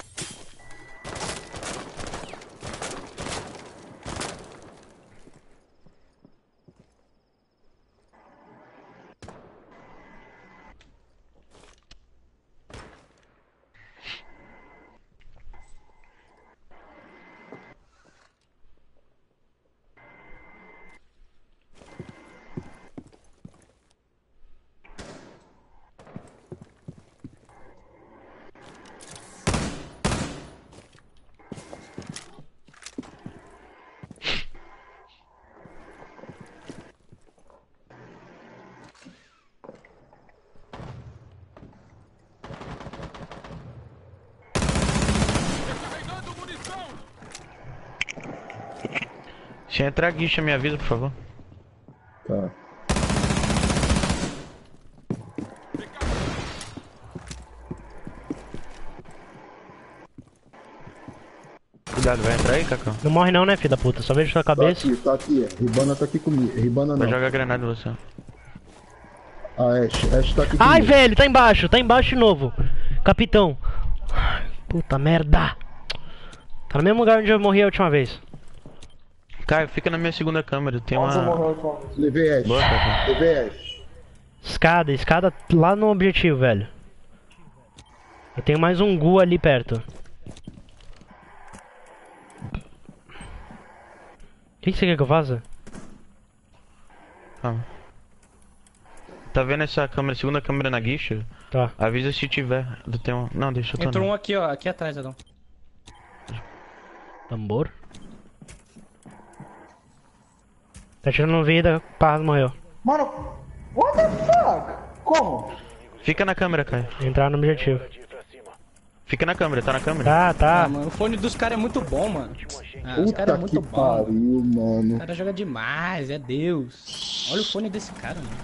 Se entrar guicha, me avisa, por favor. Tá. Cuidado, vai entrar aí, Cacão. Não morre não, né, filho da puta? Só vejo sua Tá cabeça. aqui, tá aqui. Ribana tá aqui comigo. Ribana Vai não. jogar granada em você. A Ash. Ash tá aqui Ai, comigo. velho, tá embaixo, tá embaixo de novo. Capitão. Ai, Puta merda. Tá no mesmo lugar onde eu morri a última vez. Caio, fica na minha segunda câmera. Tem morreu uma. Levei Ash. Boa. Levei Ash. Escada, escada lá no objetivo, velho. Eu tenho mais um Gu ali perto. O que, que você quer que eu faça? Calma. Tá vendo essa câmera, segunda câmera na guicha? Tá. Avisa se tiver. Tem uma... Não, deixa eu Entrou um aqui, ó. Aqui atrás, Adão. Tambor? Tá tirando vida, pá, morreu. Mano, what the fuck? Como? Fica na câmera, Caio. Entrar no objetivo. Fica na câmera, tá na câmera? Tá, Ah, tá. mano, o fone dos caras é muito bom, mano. Ah, os caras Puta é muito que bom. pariu, O mano. cara joga demais, é Deus. Olha o fone desse cara, mano.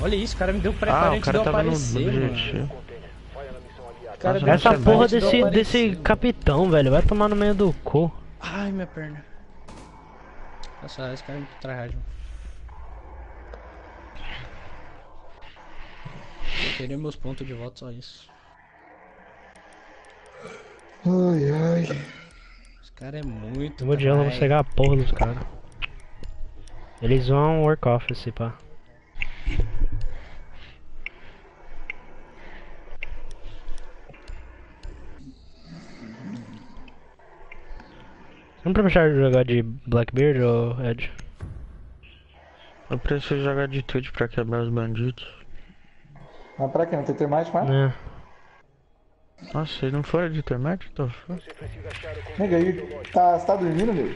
Olha isso, o cara me deu Ah, preparo o antes de cara eu tava no aparecer, mano. O cara Essa porra desse, aparecer, desse capitão, velho, vai tomar no meio do cu. Ai, minha perna. Nossa, esse cara é muito tryhard, mano. Eu queria meus pontos de volta, só isso. Ai, ai. Esse cara é muito Eu vou de ela, eu vou cegar a porra dos caras. Eles vão work off esse pá. Você não prefere jogar de Blackbeard ou Edge? Eu preciso jogar de tudo pra quebrar os bandidos. Mas pra quê? Não tem termite mais? É. Nossa, se não for de termite, tô f- Nega, aí, tá, você tá dormindo, meu?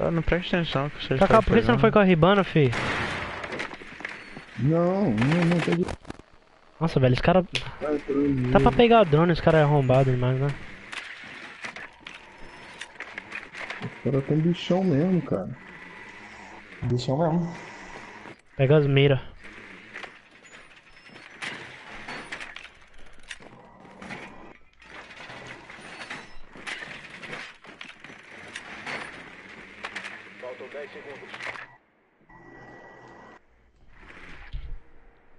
Ah, não preste atenção que você Cacau, está por que você não foi com a Ribana, fi? Não, não, não tô de... Nossa, velho, esse cara. Tá. Tá pra pegar drone, esse cara é arrombado demais, né? Os caras tão bichão mesmo, cara. Bichão mesmo. Pega as mira. Faltam 10 segundos.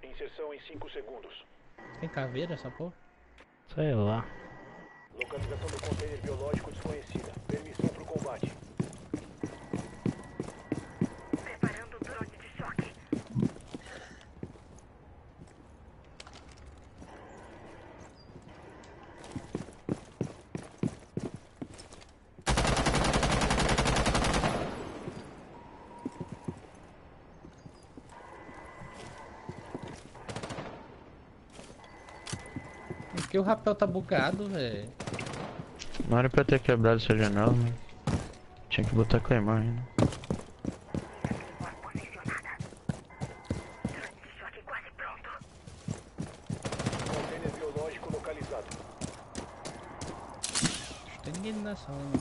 Inserção em 5 segundos. Tem caveira essa porra? Sei lá. Localização do container biológico desconhecida. Permissão para o combate. Preparando o drone de choque. Porque o rapel tá bugado, velho. Não era pra ter quebrado essa janela, mano. Tinha que botar claymore ainda. Posicionada. Drone de choque quase pronto. Container biológico localizado. Não tem ninguém na sala, né?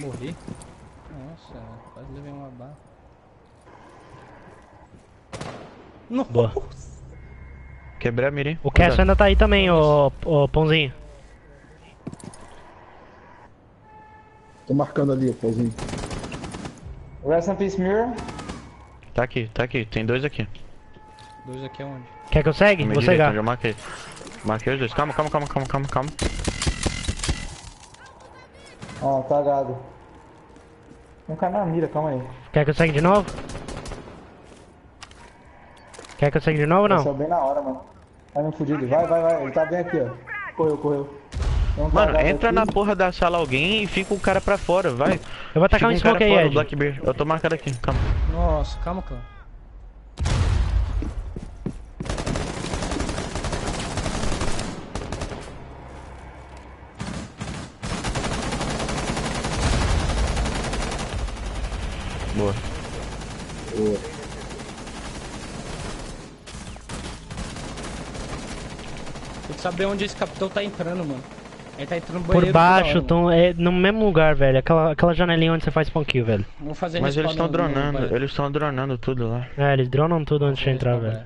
Morri? Nossa, quase levei uma bala. Boa. Quebrei a mirim. O Cass ainda tá aí também, ô, ô Pãozinho. Tô marcando ali, pauzinho. Rest in peace, Mirror. Tá aqui, tá aqui. Tem dois aqui. Dois aqui aonde? Quer que eu segue? Vou direita, cegar. eu marquei. Marquei os dois. Calma, calma, calma, calma, calma, calma. Ó, cagado. Tem um cara na mira, calma aí. Quer que eu segue de novo? Quer que eu segue de novo ou não? bem na hora, mano. Tá me fudido. Vai, vai, vai. Ele tá bem aqui, ó. Correu, correu. Tem um Mano, entra aqui. na porra da sala alguém e fica o cara pra fora, vai. Eu vou atacar um smoke aí, fora. Blackbeard. Eu tô marcado aqui, calma. Nossa, calma, calma. Boa. Putz, saber onde esse capitão tá entrando, mano. Ele tá entrando no Por banheiro. baixo, toda hora, tão, é no mesmo lugar, velho. Aquela, aquela janelinha onde você faz spawn kill, velho. Vamos fazer Mas eles estão dronando, banheiro. eles estão dronando tudo lá. É, eles dronam tudo antes de entrar, velho.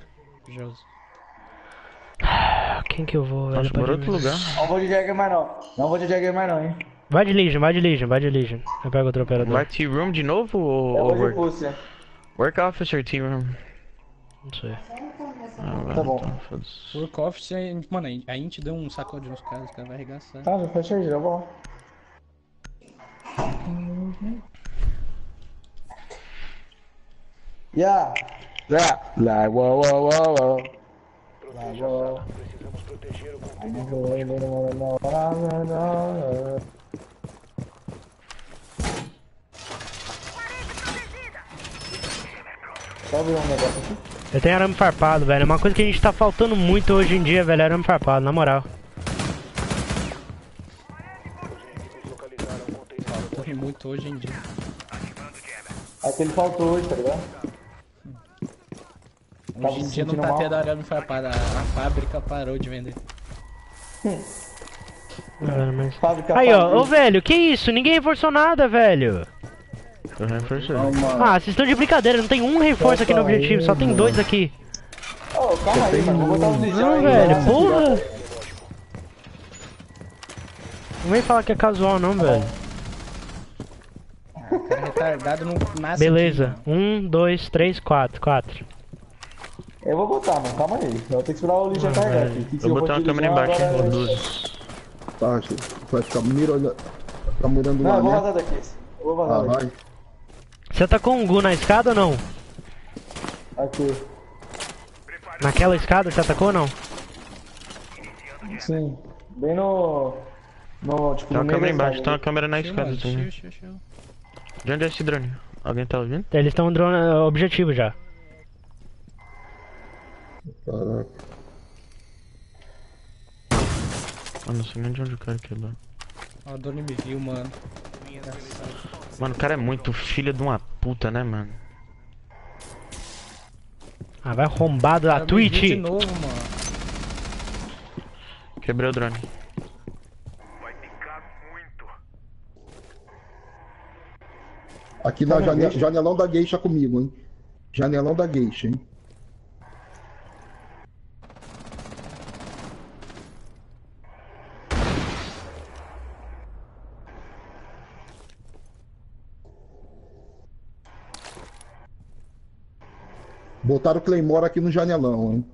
Quem que eu vou, velho? Nossa, por outro lugar. Não vou de Jagger mais não. Não vou de Jagger mais não, hein. Vai de Legion, vai de Legion, vai de Legion. Eu pego outro operador. Vai T-Room de novo ou, Eu ou vou de. Work Officer T-Room? Não sei. Ah, Tá bom. então, Office, mano, a gente deu um sacode nos caras, os caras vão arregaçar. Tá, já foi já vou. Yeah. Yeah. Lá, uau, uau, uau, uau. Lá, uau. Precisamos proteger o Só ver um negócio aqui. Eu tenho arame farpado, velho. É uma coisa que a gente tá faltando muito hoje em dia, velho. é Arame farpado, na moral. Corre muito hoje em dia. É que ele faltou hoje, tá ligado? Hoje em dia não tá tendo arame farpado, a, a fábrica parou de vender. Galera, mas- Fábrica Aí, ó, ô velho, que isso? Ninguém reforçou nada, velho. Eu reforcei. Ah, vocês estão de brincadeira, não tem um reforço aqui no objetivo, só tem dois aqui. Ô, calma aí, mano. Vou botar os lixão Não, velho, né? porra. Não vem falar que é casual, não, velho. Cara retardado não nasce. Beleza, um, dois, três, quatro, quatro. Eu vou botar, mano. Calma aí. Eu vou ter que esperar o lixo Ah, carregar aqui. Que Vou botar uma câmera embaixo, hein, agora- duas. Tá, vai ficar mirando. Tá mirando Não, lá, eu vou né? vazar daqui. Eu vou Ah, vazar daqui. vai. Você atacou um Gu na escada ou não? Aqui. Naquela escada você atacou ou não? Sim. Bem no. No, tipo, Tem uma câmera embaixo, tem uma câmera na escada também. De onde é esse drone? Alguém tá ouvindo? Eles estão drone é, objetivo já. Caraca. Ah, não sei nem de onde o cara quebrou. Ó, a Doni me viu, mano. Engraçado. Mano, o cara é muito filho de uma puta, né, mano? Ah, vai arrombado da Ela me viu De Twitch. novo, mano. Quebrei o drone. Aqui na jane- janelão da Geisha comigo, hein? Janelão da Geisha, hein? Botaram o Claymore aqui no janelão, hein?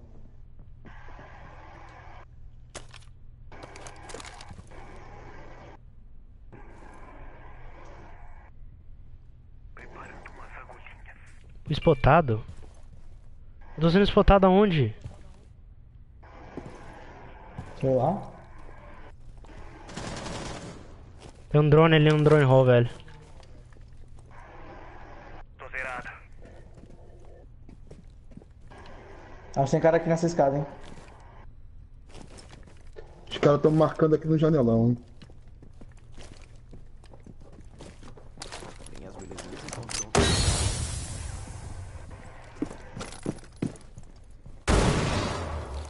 Espotado? Eu tô sendo espotado aonde? Sei lá. Tem um drone ali, um drone hall, velho. Acho que tem cara aqui nessa escada, hein? Os caras estão marcando aqui no janelão, hein?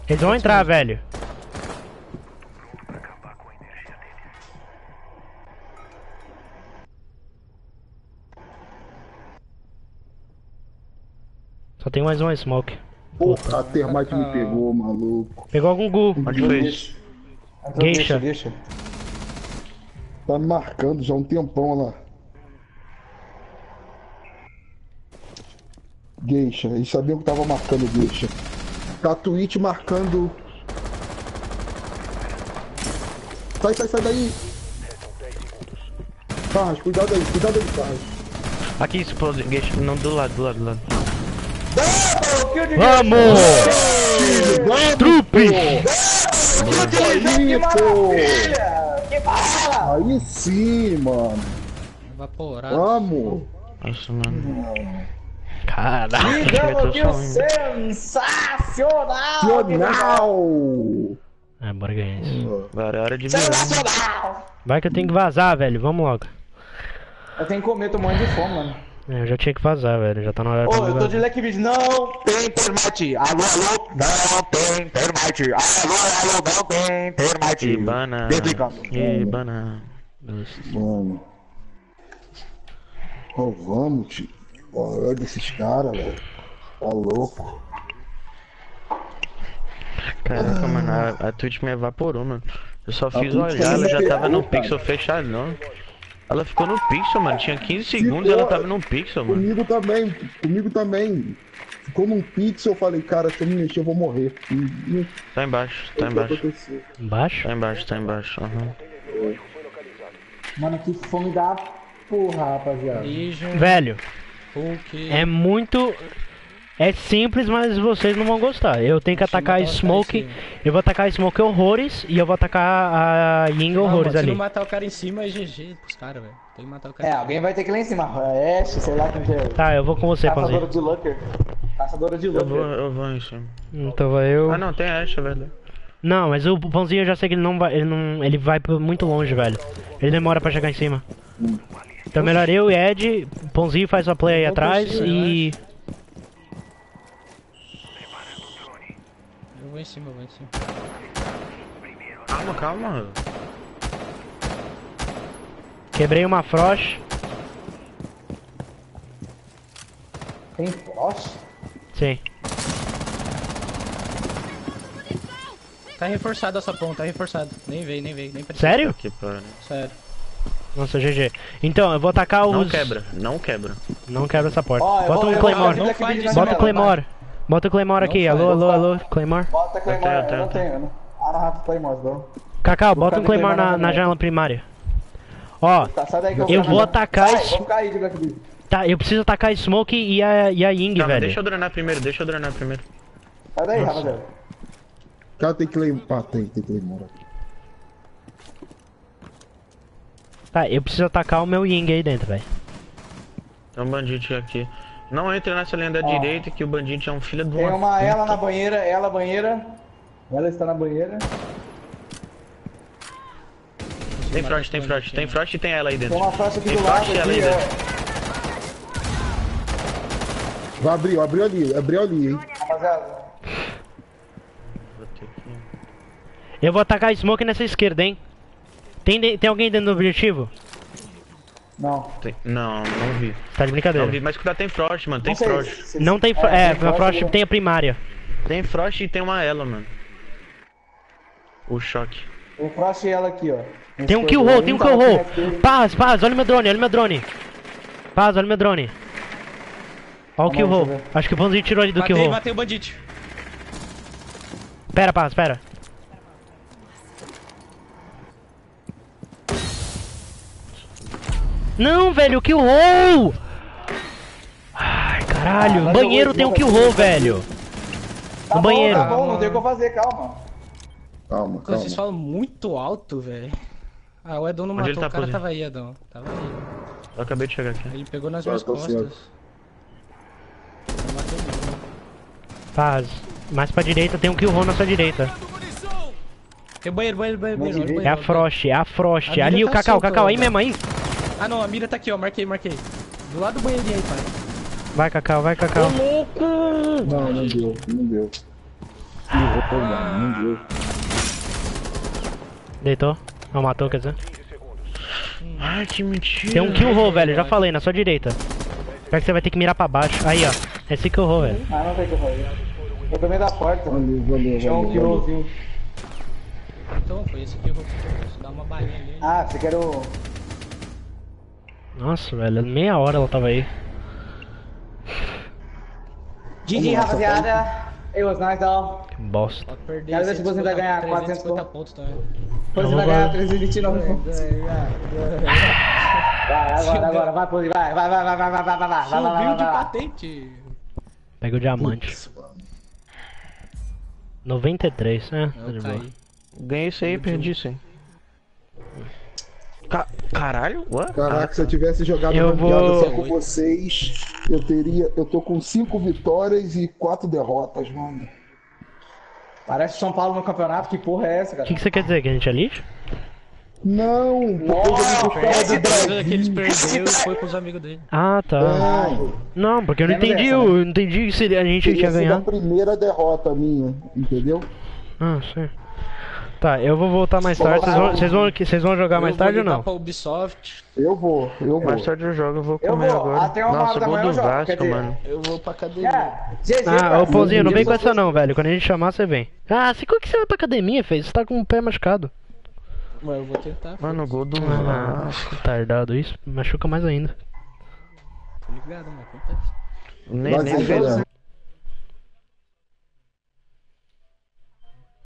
Eles vão entrar, velho. Só tem mais uma smoke. Porra, a termite me pegou, maluco. Pegou algum Gu. Onde foi isso? Entrou, Geisha. Deixa, deixa. Tá me marcando já um tempão lá. Geisha, eles sabiam que tava marcando Geisha. Tá a Twitch marcando. Sai, sai, sai daí! Carlos, cuidado aí, cuidado aí, Carlos. Aqui, explode. Gueixa. Não, do lado, do lado, do lado. Vamos! Trupe! Aí, pô! Aí sim, mano. Evaporado. Vamos! Nossa, mano. Caralho. Som, sensacional! Nacional! É, bora ganhar isso. Agora é hora de virar. Sensacional! Vai que eu tenho que vazar, velho. Vamos logo. Eu tenho que comer, tô morrendo de fome, mano. É, Eu já tinha que vazar, velho. Já tá na hora Ô, eu tô de leque vídeo. Não tem termite. Alô, alô, não tem termite. Alô, alô, não tem termite. Ibana. Desligando. Ibana. Mano. Ó, vamos, tio. Ó, olha desses caras, velho. Tá louco. Caraca, mano, a, a Twitch me evaporou, mano. Eu só fiz olhar, ela já tava no cara. pixel fechado, não. Ela ficou no pixel, mano. Tinha 15 segundos e ela tava no pixel, mano. Comigo também, comigo também. Ficou num pixel, eu falei, cara, se eu me mexer eu vou morrer. E, Tá embaixo, tá embaixo. Embaixo? Tá embaixo, tá embaixo. aham. Mano, que fome da porra, rapaziada. Velho, é muito. É simples, mas vocês não vão gostar. Eu tenho que atacar Smoke. Eu vou atacar Smoke horrores e eu vou atacar a Ying Não, horrores mano, se ali. não matar o cara em cima, é GG pros caras, velho. Tem que matar o cara É, em cima. alguém vai ter que ir lá em cima. Ash, sei lá quem que é. Tá, eu vou com você, Caçadora Panzinho. de Lucker. Caçadora de Eu vou, eu vou em cima. Então vai eu. Ah, não, tem Ash, é verdade. Não, mas o Pãozinho eu já sei que ele não vai. Ele não. Ele vai muito longe, velho. Ele demora pra chegar em cima. Então melhor eu e Ed, Pãozinho faz sua play aí atrás e. Eu vou em cima, eu vou em cima. Calma, calma. Quebrei uma Frost. Tem Frost? Sim. Tá reforçado essa ponta, tá reforçado. Nem veio, nem veio, nem precisa. Sério? Que pariu. Sério. Nossa, GG. Então, eu vou atacar os. Não quebra, não quebra. Não quebra essa porta. Eu Bota vou- um Claymore. Bota janela, Claymore. Bota o Claymore aqui. Não Alô, alô, não alô, Claymore. Bota Claymore, Eu eu, tenho, eu não tenho. tenho, né? I don't have Claymores, bro. Cacau, Vou bota um Claymore Claymore na, na janela. primária. Ó, Tá, sai daí que eu Eu vou atacar Vou de Black Beat. tá, eu preciso atacar a Smoke e a, e a Ying, Calma, velho. deixa eu drenar primeiro, deixa eu drenar primeiro. Sai daí, rapaziada. Cara tem que. Ah, tem, tem que mora. Tá, eu preciso atacar o meu Ying aí dentro, velho. Tem um bandido aqui. Não entre nessa linha da Ó. direita que o bandido é um filho de Tem uma. uma ela na banheira, ela banheira. Ela está na banheira. Tem frost, tem frost, tem frost e tem ela aí dentro. Tem uma faixa aqui Tem do lado. frost e ela aí Aqui, dentro. ó. Vai abrir, abriu ali, abriu ali, hein? Rapaziada. Eu vou atacar a Smoke nessa esquerda, hein? Tem, tem alguém dentro do objetivo? Não. tem- Não, não vi. Tá de Não brincadeira. vi, mas cuidado, tem frost, mano, tem Não sei. frost. se- Não tem. É, É, a Frost ali. tem a primária. Tem frost e tem uma ela, mano. O choque. Tem Frost e ela aqui, ó. Tem um kill roll, tem um kill roll. Paz, paz, olha meu drone, olha meu drone. Paz, olha meu drone. Olha o kill roll. Acho que o Pãozinho tirou ali do kill roll. matei o bandite. Pera, paz, pera. Não, velho, o kill roll! Ai, caralho. Ah, banheiro vou- tem um kill roll, velho. Tá no bom, banheiro. Tá bom, não tem o que eu fazer, calma. Calma, calma. vocês falam muito alto, velho. Ah, o Edon não Onde matou, ele tá o cara tava aí, Edon. Tava aí. Eu acabei de chegar aqui. Ele pegou nas Tá, minhas tá costas. certo. Paz. Mais pra direita tem um kill roll na sua direita. Tem banheiro, banheiro, banheiro, banheiro. É a. Frost, é a Frost. A Ali o tá Cacau, solta, Cacau, aí mesmo, aí. Ah não, a mira tá aqui, ó. Marquei, marquei. Do lado do banheirinho aí, pai. Vai, Cacau, vai, Cacau. Não, não deu, não deu. Que roubo, mano, não deu. Deitou. Não matou, quer dizer. Ai, que mentira. Tem um kill roll, velho, já falei, na sua direita. Pior que você vai ter que mirar pra baixo. Aí, ó. Esse kill roll, velho. Ah, não tem o que eu também da porta. Valeu, valeu, Tinha um valeu, kill valeu. rollzinho. Então, foi esse que eu vou dar uma balinha ali. Ah, você quer o. Nossa, velho, meia hora ela tava aí. GG, rapaziada. It was nice, though. Que bosta. Quero ver se você vai ganhar 350 400 pontos também. Depois você vai ganhar 329 pontos. Vai, agora, agora, vai, Pose, vai, vai, vai, vai, vai, vai, vai, vai, vai, vai, vai, Subiu vai, de vai. patente. Pega o diamante. 93, é, tá de Eu boa. caí. Ganhei isso aí perdi isso aí. Ca- Caralho? What? Caraca, se eu tivesse jogado Eu ranqueada vou- só com vocês, eu teria. Eu tô com cinco vitórias e quatro derrotas, mano. Parece São Paulo no campeonato, que porra é essa, O cara? que, que você quer dizer? Que a gente é lixo? Não, porque ele gostava do que eles perderam foi com os amigos dele. Ah, tá. É, Não, porque eu não entendi, dessa, eu não entendi se a gente teria tinha sido a ganhado. primeira derrota minha, entendeu? Ah, sim. Tá, eu vou voltar mais tarde. Vocês vão, vocês vão, vocês vão jogar mais Eu vou tarde ou não? Pra Ubisoft, Eu vou, eu vou. Mais tarde eu jogo, eu vou Eu comer vou, agora. até uma Nossa, hora da manhã eu do jogo, Vasco, mano. eu vou pra academia. É, Ah, ô. Pãozinho, não vem com essa não, velho. Quando a gente chamar, você vem. Ah, você como que você vai pra academia, fez? Você tá com o pé machucado. Mas eu vou tentar. Mano, gol do Ah, Vasco. tardado isso. Machuca mais ainda. Tô ligado, mano. Acontece. Nem, Vai nem.